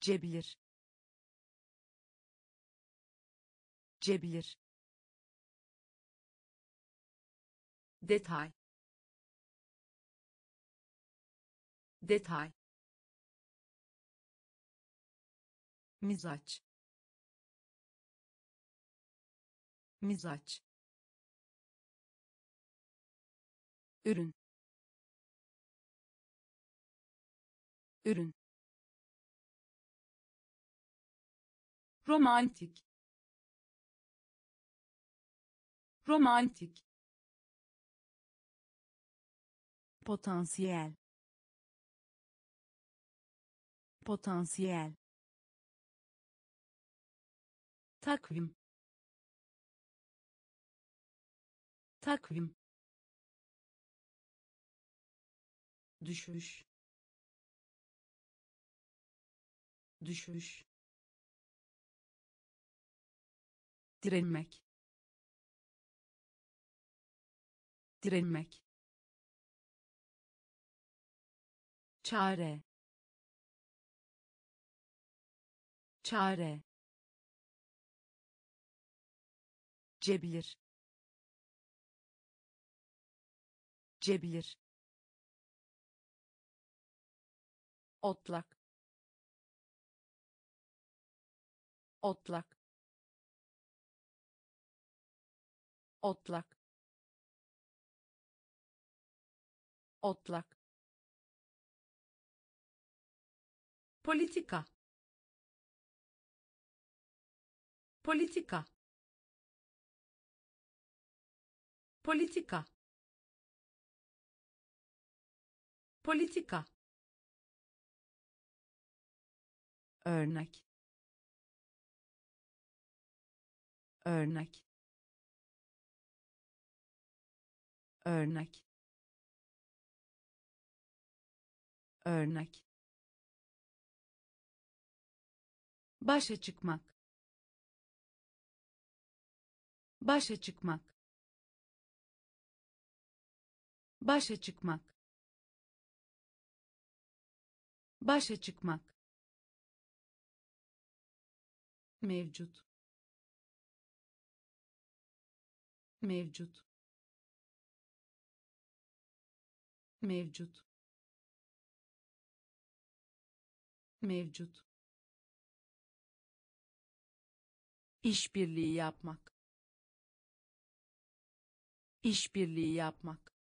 Cebilir. Cebilir. Detay. Detay. Mizaç. Mizaç ürün. Ürün. Romantik. Romantik. Potansiyel. Potansiyel. Takvim. Takvim düşüş. Düşüş. Direnmek. Direnmek. Çare. Çare. Cebilir. Cebilir otlak. Otlak. Otlak. Otlak. Politika. Politika. Politika. Politika örnek. Örnek. Örnek. Örnek. Başa çıkmak. Başa çıkmak. Başa çıkmak. Başa çıkmak mevcut. Mevcut. Mevcut. Mevcut. İşbirliği yapmak. İşbirliği yapmak.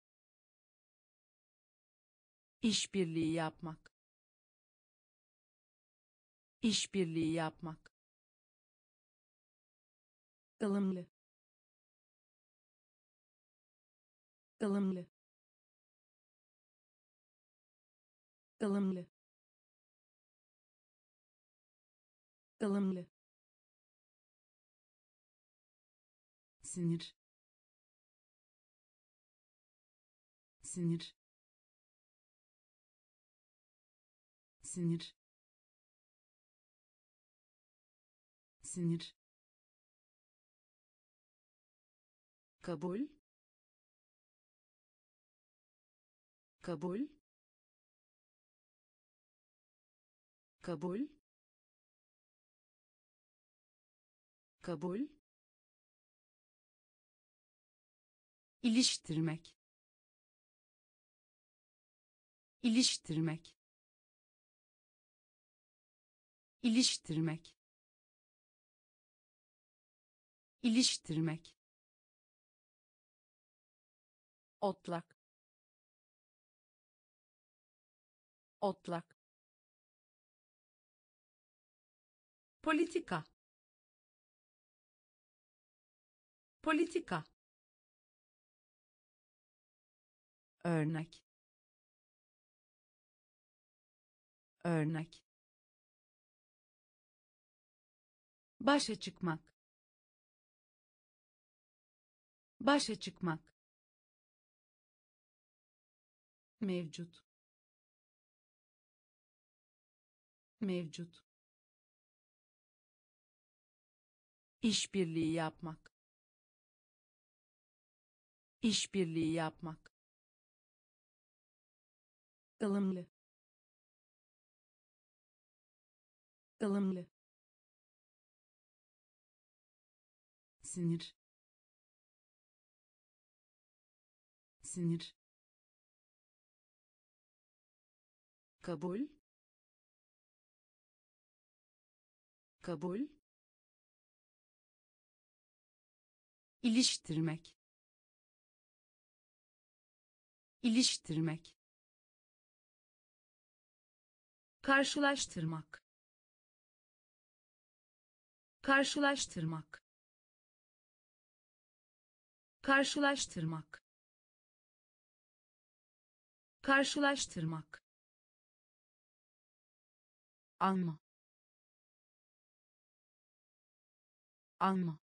İşbirliği yapmak. İşbirliği yapmak ılımlı ılımlı ılımlı ılımlı sinir sinir sinir sinir kabul. Kabul. Kabul. Kabul. İliştirmek. İliştirmek. İliştirmek. İliştirmek otlak. Otlak. Politika. Politika. Örnek. Örnek. Başa çıkmak. Başa çıkmak mevcut. Mevcut. İşbirliği yapmak. İşbirliği yapmak. Ilımlı ılımlı sinir. Sinir kabul. Kabul. İliştirmek. İliştirmek. Karşılaştırmak. Karşılaştırmak. Karşılaştırmak. Karşılaştırmak alma. Alma.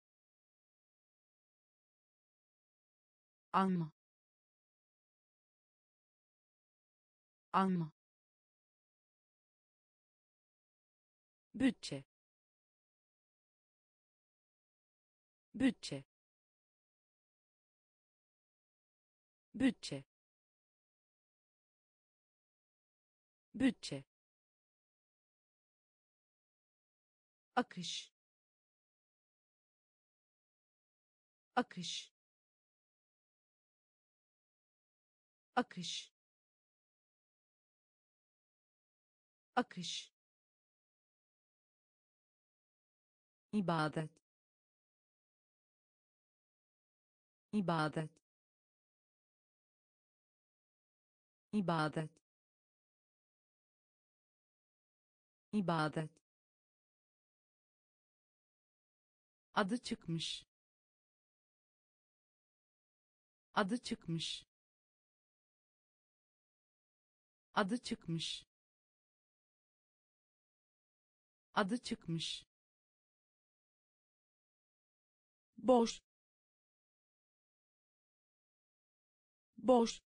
Alma. Alma. Bütçe. Bütçe. Bütçe. Bütçe akış. Akış. Akış. Akış. İbadet. İbadet. İbadet. İbadet adı çıkmış. Adı çıkmış. Adı çıkmış. Adı çıkmış. Boş. Boş.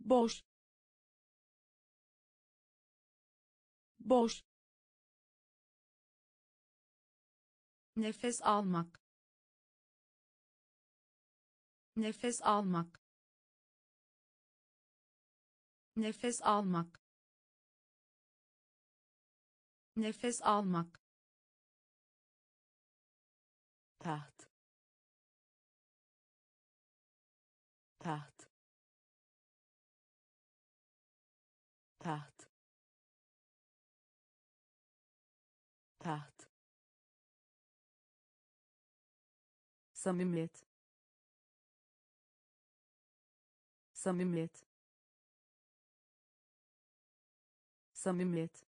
Boş. Boş nefes almak. Nefes almak. Nefes almak. Nefes almak. Taht. Taht. Taht. Taht samimiyet. Samimiyet. Samimiyet.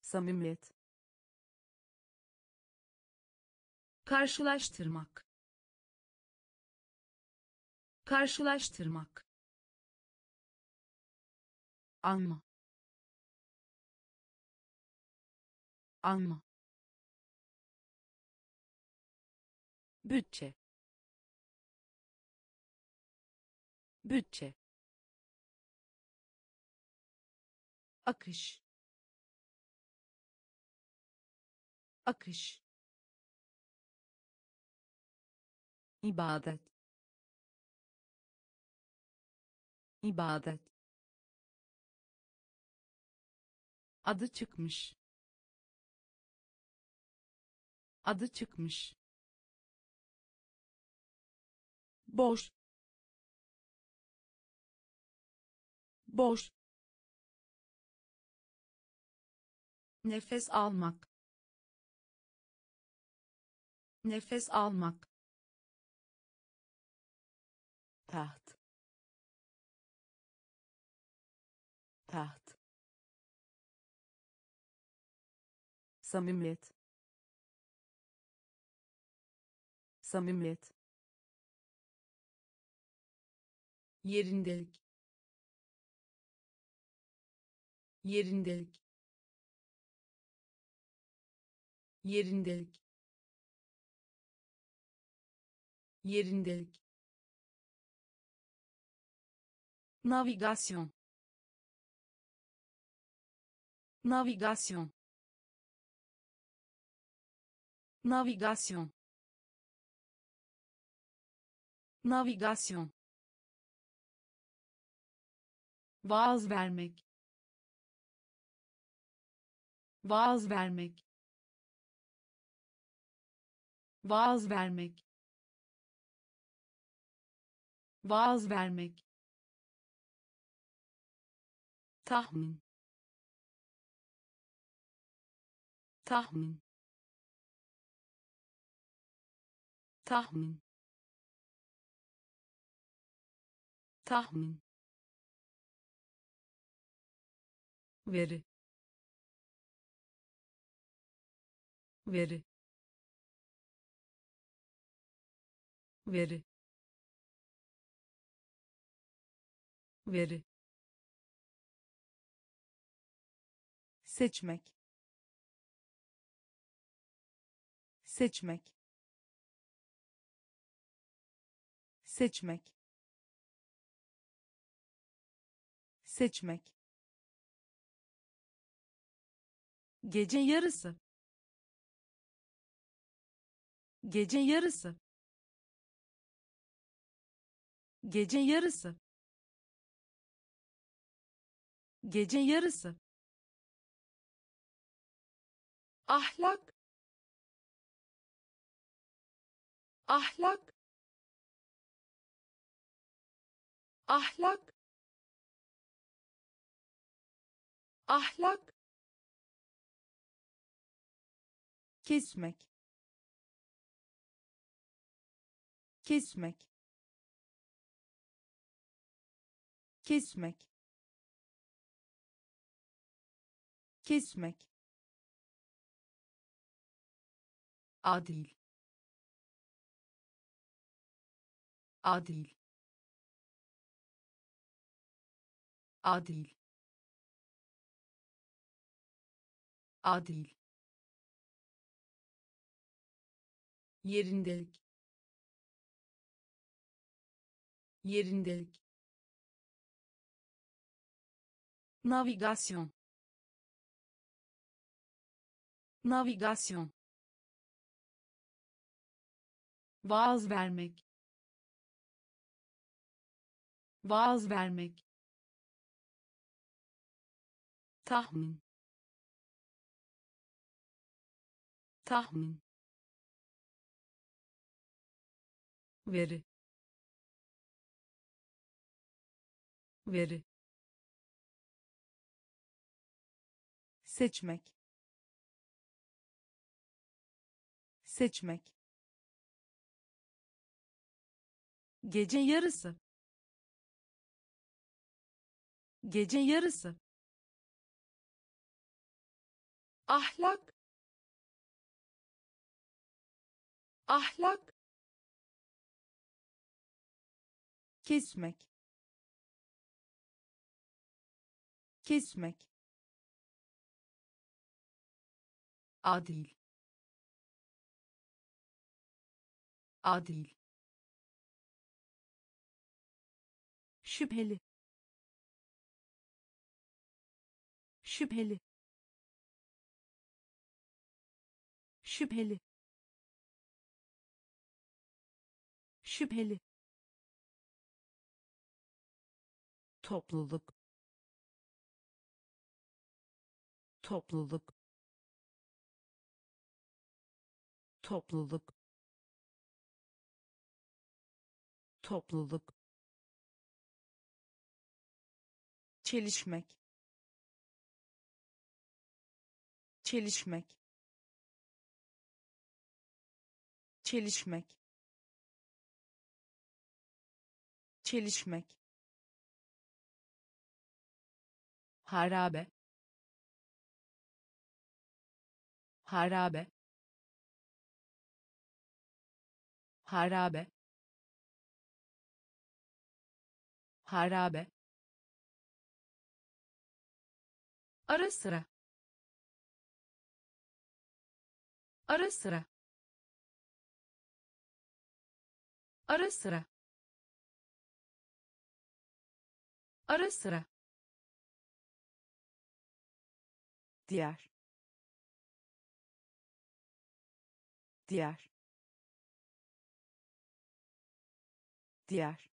Samimiyet. Karşılaştırmak. Karşılaştırmak. Alma alma bütçe. Bütçe. Akış. Akış. İbadet. İbadet. Adı çıkmış. Adı çıkmış boş. Boş. Nefes almak. Nefes almak. Taht. Taht. Samimiyet. Samimiyet yerindelik. Yerindelik. Yerindelik. Yerindelik. Navigasyon. Navigasyon. Navigasyon. Navigasyon vaaz vermek. Vaaz vermek. Vaaz vermek. Vaaz vermek. Tahmin. Tahmin. Tahmin. Tahmin veri. Veri. Veri. Veri. Seçmek. Seçmek. Seçmek. Seçmek gece yarısı. Gece yarısı. Gece yarısı. Gece yarısı. Ahlak. Ahlak. Ahlak. Ahlak kesmek. Kesmek. Kesmek. Kesmek. Adil. Adil. Adil. Adil yerindelik. Yerindelik. Navigasyon. Navigasyon. Vaaz vermek. Vaaz vermek. Tahmin. Tahmin veri. Veri. Seçmek. Seçmek. Gece yarısı. Gece yarısı. Ahlak. Ahlak kesmek. Kesmek. Adil. Adil. Şüpheli. Şüpheli. Şüpheli. Şüpheli topluluk. Topluluk. Topluluk. Topluluk. Çelişmek. Çelişmek. Çelişmek. Çelişmek harabe. Harabe. Harabe. Harabe. Ara sıra. Ara sıra. Ara sıra. Ara sıra diğer. Diğer. Diğer.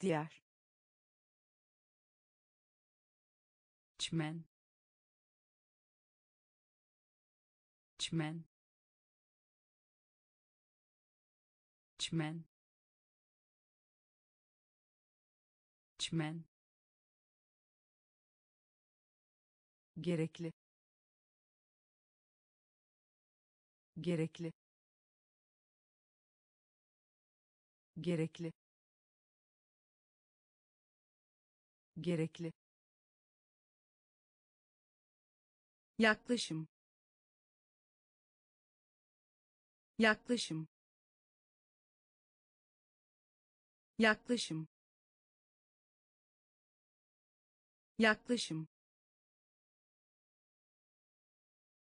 Diğer. Çimen. Çimen. Çimen. Çimen gerekli. Gerekli. Gerekli. Gerekli. Yaklaşım. Yaklaşım. Yaklaşım. Yaklaşım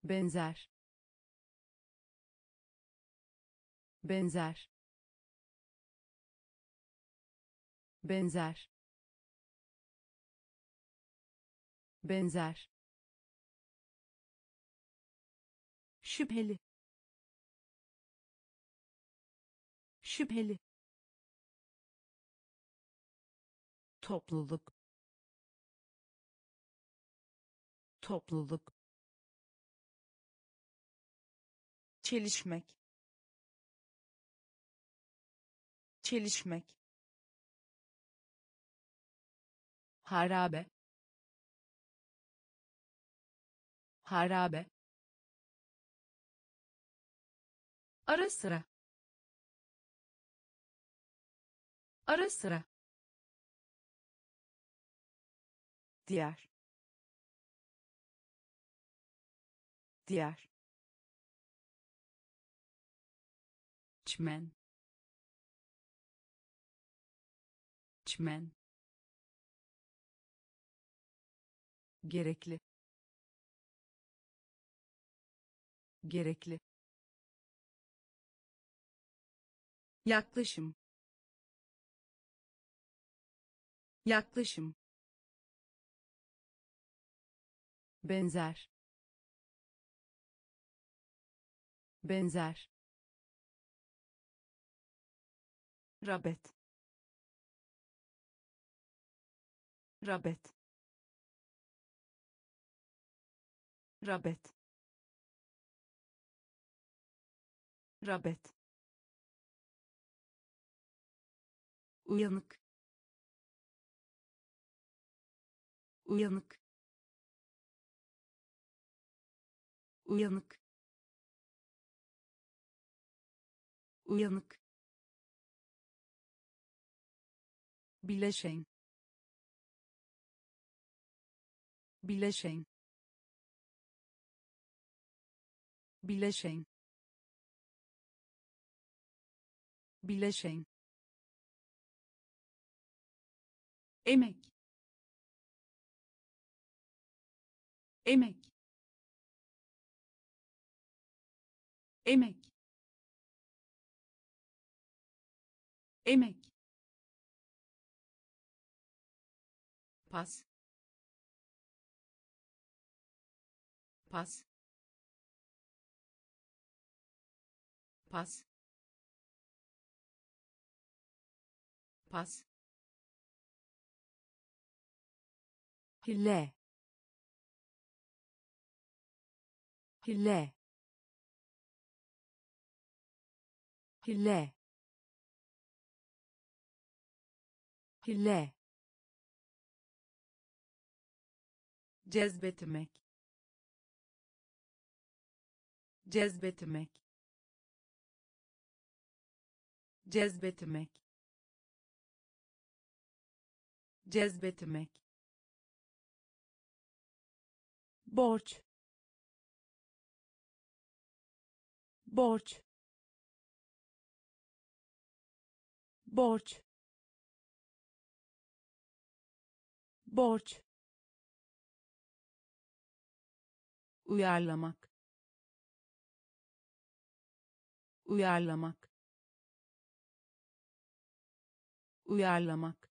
benzer. Benzer. Benzer. Benzer. Şüpheli. Şüpheli. Topluluk. Topluluk çelişmek. Çelişmek. Harabe. Harabe. Ara sıra. Ara sıra. Diğer diğer çimen çimen gerekli. Gerekli. Yaklaşım. Yaklaşım. Benzer. Benzer rabet. Rabet. Rabet. Rabet. Uyanık. Uyanık. Uyanık. Uyanık bileşen. Bileşen. Bileşen. Bileşen. Emek. Emek. Emek. Emek pas. Pas. Pas. Pas. Hile hile hile hile cezbetmek cezbetmek cezbetmek cezbetmek. Borç borç borç borç uyarlamak. Uyarlamak. Uyarlamak.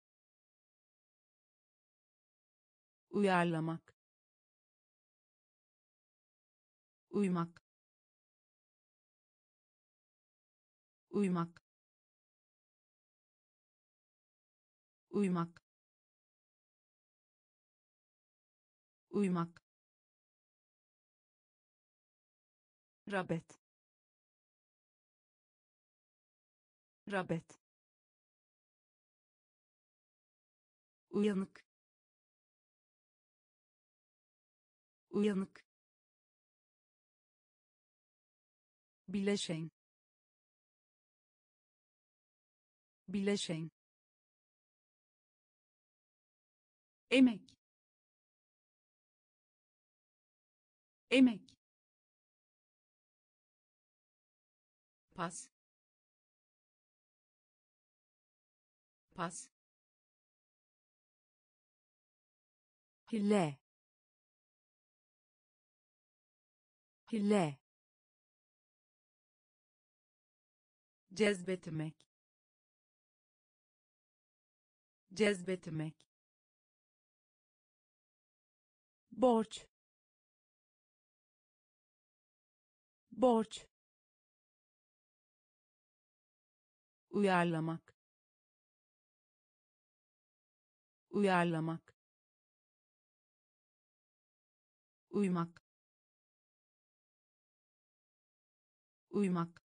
Uyarlamak. Uymak. Uymak. Uymak. Uymak Rabet. Rabet. uyanık. Uyanık. Bileşen. Bileşen. Emek. Emek pas. Pas. Hile hile cezbetmek. Cezbetmek. Borç. Borç uyarlamak. Uyarlamak. Uymak. Uymak.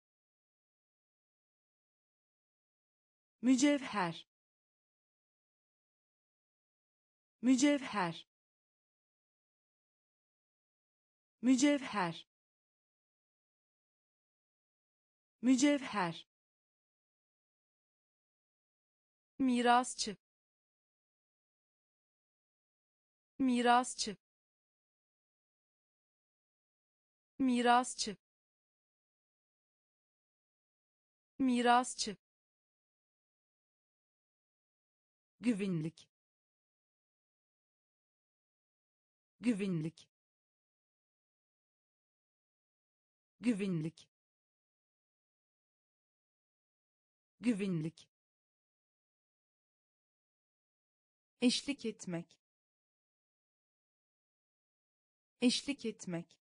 Mücevher. Mücevher. Mücevher. Mücevher mirasçı. Mirasçı. Mirasçı. Mirasçı. Güvenlik. Güvenlik. Güvenlik. Güvenlik eşlik etmek. Eşlik etmek.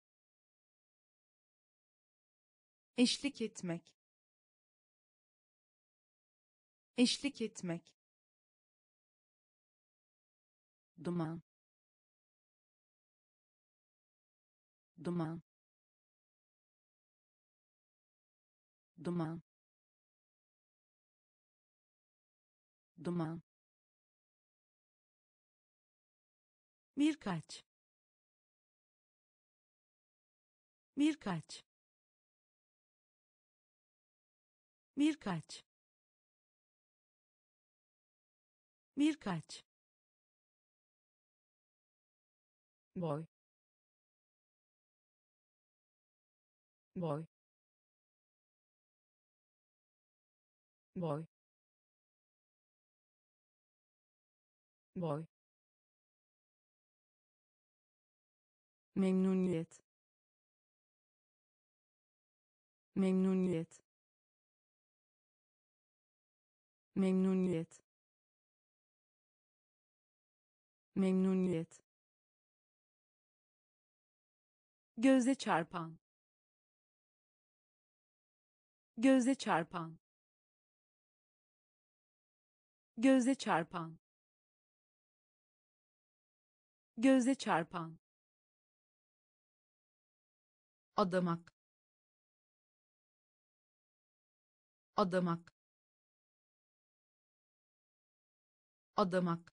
Eşlik etmek. Eşlik etmek. Duman. Duman. Duman. Duman birkaç. Birkaç. Birkaç. Birkaç. Boy. Boy. Boy. Boy memnuniyet. Memnuniyet. Memnuniyet. Memnuniyet. Göze çarpan. Göze çarpan. Göze çarpan. Göze çarpan adamak. Adamak. Adamak.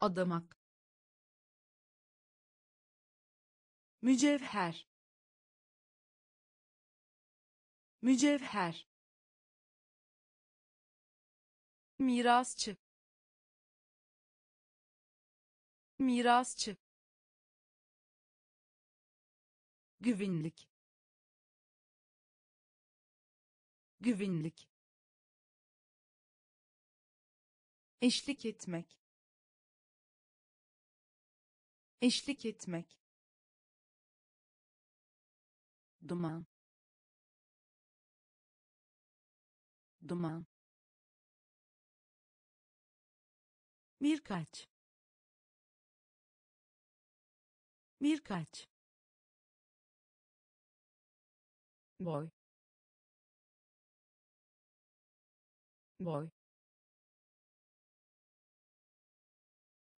Adamak. Mücevher. Mücevher. Mirasçı. Mirasçı güvenlik. Güvenlik. Eşlik etmek. Eşlik etmek. Duman. Duman. Birkaç. Birkaç boy boy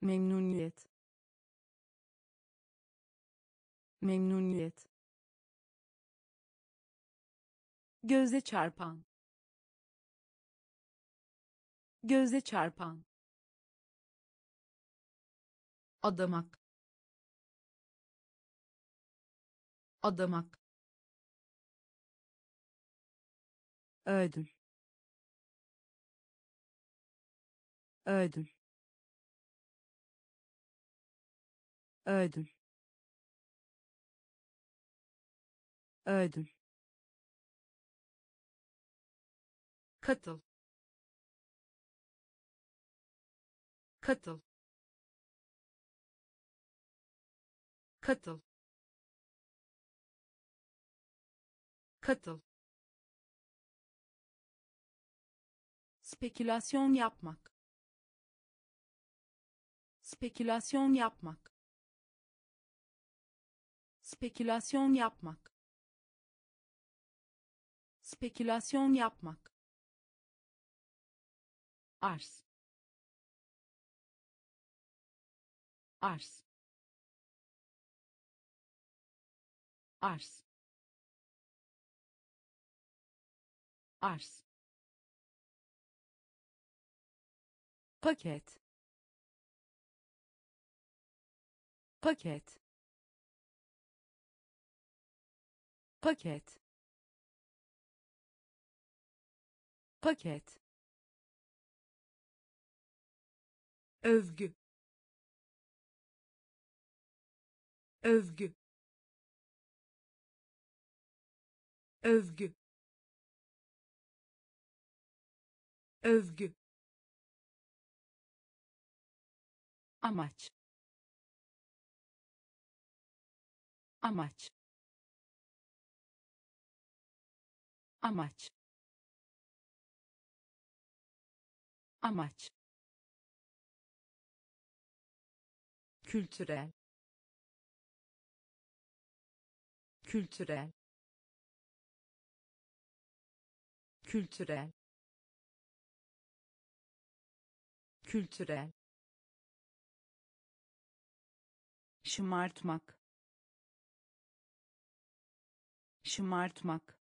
memnuniyet. Memnuniyet. Göze çarpan. Göze çarpan. Adamak. Adamak ödül ödül ödül ödül katıl. Katıl. Katıl. Katıl spekülasyon yapmak. Spekülasyon yapmak. Spekülasyon yapmak. Spekülasyon yapmak. Arz arz arz arz paket. Paket. Paket. Paket. Övgü. Övgü. Övgü. Övgü amaç. Amaç. Amaç. Amaç. Kültürel. Kültürel. Kültürel. Kültürel şımartmak. Şımartmak.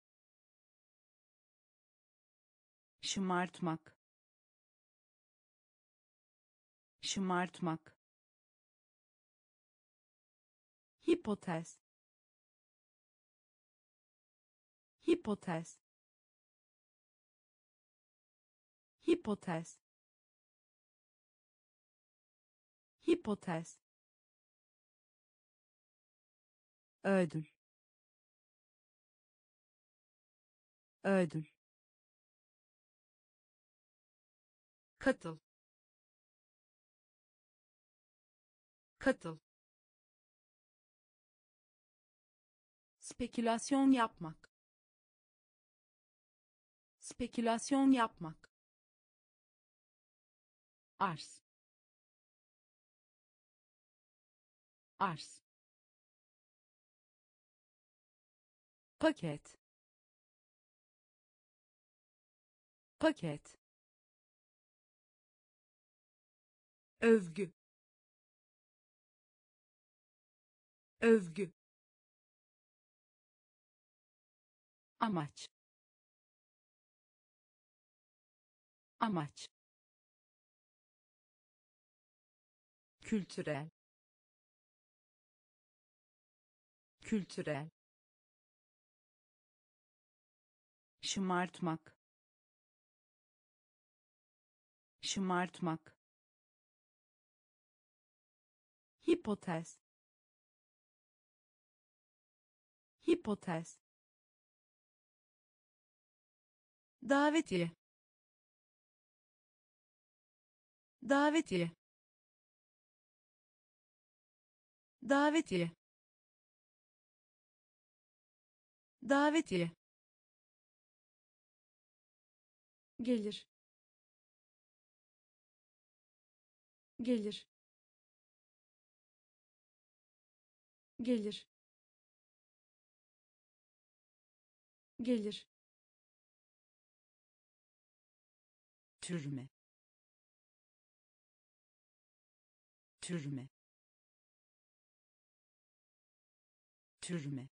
Şımartmak. Şımartmak. Hipotez. Hipotez. Hipotez. Hipotez ödül ödül katıl. Katıl. Spekülasyon yapmak. Spekülasyon yapmak. Arz arz paket. Paket. Övgü. Övgü. Amaç. Amaç. Kültürel. Kültürel şımartmak. Şımartmak. Hipotez. Hipotez. Davetiye. Davetiye. Davetiye. Davetiye gelir. Gelir. Gelir. Gelir. Türme. Türme. Türme.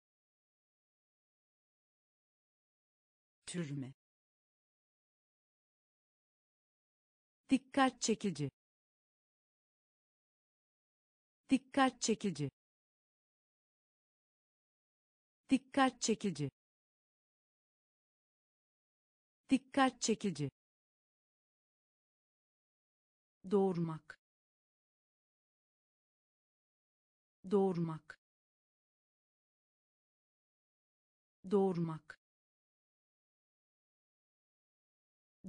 Türme dikkat çekici. Dikkat çekici. Dikkat çekici. Dikkat çekici. Doğurmak. Doğurmak. Doğurmak.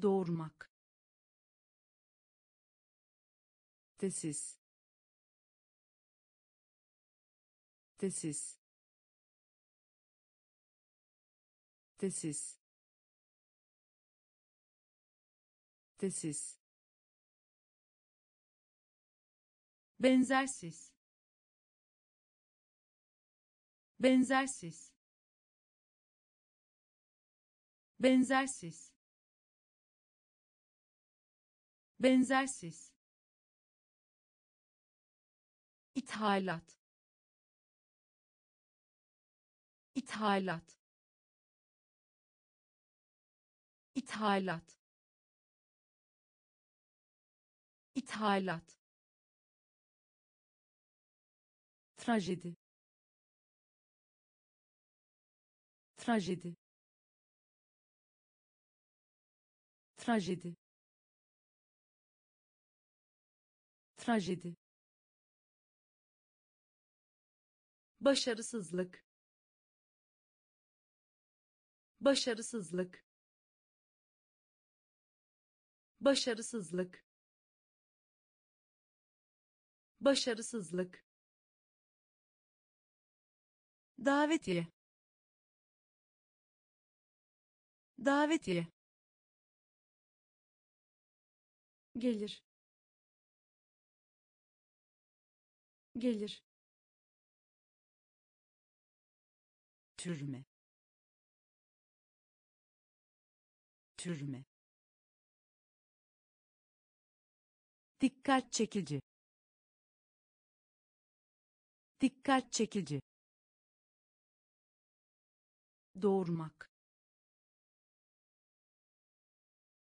Doğurmak tesis tesis tesis tesis benzersiz. Benzersiz. Benzersiz. Benzersiz ithalat. İthalat. İthalat. İthalat. Trajedi. Trajedi. Trajedi. Trajedi başarısızlık. Başarısızlık. Başarısızlık. Başarısızlık. Davetiye. Davetiye. Gelir. Gelir türme. Türme. Dikkat çekici. Dikkat çekici. Doğurmak.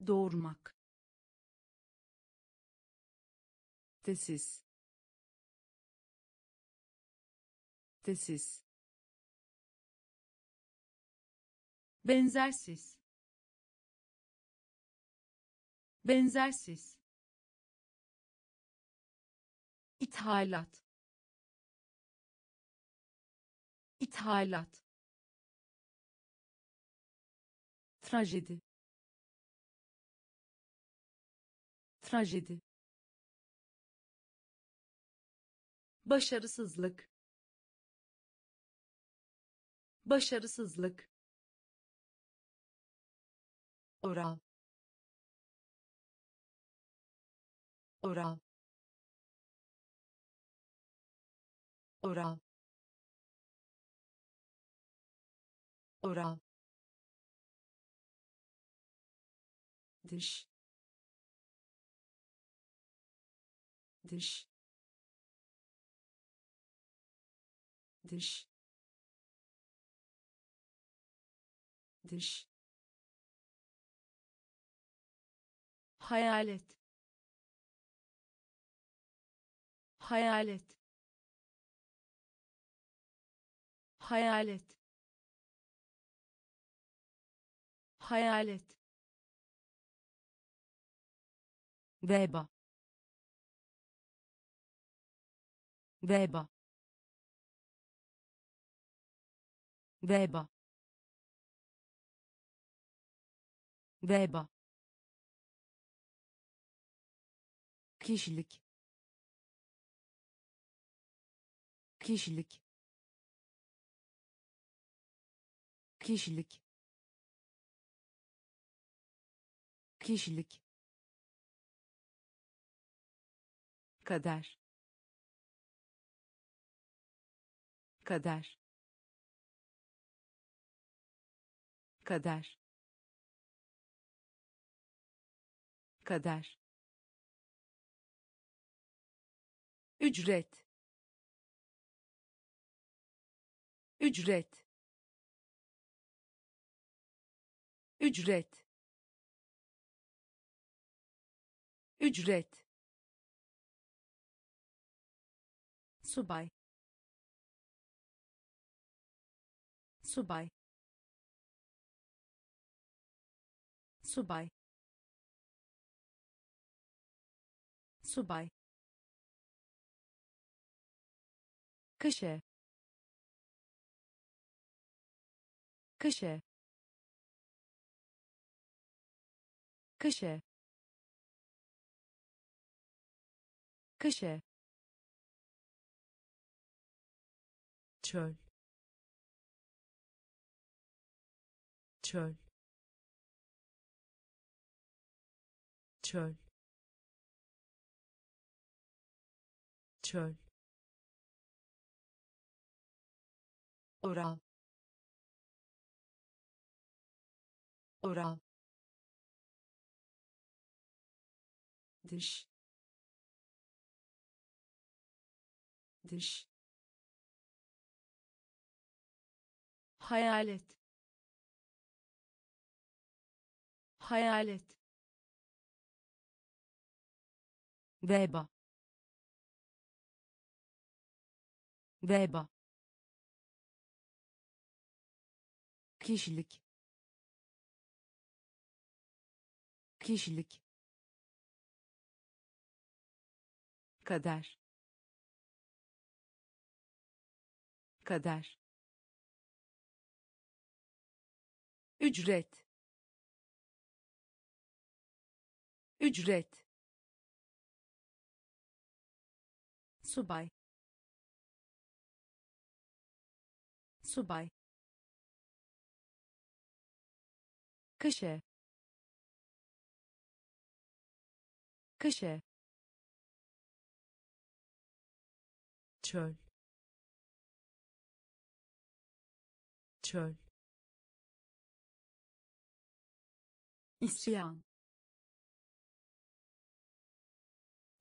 Doğurmak. Tesis. Tesis benzersiz. Benzersiz. İthalat. İthalat. Trajedi. Trajedi. Başarısızlık. Başarısızlık oral oral oral oral dış dış dış. Dış hayalet hayalet hayalet hayalet veba. Veba. Veba. Veba kişilik. Kişilik. Kişilik. Kişilik. Kader. Kader. Kader. Kader ücret. Ücret. Ücret. Ücret. Subay. Subay. Subay. Subay köşe köşe köşe köşe çöl. Çöl. Çöl. Çöl oral oral dış dış hayalet hayalet veba veba kişilik. Kişilik. Kader. Kader. Ücret. Ücret. Subay. Subay köşe köşe çöl. Çöl. İsyan.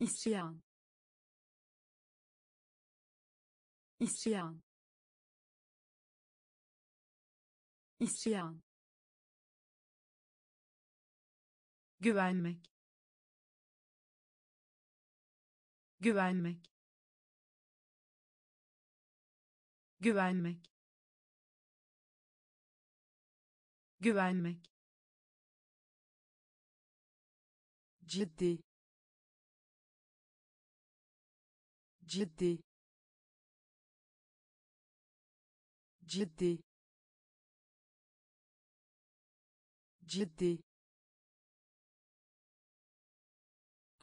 İsyan. İsyan. İsyan güvenmek. Güvenmek. Güvenmek. Güvenmek. Ciddi. Ciddi. Ciddi. Ciddi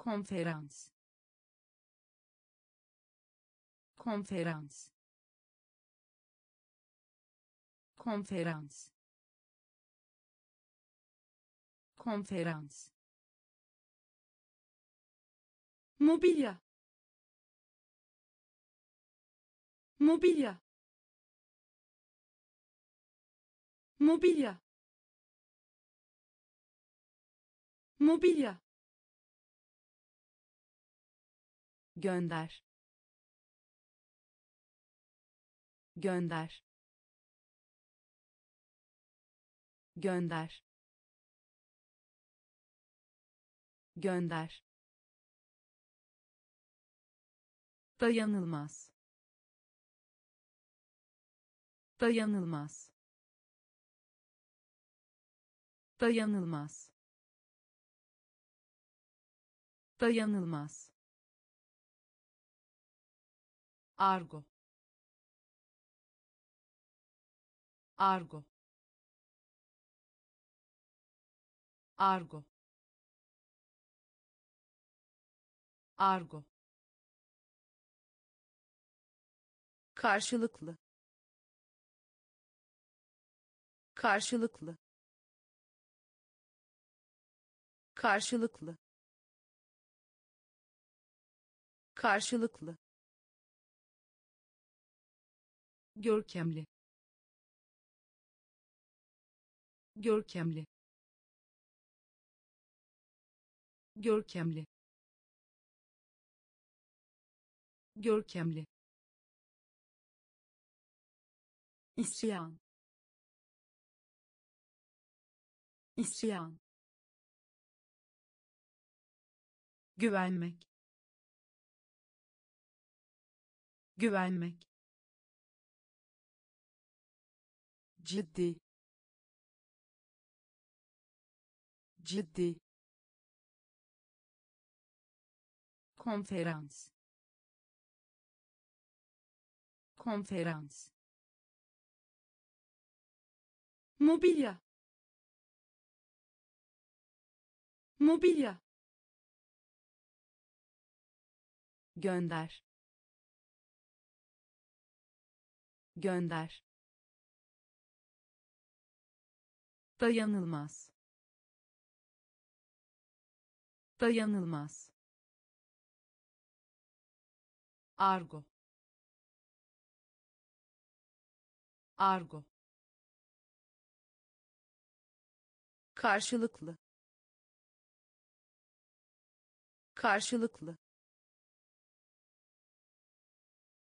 konferans. Konferans. Konferans. Konferans. Mobilya. Mobilya. Mobilya. Mobilya gönder. Gönder. Gönder. Gönder. Dayanılmaz. Dayanılmaz. Dayanılmaz. Dayanılmaz argo. Argo. Argo. Argo. Karşılıklı. Karşılıklı. Karşılıklı. Karşılıklı görkemli. Görkemli. Görkemli. Görkemli. İsyan. İsyan. Güvenmek. Güvenmek ciddi ciddi konferans konferans mobilya mobilya gönder gönder dayanılmaz. Dayanılmaz. Argo. Argo. Karşılıklı. Karşılıklı.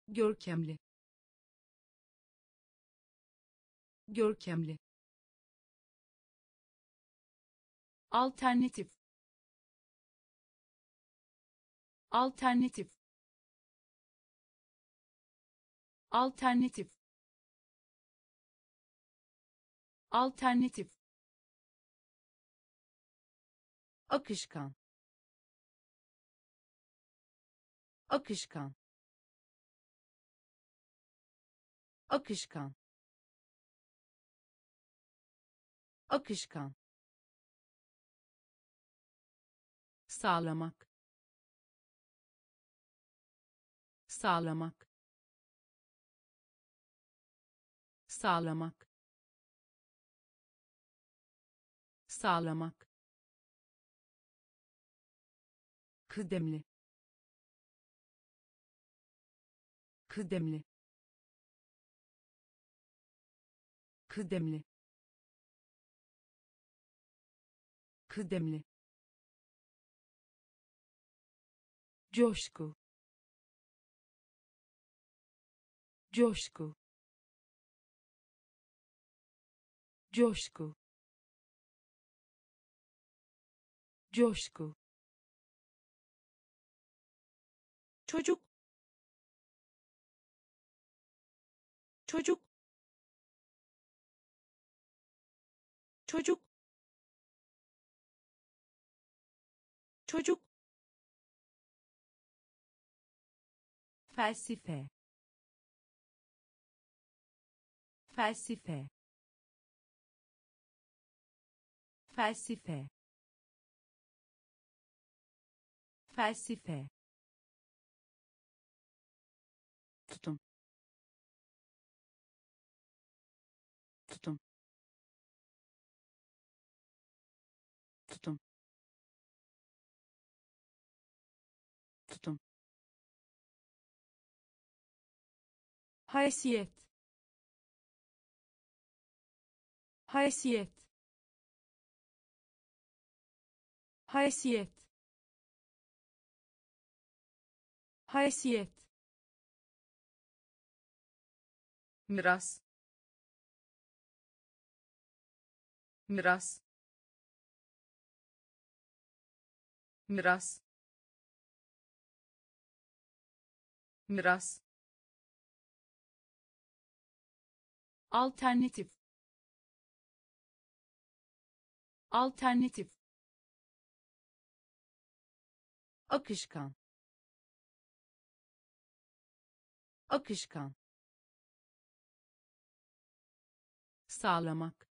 Görkemli. Görkemli alternatif. Alternatif. Alternatif. Alternatif. Akışkan. Akışkan. Akışkan. Akışkan sağlamak. Sağlamak. Sağlamak. Sağlamak. Kıdemli. Kıdemli. Kıdemli. Kıdemli coşku. Coşku. Coşku. Coşku. Çocuk. Çocuk. Çocuk. Çocuk felsefe felsefe felsefe felsefe haysiyet. Haysiyet. Haysiyet. Haysiyet. Miras. Miras. Miras. Miras alternatif. Alternatif. Akışkan. Akışkan. Sağlamak.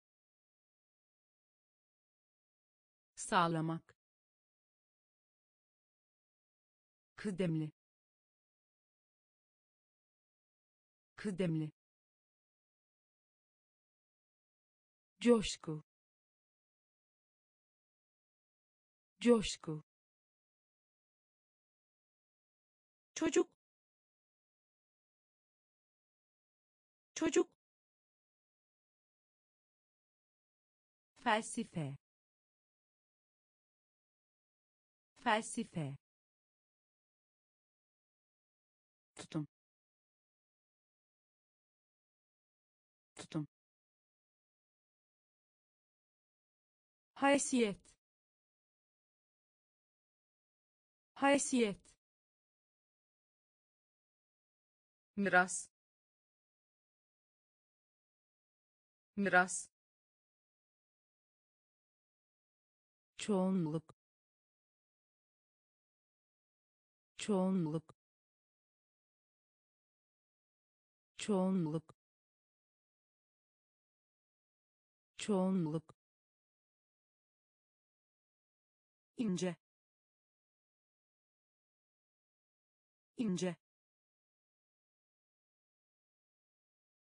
Sağlamak. Kıdemli. Kıdemli coşku. Coşku. Çocuk. Çocuk. Felsefe. Felsefe haysiyet. Haysiyet. Miras. Miras. Çoğunluk. Çoğunluk. Çoğunluk. Çoğunluk ince. İnce.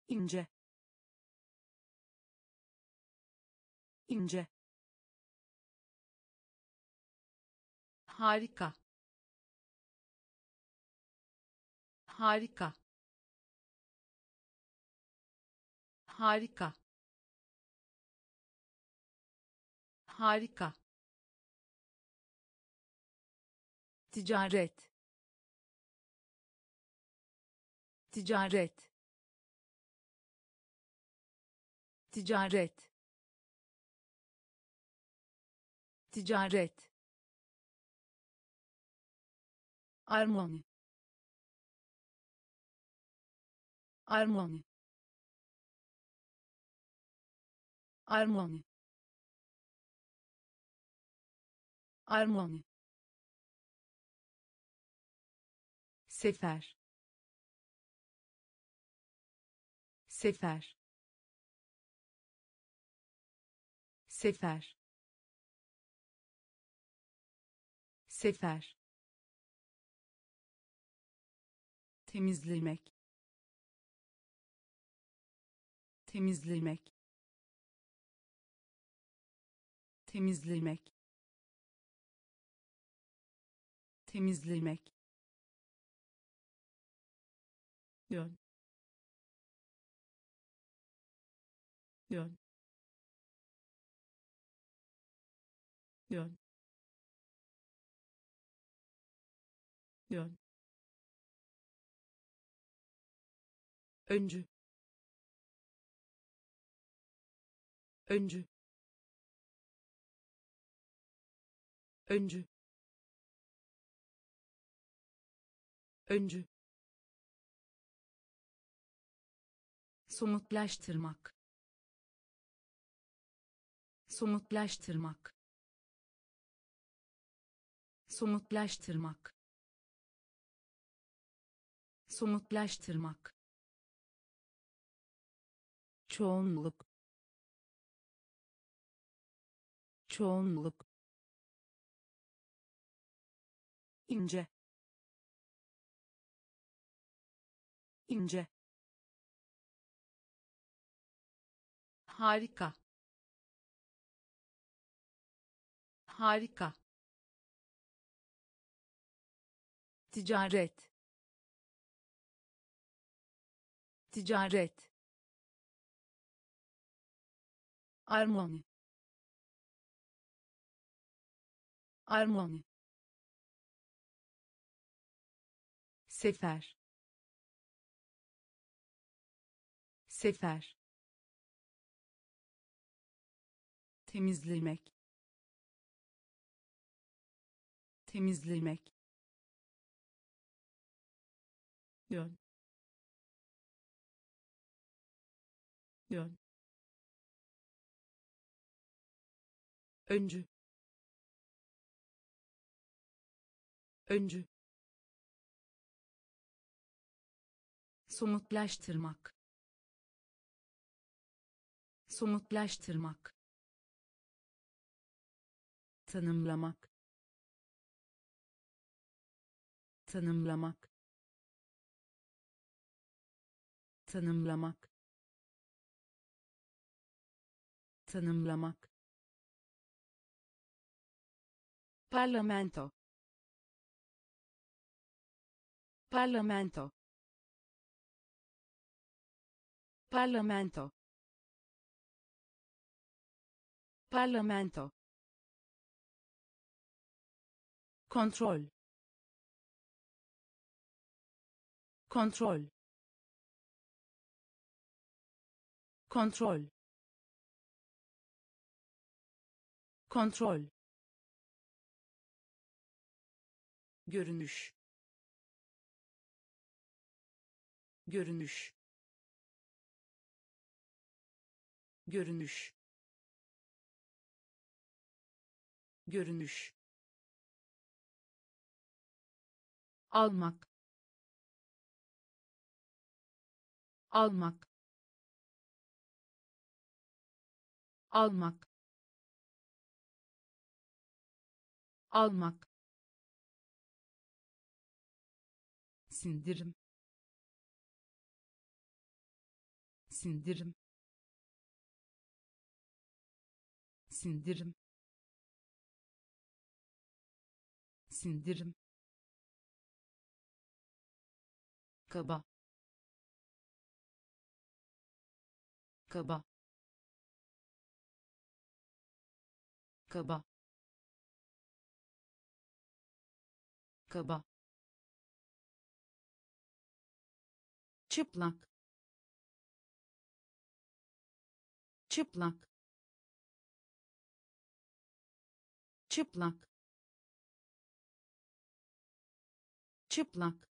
İnce. İnce. Harika. Harika. Harika. Harika ticaret. Ticaret. Ticaret. Ticaret. Armoni. Armoni. Armoni. Armoni sefer. Sefer. Sefer. Sefer. Temizlemek. Temizlemek. Temizlemek. Temizlemek yön yön yön yön öncü. Öncü. Öncü. Öncü somutlaştırmak. Somutlaştırmak. Somutlaştırmak. Somutlaştırmak. Çoğunluk. Çoğunluk. İnce. İnce harika. Harika. Ticaret. Ticaret. Armoni. Armoni. Sefer. Sefer temizlemek. Temizlemek. Yön. Yön. Öncü. Öncü. Somutlaştırmak. Somutlaştırmak tanımlamak tanımlamak tanımlamak tanımlamak parlamento parlamento parlamento parlamento kontrol. Kontrol. Kontrol. Kontrol. Görünüş. Görünüş. Görünüş. Görünüş almak. Almak. Almak. Almak. Sindirim. Sindirim. Sindirim. Sindirim kaba. Kaba. Kaba. Kaba. Çıplak. Çıplak. Çıplak. Çıplak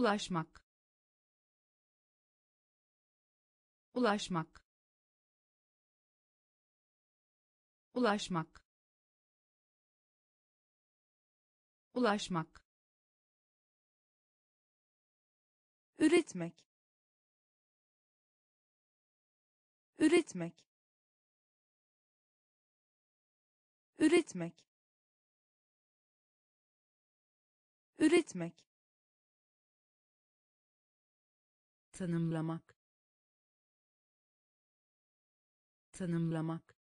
ulaşmak. Ulaşmak. Ulaşmak. Ulaşmak. Üretmek. Üretmek. Üretmek. Üretmek tanımlamak. Tanımlamak.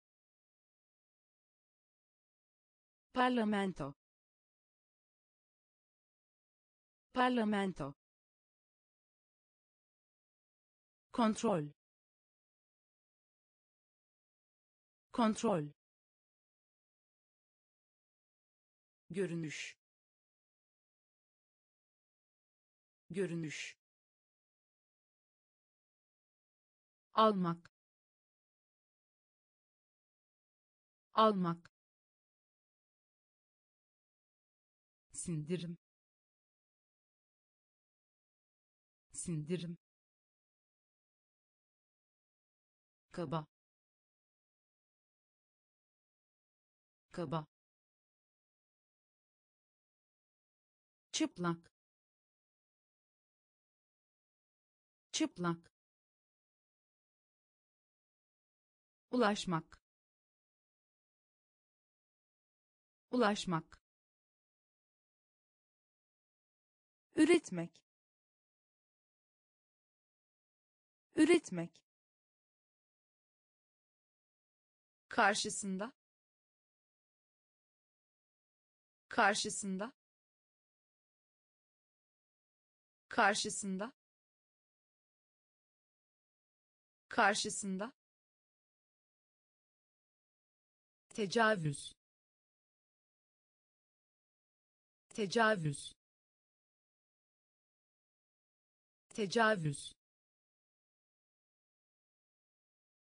Parlamento. Parlamento. Kontrol kontrol görünüş. Görünüş almak. Almak. Sindirim. Sindirim. Kaba. Kaba. Çıplak. Çıplak ulaşmak. Ulaşmak. Üretmek. Üretmek. Karşısında. Karşısında. Karşısında. Karşısında tecavüz. Tecavüz. Tecavüz.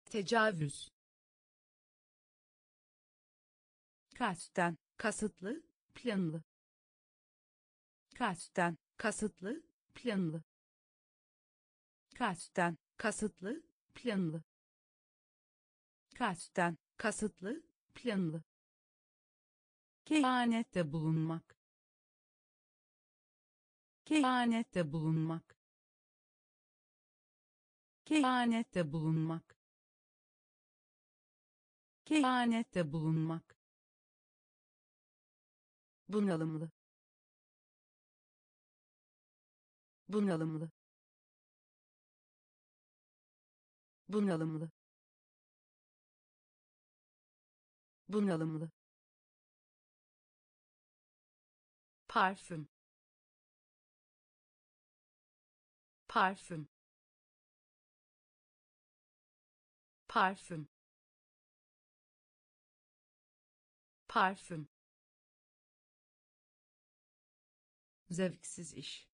Tecavüz. Kasten. Kasıtlı planlı. Kasten. Kasıtlı planlı. Kasten. Kasıtlı planlı. Kasten. Kasıtlı planlı. Kehanette bulunmak. Kehanette bulunmak. Kehanette bulunmak. Kehanette bulunmak. Bunalımlı. Bunalımlı. Bunalımlı bunalımlı. Parfüm. Parfüm. Parfüm. Parfüm. Zevksiz iş.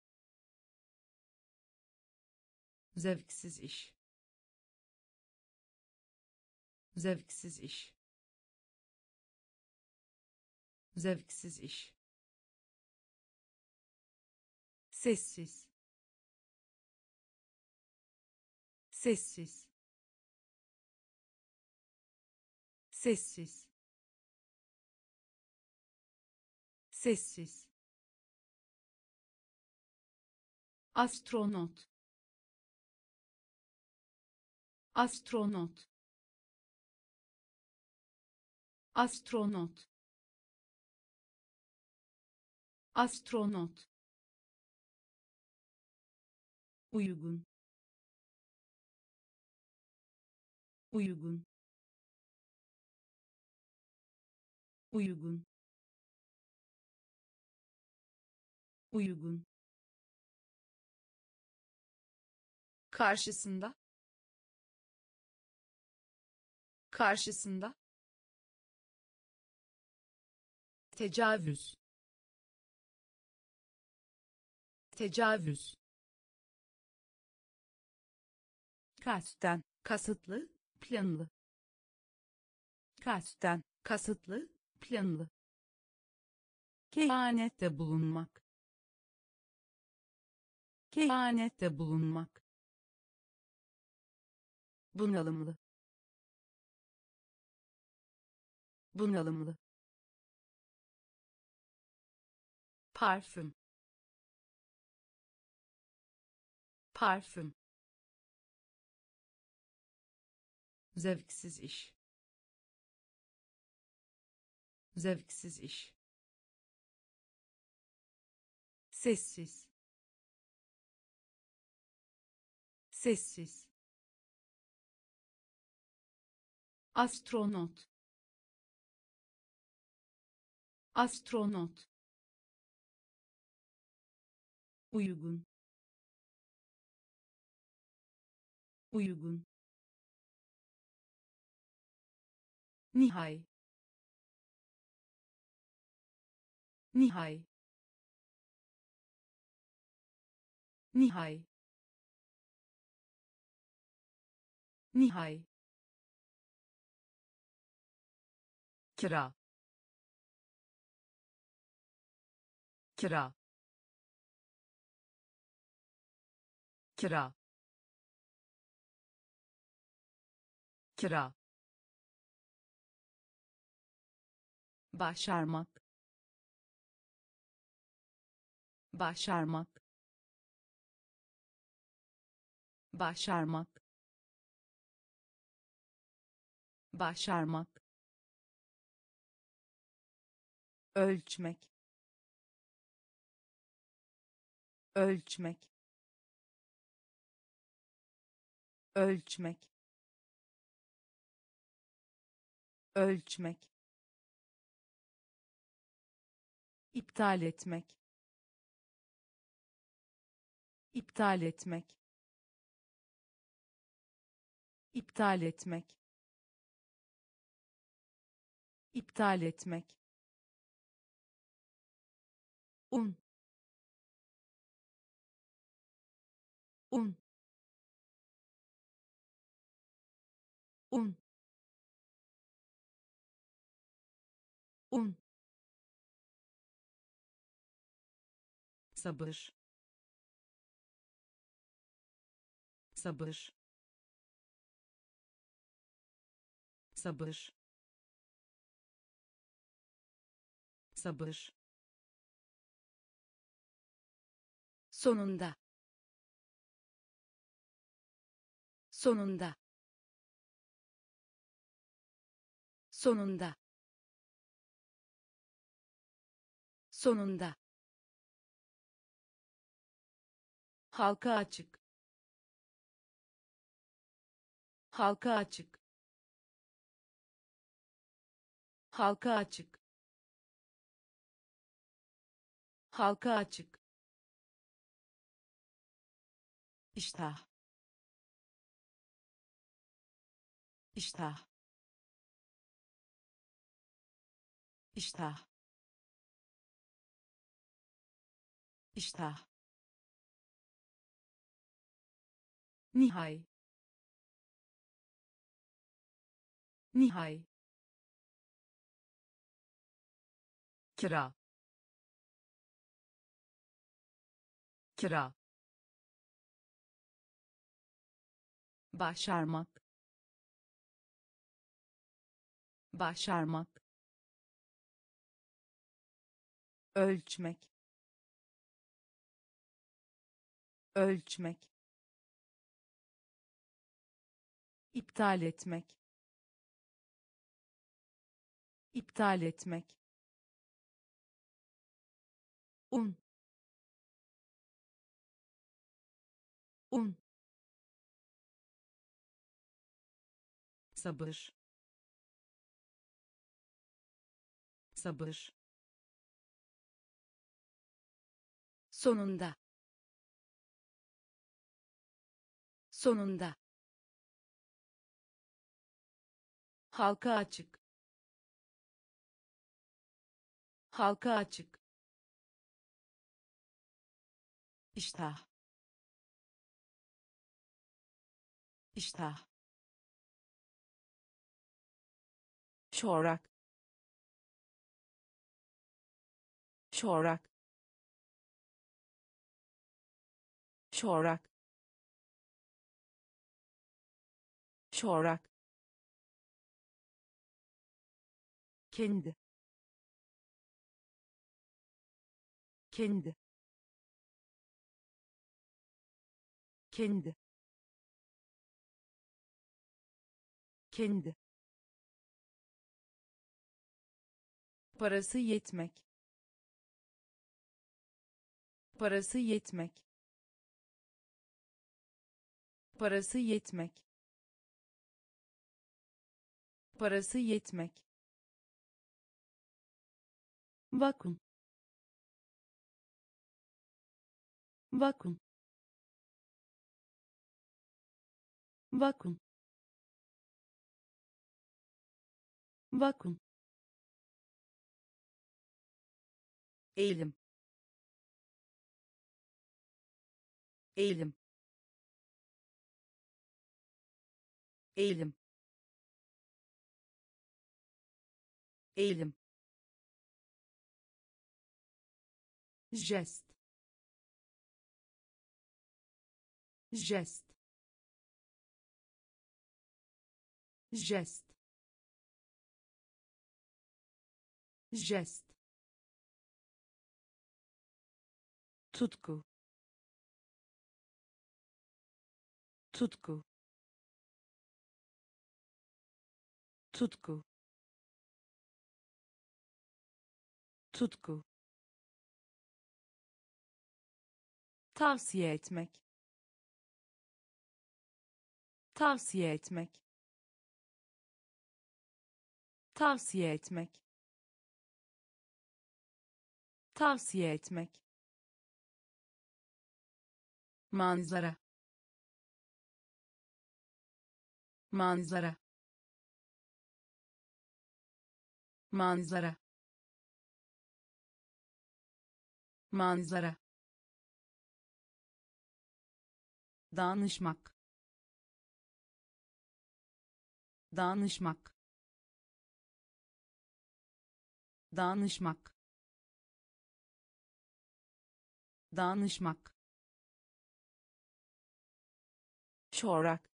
Zevksiz iş. Zevksiz iş zevksiz iş. Sessiz. Sessiz. Sessiz. Sessiz. Astronot. Astronot. Astronot astronot. Uygun. Uygun. Uygun. Uygun. Karşısında. Karşısında. Tecavüz tecavüz. Kasten. Kasıtlı planlı. Kasten. Kasıtlı planlı. Kehanette bulunmak. Kehanette bulunmak. Bunalımlı. Bunalımlı. Parfüm parfüm. Zevksiz iş. Zevksiz iş. Sessiz. Sessiz. Astronot. Astronot. Uygun uygun Nihay. Nihay. Nihay. Nihay. kira kira kira kira. Başarmak. Başarmak. Başarmak. Başarmak. Ölçmek. Ölçmek. Ölçmek ölçmek. İptal etmek. İptal etmek. İptal etmek. İptal etmek. Un. Un. Un un. Sabır. Sabır. Sabır. Sabır. Sonunda. Sonunda. Sonunda sonunda. Halka açık. Halka açık. Halka açık. Halka açık. İştah. İştah. İştah iştah nihai. Nihai. Kira. Kira. Başarmak. Başarmak. Ölçmek ölçmek. İptal etmek. İptal etmek. Un. Un. Sabır. Sabır. Sonunda sonunda. Halka açık. Halka açık. İştah. İştah. Çorak. Çorak. Çorak çorak kendi. Kendi. Kendi. Kendi. Parası yetmek. Parası yetmek. Parası yetmek parası yetmek. Vakum. Vakum. Vakum. Vakum. Eğilim. Eğilim. Eğilim eğilim jest jest jest jest tutku. Tutku. Tutku tutku. Tavsiye etmek. Tavsiye etmek. Tavsiye etmek. Tavsiye etmek. Manzara. Manzara. Manzara manzara danışmak danışmak danışmak danışmak çorak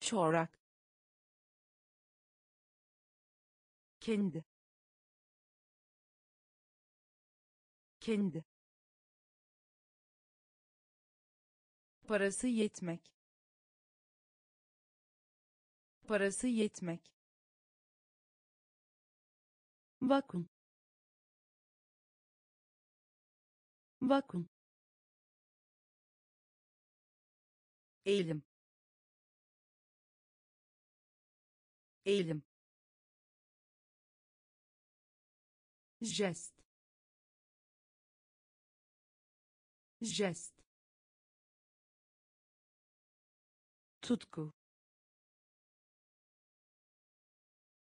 çorak kendi kendi. Parası yetmek. Parası yetmek. Vakum. Vakum. Eğilim. Eğilim. Jest jest. Tutku.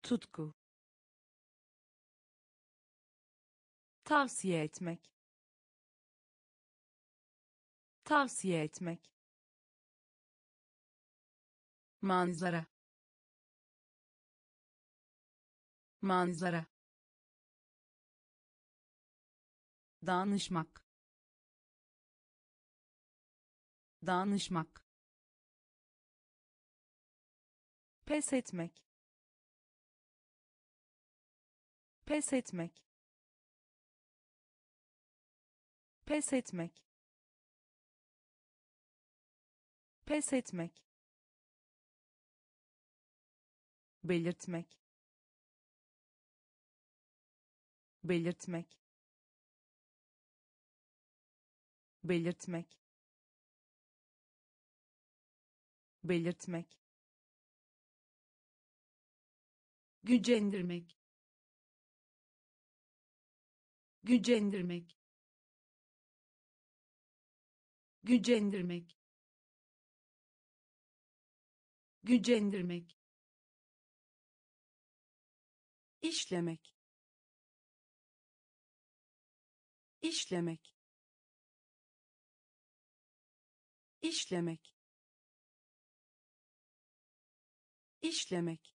Tutku. Tavsiye etmek. Tavsiye etmek. Manzara. Manzara. Danışmak danışmak. Pes etmek. Pes etmek. Pes etmek. Pes etmek. Belirtmek. Belirtmek. Belirtmek belirtmek. Gücendirmek. Gücendirmek. Gücendirmek. Gücendirmek. İşlemek. İşlemek. İşlemek işlemek.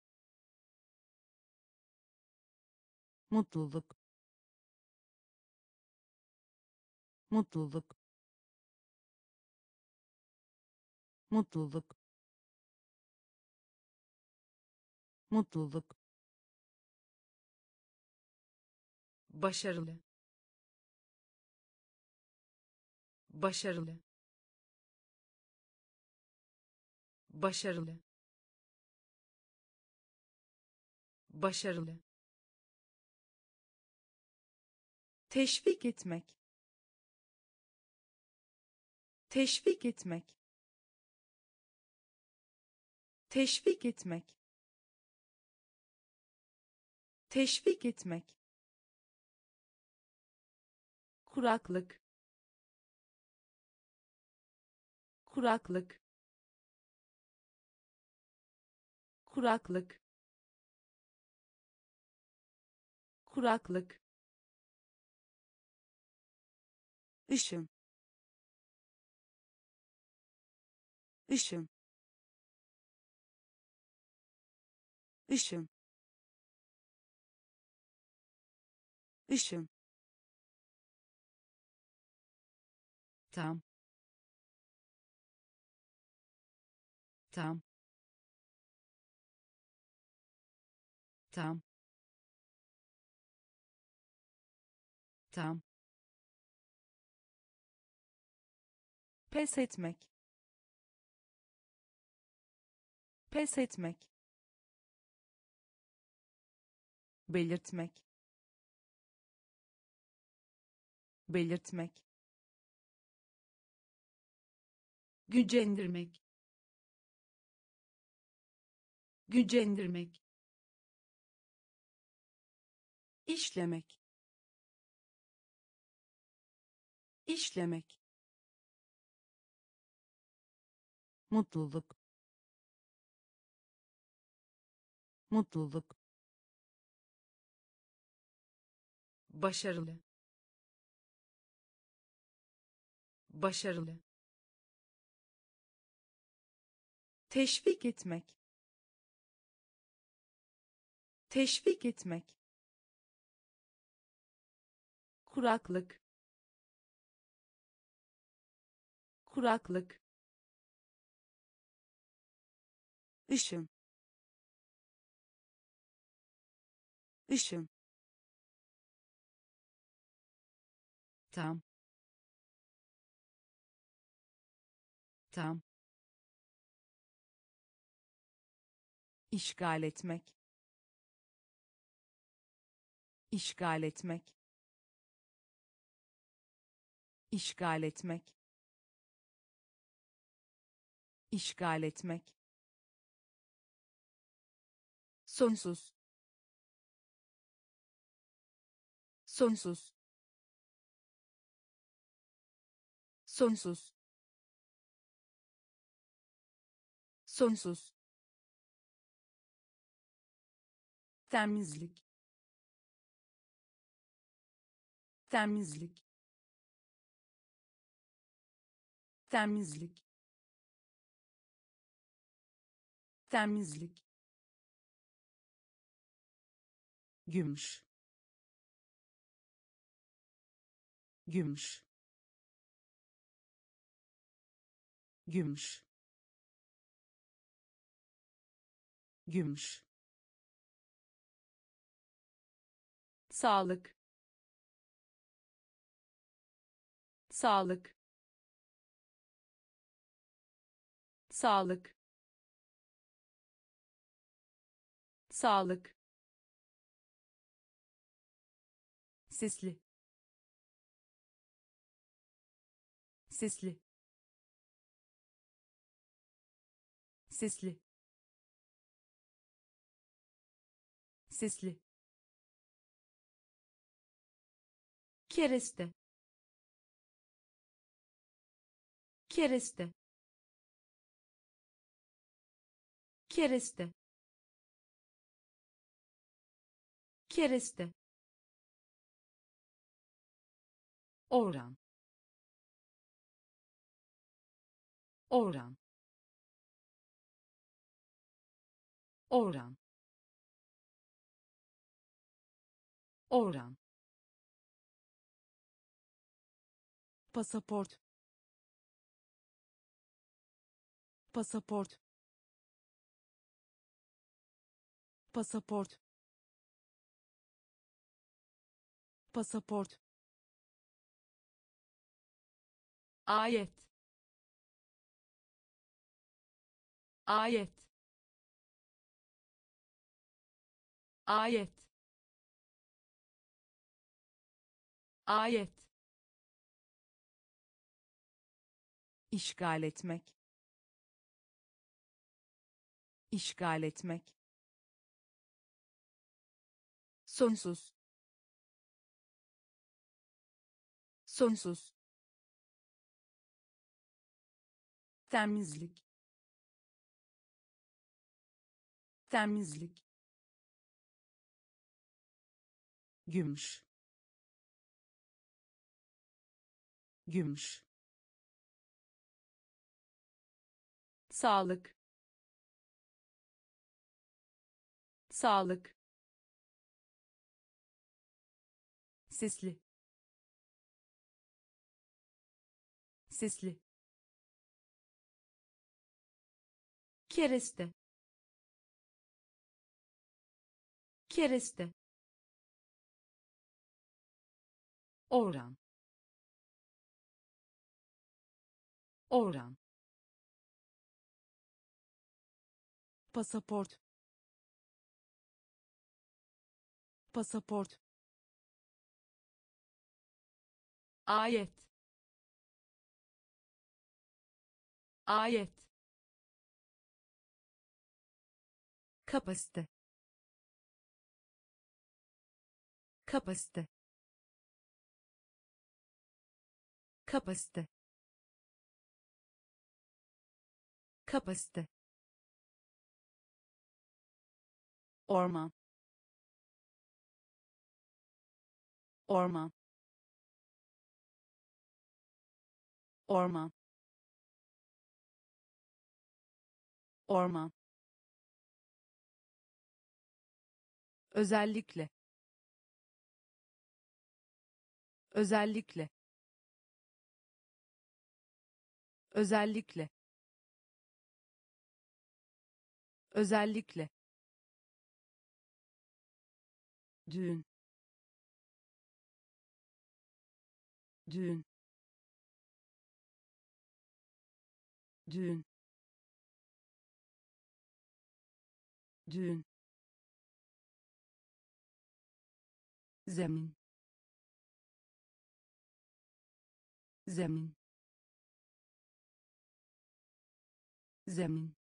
Mutluluk. Mutluluk. Mutluluk. Mutluluk. Başarılı. Başarılı. Başarılı başarılı. Teşvik etmek. Teşvik etmek. Teşvik etmek. Teşvik etmek. Kuraklık. Kuraklık. Kuraklık kuraklık. Işın ışın ışın ışın tam. Tam. Tam tam pes etmek. Pes etmek. Belirtmek. Belirtmek. Gücendirmek. Gücendirmek. İşlemek işlemek. Mutluluk. Mutluluk. Başarılı. Başarılı. Teşvik etmek. Teşvik etmek. Kuraklık kuraklık. Işın ışın tam. Tam. İşgal etmek. İşgal etmek. İşgal etmek işgal etmek. Sonsuz. Sonsuz. Sonsuz. Sonsuz. Temizlik temizlik temizlik temizlik. Gümüş. Gümüş. Gümüş. Gümüş. Sağlık. Sağlık. Sağlık sağlık. Sesli sesli sesli sesli kereste. Kereste. Kereste kereste. Oran. Oran. Oran. Oran. Pasaport. Pasaport. Pasaport pasaport. Ayet. Ayet. Ayet. Ayet. İşgal etmek. İşgal etmek. Sonsuz sonsuz. Temizlik temizlik gümüş. Gümüş. Sağlık. Sağlık. Sesli sesli. Kereste. Kereste. Oran. Oran. Pasaport. Pasaport. Ayet ayet. Kapasite. Kapasite. Kapasite. Kapasite. Orman orman orman orman. Özellikle. Özellikle. Özellikle. Özellikle. Düğün. Düğün. Düğün düğün. Zemin. Zemin. Zemin.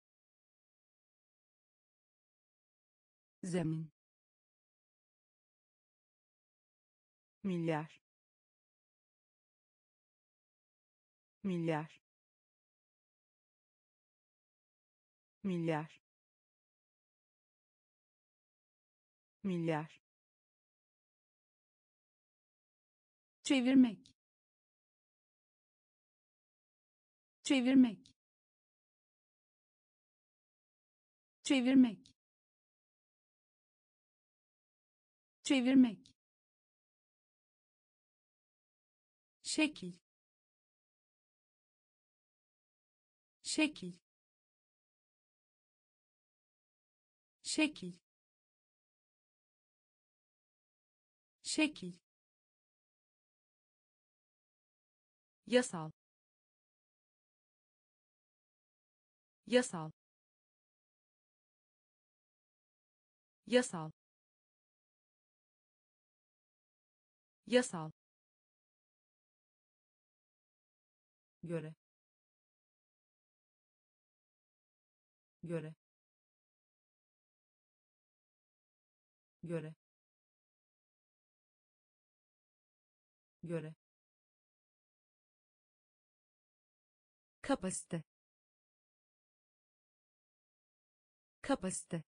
Zemin. Milyar. Milyar. Milyar milyar. Çevirmek. Çevirmek. Çevirmek. Çevirmek. Şekil. Şekil. Şekil şekil. Yasal. Yasal. Yasal. Yasal. Göre. Göre. Göre göre. Kapasite. Kapasite.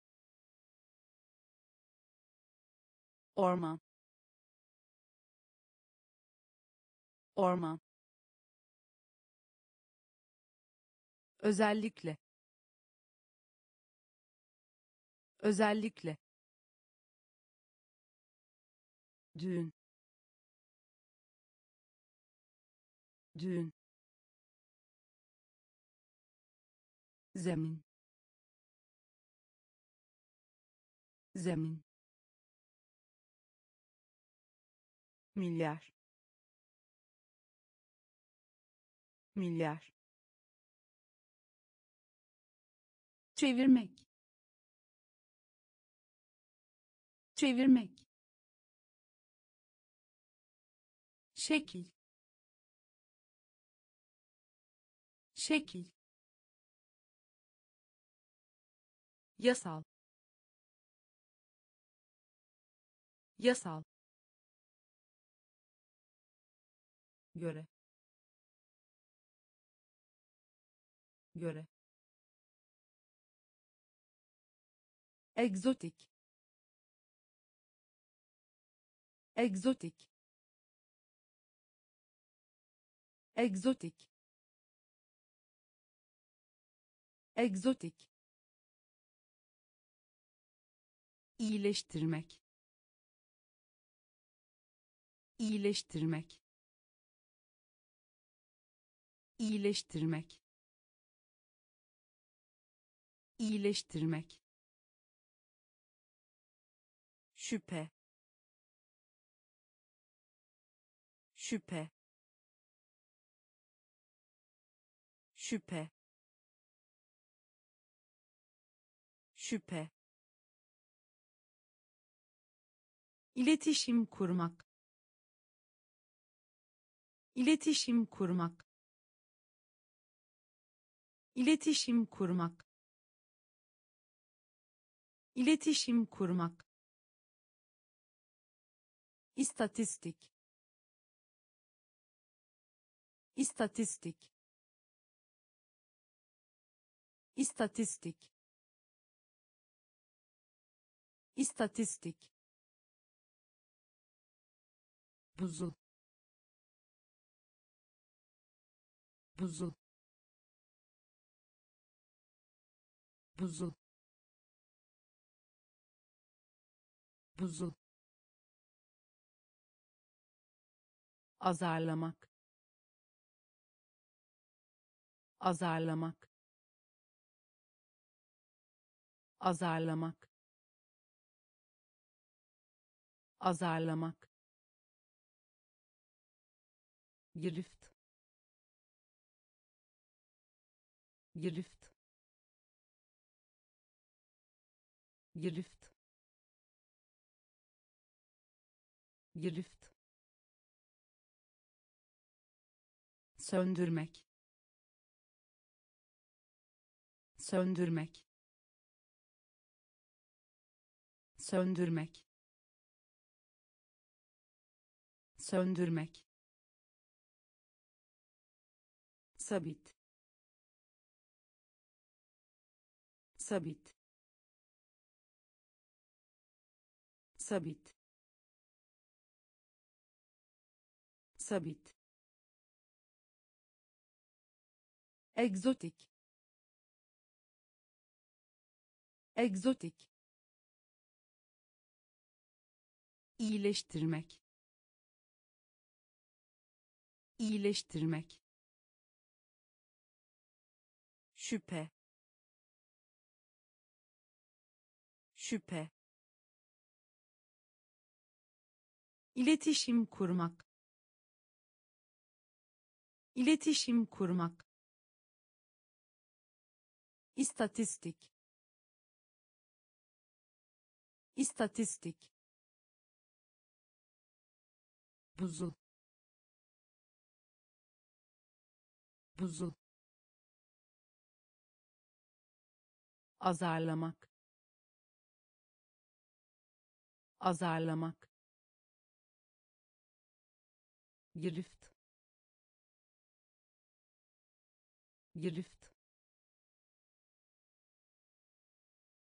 Orman. Orman. Özellikle. Özellikle. Düğün düğün. Zemin. Zemin. Milyar. Milyar. Çevirmek. Çevirmek. Şekil şekil. Yasal. Yasal. Göre. Göre. Egzotik. Egzotik. Egzotik egzotik. İyileştirmek. İyileştirmek. İyileştirmek. İyileştirmek. Şüphe. Şüphe. Şüphe şüphe. İletişim kurmak. İletişim kurmak. İletişim kurmak. İletişim kurmak. İstatistik. İstatistik. İstatistik istatistik. Buzul. Buzul. Buzul. Buzul. Azarlamak. Azarlamak. Azarlamak azarlamak. Girift girift girift girift söndürmek. Söndürmek. Söndürmek söndürmek. Sabit. Sabit. Sabit. Sabit. Egzotik. Egzotik. İyileştirmek iyileştirmek. Şüphe. Şüphe. İletişim kurmak. İletişim kurmak. İstatistik. İstatistik. Buzul buzul azarlamak. Azarlamak. Girift. Girift.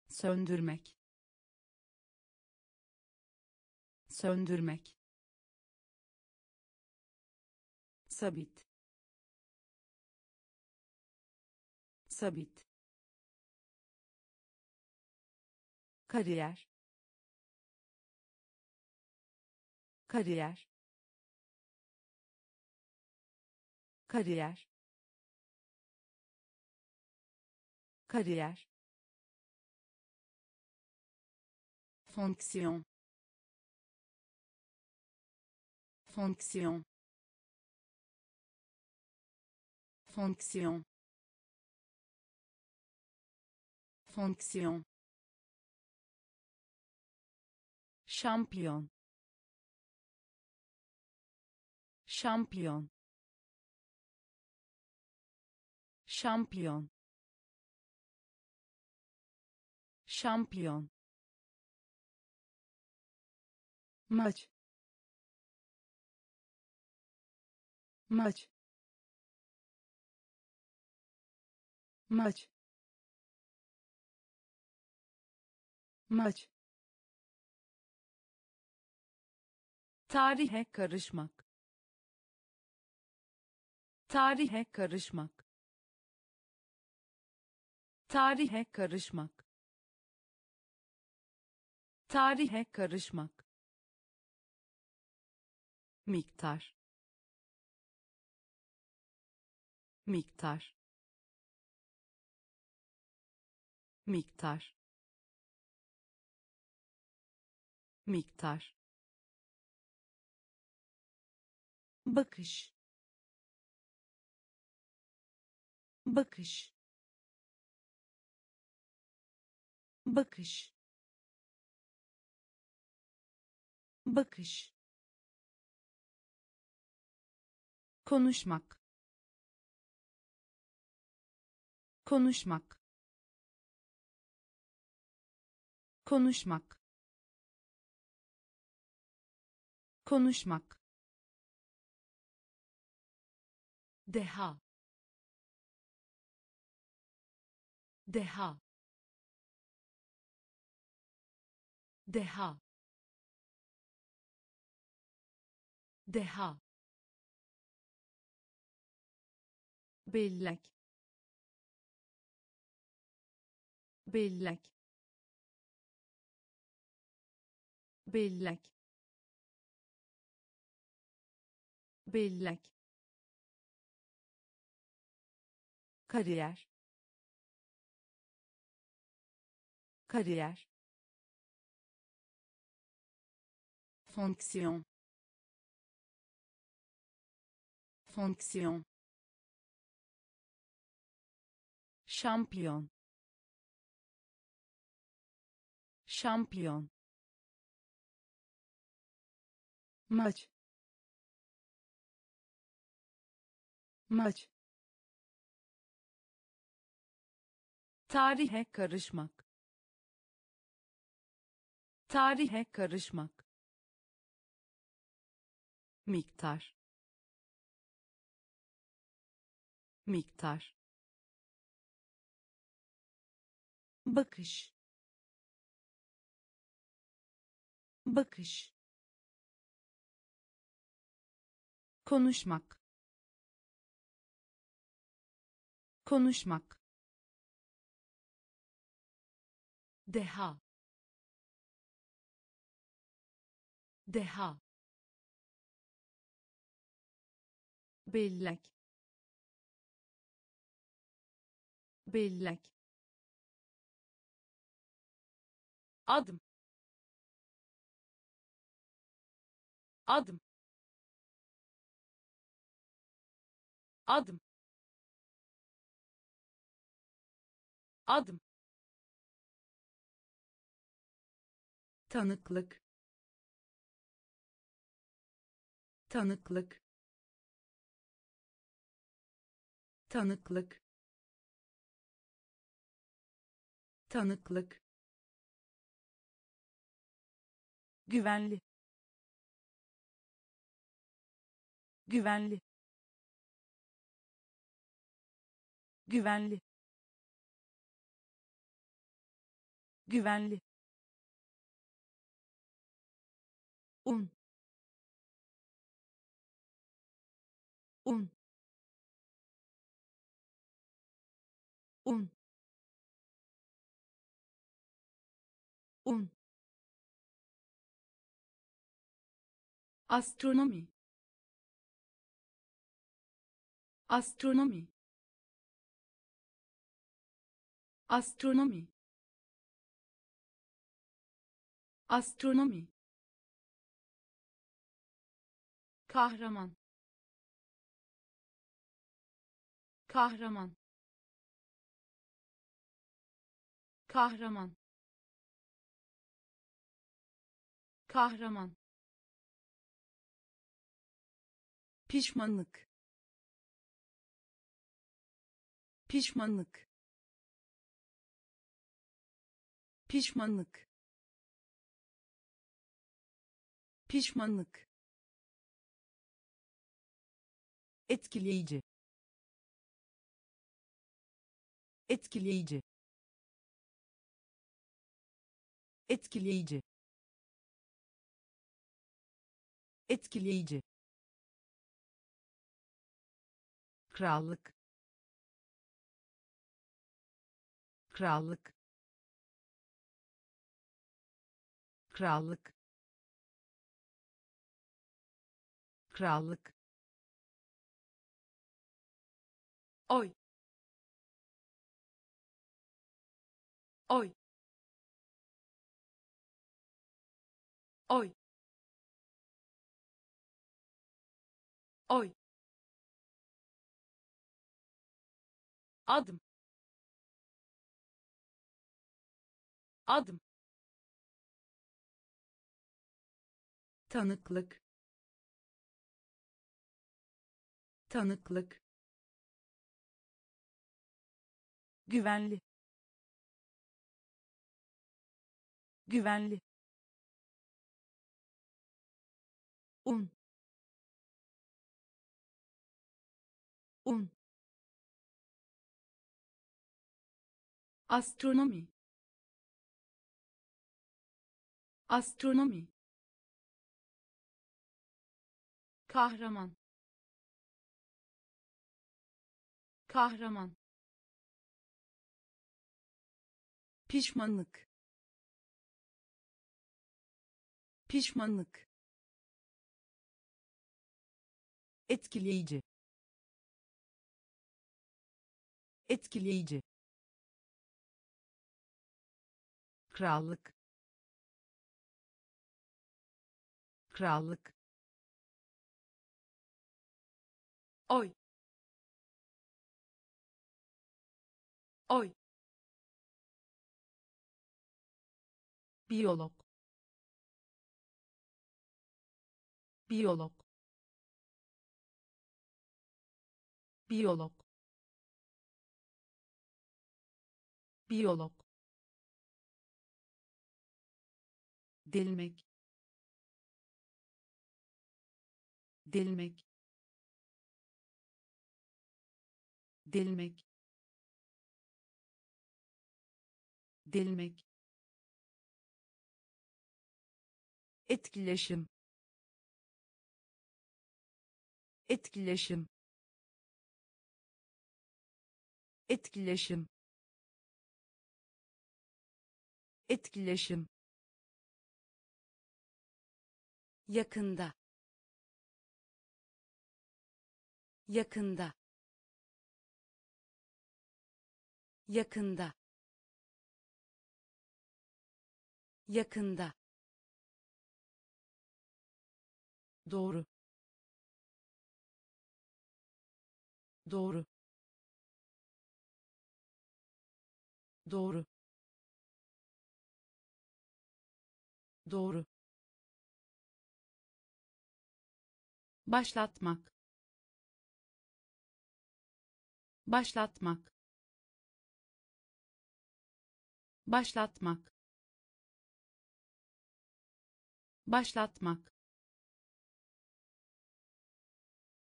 Söndürmek. Söndürmek. Sabit sabit. Kariyer. Kariyer. Kariyer. Kariyer. Fonksiyon. Fonksiyon. Fonksiyon fonksiyon şampiyon şampiyon şampiyon şampiyon maç maç maç maç. Tarihe karışmak. Tarihe karışmak. Tarihe karışmak. Tarihe karışmak. Miktar. Miktar. Miktar miktar bakış bakış bakış bakış konuşmak konuşmak konuşmak konuşmak. Deha. Deha. Deha. Deha. Bellek. Bellek. Bellek bellek kariyer kariyer fonksiyon fonksiyon şampiyon şampiyon maç maç. Tarihe karışmak. Tarihe karışmak. Miktar. Miktar. Bakış. Bakış. Konuşmak konuşmak. Deha. Deha. Bellek. Bellek. Adım. Adım. Adım adım. Tanıklık. Tanıklık. Tanıklık. Tanıklık. Güvenli. Güvenli. Güvenli güvenli. Un. Un. Un. Un. Astronomi. Astronomi. Astronomi astronomi. Kahraman. Kahraman. Kahraman. Kahraman. Pişmanlık. Pişmanlık. Pişmanlık pişmanlık. Etkileyici. Etkileyici. Etkileyici. Etkileyici. Krallık. Krallık. Krallık krallık. Oy. Oy. Oy. Oy. Adım. Adım. Tanıklık tanıklık güvenli güvenli un un astronomi astronomi kahraman kahraman. Pişmanlık. Pişmanlık. Etkileyici. Etkileyici. Krallık. Krallık. Oy oy. Biyolog. Biyolog. Biyolog. Biyolog. Delmek. Delmek. Delmek delmek etkileşim. Etkileşim. Etkileşim. Etkileşim. Yakında. Yakında. Yakında yakında. Doğru. Doğru. Doğru. Doğru. Başlatmak. Başlatmak. Başlatmak başlatmak.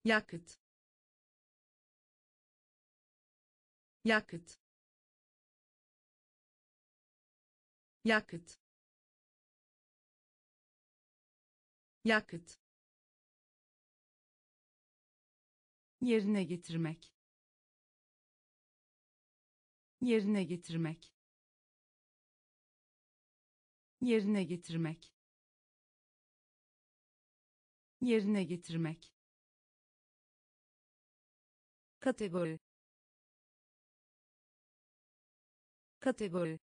Yakıt. Yakıt. Yakıt. Yakıt. Yerine getirmek. Yerine getirmek. Yerine getirmek yerine getirmek. Kategori. Kategori.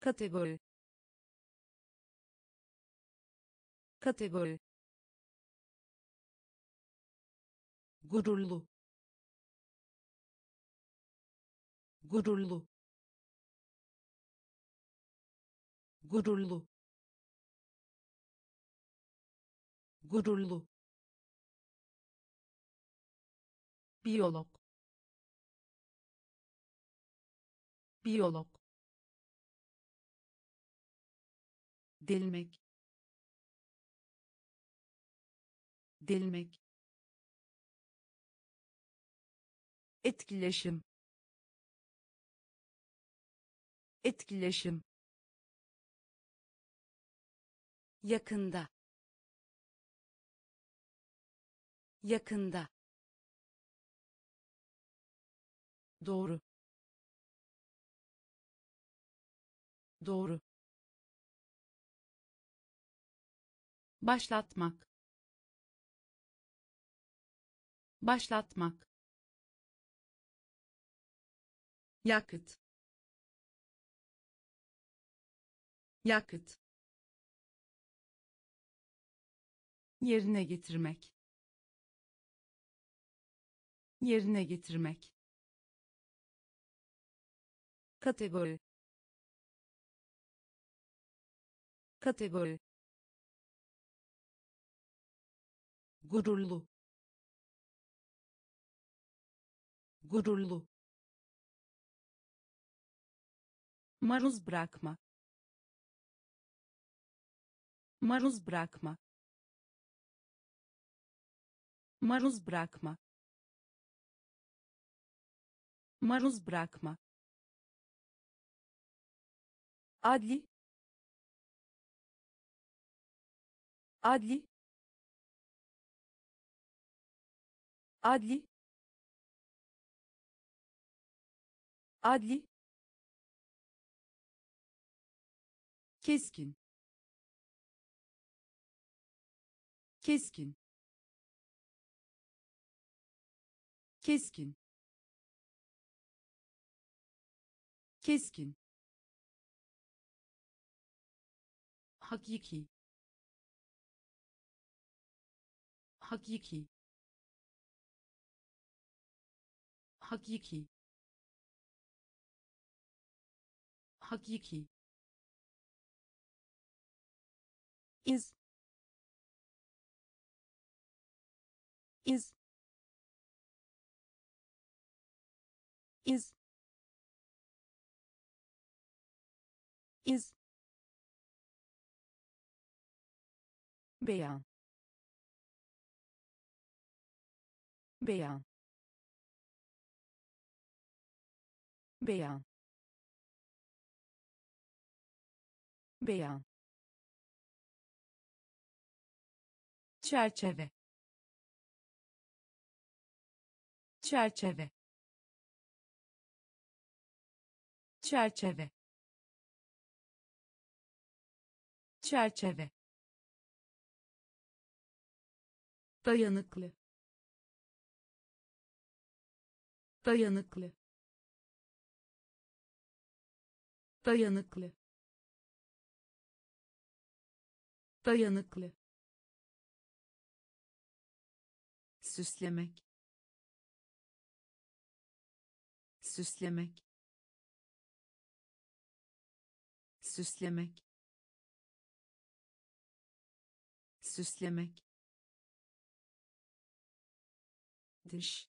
Kategori. Kategori. Gururlu. Gururlu. Gururlu gururlu. Biyolog. Biyolog. Delmek. Delmek. Etkileşim. Etkileşim. Yakında yakında. Doğru. Doğru. Başlatmak. Başlatmak. Yakıt. Yakıt. Yerine getirmek yerine getirmek. Kategori. Kategori. Gururlu. Gururlu. Maruz bırakma. Maruz bırakma. Maruz bırakma maruz bırakma. Adli. Adli. Adli. Adli. Keskin. Keskin. Keskin keskin. Hakiki. Hakiki. Hakiki. Hakiki. İz. İz. İz iz beyan. Beyan. Beyan. Beyan. Çerçeve. Çerçeve. Çerçeve çerçeve. Dayanıklı. Dayanıklı. Dayanıklı. Dayanıklı. Süslemek. Süslemek. Süslemek süslemek. Dış.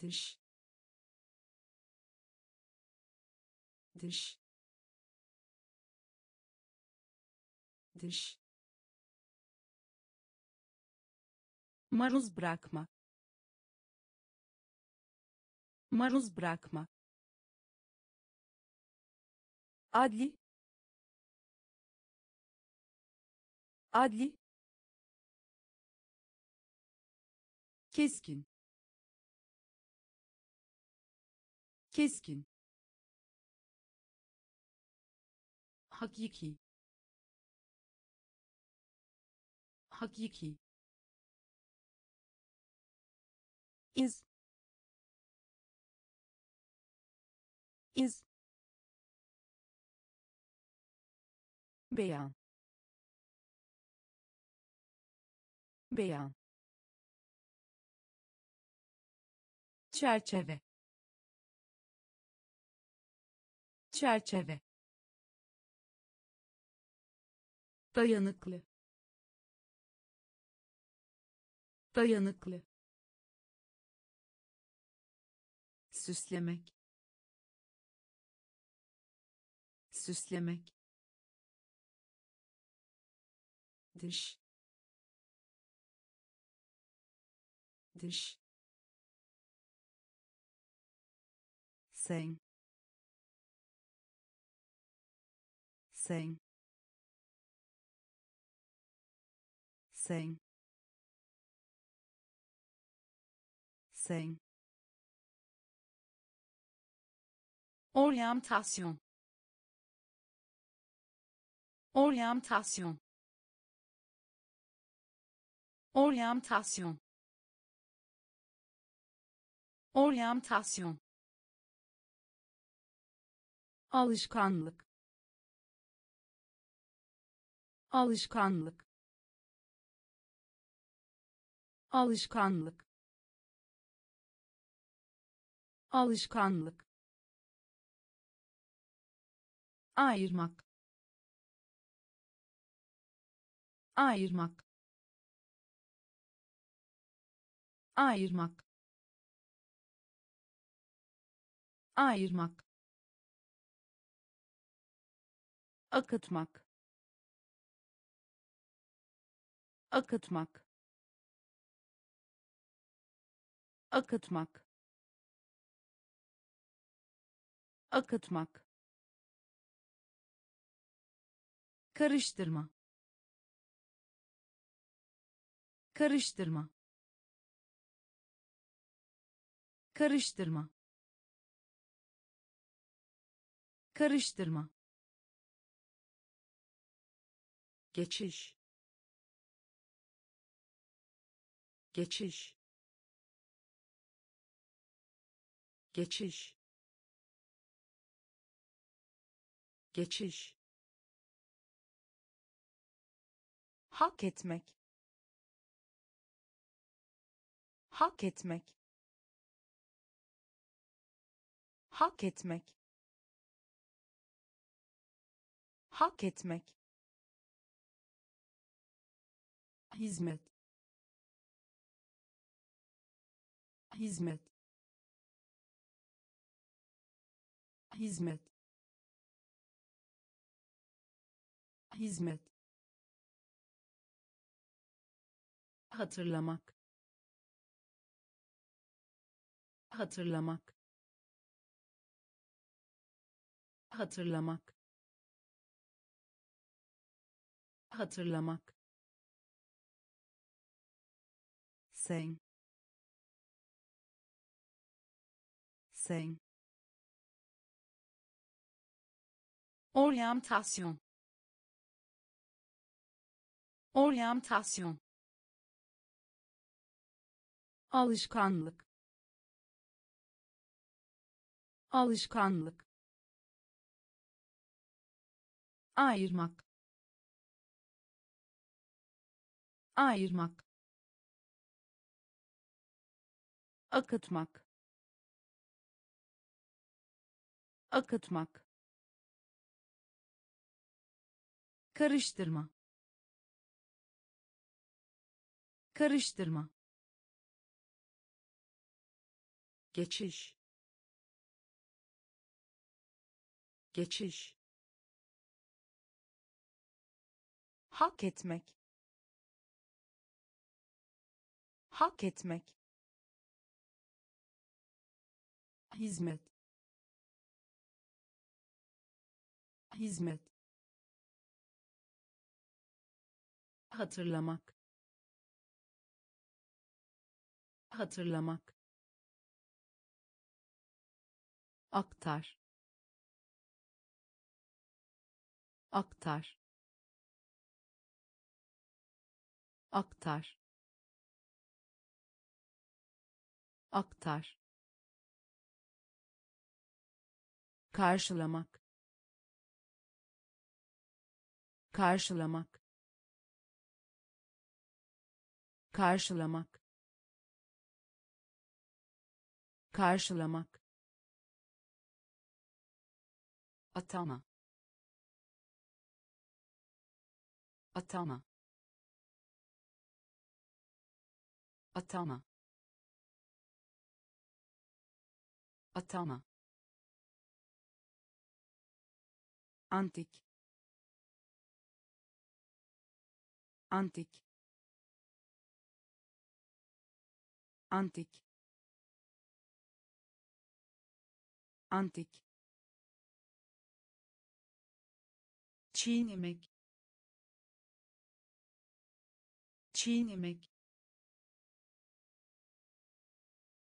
Dış. Dış. Dış. Maruz bırakma. Maruz bırakma. Adli adli. Keskin. Keskin. Hakiki. Hakiki. İz. İz. Beyan beyan. Çerçeve. Çerçeve. Dayanıklı. Dayanıklı. Süslemek. Süslemek. Dış dış sen. Sen. Sen. Sen. Oryantasyon. Oryantasyon. Oryantasyon oryantasyon alışkanlık. Alışkanlık. Alışkanlık. Alışkanlık. Ayırmak. Ayırmak. Ayırmak ayırmak akıtmak akıtmak akıtmak akıtmak karıştırma karıştırma karıştırma karıştırma. Geçiş. Geçiş. Geçiş. Geçiş. Hak etmek. Hak etmek. Hak etmek hak etmek. Hizmet. Hizmet. Hizmet. Hizmet. Hatırlamak. Hatırlamak. Hatırlamak hatırlamak. Sen. Sen. Oryantasyon. Oryantasyon. Alışkanlık. Alışkanlık. Ayırmak ayırmak akıtmak akıtmak karıştırma karıştırma geçiş geçiş hak etmek hak etmek. Hizmet. Hizmet. Hatırlamak. Hatırlamak. Aktar. Aktar. Aktar aktar. Karşılamak. Karşılamak. Karşılamak. Karşılamak. Atama. Atama. Atama atama. Antik. Antik. Antik. Antik. Çiğnemek çiğnemek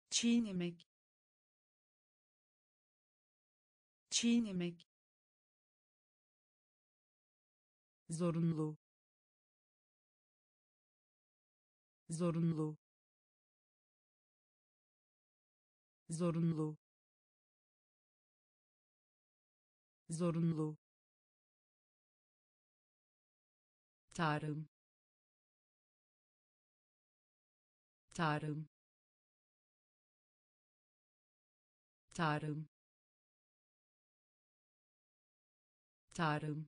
çiğnemek çiğnemek zorunlu. Zorunlu. Zorunlu. Zorunlu. Tarım. Tarım. Tarım tarım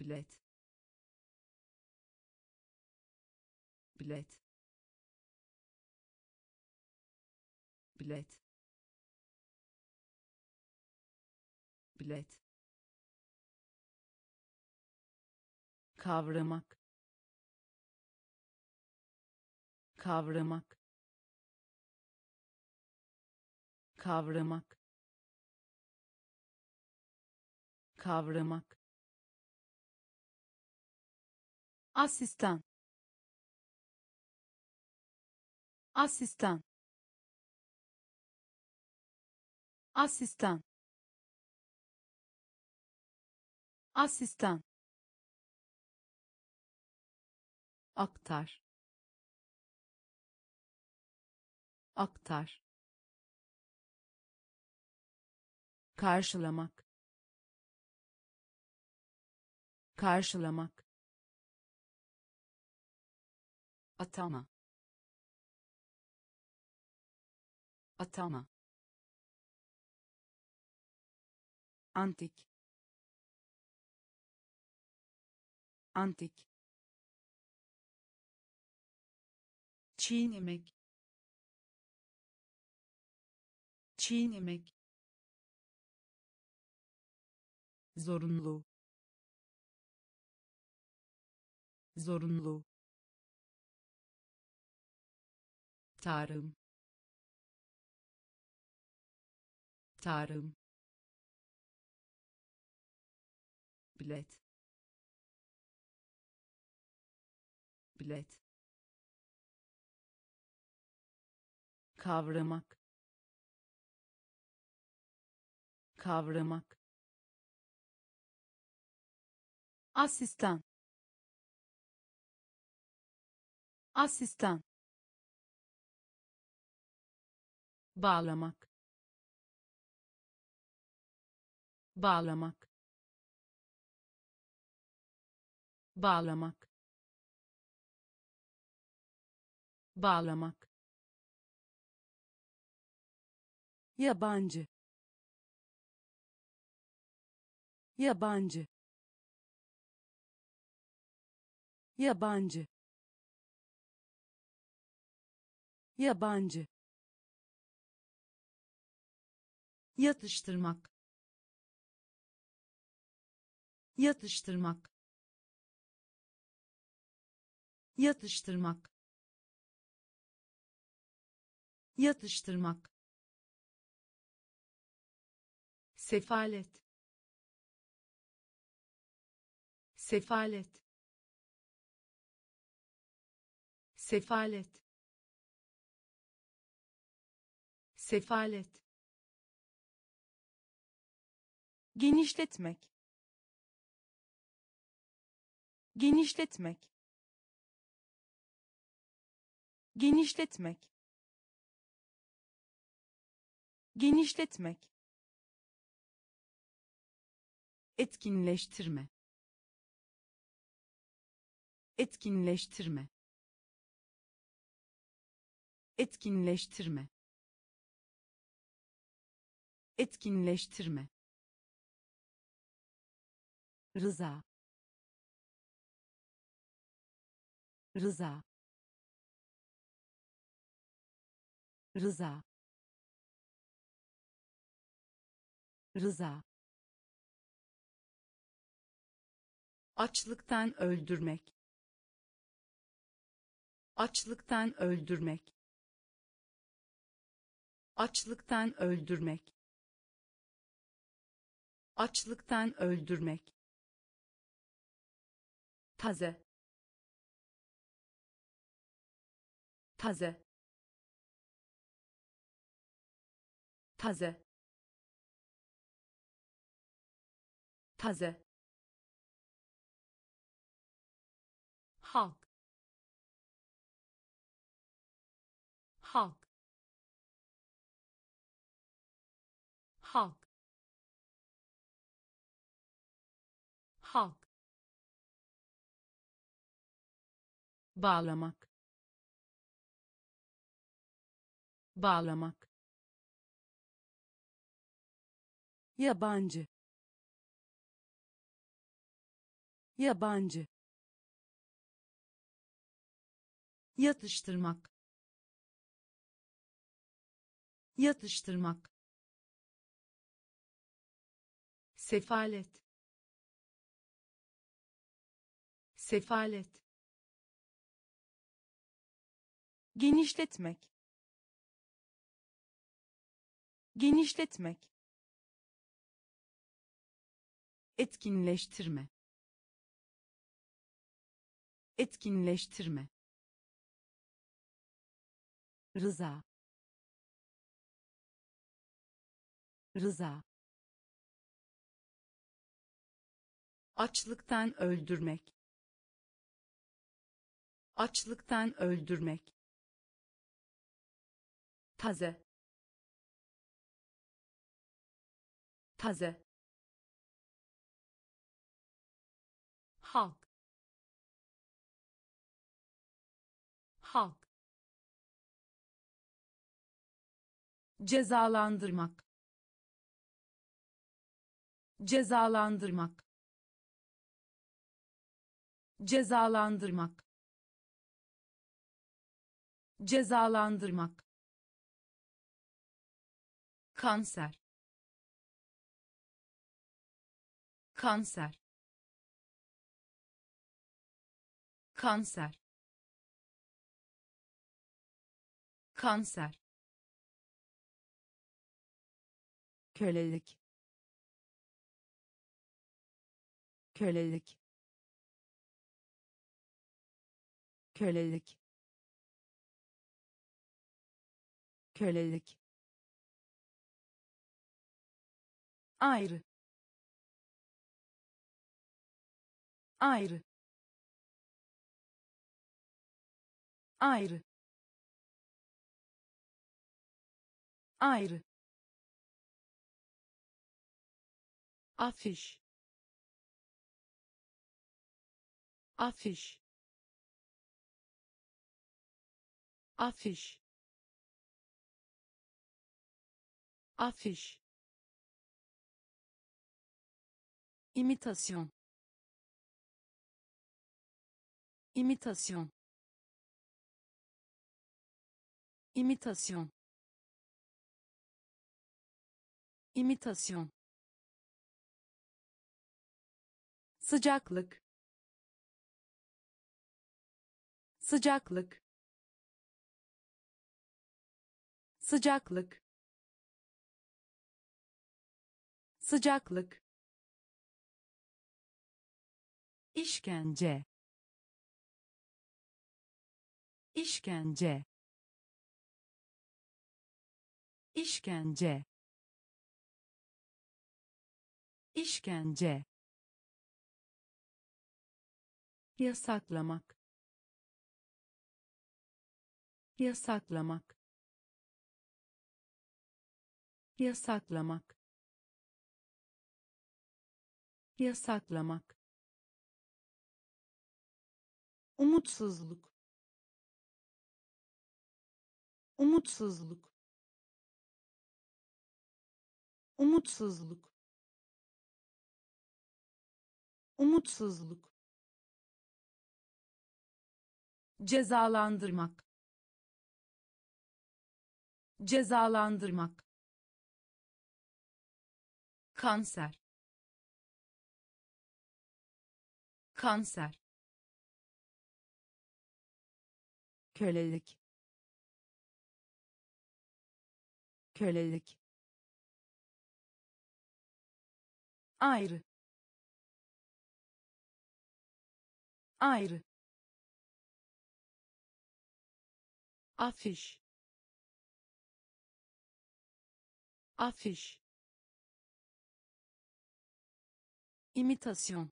bilet bilet bilet bilet. Kavramak kavramak kavramak kavramak. Asistan. Asistan. Asistan. Asistan. Aktar. Aktar. Karşılamak karşılamak. Atama. Atama. Antik. Antik. Çiğnemek çiğnemek zorunlu zorunlu. Tarım. Tarım. Bilet. Bilet. Kavramak. Kavramak. Asistan asistan. Bağlamak. Bağlamak. Bağlamak. Bağlamak. Yabancı. Yabancı. Yabancı yabancı. Yatıştırmak. Yatıştırmak. Yatıştırmak. Yatıştırmak. Sefalet. Sefalet. Sefalet sefalet. Genişletmek. Genişletmek. Genişletmek. Genişletmek. Etkinleştirme. Etkinleştirme. Etkinleştirme etkinleştirme. Rıza. Rıza. Rıza. Rıza. Açlıktan öldürmek. Açlıktan öldürmek. Açlıktan öldürmek açlıktan öldürmek. Taze. Taze. Taze. Taze halk. Bağlamak. Bağlamak. Yabancı. Yabancı. Yatıştırmak. Yatıştırmak. Sefalet sefalet. Genişletmek. Genişletmek. Etkinleştirme. Etkinleştirme. Rıza. Rıza. Açlıktan öldürmek açlıktan öldürmek. Taze. Taze. Halk. Halk. Cezalandırmak. Cezalandırmak. Cezalandırmak cezalandırmak. Kanser. Kanser. Kanser. Kanser. Kölelik. Kölelik. Kölelik kölelik ayrı. Ayrı. Ayrı. Ayrı. Afiş. Afiş. Afiş afiş. İmitasyon. İmitasyon. İmitasyon. İmitasyon. Sıcaklık. Sıcaklık. Sıcaklık sıcaklık. İşkence. İşkence. İşkence. İşkence. Yasaklamak. Yasaklamak. Yasaklamak yasaklamak. Umutsuzluk. Umutsuzluk. Umutsuzluk. Umutsuzluk. Cezalandırmak. Cezalandırmak. Kanser kanser. Kölelik. Kölelik. Ayrı. Ayrı. Afiş. Afiş. İmitasyon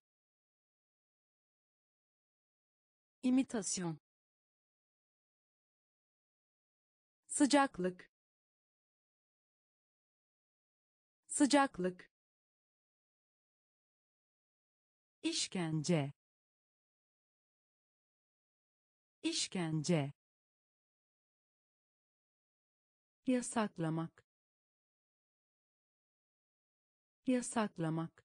imitasyon. Sıcaklık. Sıcaklık. İşkence. İşkence. Yasaklamak. Yasaklamak.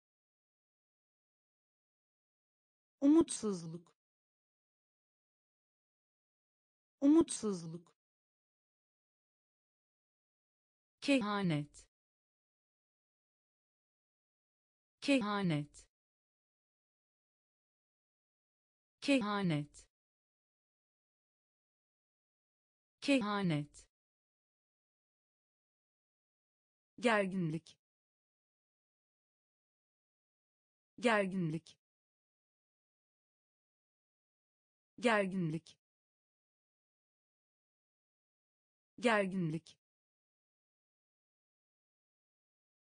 Umutsuzluk umutsuzluk. Kehanet. Kehanet. Kehanet. Kehanet. Gerginlik. Gerginlik. Gerginlik gerginlik.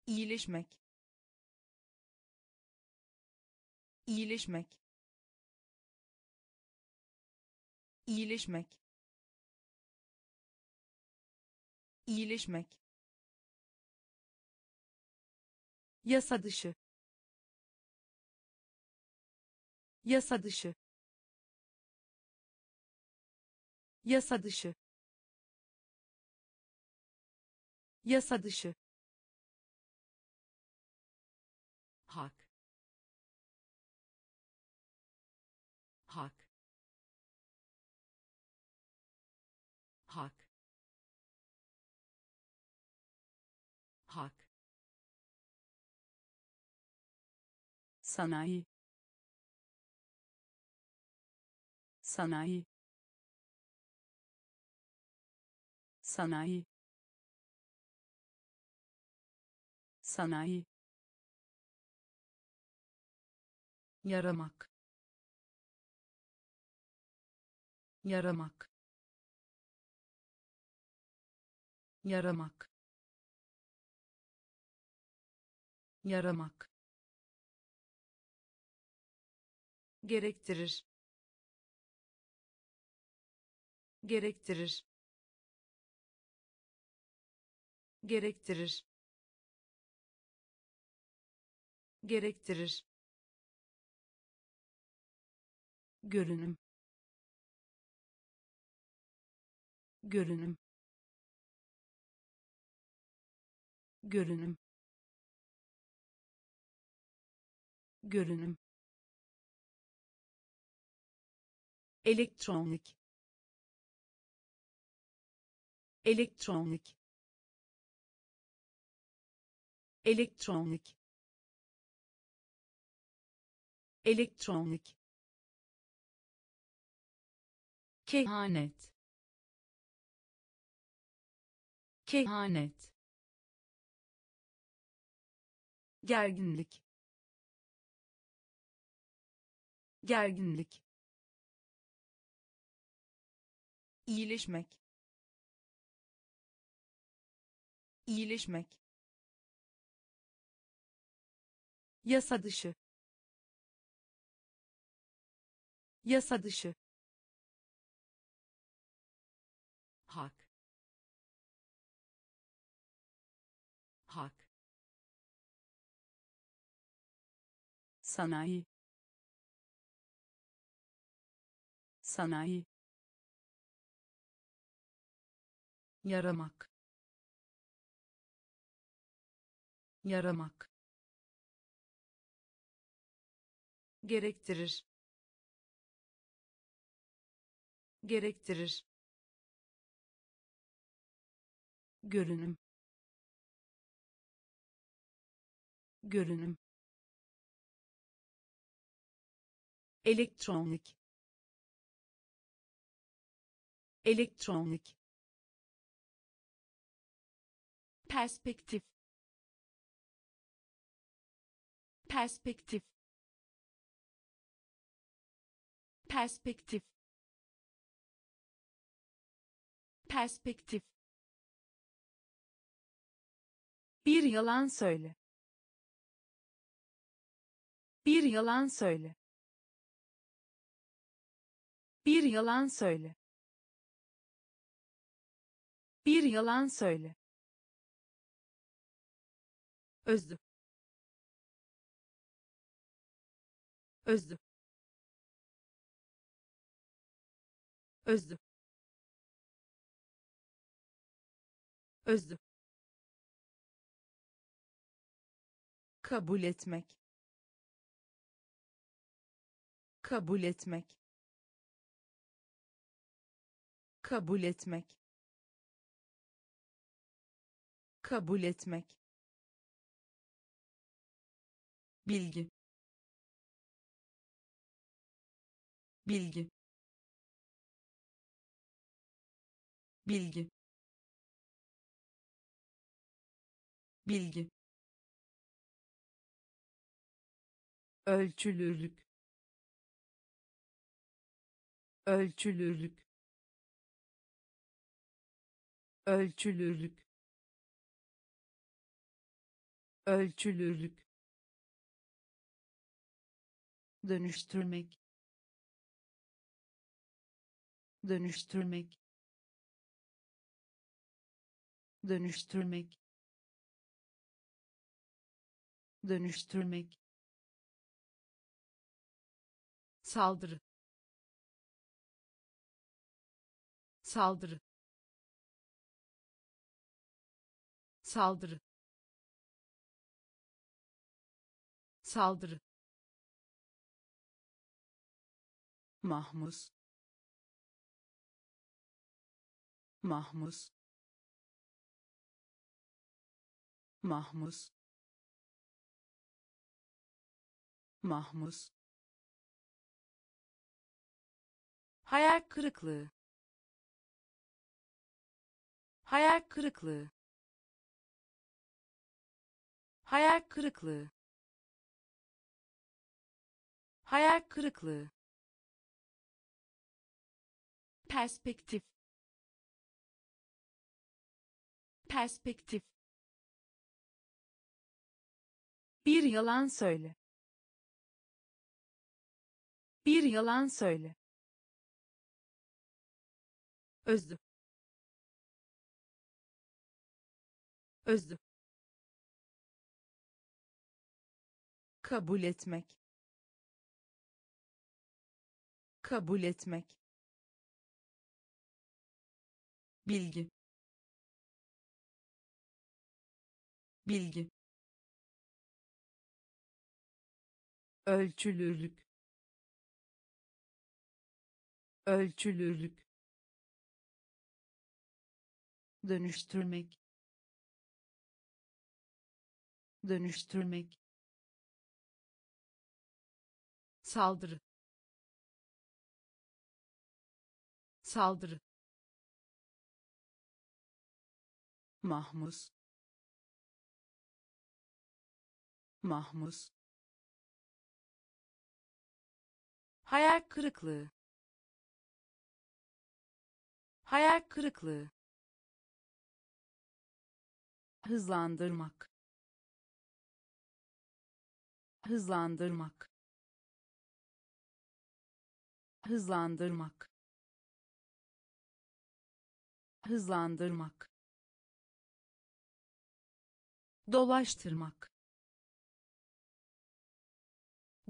İyileşmek. İyileşmek. İyileşmek. İyileşmek. Yasa dışı. Yasa dışı. Yasa dışı yasa dışı. Hak. Hak. Hak. Hak. Sanayi. Sanayi. Sanayi sanayi yaramak yaramak yaramak yaramak. Gerektirir gerektirir. Gerektirir gerektirir. Görünüm. Görünüm. Görünüm. Görünüm. Elektronik. Elektronik. Elektronik elektronik. Kehanet. Kehanet. Gerginlik. Gerginlik. İyileşmek. İyileşmek. Yasa dışı yasa dışı. Hak. Hak. Sanayi. Sanayi. Yaramak. Yaramak. Gerektirir gerektirir. Görünüm. Görünüm. Elektronik. Elektronik. Perspektif. Perspektif. Perspektif perspektif. Bir yalan söyle. Bir yalan söyle. Bir yalan söyle. Bir yalan söyle. Özlü özlü özlü özlü kabul etmek. Kabul etmek. Kabul etmek. Kabul etmek. Bilgi. Bilgi. Bilgi bilgi. Ölçülürlük. Ölçülürlük. Ölçülürlük. Ölçülürlük. Dönüştürmek. Dönüştürmek. Dönüştürmek dönüştürmek. Saldırı. Saldırı. Saldırı. Saldırı. Mahmus mahmus mahmus mahmus hayal kırıklığı. Hayal kırıklığı. Hayal kırıklığı. Hayal kırıklığı. Perspektif. Perspektif. Bir yalan söyle bir yalan söyle. Özlü özlü kabul etmek. Kabul etmek. Bilgi. Bilgi. Ölçülürlük ölçülürlük. Dönüştürmek. Dönüştürmek. Saldırı. Saldırı. Mahmus mahmus hayal kırıklığı hayal kırıklığı. Hızlandırmak. Hızlandırmak. Hızlandırmak. Hızlandırmak. Dolaştırmak.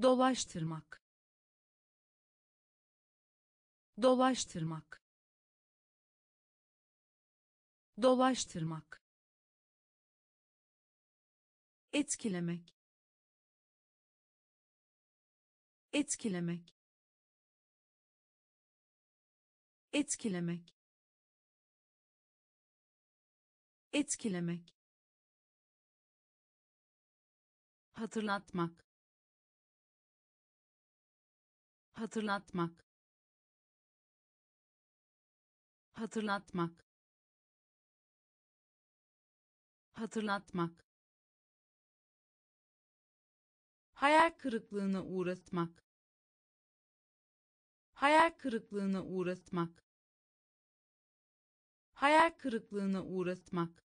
Dolaştırmak. Dolaştırmak dolaştırmak etkilemek etkilemek etkilemek etkilemek hatırlatmak hatırlatmak hatırlatmak hatırlatmak. Hayal kırıklığına uğratmak. Hayal kırıklığına uğratmak. Hayal kırıklığına uğratmak.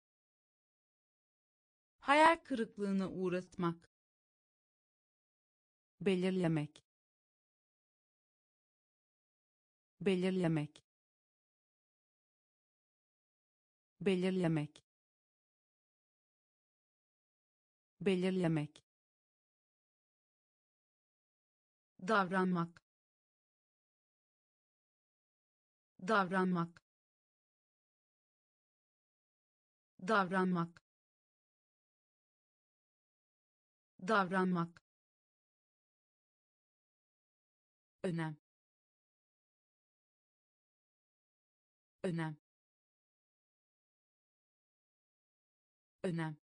Hayal kırıklığına uğratmak. Belirlemek. Belirlemek. Belirlemek belirlemek. Davranmak. Davranmak. Davranmak. Davranmak. Önem. Önem. Önem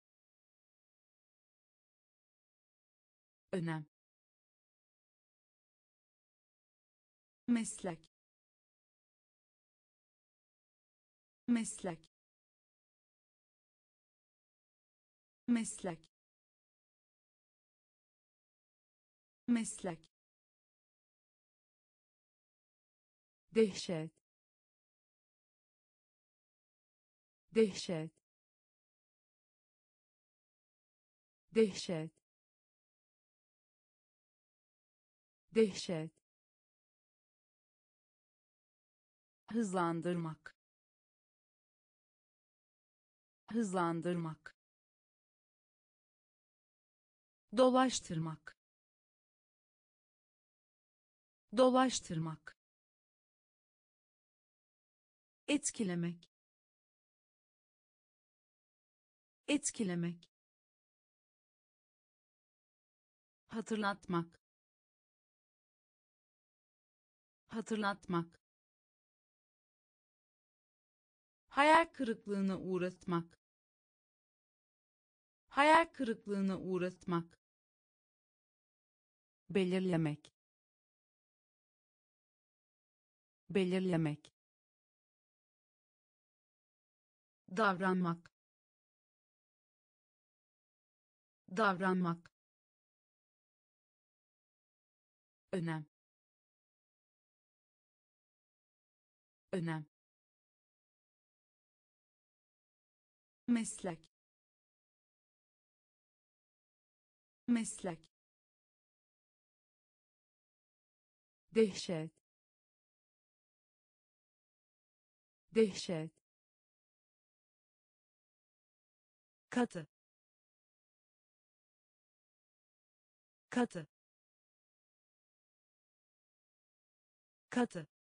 önem. Meslek. Meslek. Meslek. Meslek. Dehşet. Dehşet. Dehşet dehşet. Hızlandırmak. Hızlandırmak. Dolaştırmak. Dolaştırmak. Etkilemek. Etkilemek. Hatırlatmak hatırlatmak. Hayal kırıklığına uğratmak. Hayal kırıklığına uğratmak. Belirlemek. Belirlemek. Davranmak. Davranmak. Önem önem. Meslek. Meslek. Dehşet. Dehşet. Katı. Katı. Katı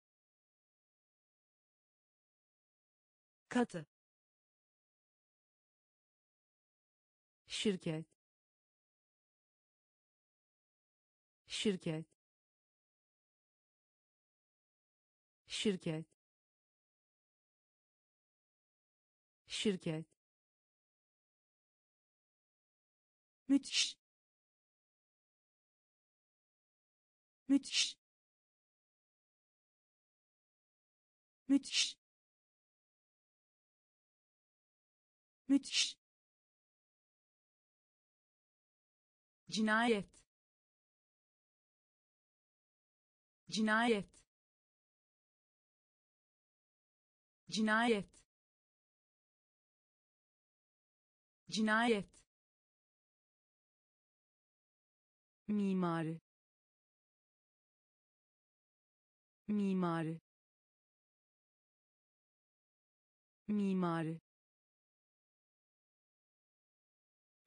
katı. Şirket. Şirket. Şirket. Şirket. Müthiş. Müthiş. Müthiş müthiş. Cinayet. Cinayet. Cinayet. Cinayet. Mimari. Mimari. Mimari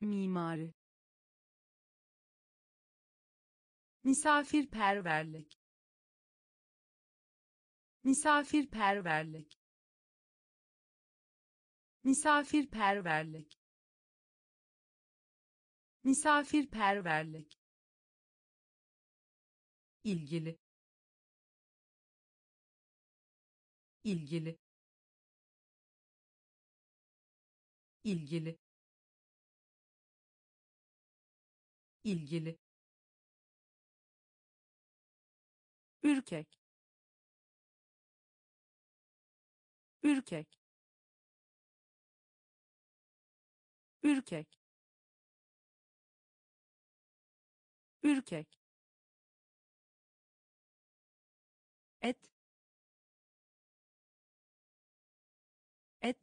mimari misafirperverlik. Misafirperverlik. Misafirperverlik. Misafirperverlik. İlgili. İlgili. İlgili ilgili. Ürkek. Ürkek. Ürkek. Ürkek. Et. Et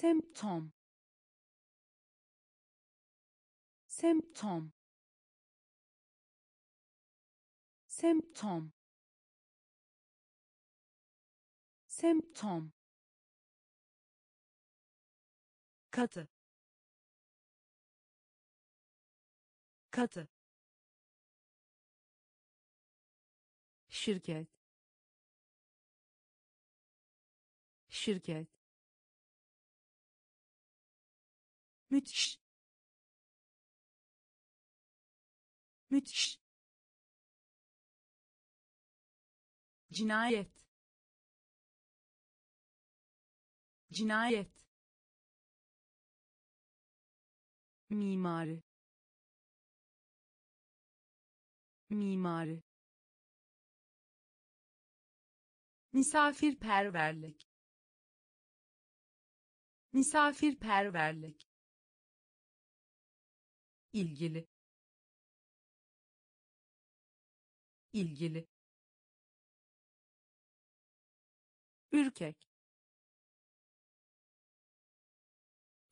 semptom semptom semptom semptom katı. Katı. Şirket. Şirket müthiş. Müthiş. Cinayet. Cinayet. Mimari. Mimari. Misafirperverlik. Misafirperverlik ilgili ilgili ürkek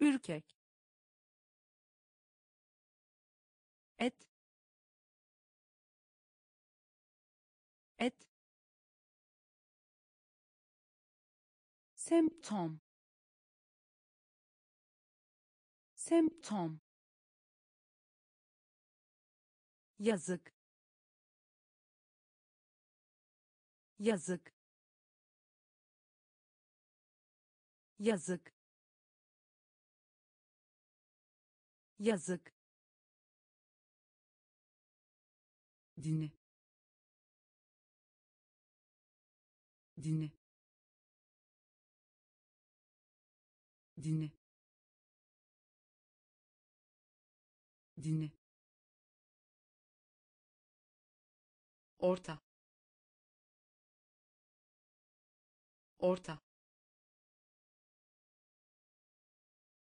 ürkek et et semptom semptom yazık. Yazık. Yazık. Yazık. Dinle. Dinle. Dinle. Dinle orta. Orta.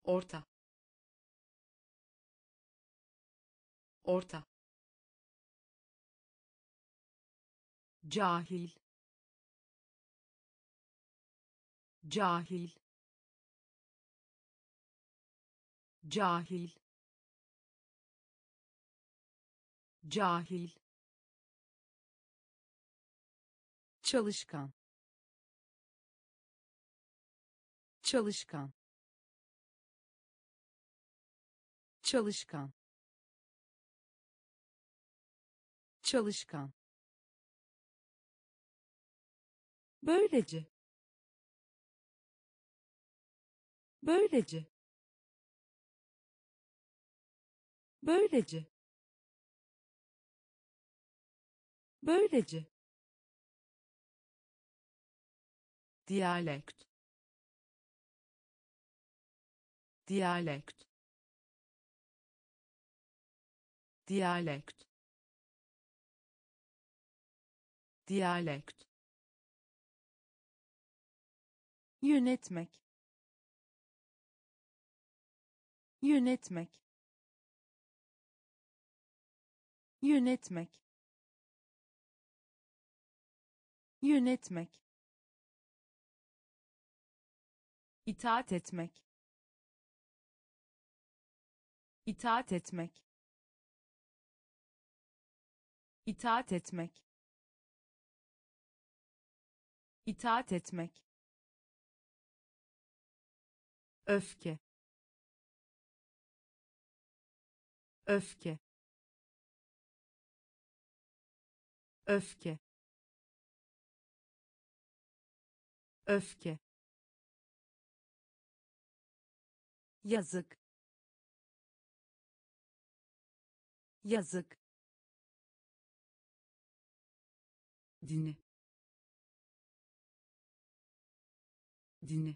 Orta. Orta. Cahil. Cahil. Cahil. Cahil çalışkan. Çalışkan. Çalışkan. Çalışkan. Böylece. Böylece. Böylece. Böylece diyalekt diyalekt diyalekt diyalekt yönetmek. Yönetmek. Yönetmek. Yönetmek itaat etmek. İtaat etmek. İtaat etmek. İtaat etmek. Öfke. Öfke. Öfke. Öfke yazık. Yazık. Dinle. Dinle.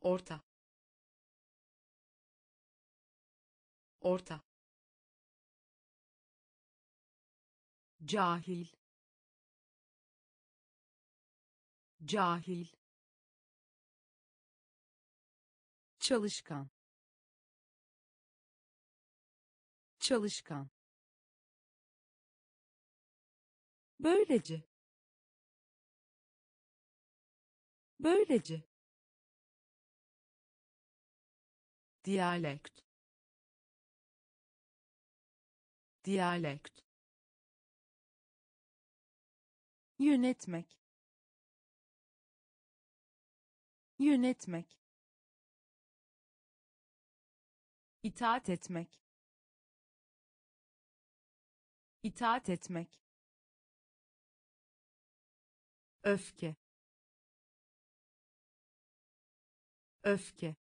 Orta. Orta. Cahil. Cahil çalışkan. Çalışkan. Böylece. Böylece. Diyalekt. Diyalekt. Yönetmek. Yönetmek itaat etmek. İtaat etmek. Öfke. Öfke